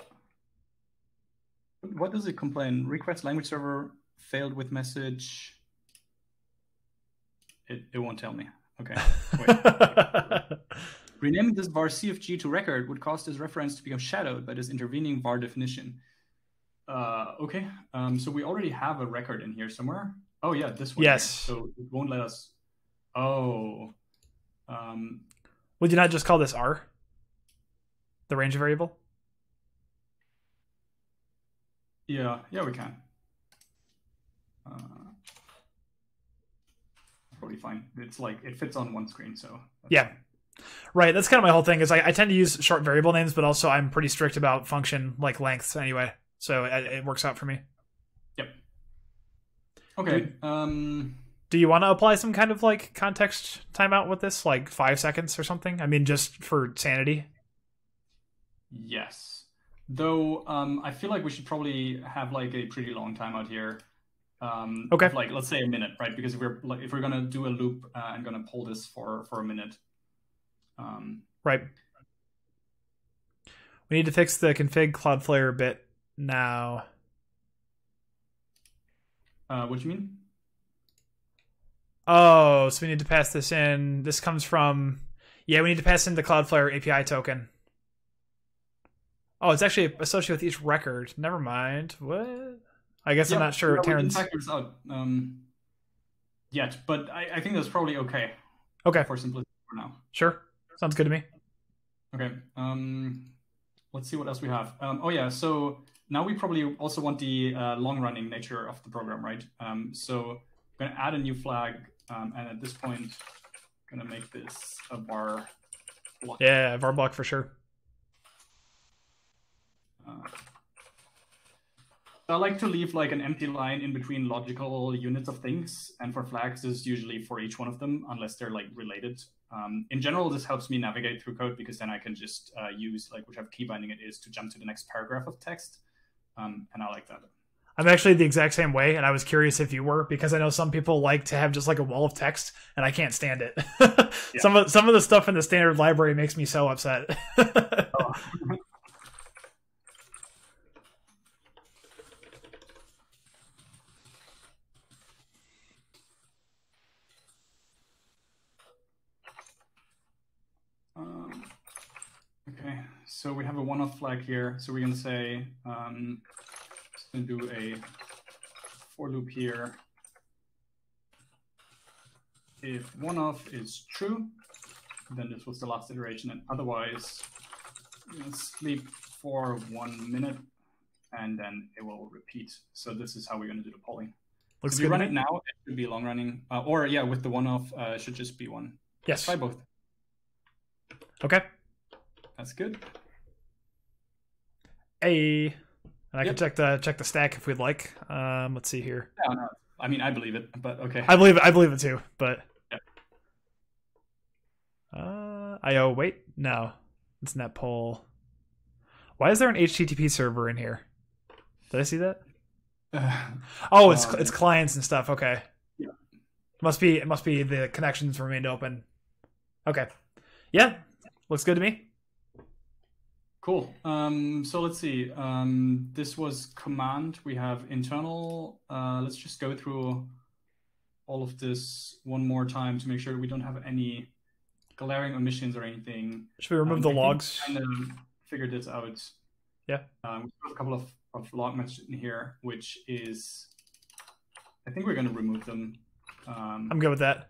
What does it complain? Request language server failed with message. It it won't tell me. Okay. Renaming this var CFG to record would cause this reference to become shadowed by this intervening var definition. Uh, okay, um, so we already have a record in here somewhere. Oh yeah, this one.
Yes.
Here. So it won't let us. Oh. Um,
Would you not just call this R? The range variable?
yeah, yeah, we can. Uh, probably fine. It's like it fits on one screen, so
Yeah.
fine.
Right. That's kind of my whole thing. Is I, I tend to use short variable names, but also I'm pretty strict about function like lengths anyway. So it, it works out for me. Yep.
Okay. Um,
Do you want to apply some kind of like context timeout with this, like five seconds or something? I mean, just for sanity.
Yes. Though um, I feel like we should probably have like a pretty long timeout here. Um,
Okay.
Like let's say a minute, right? Because if we're like if we're gonna do a loop uh, and gonna pull this for for a minute. Um,
Right. We need to fix the config Cloudflare bit now.
uh, what do you mean?
Oh, so we need to pass this in. This comes from, yeah, we need to pass in the Cloudflare API token. Oh, it's actually associated with each record. Never mind. What? I guess I'm not sure.
yeah,
Terrence.
factor this out um, yet, but I, I think that's probably okay
Okay,
for simplicity for now.
sure. Sounds good to me.
Okay. Um, let's see what else we have. Um, oh yeah. So now we probably also want the uh, long-running nature of the program, right? Um, so I'm gonna add a new flag, um, and at this point, I'm gonna make this a var block.
Yeah, var block for sure.
Uh, I like to leave like an empty line in between logical units of things, and for flags, this is usually for each one of them, unless they're like related. Um, in general, this helps me navigate through code because then I can just uh, use like whichever key binding it is to jump to the next paragraph of text, um, and I like that.
I'm actually the exact same way, and I was curious if you were because I know some people like to have just like a wall of text, and I can't stand it. Some of some of the stuff in the standard library makes me so upset.
Um, okay, so we have a one-off flag here. So we're gonna say, um, just gonna do a for loop here. If one-off is true, then this was the last iteration, and otherwise, sleep for one minute, and then it will repeat. So this is how we're gonna do the polling.
Looks
if
good.
you
to
run it now, it should be long running, uh, or yeah, with the one-off, uh, it should just be one.
Yes.
Try both.
Okay.
That's good.
A. And I can check the check the stack if we'd like. Um, let's see here.
No, no. I mean, I believe it, but okay.
I believe it. I believe it too. But
Yep.
uh, IO. Wait, no, it's net poll. Why is there an HTTP server in here? Did I see that? Oh, it's
Um,
it's clients and stuff. Okay.
Yeah.
Must be it must be the connections remained open. Okay. Yeah, looks good to me.
Cool. Um, so let's see. Um, this was command. We have internal. Uh, let's just go through all of this one more time to make sure we don't have any glaring omissions or anything.
Should we remove
Um,
the
I
logs?
we Kind of figured this out.
Yeah.
Um, we have a couple of, of log messages in here, which is, I think we're going to remove them. Um,
I'm good with that.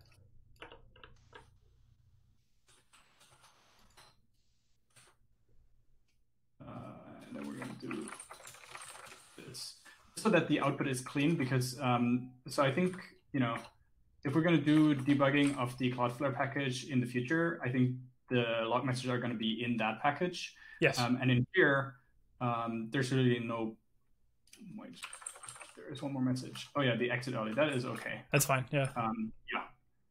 Uh, and then we're going to do this so that the output is clean because um, so I think you know if we're going to do debugging of the Cloudflare package in the future, I think the log messages are going to be in that package.
Yes.
Um, and in here, um, there's really no wait. There is one more message. Oh yeah, the exit early. That is okay.
That's fine. Yeah.
Um, yeah.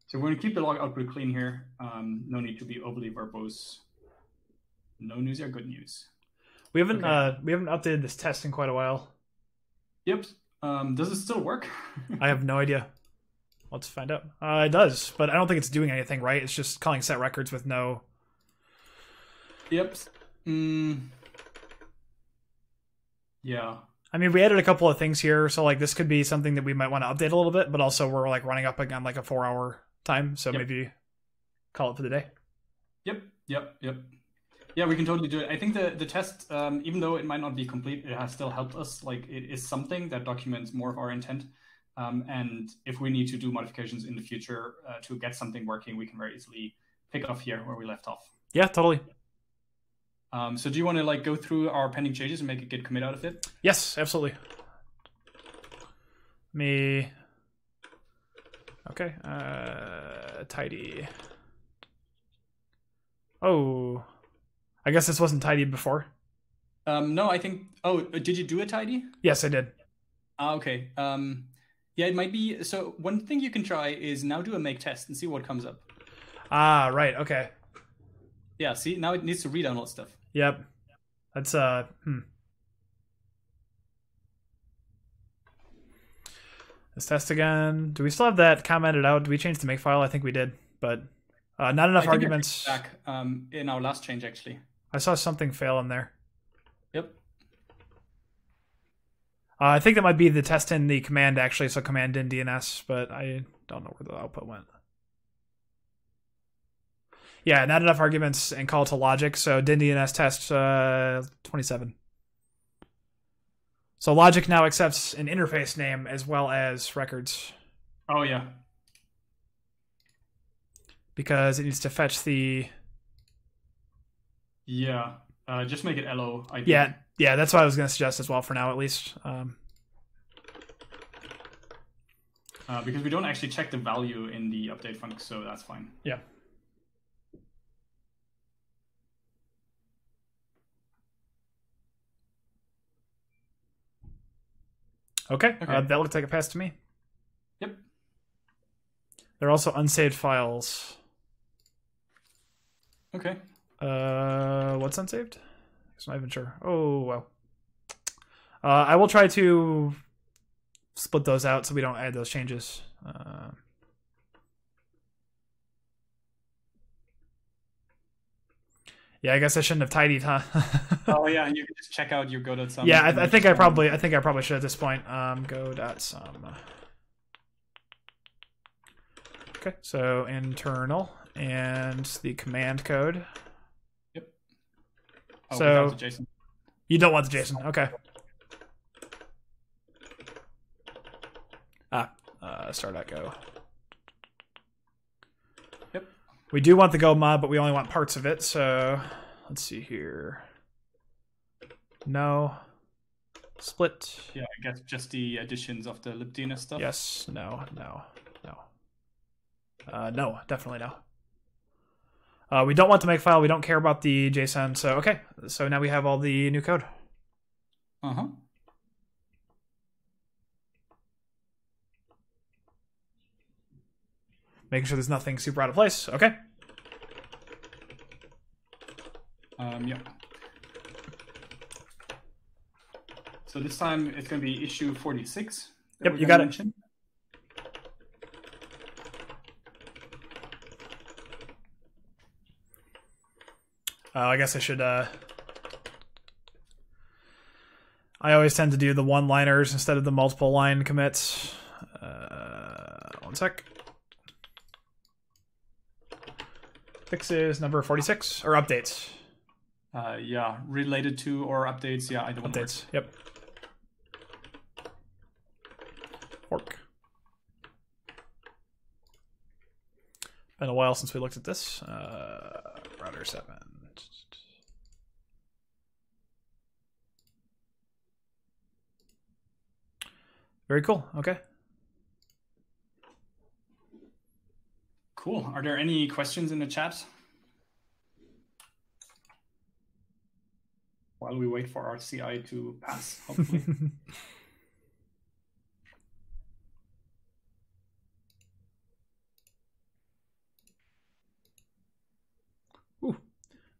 So we're going to keep the log output clean here. Um, no need to be overly verbose. No news are good news.
We haven't
Okay.
uh we haven't updated this test in quite a while.
Yep. Um, does it still work?
I have no idea. Let's find out. Uh, it does, but I don't think it's doing anything right. It's just calling set records with no.
yep. Mm. Yeah.
I mean, we added a couple of things here, so like this could be something that we might want to update a little bit, but also we're like running up again like a four hour time, so
Yep.
maybe call it for the day.
Yep. Yep, yep. Yeah, we can totally do it. I think the the test, um, even though it might not be complete, it has still helped us. Like it is something that documents more of our intent. Um, and if we need to do modifications in the future uh, to get something working, we can very easily pick off here where we left off.
Yeah, totally.
Um, so do you want to like go through our pending changes and make a git commit out of it?
Yes, absolutely. Me. Okay. Uh, tidy. Oh, I guess this wasn't tidy before.
Um, no, I think. Oh, did you do a tidy?
Yes, I did.
Ah, okay. Um, yeah, it might be. So one thing you can try is now do a make test and see what comes up.
Ah, right. Okay.
Yeah. See, now it needs to redownload stuff.
Yep. That's uh. Hmm. Let's test again. Do we still have that commented out? Do we change the make file? I think we did, but uh, not enough
I think I
arguments.
Back um, in our last change, actually.
I saw something fail in there.
Yep.
Uh, I think that might be the test in the command actually, so command in DNS, but I don't know where the output went. Yeah, not enough arguments and call to logic, so dyndns test uh, 27. So logic now accepts an interface name as well as records
Oh yeah.
because it needs to fetch the
Yeah. Uh, just make it LO. I think.
yeah yeah that's what I was going to suggest as well for now at least. Um,
Uh, because we don't actually check the value in the update func, so that's fine.
yeah. Okay,
Okay.
Uh, that looks like a pass to me.
Yep.
There are also unsaved files.
Okay.
Uh, what's unsaved? I'm not even sure. Oh well. Uh, I will try to split those out so we don't add those changes. Uh, yeah, I guess I shouldn't have tidied, huh?
oh yeah, and you can just check out your go dot sum.
yeah, I, I think I probably, I think I probably should at this point. Um, go dot sum. Okay, so internal and the command code.
Oh,
so-
without the JSON.
You don't want the JSON. Okay. Ah, uh, star.go.
Yep.
We do want the Go mod, but we only want parts of it. So let's see here. No. Split.
Yeah, I guess just the additions of the libdns stuff.
Yes. No. No. No. Uh, no. Definitely no. Uh, we don't want the make file. We don't care about the JSON. So okay. So now we have all the new code.
Uh huh.
Making sure there's nothing super out of place. Okay.
Um, yeah. So this time it's going to be issue 46.
Yep, you got it.
mention.
Uh, I guess I should. Uh, I always tend to do the one-liners instead of the multiple line commits. Uh, one sec. Fixes number forty-six or updates.
Uh, yeah, related to or updates. Yeah, one. works.
Updates. Yep. Fork. Been a while since we looked at this. Uh, router seven. Very cool. Okay.
Cool. Are there any questions in the chat? While we wait for our CI to pass, hopefully.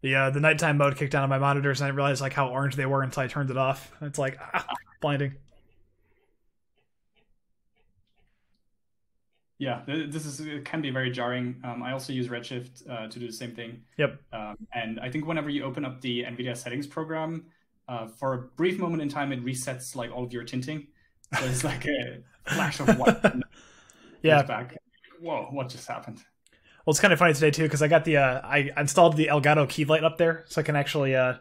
The uh, the nighttime mode kicked on on my monitors, and I didn't realize like how orange they were until I turned it off. It's like ah, blinding.
yeah, this is it can be very jarring. Um, I also use Redshift uh, to do the same thing.
Yep.
Um, and I think whenever you open up the NVIDIA settings program, uh, for a brief moment in time, it resets like all of your tinting. So it's like a flash of white.
Yeah.
back. Whoa, what just happened?
Well, it's kind of funny today too because I got the uh, I installed the Elgato key light up there, so I can actually. Uh,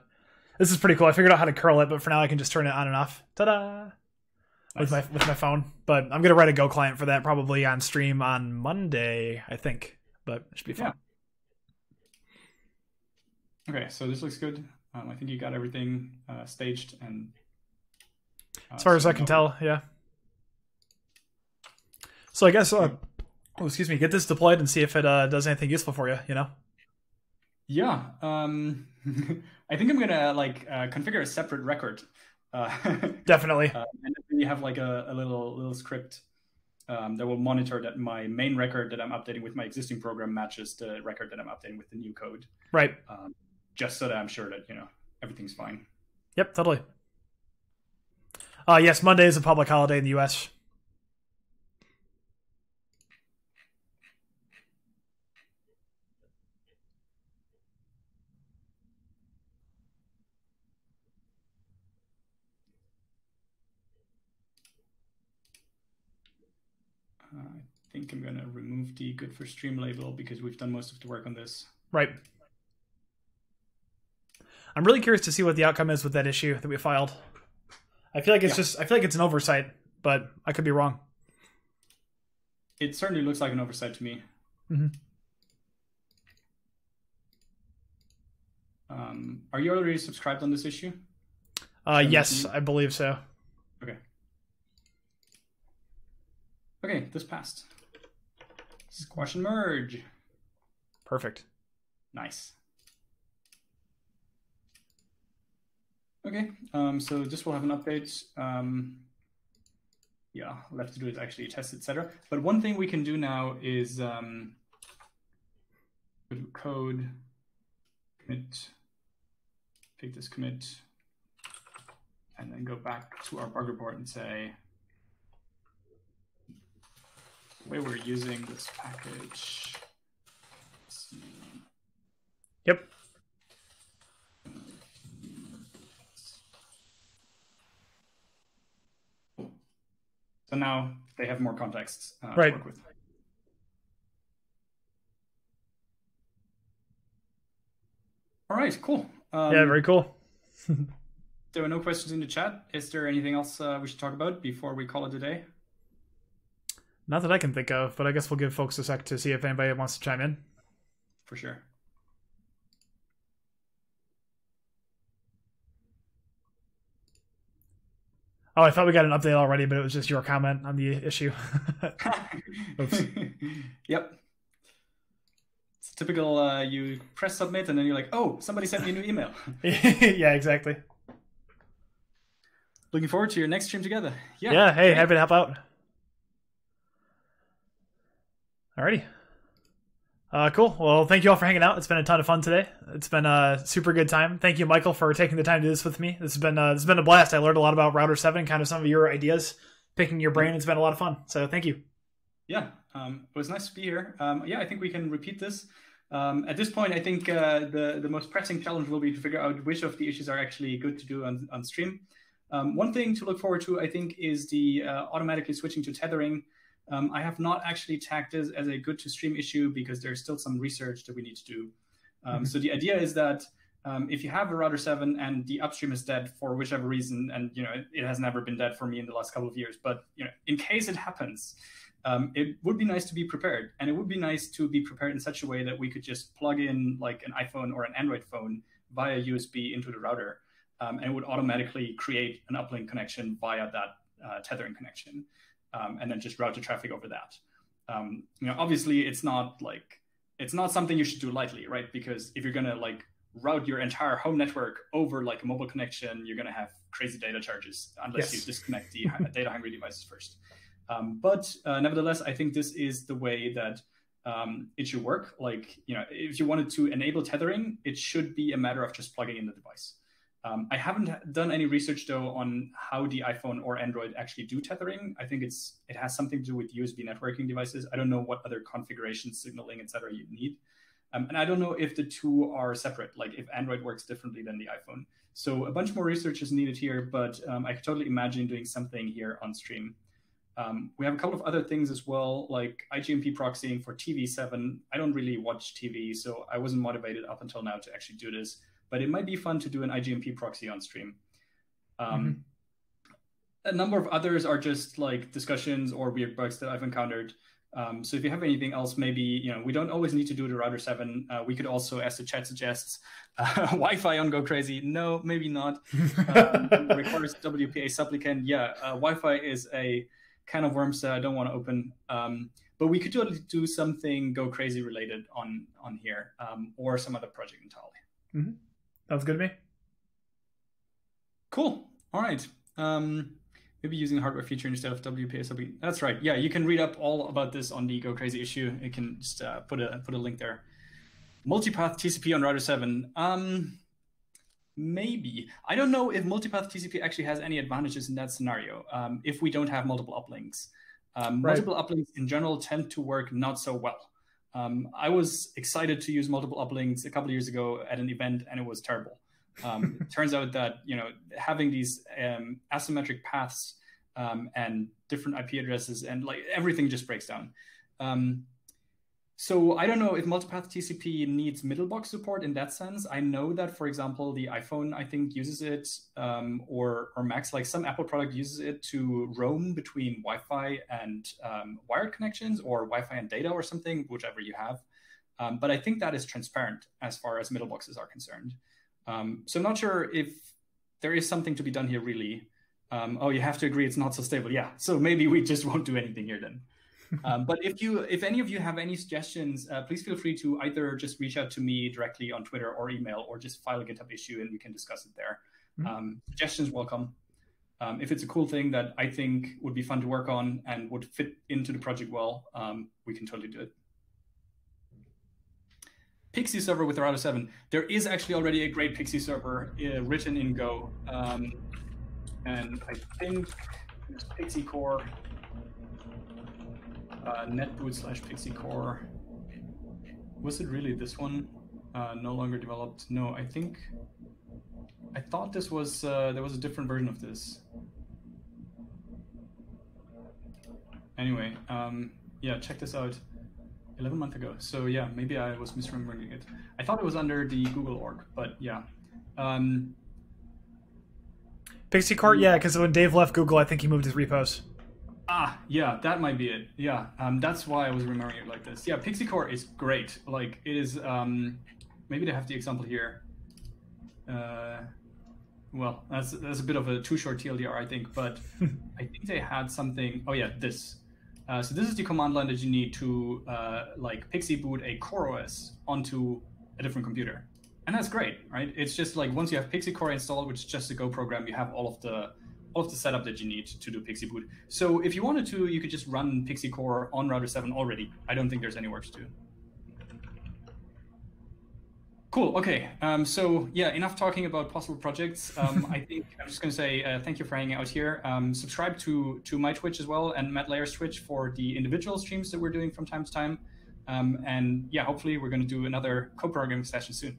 this is pretty cool. I figured out how to curl it, but for now I can just turn it on and off. Ta-da! With my with my phone, but I'm gonna write a Go client for that probably on stream on Monday, I think. But it should be fun.
Yeah. Okay, so this looks good. Um, I think you got everything uh, staged and.
Uh, as far as I can tell, yeah. So I guess, uh, oh, excuse me, get this deployed and see if it uh, does anything useful for you. You know.
Yeah, um, I think I'm gonna like uh, configure a separate record. Uh,
Definitely.
Uh, and then we have like a, a little little script um, that will monitor that my main record that I'm updating with my existing program matches the record that I'm updating with the new code.
Right.
Um, just so that I'm sure that you know everything's fine.
Yep, totally. Uh, yes, Monday is a public holiday in the U.S.
I think I'm going to remove the good for stream label because we've done most of the work on this.
Right. I'm really curious to see what the outcome is with that issue that we filed. I feel like it's yeah. just I feel like it's an oversight, but I could be wrong.
It certainly looks like an oversight to me.
Mm-hmm.
Um, are you already subscribed on this issue?
Uh, yes, I believe so.
Okay. Okay, this passed. Squash and merge.
Perfect.
Nice. Okay, um, so this will have an update. Um, yeah, left to do is actually test, etc. But one thing we can do now is um, code commit, pick this commit, and then go back to our bug report and say, way we're using this package.
Yep.
So now they have more contexts uh,
right.
to work with. All right, cool.
Um, yeah, very cool.
there were no questions in the chat. Is there anything else uh, we should talk about before we call it a day?
Not that I can think of, but I guess we'll give folks a sec to see if anybody wants to chime in.
For sure.
Oh, I thought we got an update already, but it was just your comment on the issue.
yep. It's typical. Uh, you press submit, and then you're like, "Oh, somebody sent me a new email."
yeah, exactly.
Looking forward to your next stream together. Yeah.
Yeah. Hey, happy to help out. Alrighty. Uh, cool. Well, thank you all for hanging out. It's been a ton of fun today. It's been a super good time. Thank you, Michael, for taking the time to do this with me. This has been uh, this has been a blast. I learned a lot about Router Seven, kind of some of your ideas, picking your brain. It's been a lot of fun. So thank you.
Yeah, um, it was nice to be here. Um, yeah, I think we can repeat this. Um, at this point, I think uh, the the most pressing challenge will be to figure out which of the issues are actually good to do on on stream. Um, one thing to look forward to, I think, is the uh, automatically switching to tethering. Um, I have not actually tagged this as a good to stream issue because there's still some research that we need to do. Um, mm-hmm. So the idea is that um, if you have a router seven and the upstream is dead for whichever reason, and you know it, it, has never been dead for me in the last couple of years, but you know in case it happens, um, it would be nice to be prepared, and it would be nice to be prepared in such a way that we could just plug in like an iPhone or an Android phone via USB into the router, um, and it would automatically create an uplink connection via that uh, tethering connection um, and then just route the traffic over that. Um, you know, obviously, it's not like it's not something you should do lightly, right? Because if you're gonna like route your entire home network over like a mobile connection, you're gonna have crazy data charges unless yes. you disconnect the data hungry devices first. Um, but uh, nevertheless, I think this is the way that um, it should work. Like, you know, if you wanted to enable tethering, it should be a matter of just plugging in the device. Um, I haven't done any research though on how the iPhone or Android actually do tethering. I think it's it has something to do with USB networking devices. I don't know what other configuration signaling, etc. you need, um, and I don't know if the two are separate. Like if Android works differently than the iPhone. So a bunch more research is needed here, but um, I could totally imagine doing something here on stream. Um, we have a couple of other things as well, like IGMP proxying for TV7. I don't really watch TV, so I wasn't motivated up until now to actually do this, but it might be fun to do an IGMP proxy on stream. Um, mm-hmm. A number of others are just like discussions or weird bugs that I've encountered. Um, so if you have anything else, maybe you know we don't always need to do the router seven. Uh, we could also, as the chat suggests, uh, Wi-Fi on gokrazy. No, maybe not. Um, requires WPA supplicant. Yeah, uh, Wi-Fi is a can of worms that I don't want to open. Um, but we could totally do something gokrazy related on on here, um, or some other project entirely.
Mm-hmm. Sounds good to me.
Cool. All right. Um, maybe using hardware feature instead of WPSW. That's right. Yeah, you can read up all about this on the gokrazy issue. You can just uh, put a put a link there. Multipath TCP on router seven. Um, maybe I don't know if multipath TCP actually has any advantages in that scenario. Um, if we don't have multiple uplinks, um, right. multiple uplinks in general tend to work not so well. Um, I was excited to use multiple uplinks a couple of years ago at an event, and it was terrible. Um, it turns out that you know having these um, asymmetric paths um, and different IP addresses and like everything just breaks down. So I don't know if multipath TCP needs middle box support in that sense. I know that, for example, the iPhone I think uses it, um, or or Macs, like some Apple product uses it to roam between Wi-Fi and um, wired connections, or Wi-Fi and data, or something, whichever you have. Um, but I think that is transparent as far as middle boxes are concerned. Um, so I'm not sure if there is something to be done here really. Um, oh, you have to agree it's not so stable. Yeah, so maybe we just won't do anything here then. Um, but if you, if any of you have any suggestions, uh, please feel free to either just reach out to me directly on Twitter or email, or just file a GitHub issue and we can discuss it there. Mm-hmm. Um, suggestions welcome. Um, if it's a cool thing that I think would be fun to work on and would fit into the project well, um, we can totally do it. PXE server with Router 7. There is actually already a great PXE server uh, written in Go. Um, and I think Pixiecore, uh, netboot slash pixiecore. Was it really this one? Uh, no longer developed. No, I think I thought this was uh, there was a different version of this. Anyway, um, yeah, check this out. 11 months ago. So yeah, maybe I was misremembering it. I thought it was under the Google org, but yeah. Um,
Pixiecore, yeah, because when Dave left Google, I think he moved his repos.
Ah, yeah, that might be it. Yeah, um, that's why I was remembering it like this. Yeah, Pixiecore is great. Like it is. Um, maybe they have the example here. Uh, well, that's that's a bit of a too short TLDR, I think. But I think they had something. Oh yeah, this. Uh, so this is the command line that you need to uh, like PXE boot a CoreOS onto a different computer, and that's great, right? It's just like once you have Pixiecore installed, which is just a Go program, you have all of the all of the setup that you need to do PXE boot. So if you wanted to, you could just run Pixiecore on Router 7 already. I don't think there's any work to do. Cool. Okay. Um, so yeah, enough talking about possible projects. Um, I think I'm just going to say uh, thank you for hanging out here. Um, subscribe to to my Twitch as well and Matt Layher's Twitch for the individual streams that we're doing from time to time. Um, and yeah, hopefully we're going to do another co-programming session soon.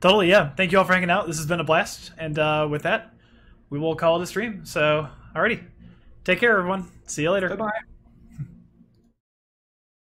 Totally. Yeah. Thank you all for hanging out. This has been a blast. And uh, with that, we will call it a stream. So, alrighty. Take care, everyone. See you later.
Bye bye.